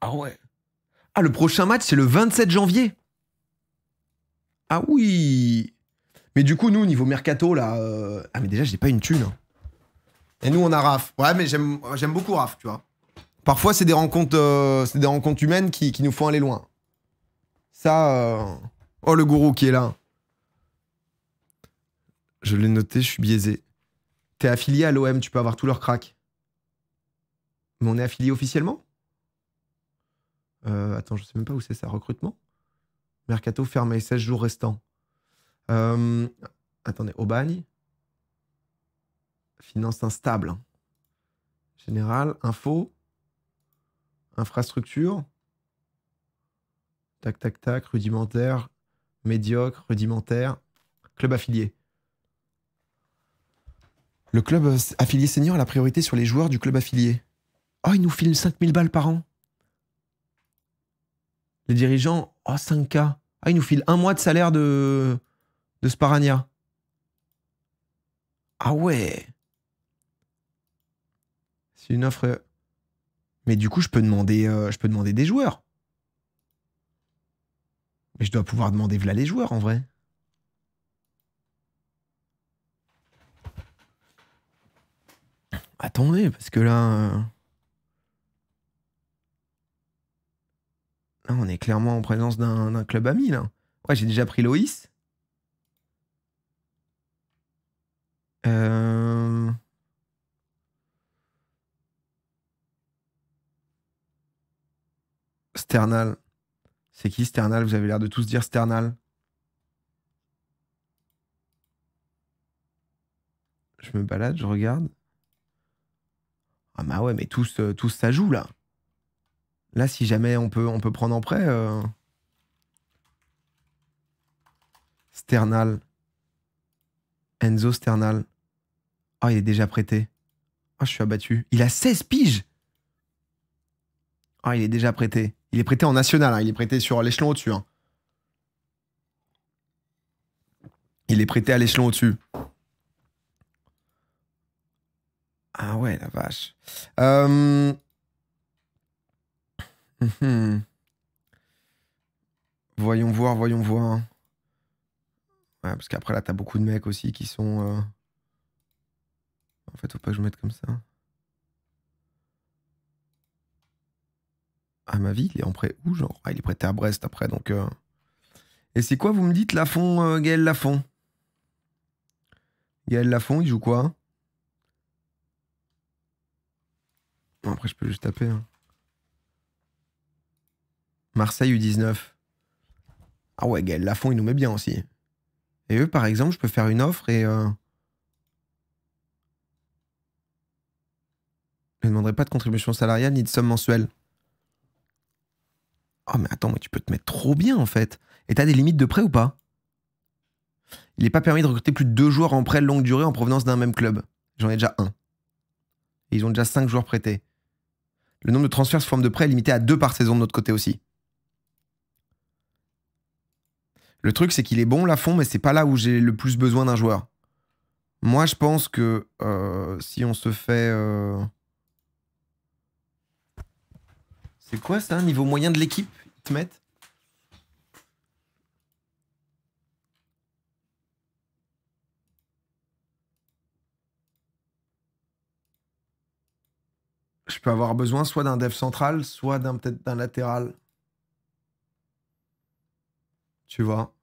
[SPEAKER 1] Ah ouais. Ah, le prochain match, c'est le 27 janvier. Ah oui. Mais du coup, nous, niveau mercato, là. euh, Ah, mais déjà, j'ai pas une thune. hein. Et nous, on a Raph. Ouais, mais j'aime beaucoup Raph, tu vois. Parfois, c'est des rencontres, euh, des rencontres humaines qui, nous font aller loin. Ça. euh, Oh, le gourou qui est là. Je l'ai noté, je suis biaisé. T'es affilié à l'OM, tu peux avoir tous leurs cracks. Mais on est affilié officiellement? Euh, Attends, je sais même pas où c'est ça. Recrutement? Mercato fermé, 16 jours restants. Euh, attendez, Aubagne. Finance instable. Général, info. Infrastructure. Tac, tac, tac. Rudimentaire. Médiocre. Rudimentaire. Club affilié. Le club affilié senior a la priorité sur les joueurs du club affilié. Oh, il nous file 5000 balles par an. Les dirigeants, oh, 5K. Ah, il nous file un mois de salaire de, Sparania. Ah ouais. C'est une offre. euh, Mais du coup, je peux demander, euh, je peux demander des joueurs. Mais je dois pouvoir demander voilà les joueurs en vrai. Attendez, parce que là. Là, on est clairement en présence d'un d'un club ami, là. Ouais, j'ai déjà pris Loïs. Euh... Sternal. C'est qui Sternal? Vous avez l'air de tous dire Sternal. Je me balade, je regarde. Ah bah ouais, mais tous, euh, tous ça joue là. Là, si jamais on peut, on peut prendre en prêt. euh, Sternal. Enzo Sternal. Ah, il est déjà prêté. Ah, je suis abattu. Il a 16 piges. Ah, il est déjà prêté. Il est prêté en national. hein. Il est prêté sur l'échelon au-dessus. hein. Il est prêté à l'échelon au-dessus. Ah ouais, la vache. Euh, mhm. Voyons voir, voyons voir. Ouais, parce qu'après là, t'as beaucoup de mecs aussi qui sont. euh, En fait, faut pas que je mette comme ça. Ah, ma vie, il est en prêt où, genre? Ah, il est prêté à Brest après, donc. euh. Et c'est quoi, vous me dites, Lafont, euh, Gaël Lafont Gaël Lafont, il joue quoi? Après, je peux juste taper. hein. Marseille U19. Ah ouais, Gaël Lafont, il nous met bien aussi. Et eux, par exemple, je peux faire une offre et. Euh... Je ne demanderai pas de contribution salariale ni de somme mensuelle. Oh, mais attends, mais tu peux te mettre trop bien en fait. Et t'as des limites de prêt ou pas? Il n'est pas permis de recruter plus de deux joueurs en prêt de longue durée en provenance d'un même club. J'en ai déjà un. Ils ont déjà cinq joueurs prêtés. Le nombre de transferts sous forme de prêt est limité à deux par saison de notre côté aussi. Le truc, c'est qu'il est bon, Lafont, mais c'est pas là où j'ai le plus besoin d'un joueur. Moi, je pense que euh, si on se fait. euh, C'est quoi ça, niveau moyen de l'équipe Ils te mettent? Je peux avoir besoin soit d'un dev central, soit d'un peut-être d'un latéral. Tu vois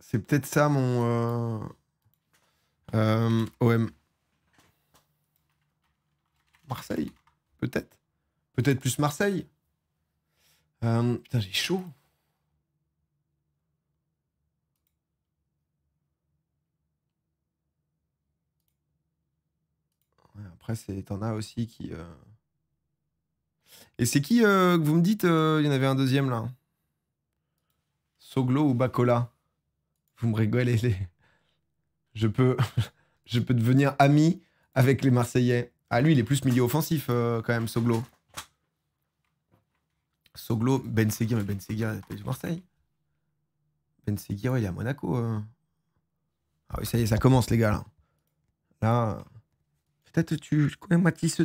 [SPEAKER 1] C'est peut-être ça mon euh, euh, OM. Marseille, peut-être. Peut-être plus Marseille. Euh, putain, j'ai chaud. Après, c'est t'en as aussi qui. Et c'est qui euh, que vous me dites euh, Il y en avait un deuxième là. Soglo ou Bacola Vous me rigolez les. Je peux, je peux devenir ami avec les Marseillais. Ah lui, il est plus milieu offensif euh, quand même, Soglo. Soglo, Ben Seguir, mais Ben Seguir, il est pas du Marseille. Ben Seguir, il est à Monaco. Ah oui, ça y est, ça commence les gars là. Là, peut-être tu connais Mathis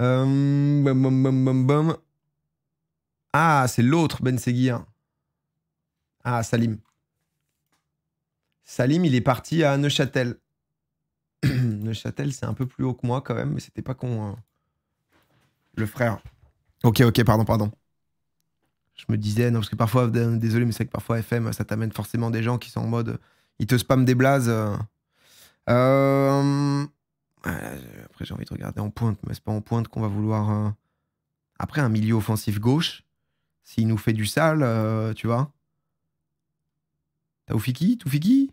[SPEAKER 1] euh. Ah, c'est l'autre Ben Seguir. Ah, Salim. Salim, il est parti à Neuchâtel. Neuchâtel, c'est un peu plus haut que moi quand même, mais c'était pas con. hein. Le frère. Ok, ok, pardon, pardon. Je me disais, non, parce que parfois, désolé, mais c'est que parfois FM, ça t'amène forcément des gens qui sont en mode. Ils te spamment des blazes. euh. Je- Après, j'ai envie de regarder en pointe, mais c'est pas en pointe qu'on va vouloir. euh. Après, un milieu offensif gauche, s'il nous fait du sale, euh, tu vois. Taoufiki Toufiki?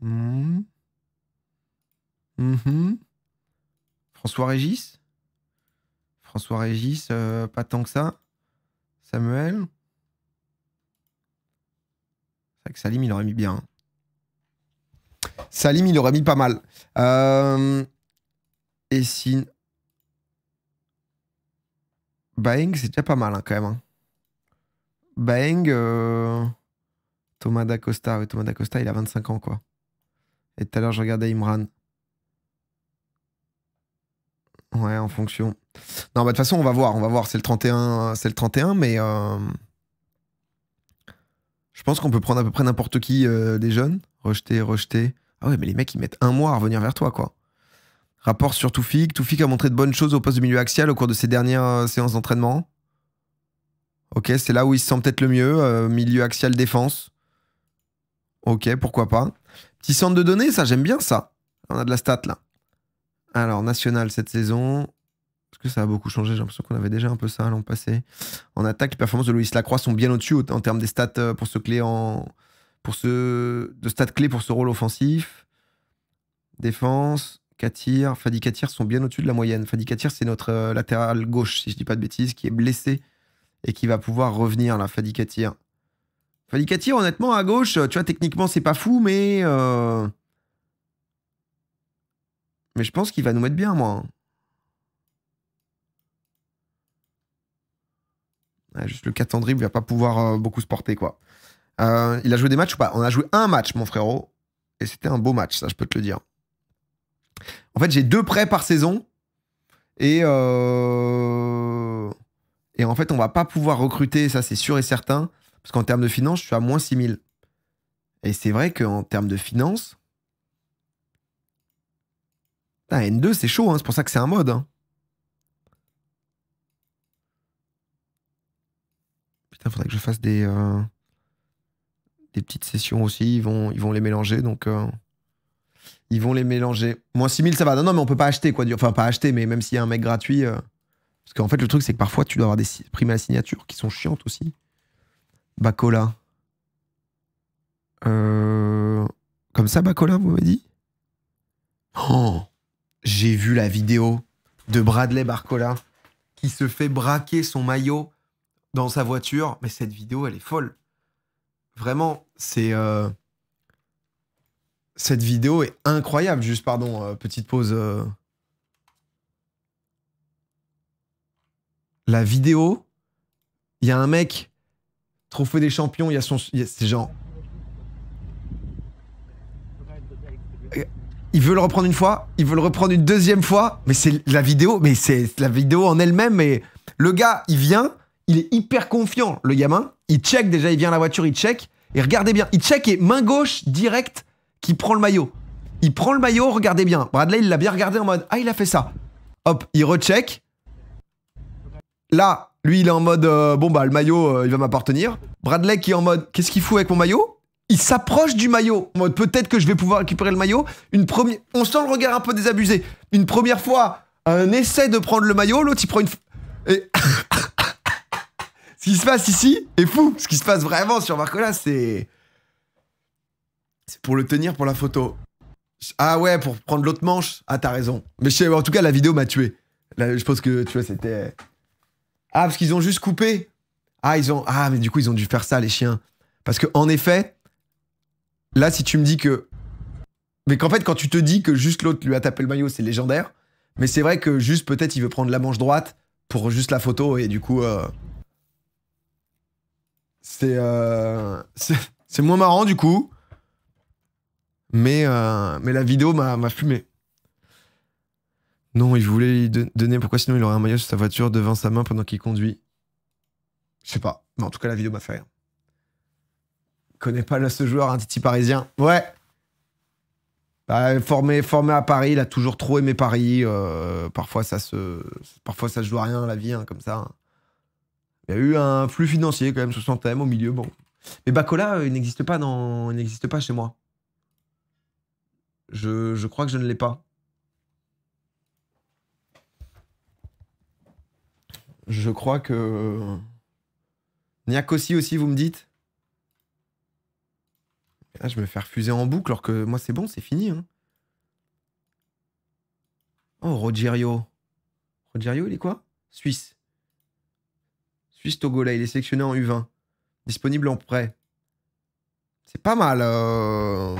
[SPEAKER 1] Mhm. Mhm. François Régis? François Régis, euh, pas tant que ça. Samuel? Salim, il aurait mis bien. Salim, il aurait mis pas mal. Euh... Et si... Baeng, c'est déjà pas mal hein, quand même. hein. Baeng, euh, Thomas Dacosta. Ouais, Thomas Dacosta, il a 25 ans, quoi. Et tout à l'heure, je regardais Imran. Ouais, en fonction. Non, bah, de toute façon, on va voir. On va voir. C'est le 31, c'est le 31 mais euh, je pense qu'on peut prendre à peu près n'importe qui euh, des jeunes. Rejeter, rejeter. Ah ouais, mais les mecs, ils mettent un mois à revenir vers toi, quoi. Rapport sur Toufik. Toufik a montré de bonnes choses au poste de milieu axial au cours de ses dernières euh, séances d'entraînement. Ok, c'est là où il se sent peut-être le mieux. euh, milieu axial défense. Ok, pourquoi pas. Petit centre de données, ça, j'aime bien ça. On a de la stat là. Alors, national cette saison. Est-ce que ça a beaucoup changé? J'ai l'impression qu'on avait déjà un peu ça l'an passé. En attaque, les performances de Loïs Lacroix sont bien au-dessus au- en termes des stats euh, pour ce clé en. Pour ce. De stats clés pour ce rôle offensif. Défense, Katir, Fadi Katir sont bien au-dessus de la moyenne. Fadi Katir, c'est notre euh, latéral gauche, si je dis pas de bêtises, qui est blessé et qui va pouvoir revenir là, Fadi Katir. Fadi Katir, honnêtement, à gauche, tu vois, techniquement, c'est pas fou, mais. euh, Mais je pense qu'il va nous mettre bien, moi. Juste le 4 en dribble, il va pas pouvoir euh, beaucoup se porter, quoi. Euh, il a joué des matchs ou pas? On a joué un match, mon frérot. Et c'était un beau match, ça, je peux te le dire. En fait, j'ai deux prêts par saison. Et, euh, et en fait, on va pas pouvoir recruter, ça c'est sûr et certain. Parce qu'en termes de finances, je suis à moins 6000. Et c'est vrai qu'en termes de finances, ah, N2, c'est chaud, hein, c'est pour ça que c'est un mode. hein. Putain, faudrait que je fasse des, euh, des petites sessions aussi. Ils vont, ils vont les mélanger, donc euh, ils vont les mélanger. Moins 6000, ça va. Non, non, mais on peut pas acheter, quoi. Enfin, pas acheter, mais même s'il y a un mec gratuit. euh, Parce qu'en fait, le truc, c'est que parfois, tu dois avoir des primes à la signature qui sont chiantes aussi. Bacola. Comme ça, Bacola, vous m'avez dit? Oh J'ai vu la vidéo de Bradley Barcola qui se fait braquer son maillot dans sa voiture. Mais cette vidéo, elle est folle. Vraiment, c'est. euh, Cette vidéo est incroyable. Juste, pardon, euh, petite pause. euh. La vidéo, il y a un mec, trophée des champions, il y a son. C'est genre. Il veut le reprendre une fois, il veut le reprendre une deuxième fois, mais c'est la vidéo, mais c'est la vidéo en elle-même. Mais le gars, il vient, il est hyper confiant, le gamin. Il check déjà, il vient à la voiture, il check. Et regardez bien, il check et main gauche direct qui prend le maillot. Il prend le maillot, regardez bien. Bradley, il l'a bien regardé en mode Ah, il a fait ça. Hop, il recheck. Là, lui, il est en mode euh, Bon, bah, le maillot, euh, il va m'appartenir. Bradley qui est en mode Qu'est-ce qu'il fout avec mon maillot? Il s'approche du maillot. En mode, peut-être que je vais pouvoir récupérer le maillot. On sent le regard un peu désabusé. Une première fois, un essai de prendre le maillot, l'autre il prend une. Et... Qui se passe ici est fou. Ce qui se passe vraiment sur Marcola, c'est. C'est pour le tenir pour la photo. Ah ouais, pour prendre l'autre manche. Ah, t'as raison. Mais je sais, en tout cas, la vidéo m'a tué. Là, je pense que, tu vois, c'était. Ah, parce qu'ils ont juste coupé. Ah, ils ont. Ah, mais du coup, ils ont dû faire ça, les chiens. Parce que, en effet, là, si tu me dis que. Mais qu'en fait, quand tu te dis que juste l'autre lui a tapé le maillot, c'est légendaire. Mais c'est vrai que juste, peut-être, il veut prendre la manche droite pour juste la photo et du coup. euh, C'est. euh, moins marrant, du coup. Mais, euh, mais la vidéo m'a fumé. Non, il voulait lui don- donner. Pourquoi sinon il aurait un maillot sur sa voiture devant sa main pendant qu'il conduit? Je sais pas. Mais en tout cas, la vidéo m'a fait rire. Connais pas ce joueur, un Titi parisien? Ouais. Bah, formé, formé à Paris, il a toujours trop aimé Paris. euh, parfois, ça se, parfois, ça joue à rien, la vie, hein, comme ça. Il y a eu un flux financier, quand même, 60 M au milieu. Bon. Mais Bacola, euh, il n'existe pas, dans... n'existe pas chez moi. Je, crois que je ne l'ai pas. Je crois que. Niakosi aussi, vous me dites Là, je me fais refuser en boucle alors que moi, c'est bon, c'est fini. hein. Oh, Rogerio. Rogerio, il est quoi? Suisse. Suisse togolais, il est sélectionné en U20. Disponible en prêt. C'est pas mal. euh.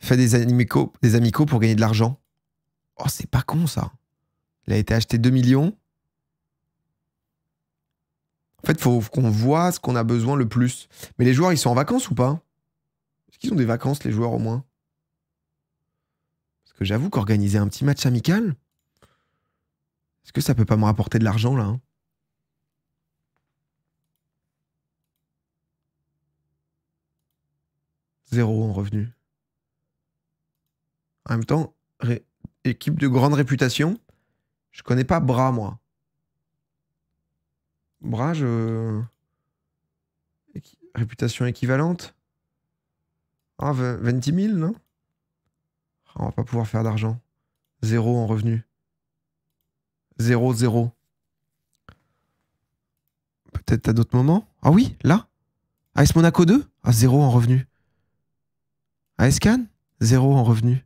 [SPEAKER 1] Fait des amicaux, des amicaux pour gagner de l'argent. Oh, c'est pas con ça. Il a été acheté 2 millions. En fait, il faut qu'on voit ce qu'on a besoin le plus. Mais les joueurs, ils sont en vacances ou pas? Est-ce qu'ils ont des vacances, les joueurs, au moins? Parce que j'avoue qu'organiser un petit match amical, est-ce que ça peut pas me rapporter de l'argent, là hein? Zéro en revenu. En même temps, équipe de grande réputation, je connais pas Bras, moi. Bras, je... Réputation équivalente Ah, ve- 20 000, non? Ah, On va pas pouvoir faire d'argent. Zéro en revenu. Zéro, zéro. Peut-être à d'autres moments? Ah oui, là? AS Monaco 2 Ah, zéro en revenu. AS Cannes? Zéro en revenu.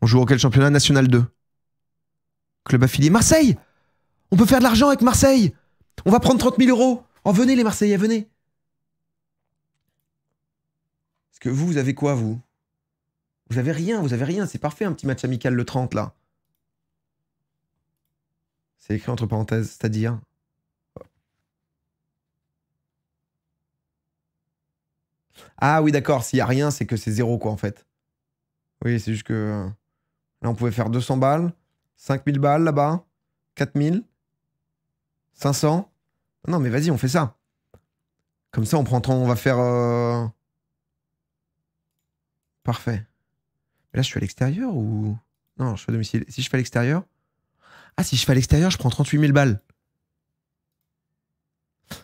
[SPEAKER 1] On joue auquel championnat? National 2 Club affilié Marseille On peut faire de l'argent avec Marseille On va prendre 30 000 euros Oh, venez les Marseillais, venez Parce que vous, vous avez quoi, vous? Vous avez rien, vous avez rien. C'est parfait, un petit match amical le 30, là. C'est écrit entre parenthèses, c'est-à-dire... Ah oui, d'accord, s'il y a rien, c'est que c'est zéro, quoi, en fait. Oui, c'est juste que euh, là, on pouvait faire 200 balles, 5000 balles là-bas, 4000, 500. Non, mais vas-y, on fait ça. Comme ça, on prend 30, on va faire. euh, Parfait. Là, je suis à l'extérieur ou? Non, je suis à domicile. Si je fais à l'extérieur. Ah, si je fais à l'extérieur, je prends 38 000 balles.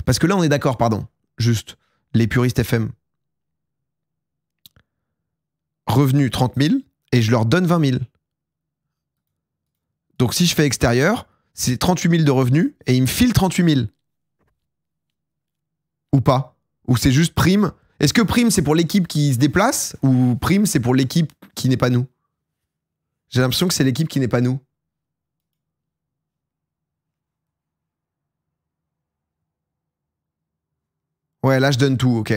[SPEAKER 1] Parce que là, on est d'accord, pardon. Juste. Les puristes FM. Revenu 30 000 et je leur donne 20 000. Donc si je fais extérieur, c'est 38 000 de revenus et ils me filent 38 000. Ou pas Ou c'est juste prime Est-ce que prime c'est pour l'équipe qui se déplace ou prime c'est pour l'équipe qui n'est pas nous? J'ai l'impression que c'est l'équipe qui n'est pas nous. Ouais, là je donne tout, ok.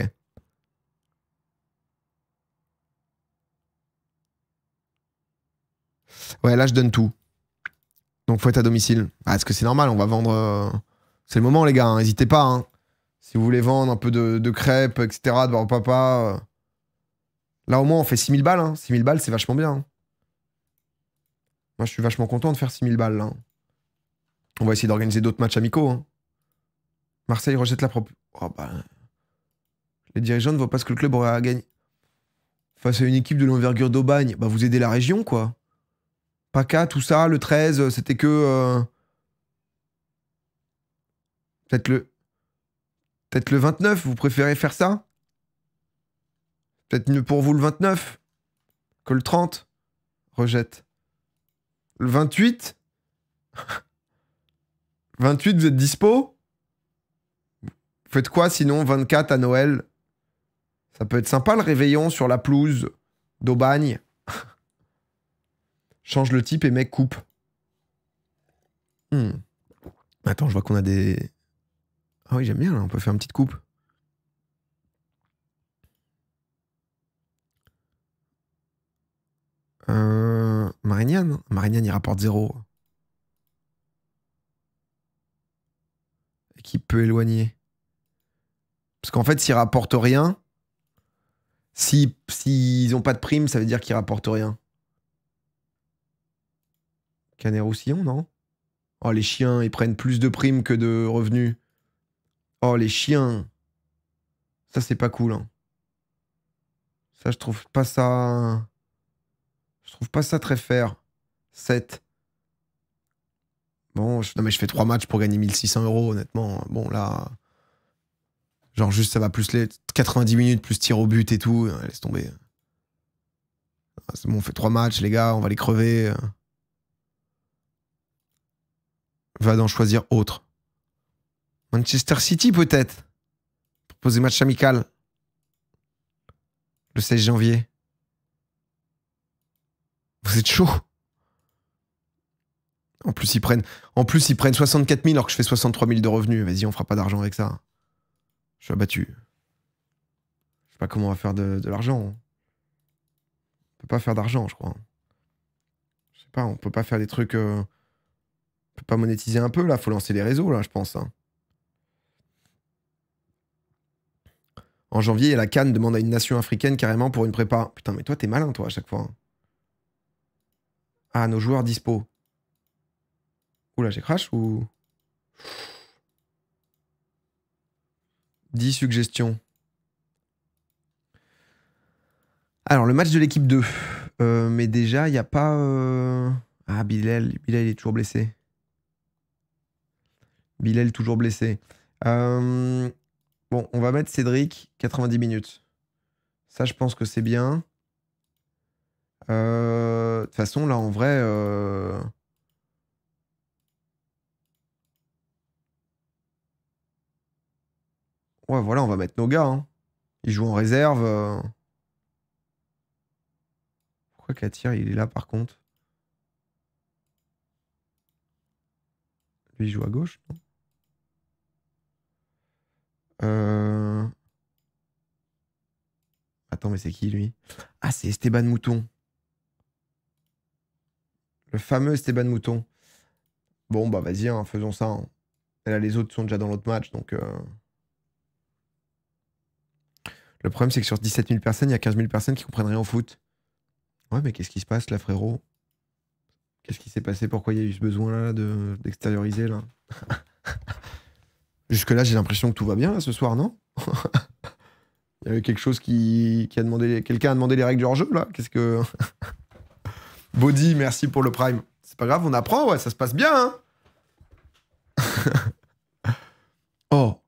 [SPEAKER 1] Ouais, là je donne tout. Donc faut être à domicile. Ah, est-ce que c'est normal On va vendre. euh, C'est le moment, les gars. hein, N'hésitez pas. hein. Si vous voulez vendre un peu de, crêpes, etc., de votre papa. euh, Là, au moins, on fait 6000 balles. Hein. 6000 balles, c'est vachement bien. hein. Moi, je suis vachement content de faire 6000 balles. Là. On va essayer d'organiser d'autres matchs amicaux. Marseille rejette la propre. Oh, bah. Les dirigeants ne voient pas ce que le club aurait à gagner. Face à une équipe de l'envergure d'Aubagne, bah, vous aidez la région, quoi. PACA, tout ça, le 13, euh, c'était que. euh, Peut-être le. Peut-être le 29, vous préférez faire ça? Peut-être mieux pour vous le 29 que le 30 Rejette. Le 28 28, vous êtes dispo? Faites quoi sinon 24 à Noël? Ça peut être sympa le réveillon sur la pelouse d'Aubagne. Change le type et mec coupe. Hmm. Attends, je vois qu'on a des. Ah oui, j'aime bien, là. on peut faire une petite coupe. Euh, Marignane Marignane, il rapporte zéro. Équipe peu éloignée. Parce qu'en fait, s'ils rapportent rien, si s'ils ont pas de prime, ça veut dire qu'ils rapportent rien. Canet-Roussillon, non? Oh, les chiens, ils prennent plus de primes que de revenus. Oh, les chiens. Ça, c'est pas cool. hein. Ça, je trouve pas ça. Je trouve pas ça très fair. 7. Bon, je... non, mais je fais 3 matchs pour gagner 1600 euros, honnêtement. Bon, là. Genre, juste, ça va plus les 90 minutes, plus tir au but et tout. Laisse tomber. Ah, C'est bon, on fait 3 matchs, les gars, on va les crever. Va d'en choisir autre. Manchester City, peut-être. Proposer match amical. Le 16 janvier. Vous êtes chaud. En plus, ils prennent, en plus, ils prennent 64 000 alors que je fais 63 000 de revenus. Vas-y, on fera pas d'argent avec ça. Je suis abattu. Je sais pas comment on va faire de, l'argent. On peut pas faire d'argent, je crois. Je sais pas, on peut pas faire des trucs. euh, On peut pas monétiser un peu là. Faut lancer les réseaux là, je pense. hein. En janvier, la Cannes demande à une nation africaine carrément pour une prépa. Putain, mais toi, t'es malin, toi, à chaque fois. Ah, nos joueurs dispo. Oula, j'ai crash ou? 10 suggestions. Alors, le match de l'équipe 2. Euh, mais déjà, il n'y a pas. euh, Ah, Bilal, Bilal est toujours blessé. Bilal toujours blessé. Euh, Bon, on va mettre Cédric 90 minutes. Ça, je pense que c'est bien. De toute façon, là, en vrai. Ouais, voilà, on va mettre nos gars. hein. Ils jouent en réserve. euh. Pourquoi Katir, il est là par contre? Lui, il joue à gauche, non? Euh, Attends, mais c'est qui lui? Ah, c'est Esteban Mouton. Le fameux Esteban Mouton. Bon, bah vas-y, hein, faisons ça. hein. Là, les autres sont déjà dans l'autre match, donc. euh. Le problème, c'est que sur 17 000 personnes, il y a 15 000 personnes qui comprennent rien au foot. Ouais, mais qu'est-ce qui se passe là, frérot? Qu'est-ce qui s'est passé? Pourquoi il y a eu ce besoin-là de- d'extérioriser là? Jusque-là, j'ai l'impression que tout va bien là, ce soir, non? Il y a eu quelque chose qui, qui a demandé. Quelqu'un a demandé les règles du hors-jeu là? Qu'est-ce que. Body, merci pour le prime. C'est pas grave, on apprend, ouais, ça se passe bien, hein Oh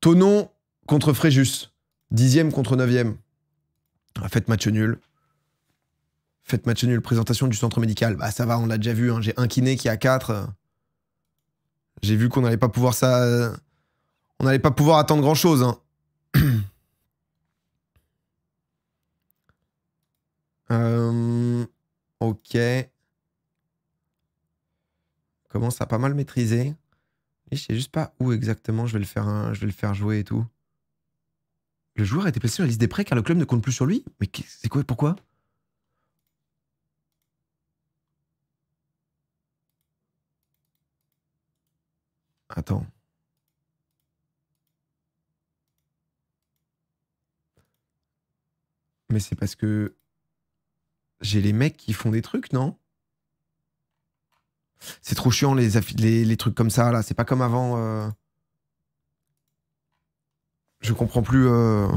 [SPEAKER 1] Tonon contre Fréjus. Dixième contre neuvième. Ah, Faites match nul. Faites match nul. Présentation du centre médical. Bah ça va, on l'a déjà vu. hein. J'ai un kiné qui a 4. J'ai vu qu'on n'allait pas pouvoir ça. euh, On n'allait pas pouvoir attendre grand chose. ok. Commence à pas mal maîtriser. Je sais juste pas où exactement je vais le faire, un- je vais le faire jouer et tout. Le joueur a été placé sur la liste des prêts car le club ne compte plus sur lui Mais c'est quoi Pourquoi? Attends. Mais c'est parce que j'ai les mecs qui font des trucs, non? C'est trop chiant les, les, les trucs comme ça, là. C'est pas comme avant. euh. Je comprends plus. euh.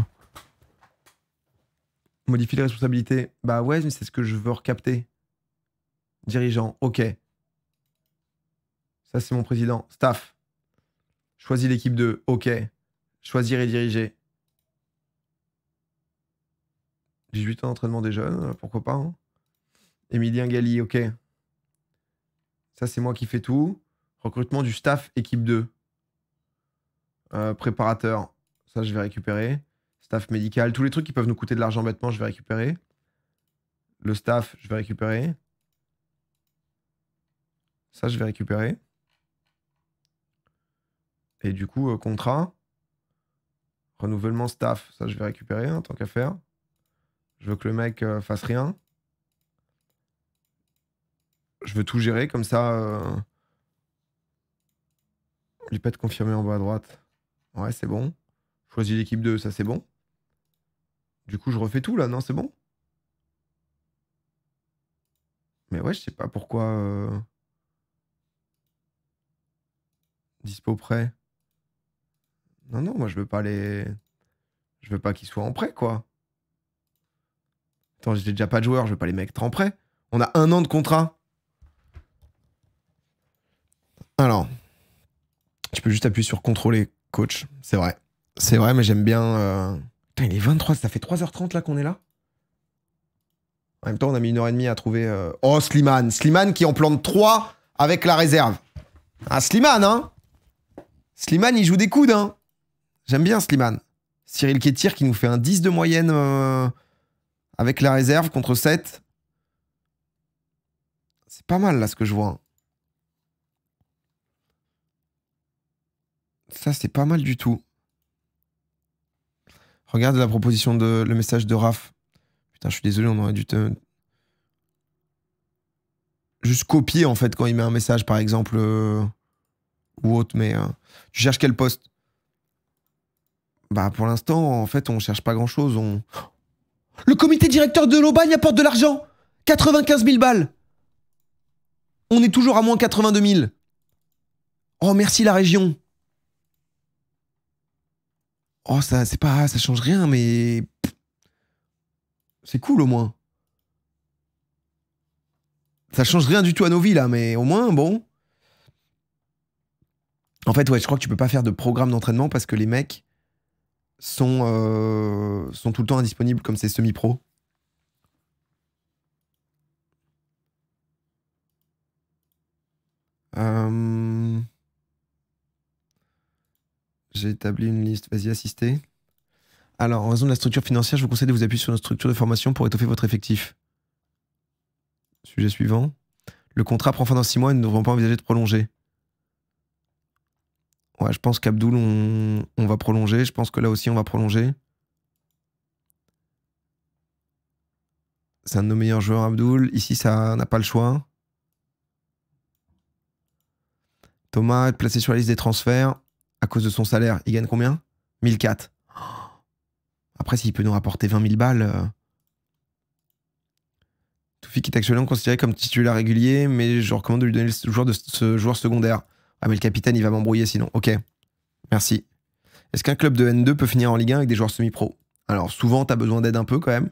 [SPEAKER 1] Modifier les responsabilités. Bah ouais, mais c'est ce que je veux recapter. Dirigeant, ok. Ça, c'est mon président. Staff. Choisis l'équipe 2, ok. Choisir et diriger. 18 ans d'entraînement des jeunes, euh, pourquoi pas. hein. Emilien Galli, ok. Ça, c'est moi qui fais tout. Recrutement du staff, équipe 2. Euh, préparateur, ça, je vais récupérer. Staff médical, tous les trucs qui peuvent nous coûter de l'argent bêtement, je vais récupérer. Le staff, je vais récupérer. Ça, je vais récupérer. Et du coup, euh, contrat. Renouvellement staff, ça, je vais récupérer, hein, tant qu'à faire. Je veux que le mec euh, fasse rien. Je veux tout gérer, comme ça. Euh... De confirmer en bas à droite. Ouais, c'est bon. Choisis l'équipe 2, ça c'est bon. Du coup, je refais tout là, non, c'est bon? Mais ouais, je sais pas pourquoi. euh, Dispo prêt. Non, non, moi je veux pas les. Je veux pas qu'ils soient en prêt, quoi. Attends, j'ai déjà pas de joueurs, je veux pas les mettre en prêt. On a un an de contrat. Alors. Tu peux juste appuyer sur contrôler coach, c'est vrai. C'est vrai, mais j'aime bien. euh, Putain, il est 23, ça fait 3h30 là qu'on est là En même temps, on a mis une heure et demie à trouver. euh, Oh, Slimane Slimane qui en plante 3 avec la réserve. Ah, Slimane, hein Slimane, il joue des coudes, hein J'aime bien Slimane. Cyril Kétir qui nous fait un 10 de moyenne euh, avec la réserve contre 7. C'est pas mal là ce que je vois. hein. Ça, c'est pas mal du tout. Regarde la proposition de le message de Raph. Putain, je suis désolé, on aurait dû te. Juste copier en fait quand il met un message, par exemple, euh, ou autre, mais euh, tu cherches quel poste? Bah, pour l'instant, en fait, on cherche pas grand chose. Le comité directeur de l'Aubagne apporte de l'argent 95 000 balles On est toujours à moins 82 000 Oh, merci la région Oh, ça, c'est pas, ça change rien, mais c'est cool au moins. Ça change rien du tout à nos vies là, mais au moins, bon. En fait, ouais, je crois que tu peux pas faire de programme d'entraînement parce que les mecs sont, euh, tout le temps indisponibles comme c'est semi-pro. Euh, J'ai établi une liste. Vas-y, assister. Alors, en raison de la structure financière, je vous conseille de vous appuyer sur une structure de formation pour étoffer votre effectif. Sujet suivant. Le contrat prend fin dans 6 mois et nous ne devrons pas envisager de prolonger. Ouais, je pense qu'Abdoul, on, on va prolonger. Je pense que là aussi, on va prolonger. C'est un de nos meilleurs joueurs, Abdoul. Ici, ça n'a pas le choix. Thomas est placé sur la liste des transferts à cause de son salaire. Il gagne combien? 1004. Après, s'il peut nous rapporter 20 000 balles. euh, qui est actuellement considéré comme titulaire régulier, mais je recommande de lui donner le joueur de ce joueur secondaire. Ah, mais le capitaine, il va m'embrouiller sinon. Ok. Merci. Est-ce qu'un club de N2 peut finir en Ligue 1 avec des joueurs semi-pro? Alors, souvent, tu as besoin d'aide un peu quand même.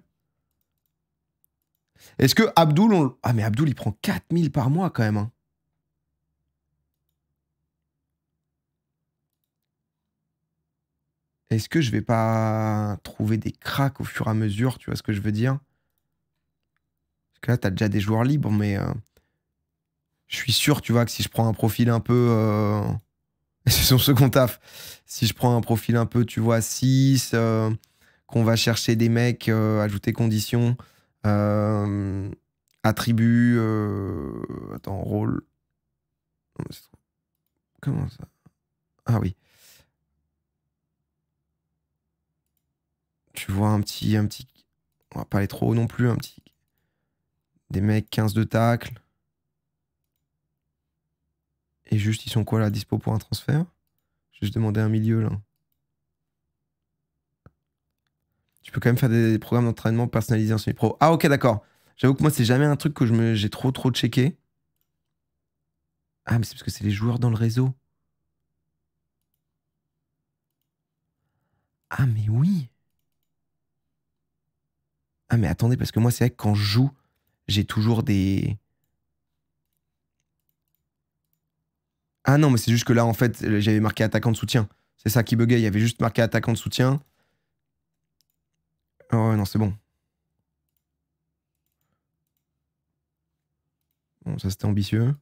[SPEAKER 1] Est-ce que Abdul. on- Ah, mais Abdul, il prend 4000 par mois quand même. hein. Est-ce que je vais pas trouver des cracks au fur et à mesure Tu vois ce que je veux dire? Parce que là, tu as déjà des joueurs libres, mais. euh, je suis sûr, tu vois, que si je prends un profil un peu. euh, C'est son second taf. Si je prends un profil un peu, tu vois, 6, qu'on va chercher des mecs, euh, ajouter conditions, euh, attributs, euh, attends, rôle. Comment ça? Ah oui. Tu vois un petit, un petit. On va pas aller trop haut non plus, un petit. Des mecs 15 de tacle. Et juste, ils sont quoi là, dispo pour un transfert? J'ai juste demandé un milieu là. Tu peux quand même faire des programmes d'entraînement personnalisés en semi-pro. Ah ok d'accord. J'avoue que moi c'est jamais un truc que je j'ai trop trop checké. Ah mais c'est parce que c'est les joueurs dans le réseau. Ah mais oui. Ah mais attendez parce que moi c'est vrai que quand je joue, j'ai toujours des Ah non, mais c'est juste que là, en fait, j'avais marqué attaquant de soutien. C'est ça qui buguait. Il y avait juste marqué attaquant de soutien. Oh ouais, non, c'est bon. Bon, ça c'était ambitieux.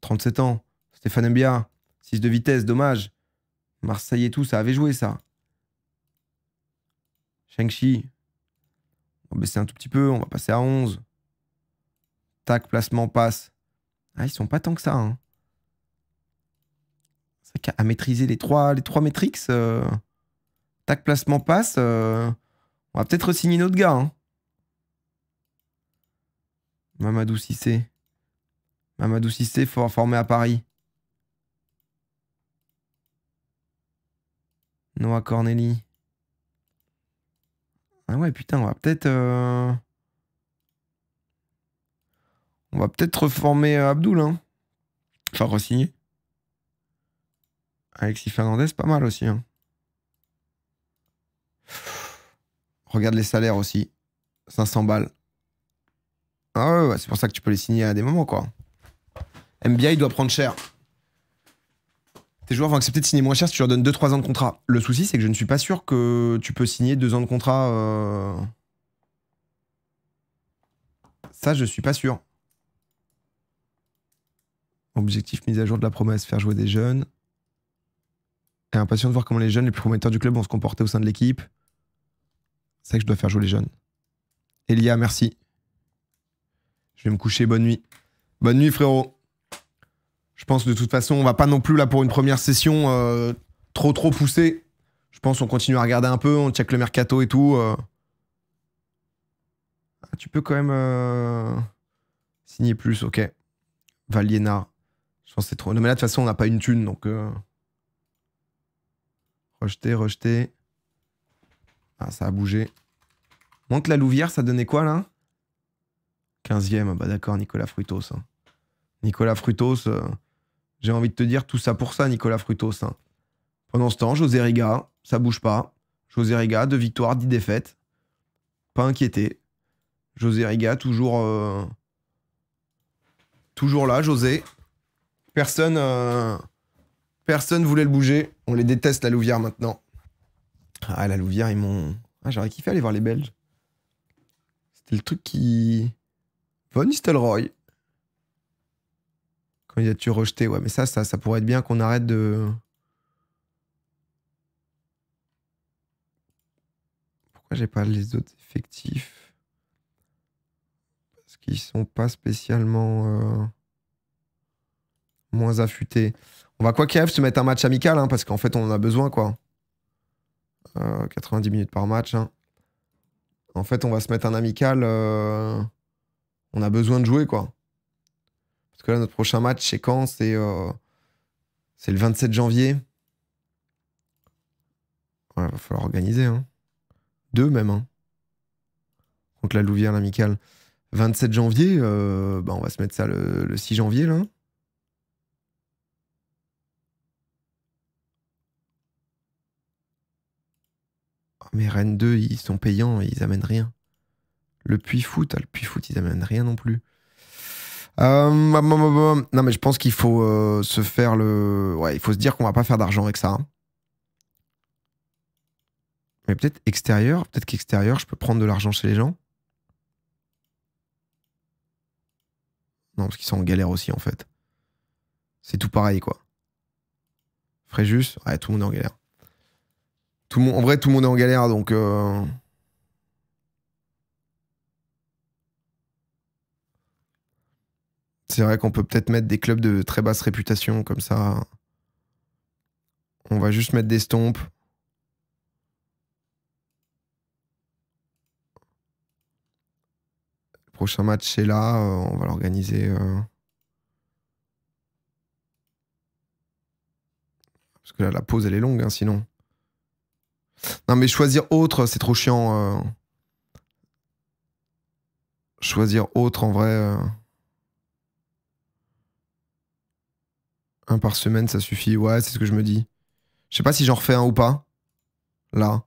[SPEAKER 1] 37 ans. Stéphane Mbia. 6 de vitesse, dommage. Marseille et tout, ça avait joué ça. Shang-Chi. On va baisser un tout petit peu, on va passer à 11. Tac, placement, passe. Ah, ils sont pas tant que ça. Hein. C'est qu'à maîtriser les trois, les trois métriques, euh, tac, placement, passe, euh, on va peut-être signer notre gars. Hein. Mamadou Cissé. Mamadou fort formé à Paris. Noah Corneli. Ah ouais, putain, on va peut-être. euh, On va peut-être reformer euh, Abdoul, hein. Enfin, re-signer. Alexis Fernandez, pas mal aussi, hein. Regarde les salaires aussi. 500 balles. Ah ouais, c'est pour ça que tu peux les signer à des moments, quoi. MBA, il doit prendre cher. Tes joueurs vont accepter de signer moins cher si tu leur donnes 2-3 ans de contrat. Le souci, c'est que je ne suis pas sûr que tu peux signer 2 ans de contrat. euh, Ça, je suis pas sûr. Objectif mise à jour de la promesse, faire jouer des jeunes. Et impatient de voir comment les jeunes les plus prometteurs du club vont se comporter au sein de l'équipe. C'est vrai que je dois faire jouer les jeunes. Elia, merci. Je vais me coucher, bonne nuit. Bonne nuit, frérot. Je pense de toute façon, on va pas non plus là pour une première session euh, trop trop poussée. Je pense qu'on continue à regarder un peu, on check le mercato et tout. euh. Ah, tu peux quand même euh, signer plus, ok. Valiena. Je pense que c'est trop. Non, mais là, de toute façon, on n'a pas une thune, donc. Rejeté, rejeté. Ah, ça a bougé. Monte la Louvière, ça donnait quoi là? 15ème, bah d'accord, Nicolas Frutos. hein. Nicolas Frutos, j'ai envie de te dire tout ça pour ça, Nicolas Frutos. hein. Pendant ce temps, José Riga, ça bouge pas. José Riga, deux victoires, dix défaites. Pas inquiété. José Riga, toujours. euh, Toujours là, José. Personne. euh, Personne voulait le bouger. On les déteste, la Louvière, maintenant. Ah, la Louvière, ils m'ont. Ah, j'aurais kiffé aller voir les Belges. C'était le truc qui. Von Nistelrooy. Candidature rejetée, ouais, mais ça, ça, ça pourrait être bien qu'on arrête de. Pourquoi j'ai pas les autres effectifs? Parce qu'ils sont pas spécialement euh, moins affûtés. On va quoi qu'il arrive se mettre un match amical, hein, parce qu'en fait on en a besoin, quoi. Euh, 90 minutes par match. hein. En fait, on va se mettre un amical. euh, On a besoin de jouer, quoi. Notre prochain match, c'est quand? C'est euh, le 27 janvier. Ouais, va falloir organiser. Hein. Deux même. Hein. contre la Louvière, l'amicale. 27 janvier, euh, bah, on va se mettre ça le, le 6 janvier, là. Ah, Mais Rennes 2, ils sont payants, ils amènent rien. Le Puy Foot, ah, le Puy Foot, ils amènent rien non plus. Euh, non, mais je pense qu'il faut euh, se faire le. Ouais, il faut se dire qu'on va pas faire d'argent avec ça. hein. Mais peut-être extérieur, peut-être qu'extérieur, je peux prendre de l'argent chez les gens. Non, parce qu'ils sont en galère aussi, en fait. C'est tout pareil, quoi. Fréjus, ouais, tout le monde est en galère. Tout le monde, en vrai, tout le monde est en galère, donc. euh, C'est vrai qu'on peut peut-être mettre des clubs de très basse réputation, comme ça. On va juste mettre des stompes. Le prochain match, c'est là. euh, on va l'organiser. euh, Parce que là, la pause, elle est longue, hein, sinon. Non, mais choisir autre, c'est trop chiant. euh. Choisir autre, en vrai. Un par semaine, ça suffit. Ouais, c'est ce que je me dis. Je sais pas si j'en refais un ou pas. Là.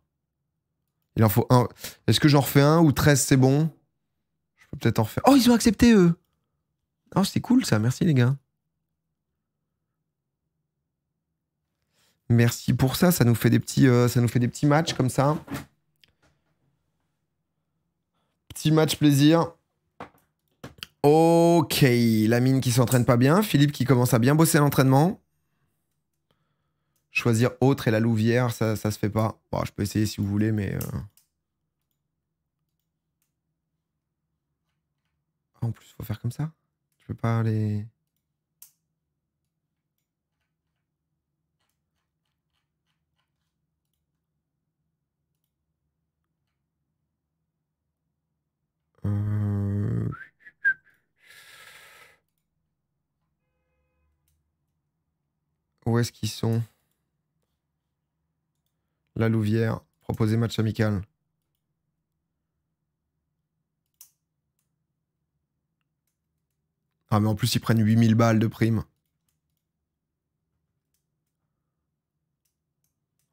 [SPEAKER 1] Il en faut un. Est-ce que j'en refais un ou 13, c'est bon? Je peux peut-être en refaire. Oh, ils ont accepté, eux Oh, c'est cool, ça. Merci, les gars. Merci pour ça. Ça nous fait des petits, euh, ça nous fait des petits matchs comme ça. Petit match plaisir. Ok, la mine qui s'entraîne pas bien. Philippe qui commence à bien bosser l'entraînement. Choisir autre et la Louvière, ça, ça se fait pas. Bon, je peux essayer si vous voulez, mais. euh. En plus, faut faire comme ça. Je peux pas aller. Euh, Où est-ce qu'ils sont? La Louvière. Proposer match amical. Ah, mais en plus, ils prennent 8000 balles de prime.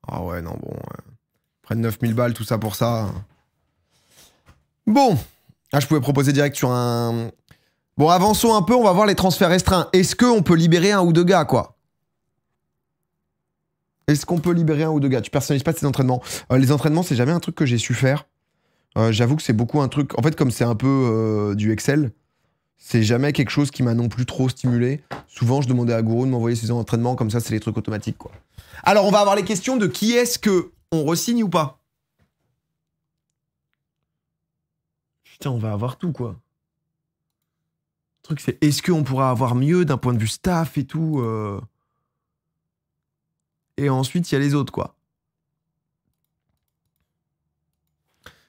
[SPEAKER 1] Ah ouais, non, bon. Ils prennent 9000 balles, tout ça pour ça. Bon. Ah, je pouvais proposer direct sur un. Bon, avançons un peu, on va voir les transferts restreints. Est-ce qu'on peut libérer un ou deux gars, quoi? Est-ce qu'on peut libérer un ou deux gars? Tu personnalises pas tes entraînements. Euh, les entraînements, c'est jamais un truc que j'ai su faire. Euh, J'avoue que c'est beaucoup un truc. En fait, comme c'est un peu euh, du Excel, c'est jamais quelque chose qui m'a non plus trop stimulé. Souvent, je demandais à Gourou de m'envoyer ses entraînements, comme ça, c'est les trucs automatiques, quoi. Alors, on va avoir les questions de qui est-ce que on resigne ou pas? Putain, on va avoir tout, quoi. Le truc, c'est est-ce qu'on pourra avoir mieux d'un point de vue staff et tout. Et ensuite, il y a les autres, quoi.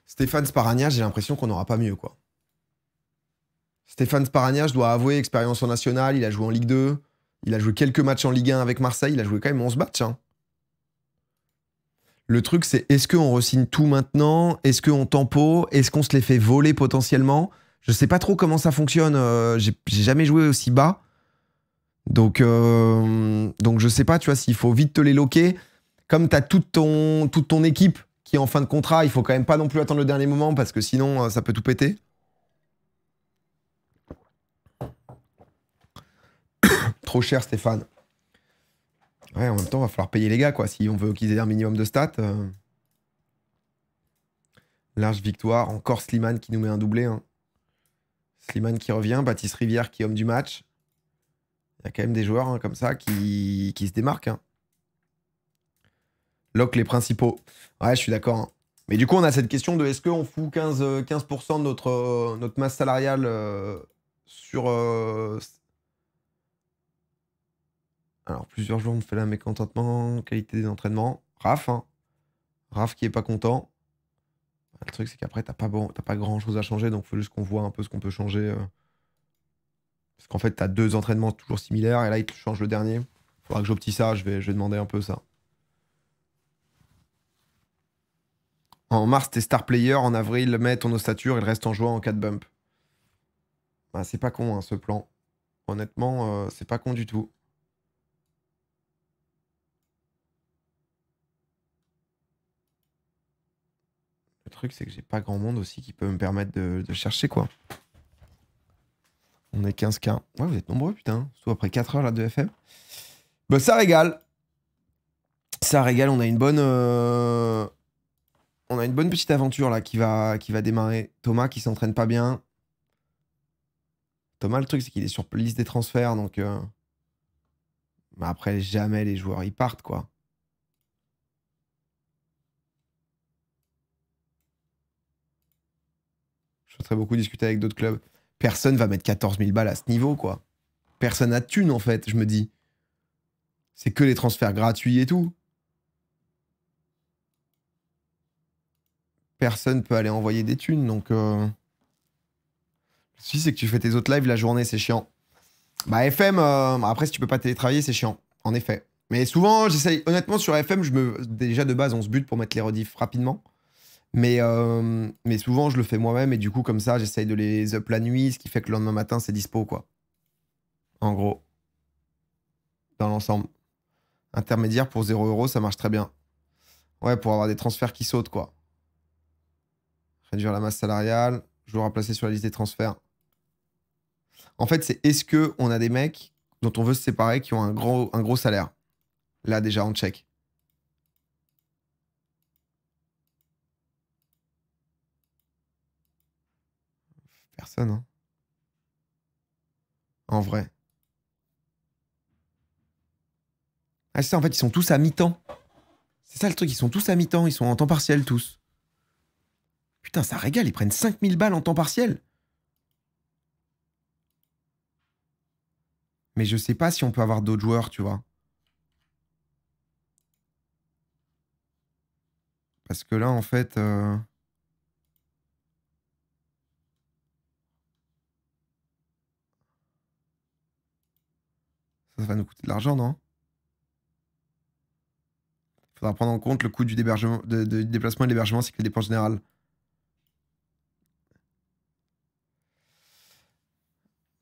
[SPEAKER 1] Stéphane Sparagna, j'ai l'impression qu'on n'aura pas mieux, quoi. Stéphane Sparagna, je dois avouer, expérience en national, il a joué en Ligue 2, il a joué quelques matchs en Ligue 1 avec Marseille, il a joué quand même 11 matchs. hein. Le truc, c'est est-ce qu'on resigne tout maintenant? Est-ce qu'on tempo? Est-ce qu'on se les fait voler potentiellement? Je sais pas trop comment ça fonctionne. euh, j'ai jamais joué aussi bas. Donc, euh, donc je sais pas, tu vois, s'il faut vite te les loquer. Comme tu toute ton, toute ton équipe qui est en fin de contrat, il faut quand même pas non plus attendre le dernier moment parce que sinon, euh, ça peut tout péter. Trop cher, Stéphane. Ouais, en même temps, va falloir payer les gars, quoi, si on veut qu'ils aient un minimum de stats. euh. Large victoire, encore Slimane qui nous met un doublé. hein. Slimane qui revient, Baptiste Rivière qui homme du match. Il y a quand même des joueurs hein, comme ça qui, se démarquent. Hein. Les principaux. Ouais, je suis d'accord. hein. Mais du coup, on a cette question de est-ce qu'on fout 15, euh, 15% de notre, euh, notre masse salariale euh, sur. euh, alors, plusieurs joueurs me fait là mécontentement, qualité des entraînements. Raph, hein. Raph qui est pas content. Le truc, c'est qu'après, t'as pas, bon, pas grand chose à changer, donc faut juste qu'on voit un peu ce qu'on peut changer. euh. Parce qu'en fait, t'as deux entraînements toujours similaires, et là, il te change le dernier. Faudra que j'optime ça, je vais, demander un peu ça. En mars, t'es star player. En avril, mets ton ossature et le reste en jouant en cas de bump. Bah, c'est pas con, hein, ce plan. Honnêtement, euh, c'est pas con du tout. Le truc, c'est que j'ai pas grand monde aussi qui peut me permettre de chercher, quoi. On est 15K. Ouais, vous êtes nombreux, putain. Surtout après 4 heures là de FM. Bah, ça régale. Ça régale. On a une bonne. euh, On a une bonne petite aventure là qui va, qui va démarrer. Thomas qui s'entraîne pas bien. Thomas, le truc, c'est qu'il est sur liste des transferts, donc. euh, après, jamais les joueurs ils partent, quoi. Je souhaiterais beaucoup discuter avec d'autres clubs. Personne va mettre 14 000 balles à ce niveau, quoi. Personne n'a de thune, en fait, je me dis. C'est que les transferts gratuits et tout. Personne peut aller envoyer des thunes, donc. euh, Le souci, c'est que tu fais tes autres lives la journée, c'est chiant. Bah, FM, euh, après, si tu peux pas télétravailler, c'est chiant, en effet. Mais souvent, j'essaye. Honnêtement, sur FM, je me. Déjà, de base, on se bute pour mettre les rediffs rapidement. Mais, euh, mais souvent, je le fais moi-même et du coup, comme ça, j'essaye de les up la nuit, ce qui fait que le lendemain matin, c'est dispo, quoi. En gros. Dans l'ensemble. Intermédiaire pour 0 euros, ça marche très bien. Ouais, pour avoir des transferts qui sautent, quoi. Réduire la masse salariale, joueur à placer sur la liste des transferts. En fait, c'est est-ce que on a des mecs dont on veut se séparer qui ont un gros, salaire? Là, déjà, on check. Personne, hein. En vrai. Ah, c'est ça, en fait, ils sont tous à mi-temps. C'est ça le truc, ils sont tous à mi-temps, ils sont en temps partiel tous. Putain, ça régale, ils prennent 5000 balles en temps partiel. Mais je sais pas si on peut avoir d'autres joueurs, tu vois. Parce que là, en fait. euh, Ça va nous coûter de l'argent, non? Faudra prendre en compte le coût du, débergement- du déplacement et de l'hébergement ainsi que les dépenses générales.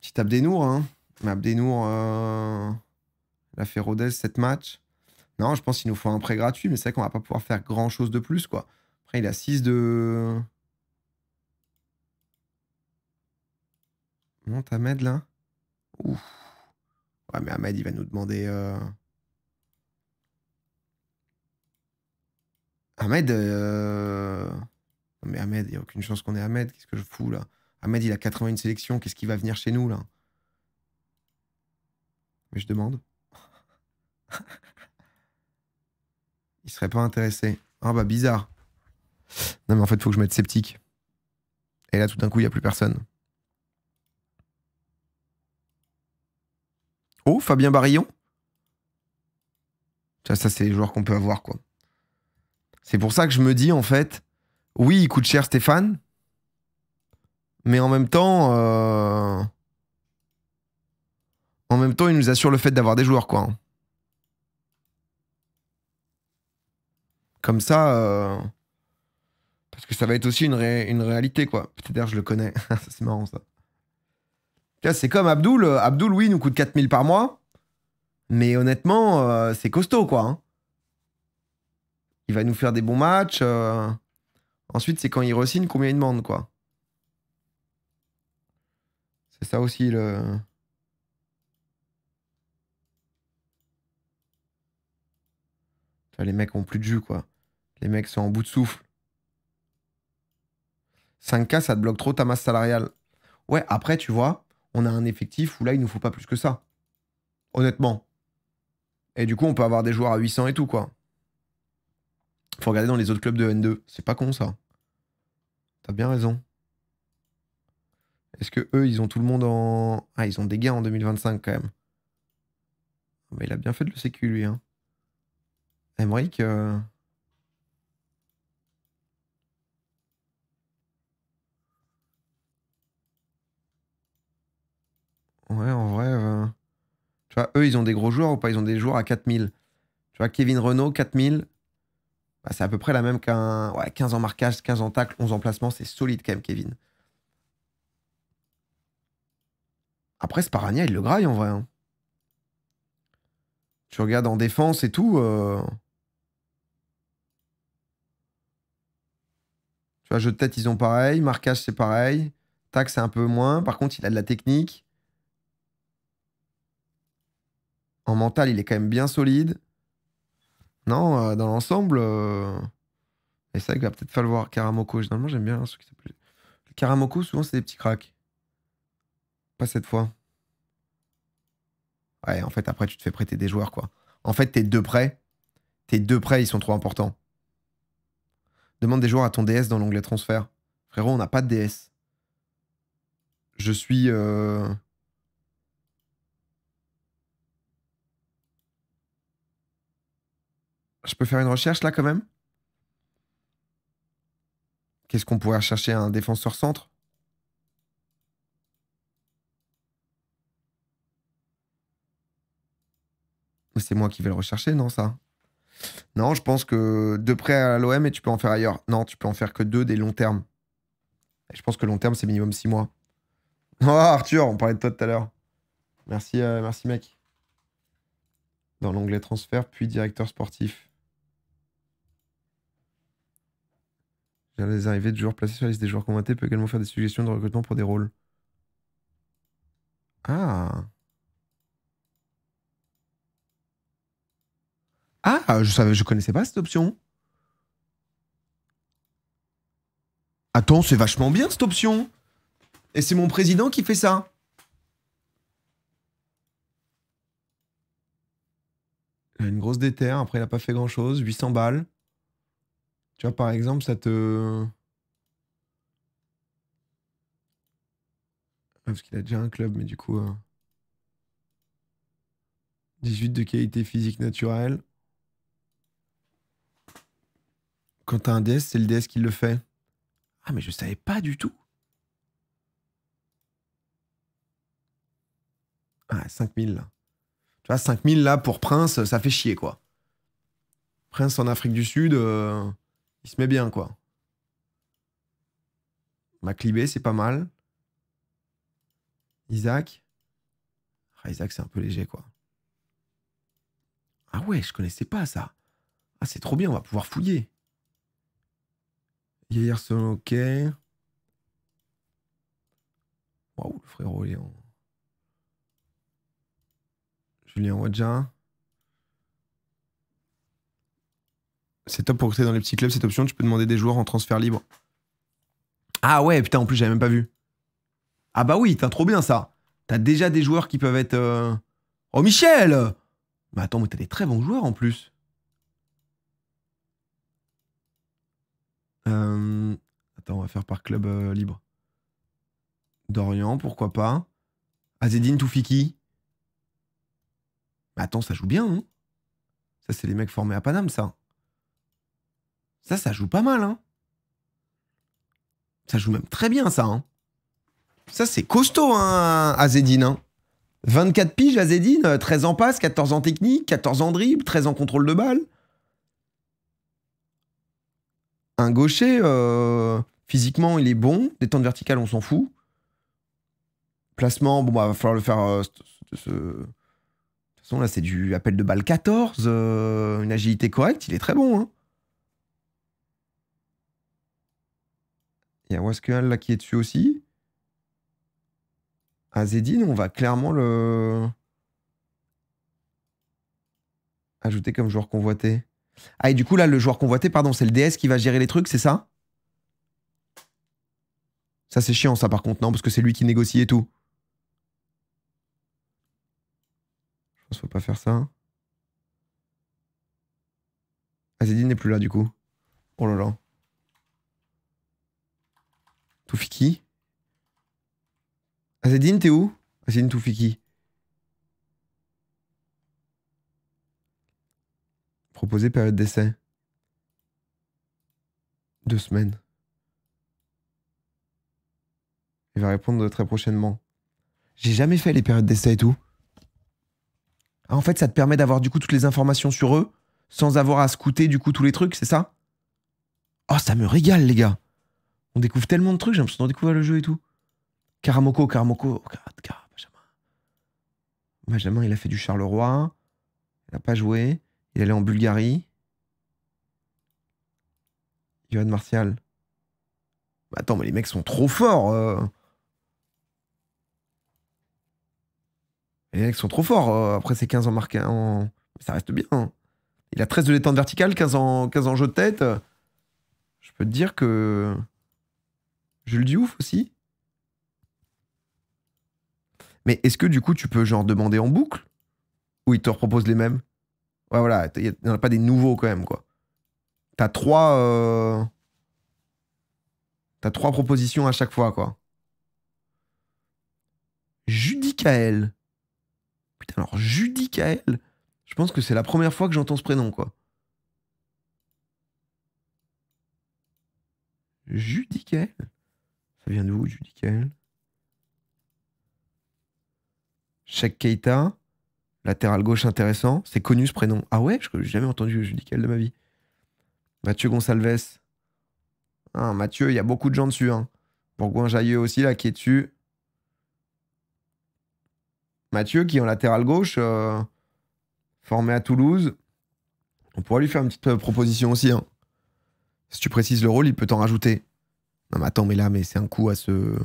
[SPEAKER 1] Petit Abdenour, hein. Abdenour, euh... il a fait Rodez 7 matchs. Non, je pense qu'il nous faut un prêt gratuit, mais c'est vrai qu'on va pas pouvoir faire grand chose de plus, quoi. Après, il a 6 de. Monte Ahmed, là. Ouf. Ouais, mais Ahmed, il va nous demander. euh, Ahmed. euh, Mais Ahmed, il n'y a aucune chance qu'on ait Ahmed. Qu'est-ce que je fous, là? Ahmed, il a 81 sélections. Qu'est-ce qui va venir chez nous, là? Mais je demande. il serait pas intéressé. Ah, bah, bizarre. Non, mais en fait, faut que je mette sceptique. Et là, tout d'un coup, il n'y a plus personne. Oh, Fabien Barillon? Ça, ça c'est les joueurs qu'on peut avoir, quoi. C'est pour ça que je me dis, en fait, oui, il coûte cher Stéphane, mais en même temps, euh, en même temps, il nous assure le fait d'avoir des joueurs, quoi. Comme ça, euh, parce que ça va être aussi une, une réalité, quoi. Peut-être je le connais. C'est marrant, ça. C'est comme Abdoul. euh, Abdoul, oui, nous coûte 4000 par mois. Mais honnêtement, euh, c'est costaud, quoi. hein. Il va nous faire des bons matchs. euh. Ensuite, c'est quand il re-signe combien il demande, quoi. C'est ça aussi le. Les mecs ont plus de jus, quoi. Les mecs sont en bout de souffle. 5K, ça te bloque trop ta masse salariale. Ouais, après, tu vois, on a un effectif où là, il nous faut pas plus que ça. Honnêtement. Et du coup, on peut avoir des joueurs à 800 et tout, quoi. Faut regarder dans les autres clubs de N2. C'est pas con, ça. T'as bien raison. Est-ce que eux, ils ont tout le monde en. Ah, ils ont des gains en 2025 quand même. Mais il a bien fait de le sécu, lui. Hein. Emmerich. euh, Ouais, en vrai. euh, Tu vois, eux, ils ont des gros joueurs ou pas? Ils ont des joueurs à 4000. Tu vois, Kevin Renault, 4000. Bah, c'est à peu près la même qu'un. Ouais, 15 en marquage, 15 en tacle, 11 en placement. C'est solide quand même, Kevin. Après, Sparagna, il le graille en vrai. hein. Tu regardes en défense et tout. euh, Tu vois, jeu de tête, ils ont pareil. Marquage, c'est pareil. Tac, c'est un peu moins. Par contre, il a de la technique. En mental, il est quand même bien solide. Non, euh, dans l'ensemble. euh, Et vrai qu'il va peut-être falloir Karamoko. Généralement, j'aime bien qui Karamoko, souvent, c'est des petits cracks. Pas cette fois. Ouais, en fait, après, tu te fais prêter des joueurs, quoi. En fait, tes deux prêts, tes deux prêts, ils sont trop importants. Demande des joueurs à ton DS dans l'onglet transfert. Frérot, on n'a pas de DS. Je suis. euh, Je peux faire une recherche là quand même? Qu'est-ce qu'on pourrait rechercher Un défenseur centre? C'est moi qui vais le rechercher, non, ça? Non, je pense que deux prêts à l'OM et tu peux en faire ailleurs. Non, tu peux en faire que deux des longs termes. Et je pense que long terme, c'est minimum six mois. Oh, Arthur, on parlait de toi tout à l'heure. Merci, euh, merci, mec. Dans l'onglet transfert, puis directeur sportif. Les arrivées de joueurs placés sur la liste des joueurs convoités peut également faire des suggestions de recrutement pour des rôles. Ah. Ah, je savais, je connaissais pas cette option. Attends, c'est vachement bien cette option. Et c'est mon président qui fait ça. Il a une grosse déterre, après il a pas fait grand chose, 800 balles. Tu vois, par exemple, ça te. Ah, Parce qu'il a déjà un club, mais du coup. euh, 18 de qualité physique naturelle. Quand t'as un DS, c'est le DS qui le fait. Ah, mais je savais pas du tout. Ah, 5000 là. Tu vois, 5000 là pour Prince, ça fait chier quoi. Prince en Afrique du Sud, euh, il se met bien quoi. Maclibé, c'est pas mal. Isaac. Ah, Isaac, c'est un peu léger quoi. Ah ouais, je connaissais pas ça. Ah, c'est trop bien, on va pouvoir fouiller. Yayerson, ok. Waouh, le frérot, il. Julien Wadja. C'est top pour recruter dans les petits clubs cette option. Tu peux demander des joueurs en transfert libre. Ah ouais, putain, en plus, j'avais même pas vu. Ah bah oui, t'as trop bien ça. T'as déjà des joueurs qui peuvent être. euh, Oh, Michel Mais attends, mais t'as des très bons joueurs en plus. Euh, Attends, on va faire par club euh, libre. Dorian, pourquoi pas. Azedine Toufiki. Mais attends, ça joue bien, hein Ça, c'est les mecs formés à Paname, ça. Ça, ça joue pas mal, hein Ça joue même très bien, ça, hein Ça, c'est costaud, hein, Azedine, hein 24 piges, Azedine, euh, 13 en passe, 14 en technique, 14 en dribble, 13 en contrôle de balle. Un gaucher, euh, physiquement, il est bon. Détente verticale, on s'en fout. Placement, bon, bah, va falloir le faire. euh, ce- De toute façon, là, c'est du appel de balle 14. euh, une agilité correcte, il est très bon. Hein. Il y a Wasquehal là qui est dessus aussi. Azedine, on va clairement le. Ajouter comme joueur convoité. Ah, et du coup, là, le joueur convoité, pardon, c'est le DS qui va gérer les trucs, c'est ça? Ça, c'est chiant, ça, par contre, non? Parce que c'est lui qui négocie et tout. Je pense qu'il faut pas faire ça. Azedine n'est plus là, du coup. Oh là là. Toufiki Azedine, t'es où? Azedine Toufiki. Proposer période d'essai. Deux semaines. Il va répondre très prochainement. J'ai jamais fait les périodes d'essai et tout. Ah, en fait, ça te permet d'avoir du coup toutes les informations sur eux sans avoir à scouter du coup tous les trucs, c'est ça? Oh, ça me régale, les gars. On découvre tellement de trucs, j'ai l'impression d'en découvrir le jeu et tout. Karamoko, Karamoko. Regarde, Benjamin. Benjamin, il a fait du Charleroi. Il n'a pas joué. Il est allé en Bulgarie. Johan Martial. Bah, attends, mais les mecs sont trop forts. euh. Les mecs sont trop forts euh, après ces 15 ans marqués en. Ça reste bien. hein. Il a 13 de détente verticale, 15 ans, 15 ans jeu de tête. Je peux te dire que. Jules Diouf aussi. Mais est-ce que du coup tu peux genre demander en boucle? Ou il te repropose les mêmes? Ouais, voilà, il n'y en a pas des nouveaux quand même, quoi. T'as trois. euh, T'as trois propositions à chaque fois, quoi. Judicaël. Putain, alors Judicaël, je pense que c'est la première fois que j'entends ce prénom, quoi. Judicaël? Ça vient d'où, Judicaël Cheikh Keita, latéral gauche intéressant. C'est connu ce prénom. Ah ouais, je n'ai jamais entendu Judicaël de ma vie. Mathieu Gonsalves. Ah, Mathieu, il y a beaucoup de gens dessus. Hein. Bourgoin Jailleux aussi, là, qui est dessus. Mathieu, qui est en latéral gauche, euh, formé à Toulouse. On pourrait lui faire une petite euh, proposition aussi. hein. Si tu précises le rôle, il peut t'en rajouter. Non, mais attends, mais là, mais c'est un coup à se.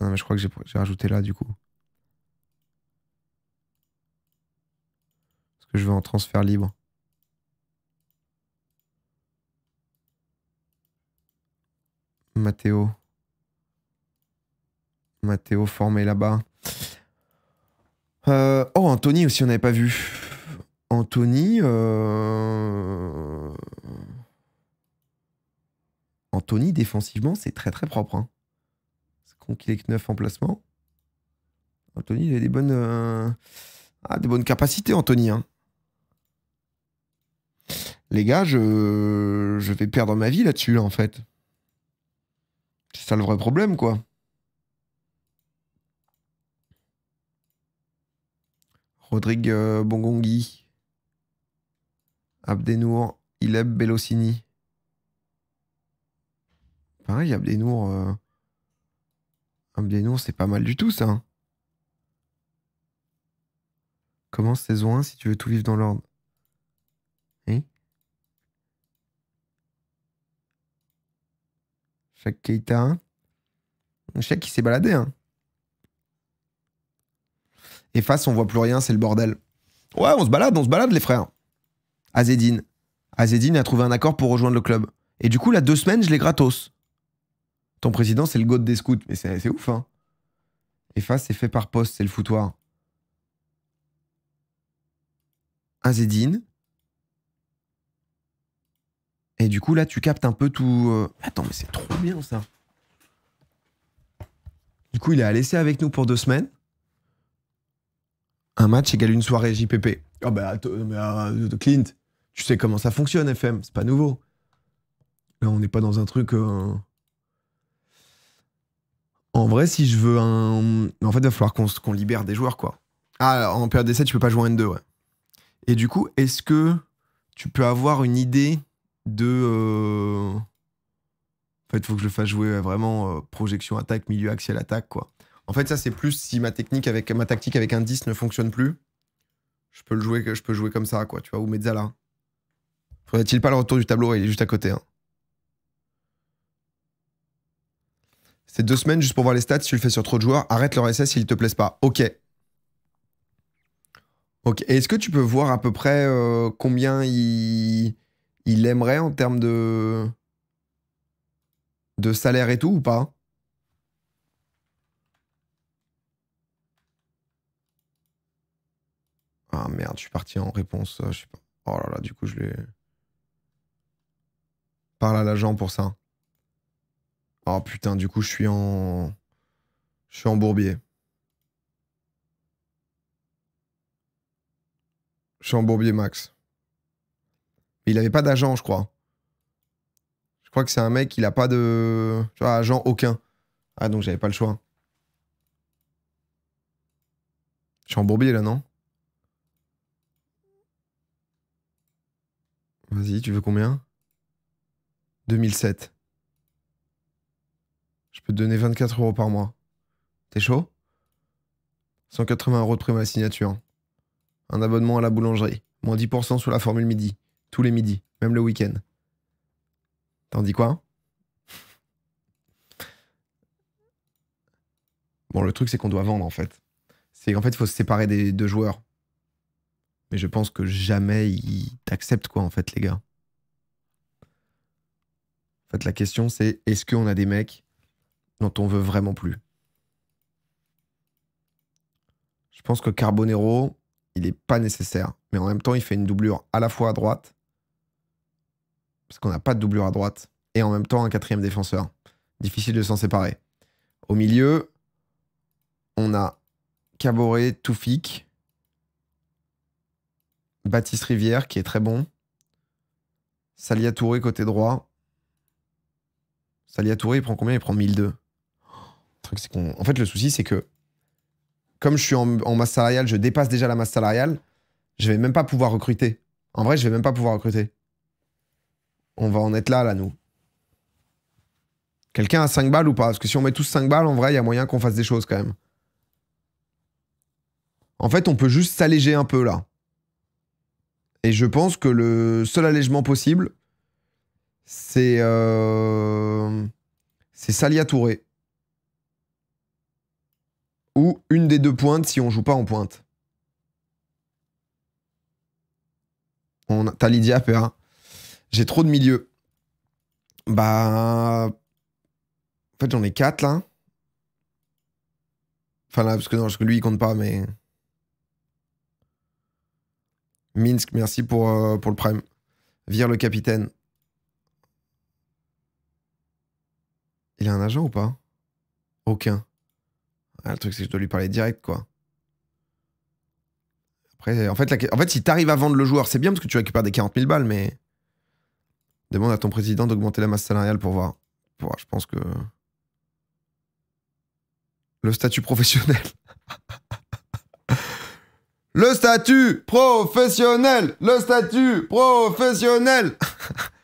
[SPEAKER 1] Non, mais je crois que j'ai j'ai rajouté là, du coup. Parce que je veux en transfert libre. Mathéo. Mathéo formé là-bas. Euh, oh, Anthony aussi, on n'avait pas vu. Anthony. euh, Anthony, défensivement, c'est très très propre. Hein. C'est con qu'il ait que 9 emplacements. Anthony, il a des bonnes, euh, ah, des bonnes capacités, Anthony. hein. Les gars, je... je vais perdre ma vie là-dessus, là, en fait. C'est ça le vrai problème, quoi. Rodrigue euh, Bongongui. Abdenour. Ileb Bellosini. Pareil, Abdenour. Euh... Abdenour, c'est pas mal du tout, ça. hein. Commence saison 1 si tu veux tout vivre dans l'ordre. Hein? Chaque Keita. Chaque qui s'est baladé. Hein. Et face, on voit plus rien, c'est le bordel. Ouais, on se balade, on se balade, les frères. Azedine. Azedine a trouvé un accord pour rejoindre le club. Et du coup, là, deux semaines, je l'ai gratos. Ton président, c'est le god des scouts. Mais c'est ouf, hein. Et face, c'est fait par poste, c'est le foutoir. Azedine. Et du coup, là, tu captes un peu tout. euh, Attends, mais c'est trop bien ça. Du coup, il à laisser avec nous pour deux semaines. Un match égale une soirée JPP. Ah bah, euh, Clint, tu sais comment ça fonctionne, FM, c'est pas nouveau. Là, on n'est pas dans un truc. euh, En vrai, si je veux un. En fait, il va falloir qu'on libère des joueurs, quoi. Ah, en période d'essai, tu peux pas jouer en N2, ouais. Et du coup, est-ce que tu peux avoir une idée de. euh, En fait, il faut que je fasse jouer euh, vraiment projection attaque, milieu axial attaque, quoi. En fait, ça, c'est plus si ma technique avec ma tactique avec un 10 ne fonctionne plus. Je peux le jouer, je peux jouer comme ça, quoi, tu vois, ou Mezzala. Faudrait-il pas le retour du tableau? Il est juste à côté. hein. C'est deux semaines juste pour voir les stats. Si tu le fais sur trop de joueurs, arrête leur SS s'ils te plaisent pas. Ok. Ok. Est-ce que tu peux voir à peu près euh, combien il... il aimerait en termes de de salaire et tout ou pas? Ah merde, je suis parti en réponse. euh, Je sais pas. Oh là là, du coup, je l'ai. Parle à l'agent pour ça. Oh putain, du coup, je suis en. Je suis en bourbier. Je suis en bourbier max. Il avait pas d'agent, je crois. Je crois que c'est un mec, il a pas de. Tu vois, agent aucun. Ah, donc j'avais pas le choix. Je suis en bourbier là, non? Vas-y, tu veux combien? 2007. Je peux te donner 24 euros par mois. T'es chaud? 180 euros de prime à la signature. Un abonnement à la boulangerie. Moins 10% sur la formule midi. Tous les midis, même le week-end. T'en dis quoi? Bon, le truc, c'est qu'on doit vendre en fait. C'est qu'en fait, il faut se séparer des deux joueurs. Mais je pense que jamais ils t'acceptent, quoi, en fait, les gars. En fait, la question, c'est est-ce qu'on a des mecs dont on veut vraiment plus? Je pense que Carbonero, il n'est pas nécessaire. Mais en même temps, il fait une doublure à la fois à droite, parce qu'on n'a pas de doublure à droite, et en même temps un quatrième défenseur. Difficile de s'en séparer. Au milieu, on a Caboret, Toufik, Baptiste Rivière qui est très bon, Salia Touré côté droit. Salia Touré, il prend combien? Il prend 1002. Le truc, c'est qu'on- En fait, le souci, c'est que comme je suis en, en masse salariale, je dépasse déjà la masse salariale, je vais même pas pouvoir recruter. En vrai, je vais même pas pouvoir recruter. On va en être là, là, nous. Quelqu'un a 5 balles ou pas? Parce que si on met tous 5 balles, en vrai, il y a moyen qu'on fasse des choses quand même. En fait, on peut juste s'alléger un peu là. Et je pense que le seul allègement possible, c'est euh, c'est Salia Touré. Ou une des deux pointes si on joue pas en pointe. On T'as Lydia PA. J'ai trop de milieux. Bah. En fait, j'en ai 4 là. Enfin là, parce que non, parce que lui, il compte pas, mais. Minsk, merci pour, euh, pour le prime. Vire le capitaine. Il a un agent ou pas? Aucun. Ah, le truc, c'est que je dois lui parler direct, quoi. Après, en fait, en fait si t'arrives à vendre le joueur, c'est bien parce que tu récupères des 40 000 balles, mais. Demande à ton président d'augmenter la masse salariale pour voir. Pour voir, je pense que. Le statut professionnel. Le statut professionnel Le statut professionnel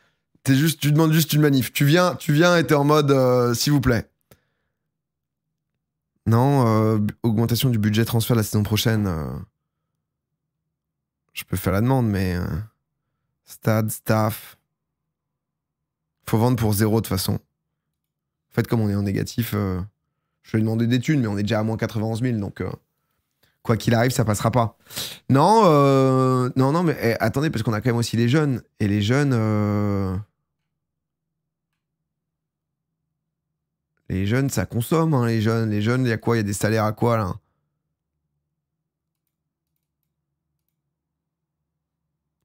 [SPEAKER 1] Juste, Tu demandes juste une manif. Tu viens, tu viens et t'es en mode euh, s'il vous plaît. Non, euh, augmentation du budget transfert la saison prochaine. euh, je peux faire la demande, mais. stade, staff. Faut vendre pour zéro de toute façon. En fait, comme on est en négatif, je vais demander des thunes, mais on est déjà à moins 91 000, donc. quoi qu'il arrive, ça passera pas. Non, non, non, mais eh, attendez, parce qu'on a quand même aussi les jeunes. Et les jeunes. Les jeunes, ça consomme, hein, les jeunes. Les jeunes, il y a quoi? Il y a des salaires à quoi, là?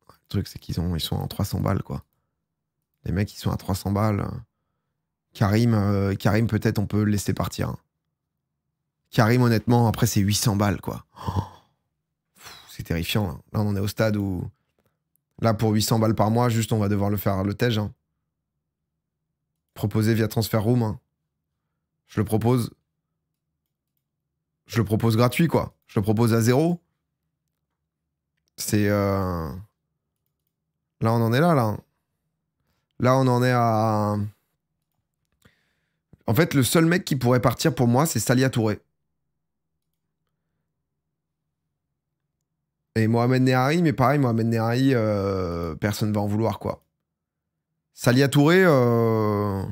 [SPEAKER 1] Le truc, c'est qu'ils ils sont en 300 balles, quoi. Les mecs, ils sont à 300 balles. Karim, euh, Karim peut-être, on peut le laisser partir. hein. Karim, honnêtement, après, c'est 800 balles, quoi. Oh. C'est terrifiant. Là. Là, on est au stade où. Là, pour 800 balles par mois, juste, on va devoir le faire le Tej. hein. Proposer via Transfer Room. Je le propose. Je le propose gratuit, quoi. Je le propose à zéro. C'est. euh, Là, on en est là, là. Là, on en est à. En fait, le seul mec qui pourrait partir pour moi, c'est Salia Touré. Et Mohamed Nehari, mais pareil, Mohamed Nehari, euh, personne va en vouloir, quoi. Salia Touré. euh,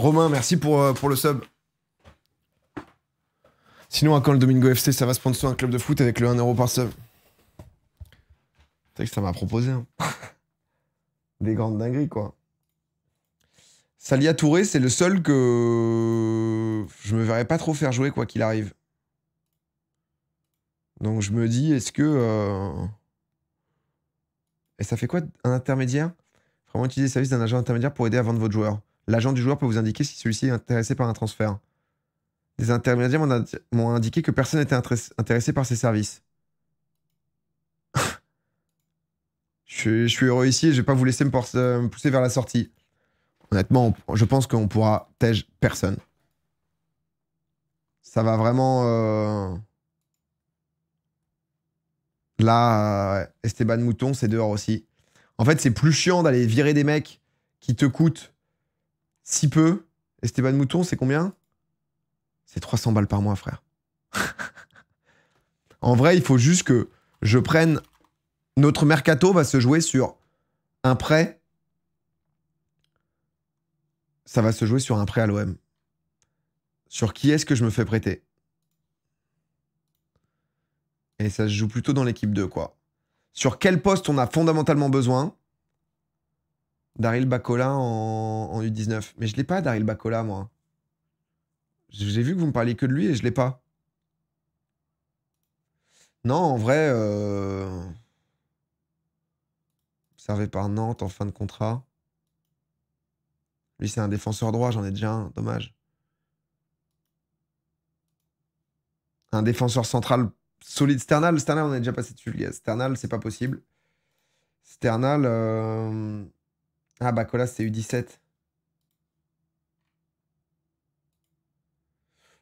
[SPEAKER 1] Romain, merci pour, euh, pour le sub. Sinon, à quand le Domingo FC, ça va sponsor un club de foot avec le 1€ par sub? C'est que ça m'a proposé. hein. Des grandes dingueries, quoi. Salia Touré, c'est le seul que je me verrais pas trop faire jouer quoi qu'il arrive. Donc je me dis, est-ce que... euh, Et ça fait quoi un intermédiaire? Vraiment utiliser le service d'un agent intermédiaire pour aider à vendre votre joueur. L'agent du joueur peut vous indiquer si celui-ci est intéressé par un transfert. Les intermédiaires m'ont indi- m'ont indiqué que personne n'était intéressé par ces services. je, suis, heureux ici et je vais pas vous laisser me, me pousser vers la sortie. Honnêtement, on- je pense qu'on pourra tège personne. Ça va vraiment. euh, Là, euh, Esteban Mouton, c'est dehors aussi. En fait, c'est plus chiant d'aller virer des mecs qui te coûtent si peu. Esteban Mouton, c'est combien? C'est 300 balles par mois, frère. en vrai, il faut juste que je prenne. Notre mercato va se jouer sur un prêt. Ça va se jouer sur un prêt à l'OM. Sur qui est-ce que je me fais prêter? Et ça se joue plutôt dans l'équipe 2, quoi. Sur quel poste on a fondamentalement besoin? Daryl Bacola en, en U19. Mais je l'ai pas, Daryl Bacola, moi. J'ai vu que vous me parliez que de lui et je l'ai pas. Non, en vrai, euh... par Nantes en fin de contrat. Lui, c'est un défenseur droit, j'en ai déjà un, dommage. Un défenseur central solide. Sternal, Sternal, on est déjà passé dessus. Sternal, c'est pas possible. Sternal. euh, Ah, Bacola, c'est U17.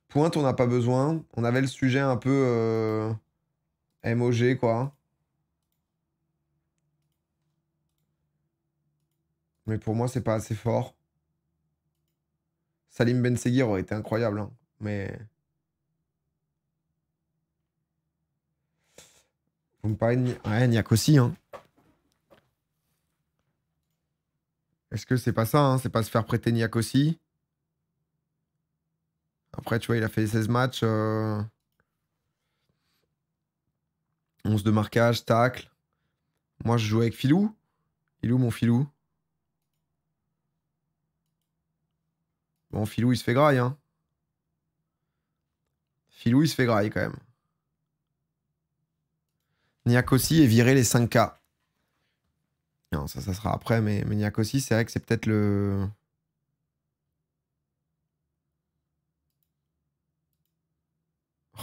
[SPEAKER 1] Pointe, on n'a pas besoin. On avait le sujet un peu euh, MOG, quoi. Mais pour moi, c'est pas assez fort. Salim Ben Seguir aurait été incroyable, hein. mais. Vous me parlez de. Niak aussi, hein. Est-ce que c'est pas ça, hein C'est pas se faire prêter Niak Après, tu vois, il a fait 16 matchs. euh, 11 de marquage, tacle. Moi, je joue avec Filou. Il est où mon Filou Bon, Filou, il se fait graille, hein. Filou, il se fait graille quand même. Niak est viré les 5K. Non, ça, ça sera après, mais, Niak aussi, c'est vrai que c'est peut-être le.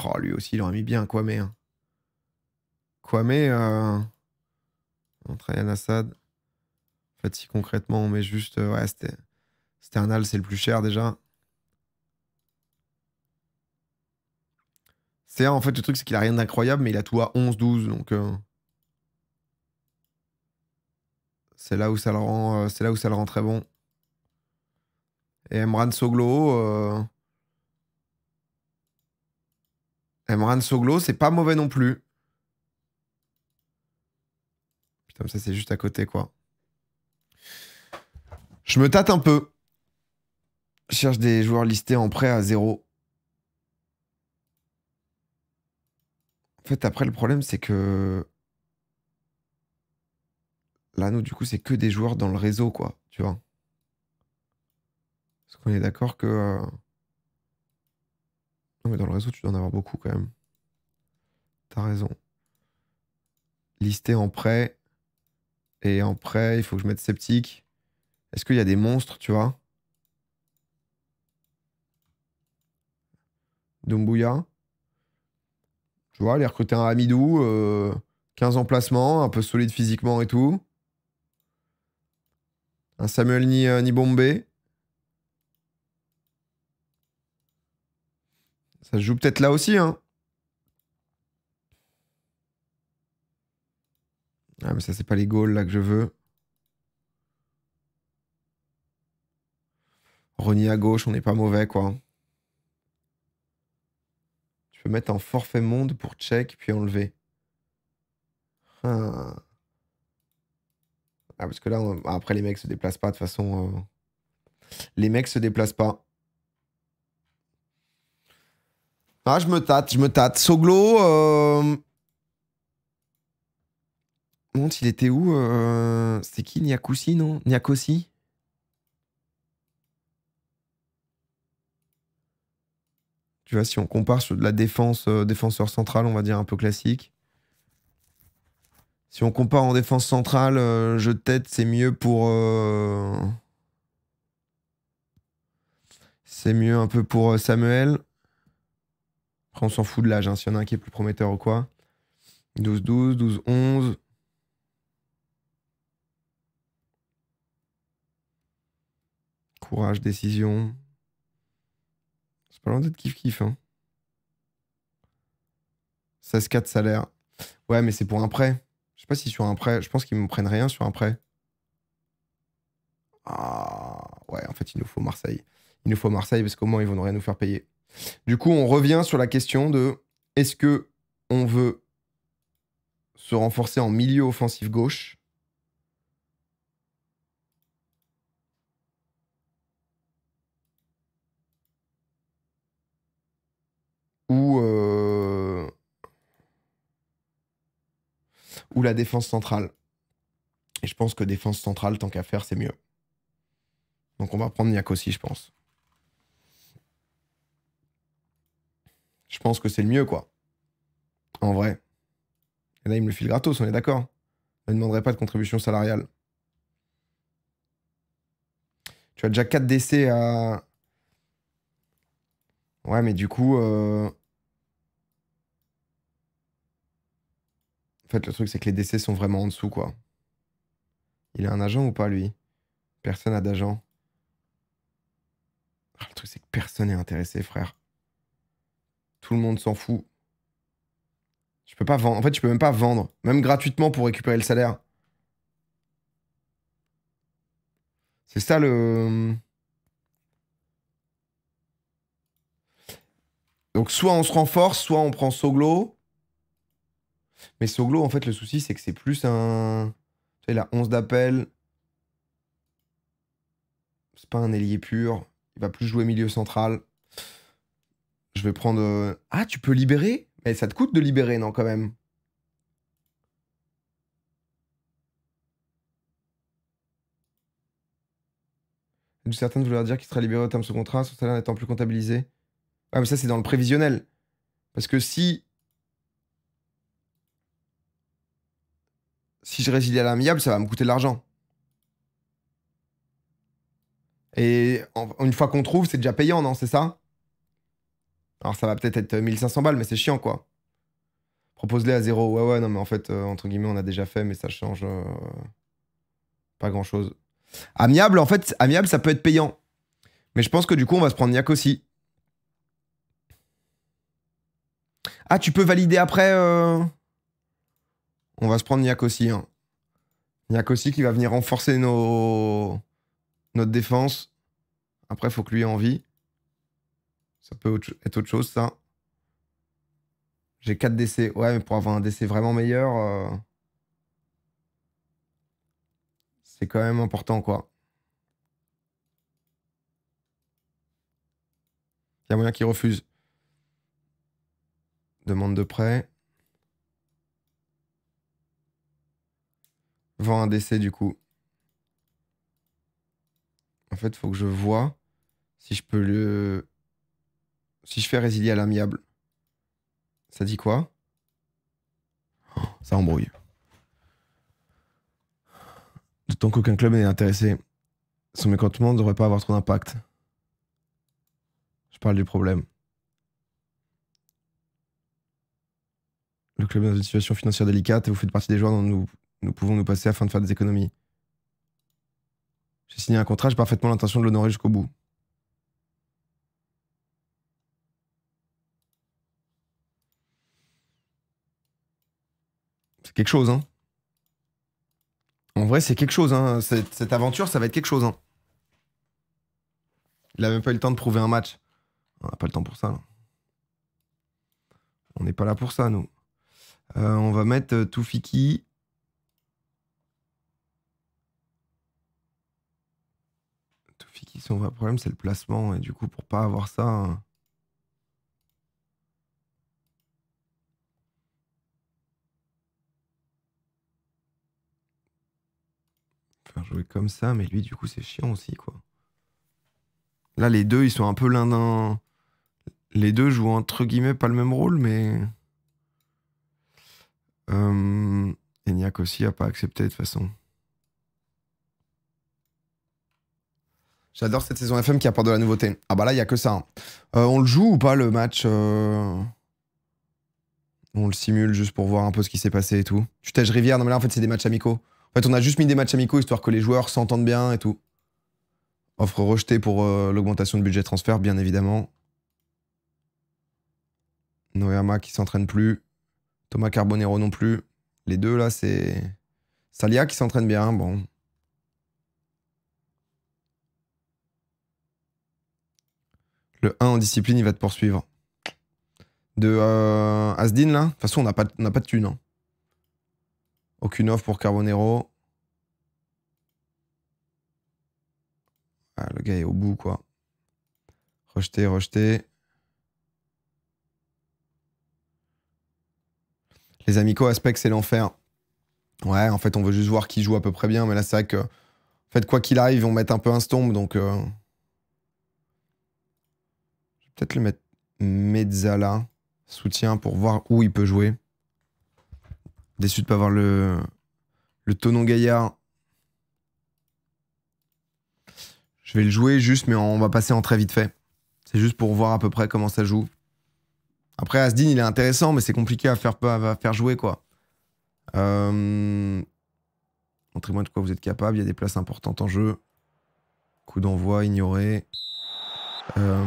[SPEAKER 1] Oh, lui aussi, il aurait mis bien Kwame. Hein. Kwame, euh... entre Ryan Assad. En fait, si concrètement, on met juste. euh, ouais, c'était. Sternal, c'est le plus cher déjà. C'est en fait le truc, c'est qu'il a rien d'incroyable, mais il a tout à 11, 12, donc euh, c'est là où ça le rend, euh, c'est là où ça le rend très bon. Et Emran Soglo, euh, Emran Soglo, c'est pas mauvais non plus. Putain, ça c'est juste à côté quoi. Je me tâte un peu. Je cherche des joueurs listés en prêt à zéro. En fait, après, le problème, c'est que. Là, nous, du coup, c'est que des joueurs dans le réseau, quoi. Tu vois. Parce qu'on est d'accord que. euh, Non, mais dans le réseau, tu dois en avoir beaucoup quand même. T'as raison. Listé en prêt. Et en prêt, il faut que je mette sceptique. Est-ce qu'il y a des monstres, tu vois? Doumbouya. Tu vois, aller recruter un Hamidou, euh, 15 emplacements, un peu solide physiquement et tout. Un Samuel Ni, euh, Nibombe. Ça se joue peut-être là aussi, hein. Ah, mais ça, c'est pas les goals là que je veux. Rony à gauche, on n'est pas mauvais, quoi. Tu peux mettre en forfait monde pour check puis enlever. Ah. Ah, parce que là, après, les mecs se déplacent pas de façon. euh. Les mecs se déplacent pas. Ah, je me tâte, je me tâte. Soglo. Euh... Monte, il était où euh, C'est qui Niakoussi, non? Niakossi Tu vois, si on compare sur de la défense, défenseur central, on va dire un peu classique. Si on compare en défense centrale, euh, jeu de tête, c'est mieux pour. euh, C'est mieux un peu pour euh, Samuel. Après, on s'en fout de l'âge, hein, s'il y en a un qui est plus prometteur ou quoi. 12-12, 12-11. Courage, décision. C'est pas loin d'être kiff-kiff. Hein. 16-4 salaire. Ouais, mais c'est pour un prêt. Sais pas si sur un prêt. Je pense qu'ils me prennent rien sur un prêt. Ah, ouais, en fait, il nous faut Marseille. Il nous faut Marseille parce qu'au moins, ils vont rien nous faire payer. Du coup, on revient sur la question de est-ce que on veut se renforcer en milieu offensif gauche? Ou, euh, ou la défense centrale. Et je pense que défense centrale, tant qu'à faire, c'est mieux. Donc on va prendre Niak aussi, je pense. Je pense que c'est le mieux, quoi. En vrai. Et là, il me le file gratos, on est d'accord Je ne demanderai pas de contribution salariale. Tu as déjà 4 décès à. Ouais, mais du coup. euh, En fait, le truc, c'est que les décès sont vraiment en dessous, quoi. Il a un agent ou pas, lui? Personne n'a d'agent. Ah, le truc, c'est que personne n'est intéressé, frère. Tout le monde s'en fout. Je peux pas vendre. En fait, je peux même pas vendre. Même gratuitement pour récupérer le salaire. C'est ça le. Donc, soit on se renforce, soit on prend Soglo. Mais Soglo, en fait, le souci, c'est que c'est plus un. Tu sais, il a 11 d'appel. C'est pas un ailier pur. Il va plus jouer milieu central. Je vais prendre. euh, Ah, tu peux libérer? Mais ça te coûte de libérer, non, quand même? Une certaine vouloir dire qu'il sera libéré au terme de son contrat, son salaire n'étant plus comptabilisé. Ah, mais ça, c'est dans le prévisionnel. Parce que si. Si je résilie à l'amiable, ça va me coûter de l'argent. Et une fois qu'on trouve, c'est déjà payant, non C'est ça? Alors ça va peut-être être 1500 balles, mais c'est chiant, quoi. Propose-les à zéro. Ouais, ouais, non, mais en fait, euh, entre guillemets, on a déjà fait, mais ça change euh, pas grand-chose. Amiable, en fait, amiable, ça peut être payant. Mais je pense que du coup, on va se prendre Niak aussi. Ah, tu peux valider après euh On va se prendre Niak aussi. Hein. Aussi qui va venir renforcer nos... notre défense. Après, il faut que lui ait envie. Ça peut être autre chose, ça. J'ai 4 décès. Ouais, mais pour avoir un décès vraiment meilleur, euh, c'est quand même important, quoi. Il y a moyen qu'il refuse. Demande de prêt. Vend un décès, du coup. En fait, faut que je vois si je peux le. Si je fais résilier à l'amiable. Ça dit quoi? Ça embrouille. D'autant qu'aucun club n'est intéressé. Son mécontentement ne devrait pas avoir trop d'impact. Je parle du problème. Le club est dans une situation financière délicate et vous faites partie des joueurs dont nous, nous pouvons nous passer afin de faire des économies. J'ai signé un contrat, j'ai parfaitement l'intention de l'honorer jusqu'au bout. C'est quelque chose, hein. En vrai, c'est quelque chose, hein. Cette, aventure, ça va être quelque chose, hein. Il a même pas eu le temps de prouver un match. On n'a pas le temps pour ça, là. On n'est pas là pour ça, nous. Euh, on va mettre euh, Toufiki. Toufiki, son vrai problème, c'est le placement. Et du coup, pour pas avoir ça. hein. Faire jouer comme ça, mais lui, du coup, c'est chiant aussi, quoi. Là, les deux, ils sont un peu l'un d'un. Les deux jouent entre guillemets pas le même rôle, mais. Euh... Eniac aussi a pas accepté de façon. J'adore cette saison FM qui apporte de la nouveauté. Ah bah là, il y a que ça. hein. Euh, on le joue ou pas le match euh, On le simule juste pour voir un peu ce qui s'est passé et tout. Tu tèges Rivière, non mais là en fait c'est des matchs amicaux. En fait on a juste mis des matchs amicaux histoire que les joueurs s'entendent bien et tout. Offre rejetée pour euh, l'augmentation de budget transfert, bien évidemment. Noéama qui s'entraîne plus. Thomas Carbonero non plus. Les deux, là, c'est. Salia qui s'entraîne bien. Bon. Le 1 en discipline, il va te poursuivre. De euh, Asdin, là. De toute façon, on n'a pas, on pas de thune. hein. Aucune offre pour Carbonero. Ah, le gars est au bout, quoi. Rejeté, rejeté. Les amicaux aspect, c'est l'enfer. Ouais, en fait, on veut juste voir qui joue à peu près bien, mais là, c'est vrai que, en fait, quoi qu'il arrive, vont mettre un peu un stomp, donc. euh, peut-être le mettre Mezzala, soutien, pour voir où il peut jouer. Déçu de pas avoir le, le Tonon Gaillard. Je vais le jouer juste, mais on va passer en très vite fait. C'est juste pour voir à peu près comment ça joue. Après, Asdin, il est intéressant, mais c'est compliqué à faire, jouer, quoi. Euh... Montrez-moi de quoi vous êtes capable. Il y a des places importantes en jeu. Coup d'envoi, ignoré. Euh...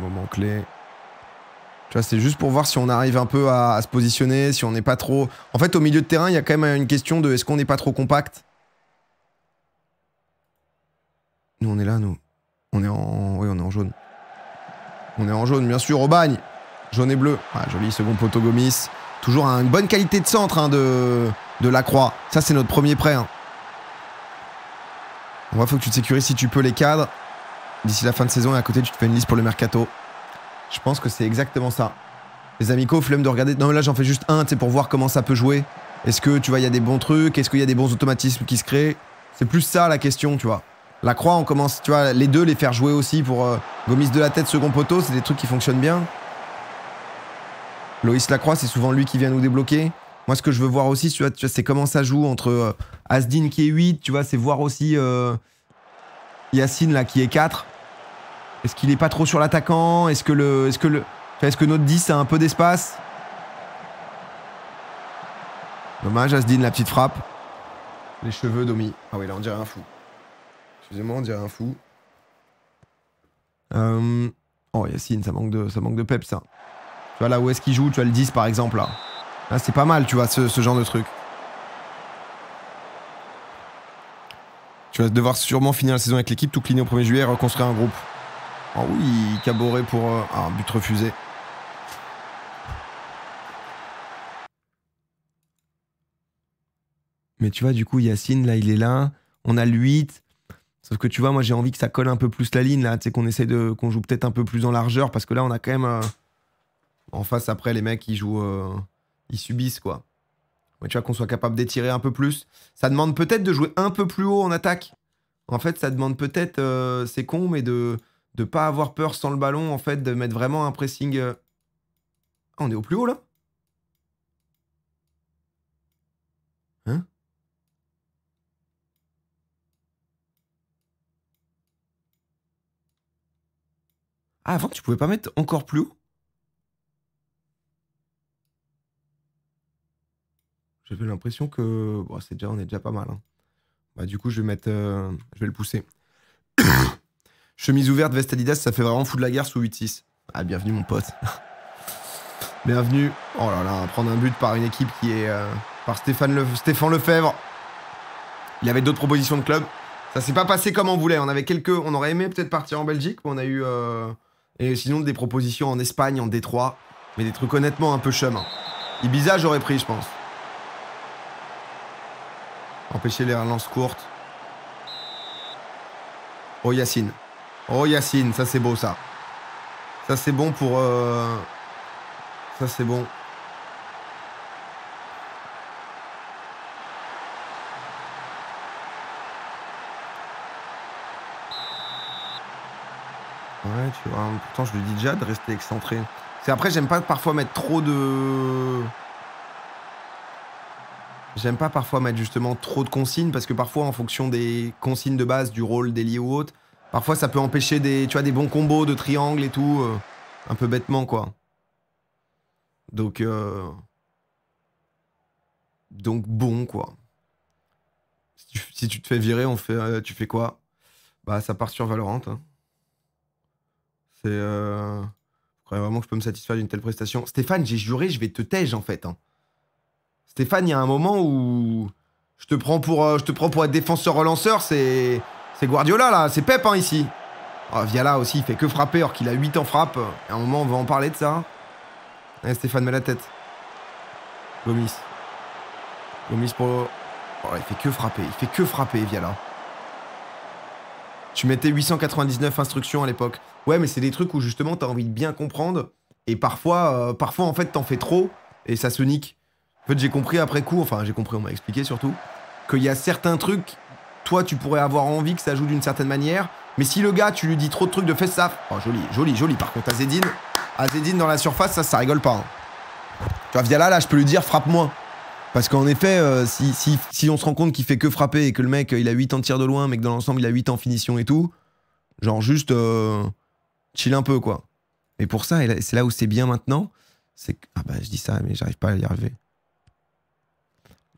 [SPEAKER 1] Moment clé. Tu c'est juste pour voir si on arrive un peu à, se positionner, si on n'est pas trop. En fait, au milieu de terrain, il y a quand même une question de est-ce qu'on n'est pas trop compact? Nous, on est là, nous. On est en. Oui, on est en jaune. On est en jaune, bien sûr, au bagne. Jaune et bleu. Ah, joli second poteau Gomis. Toujours une bonne qualité de centre hein, de, de la croix. Ça, c'est notre premier prêt. Hein. Il faut que tu te sécurises si tu peux les cadres. D'ici la fin de saison à côté, tu te fais une liste pour le mercato. Je pense que c'est exactement ça. Les amicaux, flemme de regarder. Non, là, j'en fais juste un, tu pour voir comment ça peut jouer. Est-ce que, tu vois, il y a des bons trucs? Est-ce qu'il y a des bons automatismes qui se créent? C'est plus ça la question, tu vois. La croix, on commence, tu vois, les deux, les faire jouer aussi pour euh, Gomis de la tête, second poteau, c'est des trucs qui fonctionnent bien. Loïs Lacroix, c'est souvent lui qui vient nous débloquer. Moi, ce que je veux voir aussi, tu vois, tu vois, c'est comment ça joue entre euh, Asdin qui est 8, tu vois, c'est voir aussi euh, Yacine là qui est 4. Est-ce qu'il est pas trop sur l'attaquant? Est-ce que le. Est-ce que le. Est-ce que notre 10 a un peu d'espace? Dommage, Asdin, la petite frappe. Les cheveux, Domi. Ah oui, là, on dirait un fou. Excusez-moi, on dirait un fou. Euh, Oh, Yacine, ça manque de, ça manque de pep, ça. Tu vois, là où est-ce qu'il joue? Tu as le 10, par exemple, là. Là, c'est pas mal, tu vois, ce, ce genre de truc. Tu vas devoir sûrement finir la saison avec l'équipe, tout cleaner au 1er juillet et reconstruire un groupe. Oh oui, Caboret pour euh, un but refusé. Mais tu vois, du coup, Yacine, là, il est là. On a le 8. Sauf que tu vois, moi, j'ai envie que ça colle un peu plus la ligne, là. Tu sais, qu'on essaie de. qu'on joue peut-être un peu plus en largeur, parce que là, on a quand même. euh, En face, après, les mecs, ils jouent. euh, Ils subissent, quoi. Tu vois, qu'on soit capable d'étirer un peu plus. Ça demande peut-être de jouer un peu plus haut en attaque. En fait, ça demande peut-être. euh, C'est con, mais de. De pas avoir peur sans le ballon, en fait, de mettre vraiment un pressing. euh, Ah, on est au plus haut, là? Hein? Ah, avant, tu pouvais pas mettre encore plus haut? J'avais l'impression que. Bon, c'est déjà, on est déjà pas mal. hein. Bah, du coup, je vais euh, le pousser. Chemise ouverte, veste Adidas, ça fait vraiment fou de la guerre sous 8-6. Ah, bienvenue, mon pote. bienvenue. Oh là là, prendre un but par une équipe qui est. euh, par Stéphane, Stéphane Lefebvre. Il avait d'autres propositions de club. Ça s'est pas passé comme on voulait. On avait quelques. On aurait aimé peut-être partir en Belgique, mais on a eu. euh, Et sinon, des propositions en Espagne, en Détroit. Mais des trucs honnêtement un peu chum. hein. Ibiza, j'aurais pris, je pense. Empêcher les relances courtes. Oh Yacine. Oh Yacine, ça c'est beau ça. Ça c'est bon pour... euh, Ça c'est bon. Ouais, tu vois, pourtant je lui dis déjà de rester excentré. C'est après, j'aime pas parfois mettre trop de... J'aime pas parfois mettre justement trop de consignes parce que parfois en fonction des consignes de base du rôle d'ailier ou autre, parfois ça peut empêcher des, tu vois, des bons combos de triangle et tout, euh, un peu bêtement quoi. Donc euh, donc bon quoi. Si tu, te fais virer, on fait, euh, tu fais quoi? Bah ça part sur Valorant. hein. C'est vraiment que je peux me satisfaire d'une telle prestation Stéphane, j'ai juré, je vais te tège en fait. hein. Stéphane, il y a un moment où je te prends pour, euh, je être défenseur relanceur, c'est c'est Guardiola là, c'est Pep hein, ici. Ah, Viala aussi, il fait que frapper alors qu'il a 8 en frappe. À un moment, on va en parler de ça. Allez, Stéphane, mets la tête. Gomis. Gomis pour. Oh, il fait que frapper, il fait que frapper, Viala. Tu mettais 899 instructions à l'époque. Ouais, mais c'est des trucs où justement t'as envie de bien comprendre. Et parfois, euh, parfois en fait, t'en fais trop et ça se nique. En fait, j'ai compris après coup, enfin, j'ai compris, on m'a expliqué surtout, qu'il y a certains trucs, toi, tu pourrais avoir envie que ça joue d'une certaine manière. Mais si le gars, tu lui dis trop de trucs de fesse ça. Oh, joli, joli, joli. Par contre, Azedine, Azedine dans la surface, ça, ça rigole pas. hein. Tu vois, Viala, là, je peux lui dire frappe moins. Parce qu'en effet, euh, si, si, si on se rend compte qu'il fait que frapper et que le mec, euh, il a 8 ans de tir de loin, mais que dans l'ensemble, il a 8 en finition et tout, genre juste euh, chill un peu, quoi. Et pour ça, là- c'est là où c'est bien maintenant, c'est que... Ah bah, je dis ça, mais j'arrive pas à y arriver.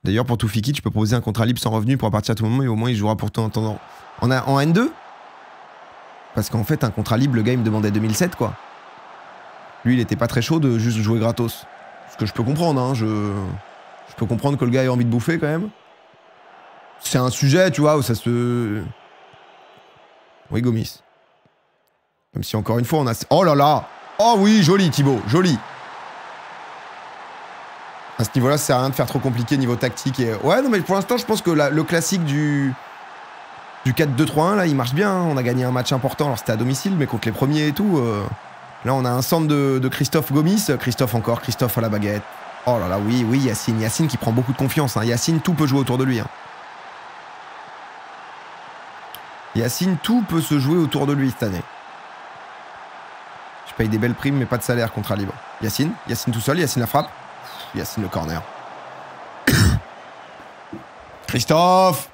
[SPEAKER 1] D'ailleurs, pour Toufiki, tu peux proposer un contrat libre sans revenu pour partir à tout moment et au moins il jouera pour toi en attendant. En, en N2 Parce qu'en fait, un contrat libre, le gars, il me demandait 2007, quoi. Lui, il était pas très chaud de juste jouer gratos. Ce que je peux comprendre, hein. Je, je peux comprendre que le gars ait envie de bouffer quand même. C'est un sujet, tu vois, où ça se. Oui, Gomis. Même si encore une fois, on a. Oh là là Oh oui, joli, Thibaut, joli. À ce niveau-là, ça sert à rien de faire trop compliqué niveau tactique. Ouais, non, mais pour l'instant, je pense que le classique du. Du 4-2-3-1, là, il marche bien. hein. On a gagné un match important. Alors, c'était à domicile, mais contre les premiers et tout. euh, Là, on a un centre de, de Christophe Gomis. Christophe encore, Christophe à la baguette. Oh là là, oui, oui, Yacine. Yacine qui prend beaucoup de confiance. hein. Yacine, tout peut jouer autour de lui. hein. Yacine, tout peut se jouer autour de lui cette année. Je paye des belles primes, mais pas de salaire contrat libre. Yacine, Yacine tout seul, Yacine la frappe. Yacine le corner. Christophe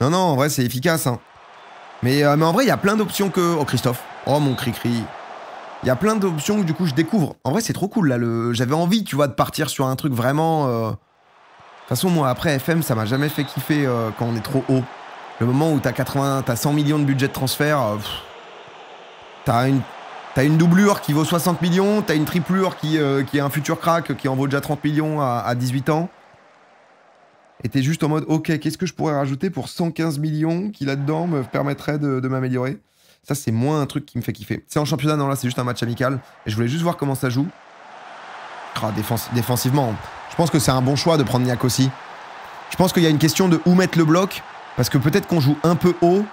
[SPEAKER 1] Non, non, en vrai, c'est efficace. hein. Mais, euh, mais en vrai, il y a plein d'options que. Oh, Christophe. Oh, mon cri-cri. Il y a plein d'options que du coup je découvre. En vrai, c'est trop cool là. Le... J'avais envie, tu vois, de partir sur un truc vraiment. euh, De toute façon, moi, après FM, ça m'a jamais fait kiffer euh, quand on est trop haut. Le moment où t'as 80, t'as 100 millions de budget de transfert, euh, t'as une, t'as une doublure qui vaut 60 millions, t'as une triplure qui, euh, qui est un futur crack qui en vaut déjà 30 millions à, à 18 ans. Et t'es juste en mode, ok, qu'est-ce que je pourrais rajouter pour 115 millions qui là-dedans me permettrait de, de m'améliorer? Ça, c'est moins un truc qui me fait kiffer. C'est en championnat, non, là, c'est juste un match amical. Et je voulais juste voir comment ça joue. Défense- défensivement, je pense que c'est un bon choix de prendre Niak aussi. Je pense qu'il y a une question de où mettre le bloc. Parce que peut-être qu'on joue un peu haut.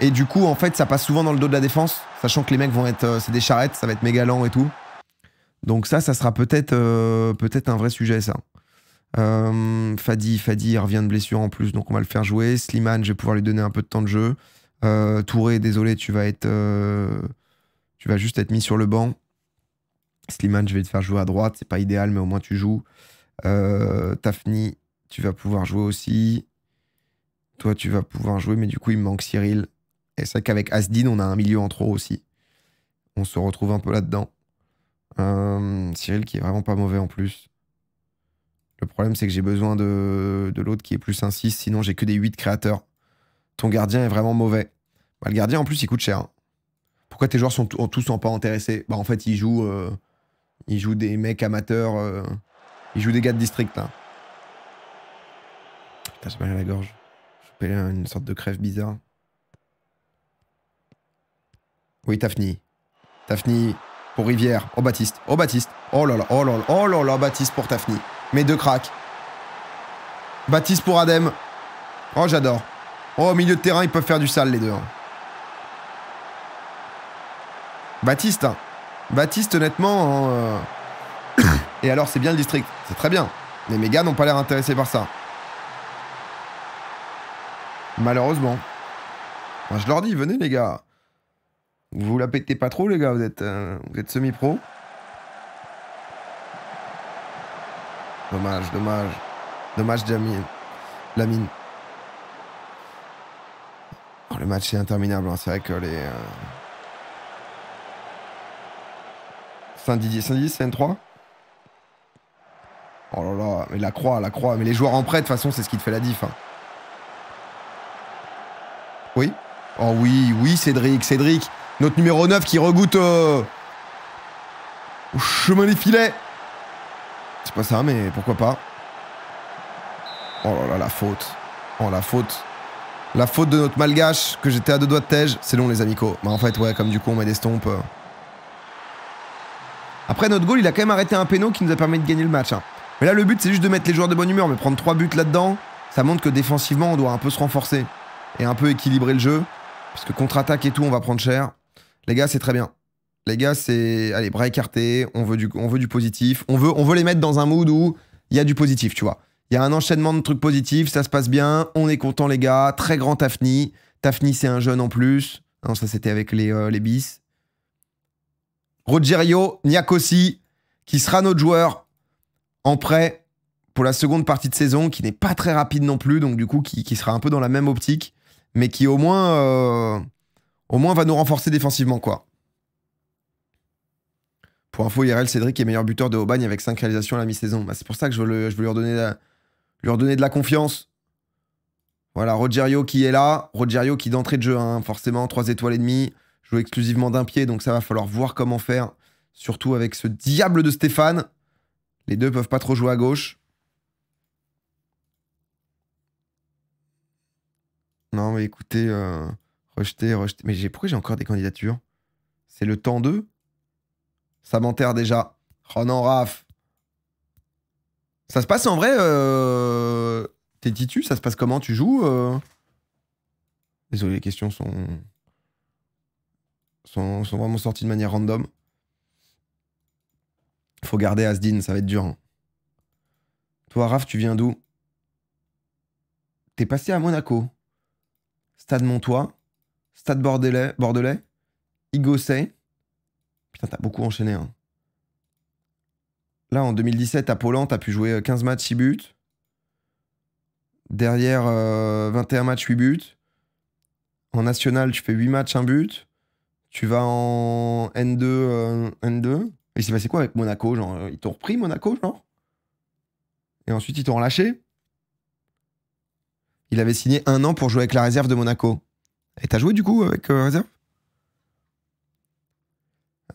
[SPEAKER 1] Et du coup, en fait, ça passe souvent dans le dos de la défense. Sachant que les mecs vont être. euh, c'est des charrettes, ça va être méga lent et tout. Donc, ça, ça sera peut-être euh, un vrai sujet, ça. Euh, Fadi, Fadi il revient de blessure en plus, donc on va le faire jouer. Slimane, je vais pouvoir lui donner un peu de temps de jeu. Touré, désolé, tu vas être. tu vas juste être mis sur le banc. Slimane, je vais te faire jouer à droite. C'est pas idéal, mais au moins tu joues. Tafni, tu vas pouvoir jouer aussi. Toi, tu vas pouvoir jouer, mais du coup, il me manque Cyril. Et c'est vrai qu'avec Asdin, on a un milieu en trop aussi. On se retrouve un peu là-dedans. Euh, Cyril qui est vraiment pas mauvais en plus. Le problème, c'est que j'ai besoin de, l'autre qui est plus un 6, sinon j'ai que des 8 créateurs. Ton gardien est vraiment mauvais. Bah, le gardien, en plus, il coûte cher. hein. Pourquoi tes joueurs sont tous en pas intéressés? Bah, en fait, ils jouent, euh, ils jouent des mecs amateurs. euh, ils jouent des gars de district, là. Putain, j'ai mal à la gorge. J'ai une sorte de crève bizarre. Oui, Tafni. Tafni pour Rivière. Oh, Baptiste. Oh, Baptiste. Oh là là, oh là là, oh là là, Baptiste pour Tafni. Mes deux cracks. Baptiste pour Adem. Oh, j'adore. Oh, au milieu de terrain, ils peuvent faire du sale, les deux. hein. Baptiste. hein. Baptiste, honnêtement. hein, euh, Et alors, c'est bien le district. C'est très bien. Mais mes gars n'ont pas l'air intéressés par ça. Malheureusement. Je leur dis, venez, les gars. Vous la pétez pas trop, les gars. Vous êtes, euh, êtes semi-pro. Dommage, dommage. Dommage, Jamil. Lamine. Oh, le match est interminable. hein. C'est vrai que les. euh, Saint-Didier, Saint-Didier, c'est N3 Oh là là, mais la croix, la croix. Mais les joueurs en prêt, de toute façon, c'est ce qui te fait la diff. hein. Oui Oh oui, oui, Cédric, Cédric. Notre numéro 9 qui regoute, euh, Au chemin des filets. C'est pas ça, mais pourquoi pas. Oh là là, la faute. Oh, la faute. La faute de notre malgache que j'étais à deux doigts de tège. C'est long, les amicaux. Mais en fait, ouais, comme du coup, on met des stompes. euh. Après, notre goal, il a quand même arrêté un péno qui nous a permis de gagner le match. hein. Mais là, le but, c'est juste de mettre les joueurs de bonne humeur. Mais prendre trois buts là-dedans, ça montre que défensivement, on doit un peu se renforcer. Et un peu équilibrer le jeu. Parce que contre-attaque et tout, on va prendre cher. Les gars, c'est très bien. Les gars, c'est. Allez, bras écartés, on veut, du... on veut du positif. On veut... on veut les mettre dans un mood où il y a du positif, tu vois. Il y a un enchaînement de trucs positifs, ça se passe bien, on est content, les gars. Très grand Tafni. Tafni, c'est un jeune en plus. Non, ça, c'était avec les, euh, les bis. Rogerio Niakosi, qui sera notre joueur en prêt pour la seconde partie de saison, qui n'est pas très rapide non plus, donc du coup, qui, qui sera un peu dans la même optique, mais qui au moins, euh, au moins va nous renforcer défensivement, quoi. Pour info, IRL, Cédric est meilleur buteur de Aubagne avec 5 réalisations à la mi-saison. Bah, c'est pour ça que je veux, lui redonner de la confiance. Voilà, Rogerio qui est là. Rogerio qui d'entrée de jeu, hein, forcément, 3 étoiles et demie. Joue exclusivement d'un pied, donc ça va falloir voir comment faire. Surtout avec ce diable de Stéphane. Les deux peuvent pas trop jouer à gauche. Non, mais écoutez, euh, rejeter, rejeter. Mais pourquoi j'ai encore des candidatures? C'est le temps 2 Ça m'enterre déjà. Oh non, Raph. Ça se passe en vrai euh... T'es titu? Ça se passe comment? Tu joues euh? Désolé, les questions sont... sont... sont vraiment sorties de manière random. Faut garder Asdin, ça va être dur. hein. Toi, Raph, tu viens d'où? T'es passé à Monaco. Stade Montois. Stade Bordelais. Bordelais. Putain, t'as beaucoup enchaîné. hein. Là, en 2017, à Poland, t'as pu jouer 15 matchs, 6 buts. Derrière, euh, 21 matchs, 8 buts. En national, tu fais 8 matchs, 1 but. Tu vas en N2, euh, N2. Et il s'est passé quoi avec Monaco genre, euh, Ils t'ont repris Monaco, genre? Et ensuite, ils t'ont relâché? Il avait signé un an pour jouer avec la réserve de Monaco. Et t'as joué du coup avec euh, réserve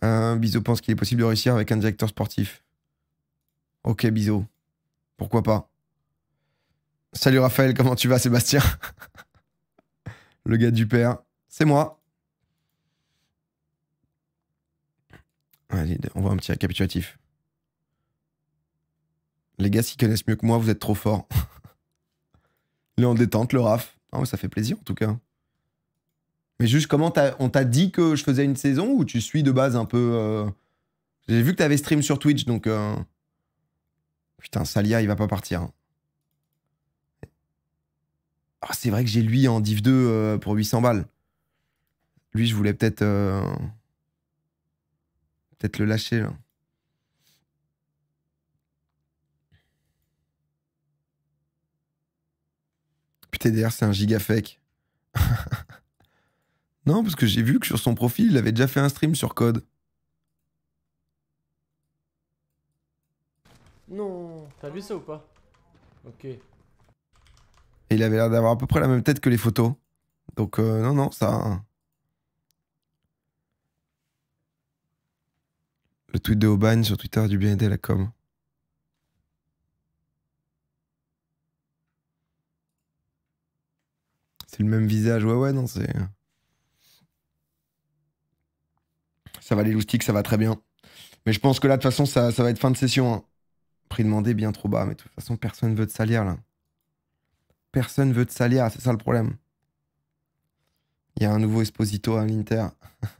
[SPEAKER 1] euh, Bizot pense qu'il est possible de réussir avec un directeur sportif. Ok, Bizot. Pourquoi pas? Salut Raphaël, comment tu vas Sébastien? Le gars du père. C'est moi. Allez, on voit un petit récapitulatif. Les gars, s'ils connaissent mieux que moi, vous êtes trop forts. Il est en détente, le Raf. Ah ça fait plaisir en tout cas. Mais juste, comment on t'a dit que je faisais une saison ou tu suis de base un peu. euh, J'ai vu que t'avais stream sur Twitch donc. euh, Putain, Salia, il va pas partir. hein. Ah, c'est vrai que j'ai lui en Div 2 euh, pour 800 balles. Lui, je voulais peut-être. euh, Peut-être le lâcher là. Putain, d'ailleurs, c'est un giga fake. non, parce que j'ai vu que sur son profil, il avait déjà fait un stream sur code.
[SPEAKER 3] Non. T'as vu ça ou pas? Ok.
[SPEAKER 1] Et il avait l'air d'avoir à peu près la même tête que les photos. Donc, euh, non, non, ça. Le tweet de Aubagne sur Twitter a dû bien aider la com. C'est le même visage, ouais, ouais, non, c'est. Ça va les loustiques, ça va très bien. Mais je pense que là, de toute façon, ça, ça va être fin de session. hein. Prix demandé bien trop bas, mais de toute façon, personne veut te salir là. Personne veut te salir, c'est ça le problème. Il y a un nouveau Esposito à l'Inter.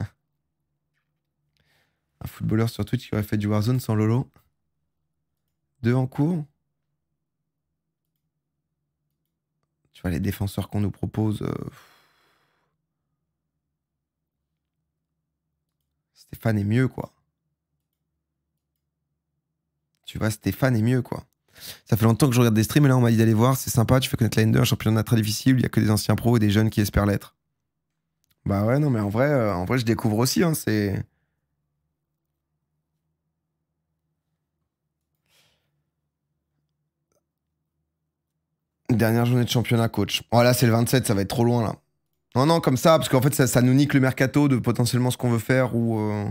[SPEAKER 1] un footballeur sur Twitch qui aurait fait du Warzone sans Lolo. Deux en cours. Tu vois, les défenseurs qu'on nous propose. euh, Stéphane est mieux, quoi. Tu vois, Stéphane est mieux, quoi. Ça fait longtemps que je regarde des streams et là on m'a dit d'aller voir, c'est sympa, tu fais connaître la N2, un championnat très difficile, il y a que des anciens pros et des jeunes qui espèrent l'être. Bah ouais, non mais en vrai, euh, en vrai je découvre aussi, hein, c'est... Dernière journée de championnat, coach. Oh là, c'est le 27, ça va être trop loin là. Non, non, comme ça, parce qu'en fait, ça, nous nique le mercato de potentiellement ce qu'on veut faire ou. euh,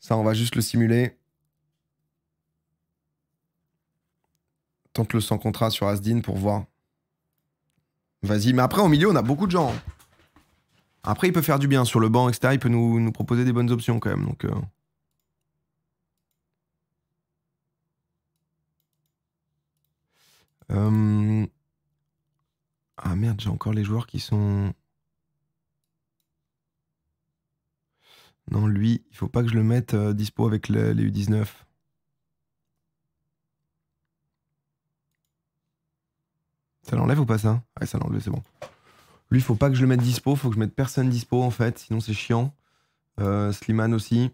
[SPEAKER 1] Ça, on va juste le simuler. Tente le sans contrat sur Asdin pour voir. Vas-y, mais après, au milieu, on a beaucoup de gens. hein. Après, il peut faire du bien sur le banc, etc. Il peut nous, nous proposer des bonnes options quand même. Donc, euh. Euh, Ah merde, j'ai encore les joueurs qui sont. Non, lui, il faut pas que je le mette euh, dispo avec le- les U19. Ça l'enlève ou pas ça? Ouais, ça l'enlève, c'est bon. Lui, il faut pas que je le mette dispo, faut que je mette personne dispo en fait, sinon c'est chiant. Euh, Slimane aussi.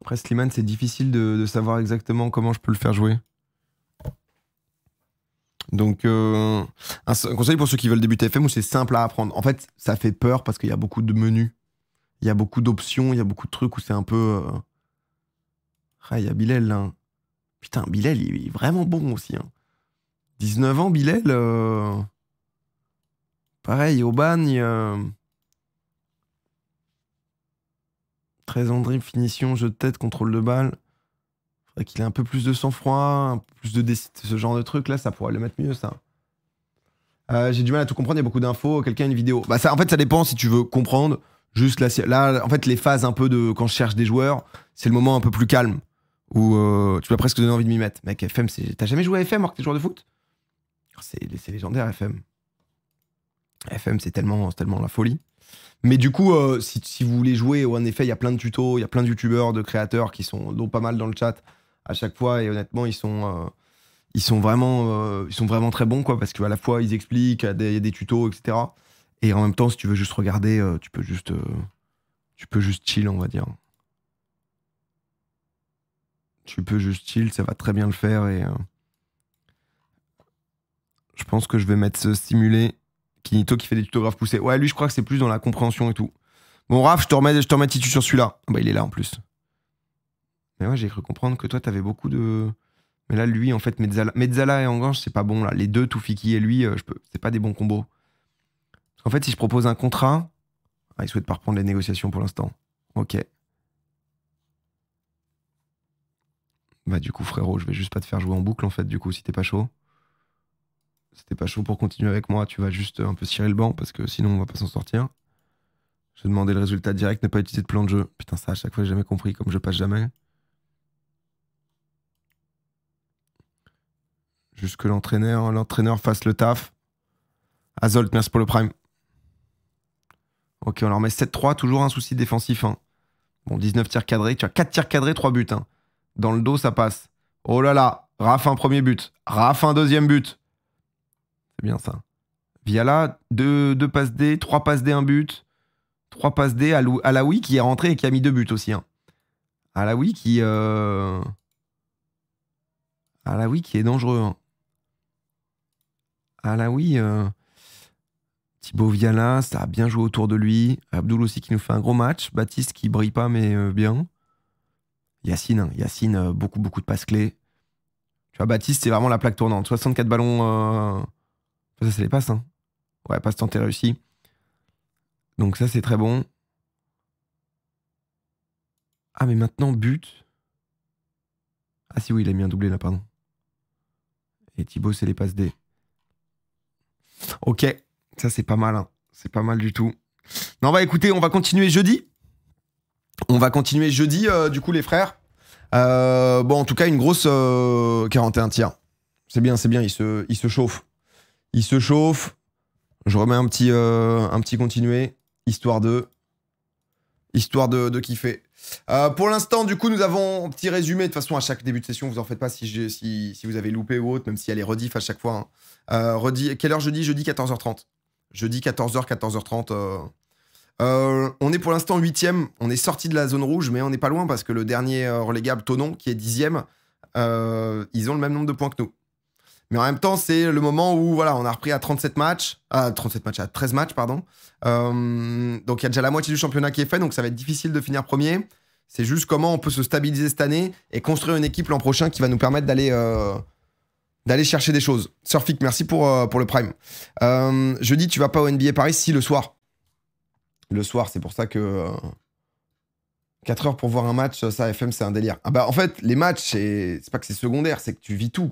[SPEAKER 1] Après, Slimane, c'est difficile de, savoir exactement comment je peux le faire jouer. Donc, euh, un, conseil pour ceux qui veulent débuter FM c'est simple à apprendre. En fait, ça fait peur parce qu'il y a beaucoup de menus, il y a beaucoup d'options, il y a beaucoup de trucs où c'est un peu. euh, Ah, il y a Bilal là. hein. Putain, Bilal, il est vraiment bon aussi. hein. 19 ans, Bilal. euh, Pareil, au bagne. euh, 13 ans de dribble, finition, jeu de tête, contrôle de balle. Faudrait qu'il ait un peu plus de sang-froid, un peu plus de ce genre de truc là, ça pourrait le mettre mieux ça. Euh, J'ai du mal à tout comprendre, il y a beaucoup d'infos. Quelqu'un a une vidéo. Bah ça, en fait, ça dépend si tu veux comprendre. Juste là, là, en fait, les phases un peu de quand je cherche des joueurs, c'est le moment un peu plus calme où euh, tu vas presque donner envie de m'y mettre. Mec, FM, t'as jamais joué à FM alors que t'es joueur de foot? C'est légendaire FM. FM, c'est tellement, la folie. Mais du coup, euh, si, si vous voulez jouer, en effet, il y a plein de tutos, il y a plein de youtubeurs, de créateurs qui sont dont pas mal dans le chat à chaque fois et honnêtement, ils sont euh, vraiment ils très bons quoi parce qu'à la fois ils expliquent, il y a des tutos, etc. Et en même temps, si tu veux juste regarder, euh, tu peux juste euh, tu peux juste chill, on va dire. Tu peux juste chill, ça va très bien le faire et euh, je pense que je vais mettre ce simulé Kinito qui fait des tutographes poussés. Ouais, lui, je crois que c'est plus dans la compréhension et tout. Bon, Raph, je te remets, je te remets sur celui-là. Ah Bah, il est là en plus. Mais ouais, j'ai cru comprendre que toi, t'avais beaucoup de. Mais là, lui, en fait, Mezzala, et Engange, c'est pas bon là. Les deux, Toufiki et lui, je peux... c'est pas des bons combos. Qu'en fait, si je propose un contrat. Ah, il souhaite pas reprendre les négociations pour l'instant. Ok. Bah, du coup, frérot, je vais juste pas te faire jouer en boucle en fait, du coup, si t'es pas chaud. Si t'es pas chaud pour continuer avec moi, tu vas juste un peu cirer le banc parce que sinon on va pas s'en sortir. Je vais demander le résultat direct, ne pas utiliser de plan de jeu. Putain, ça à chaque fois j'ai jamais compris, comme je passe jamais. Juste que l'entraîneur, l'entraîneur fasse le taf. Azolt, merci pour le prime. Ok, on leur met 7-3, toujours un souci défensif. hein. Bon, 19 tirs cadrés, tu as 4 tirs cadrés, 3 buts. hein. Dans le dos, ça passe. Oh là là, Raph un premier but. Raph un deuxième but. C'est bien ça. Viala, 2 deux, passes D, 3 passes D, un but. 3 passes D. Alaoui qui est rentré et qui a mis 2 buts aussi. Hein. Alaoui qui. Euh... Alaoui qui est dangereux. Hein. Alaoui. Euh... Thibaut Viala, ça a bien joué autour de lui. Abdoul aussi qui nous fait un gros match. Baptiste qui brille pas, mais euh, bien. Yacine, hein. Yacine, euh, beaucoup, beaucoup de passes clés. Tu vois, Baptiste, c'est vraiment la plaque tournante. 64 ballons. euh, Ça, c'est les passes. Hein. Ouais, passe tentée réussie. Donc, ça, c'est très bon. Ah, mais maintenant, but. Ah, si, oui, il a mis un doublé là, pardon. Et Thibaut, c'est les passes D. Ok, ça, c'est pas mal. hein. C'est pas mal du tout. Non, bah écoutez, on va continuer jeudi. On va continuer jeudi, euh, du coup, les frères. Euh, bon, en tout cas, une grosse euh, 41 tiers. C'est bien, c'est bien, il se, chauffe. Il se chauffe. Je remets un petit, euh, un petit continué, histoire de. Histoire de, kiffer. Euh, pour l'instant, du coup, nous avons un petit résumé. De toute façon, à chaque début de session, vous en faites pas si, vous avez loupé ou autre, même si elle est rediff à chaque fois. hein. Euh, quelle heure jeudi? Jeudi 14h30. Jeudi 14h, 14h30. euh. Euh, on est pour l'instant huitième. On est sorti de la zone rouge, mais on n'est pas loin parce que le dernier euh, relégable, Tonon, qui est dixième, euh, ils ont le même nombre de points que nous. Mais en même temps, c'est le moment où voilà, on a repris à 37 matchs, à 37 matchs, à 13 matchs, pardon. Euh, donc il y a déjà la moitié du championnat qui est fait, donc ça va être difficile de finir premier. C'est juste comment on peut se stabiliser cette année et construire une équipe l'an prochain qui va nous permettre d'aller euh, d'aller chercher des choses. Surfik, merci pour, euh, pour le prime. Euh, jeudi, tu vas pas au NBA Paris Si, le soir. Le soir, c'est pour ça que. euh, 4 heures pour voir un match, ça, FM, c'est un délire. Ah bah, en fait, les matchs, c'est pas que c'est secondaire, c'est que tu vis tout.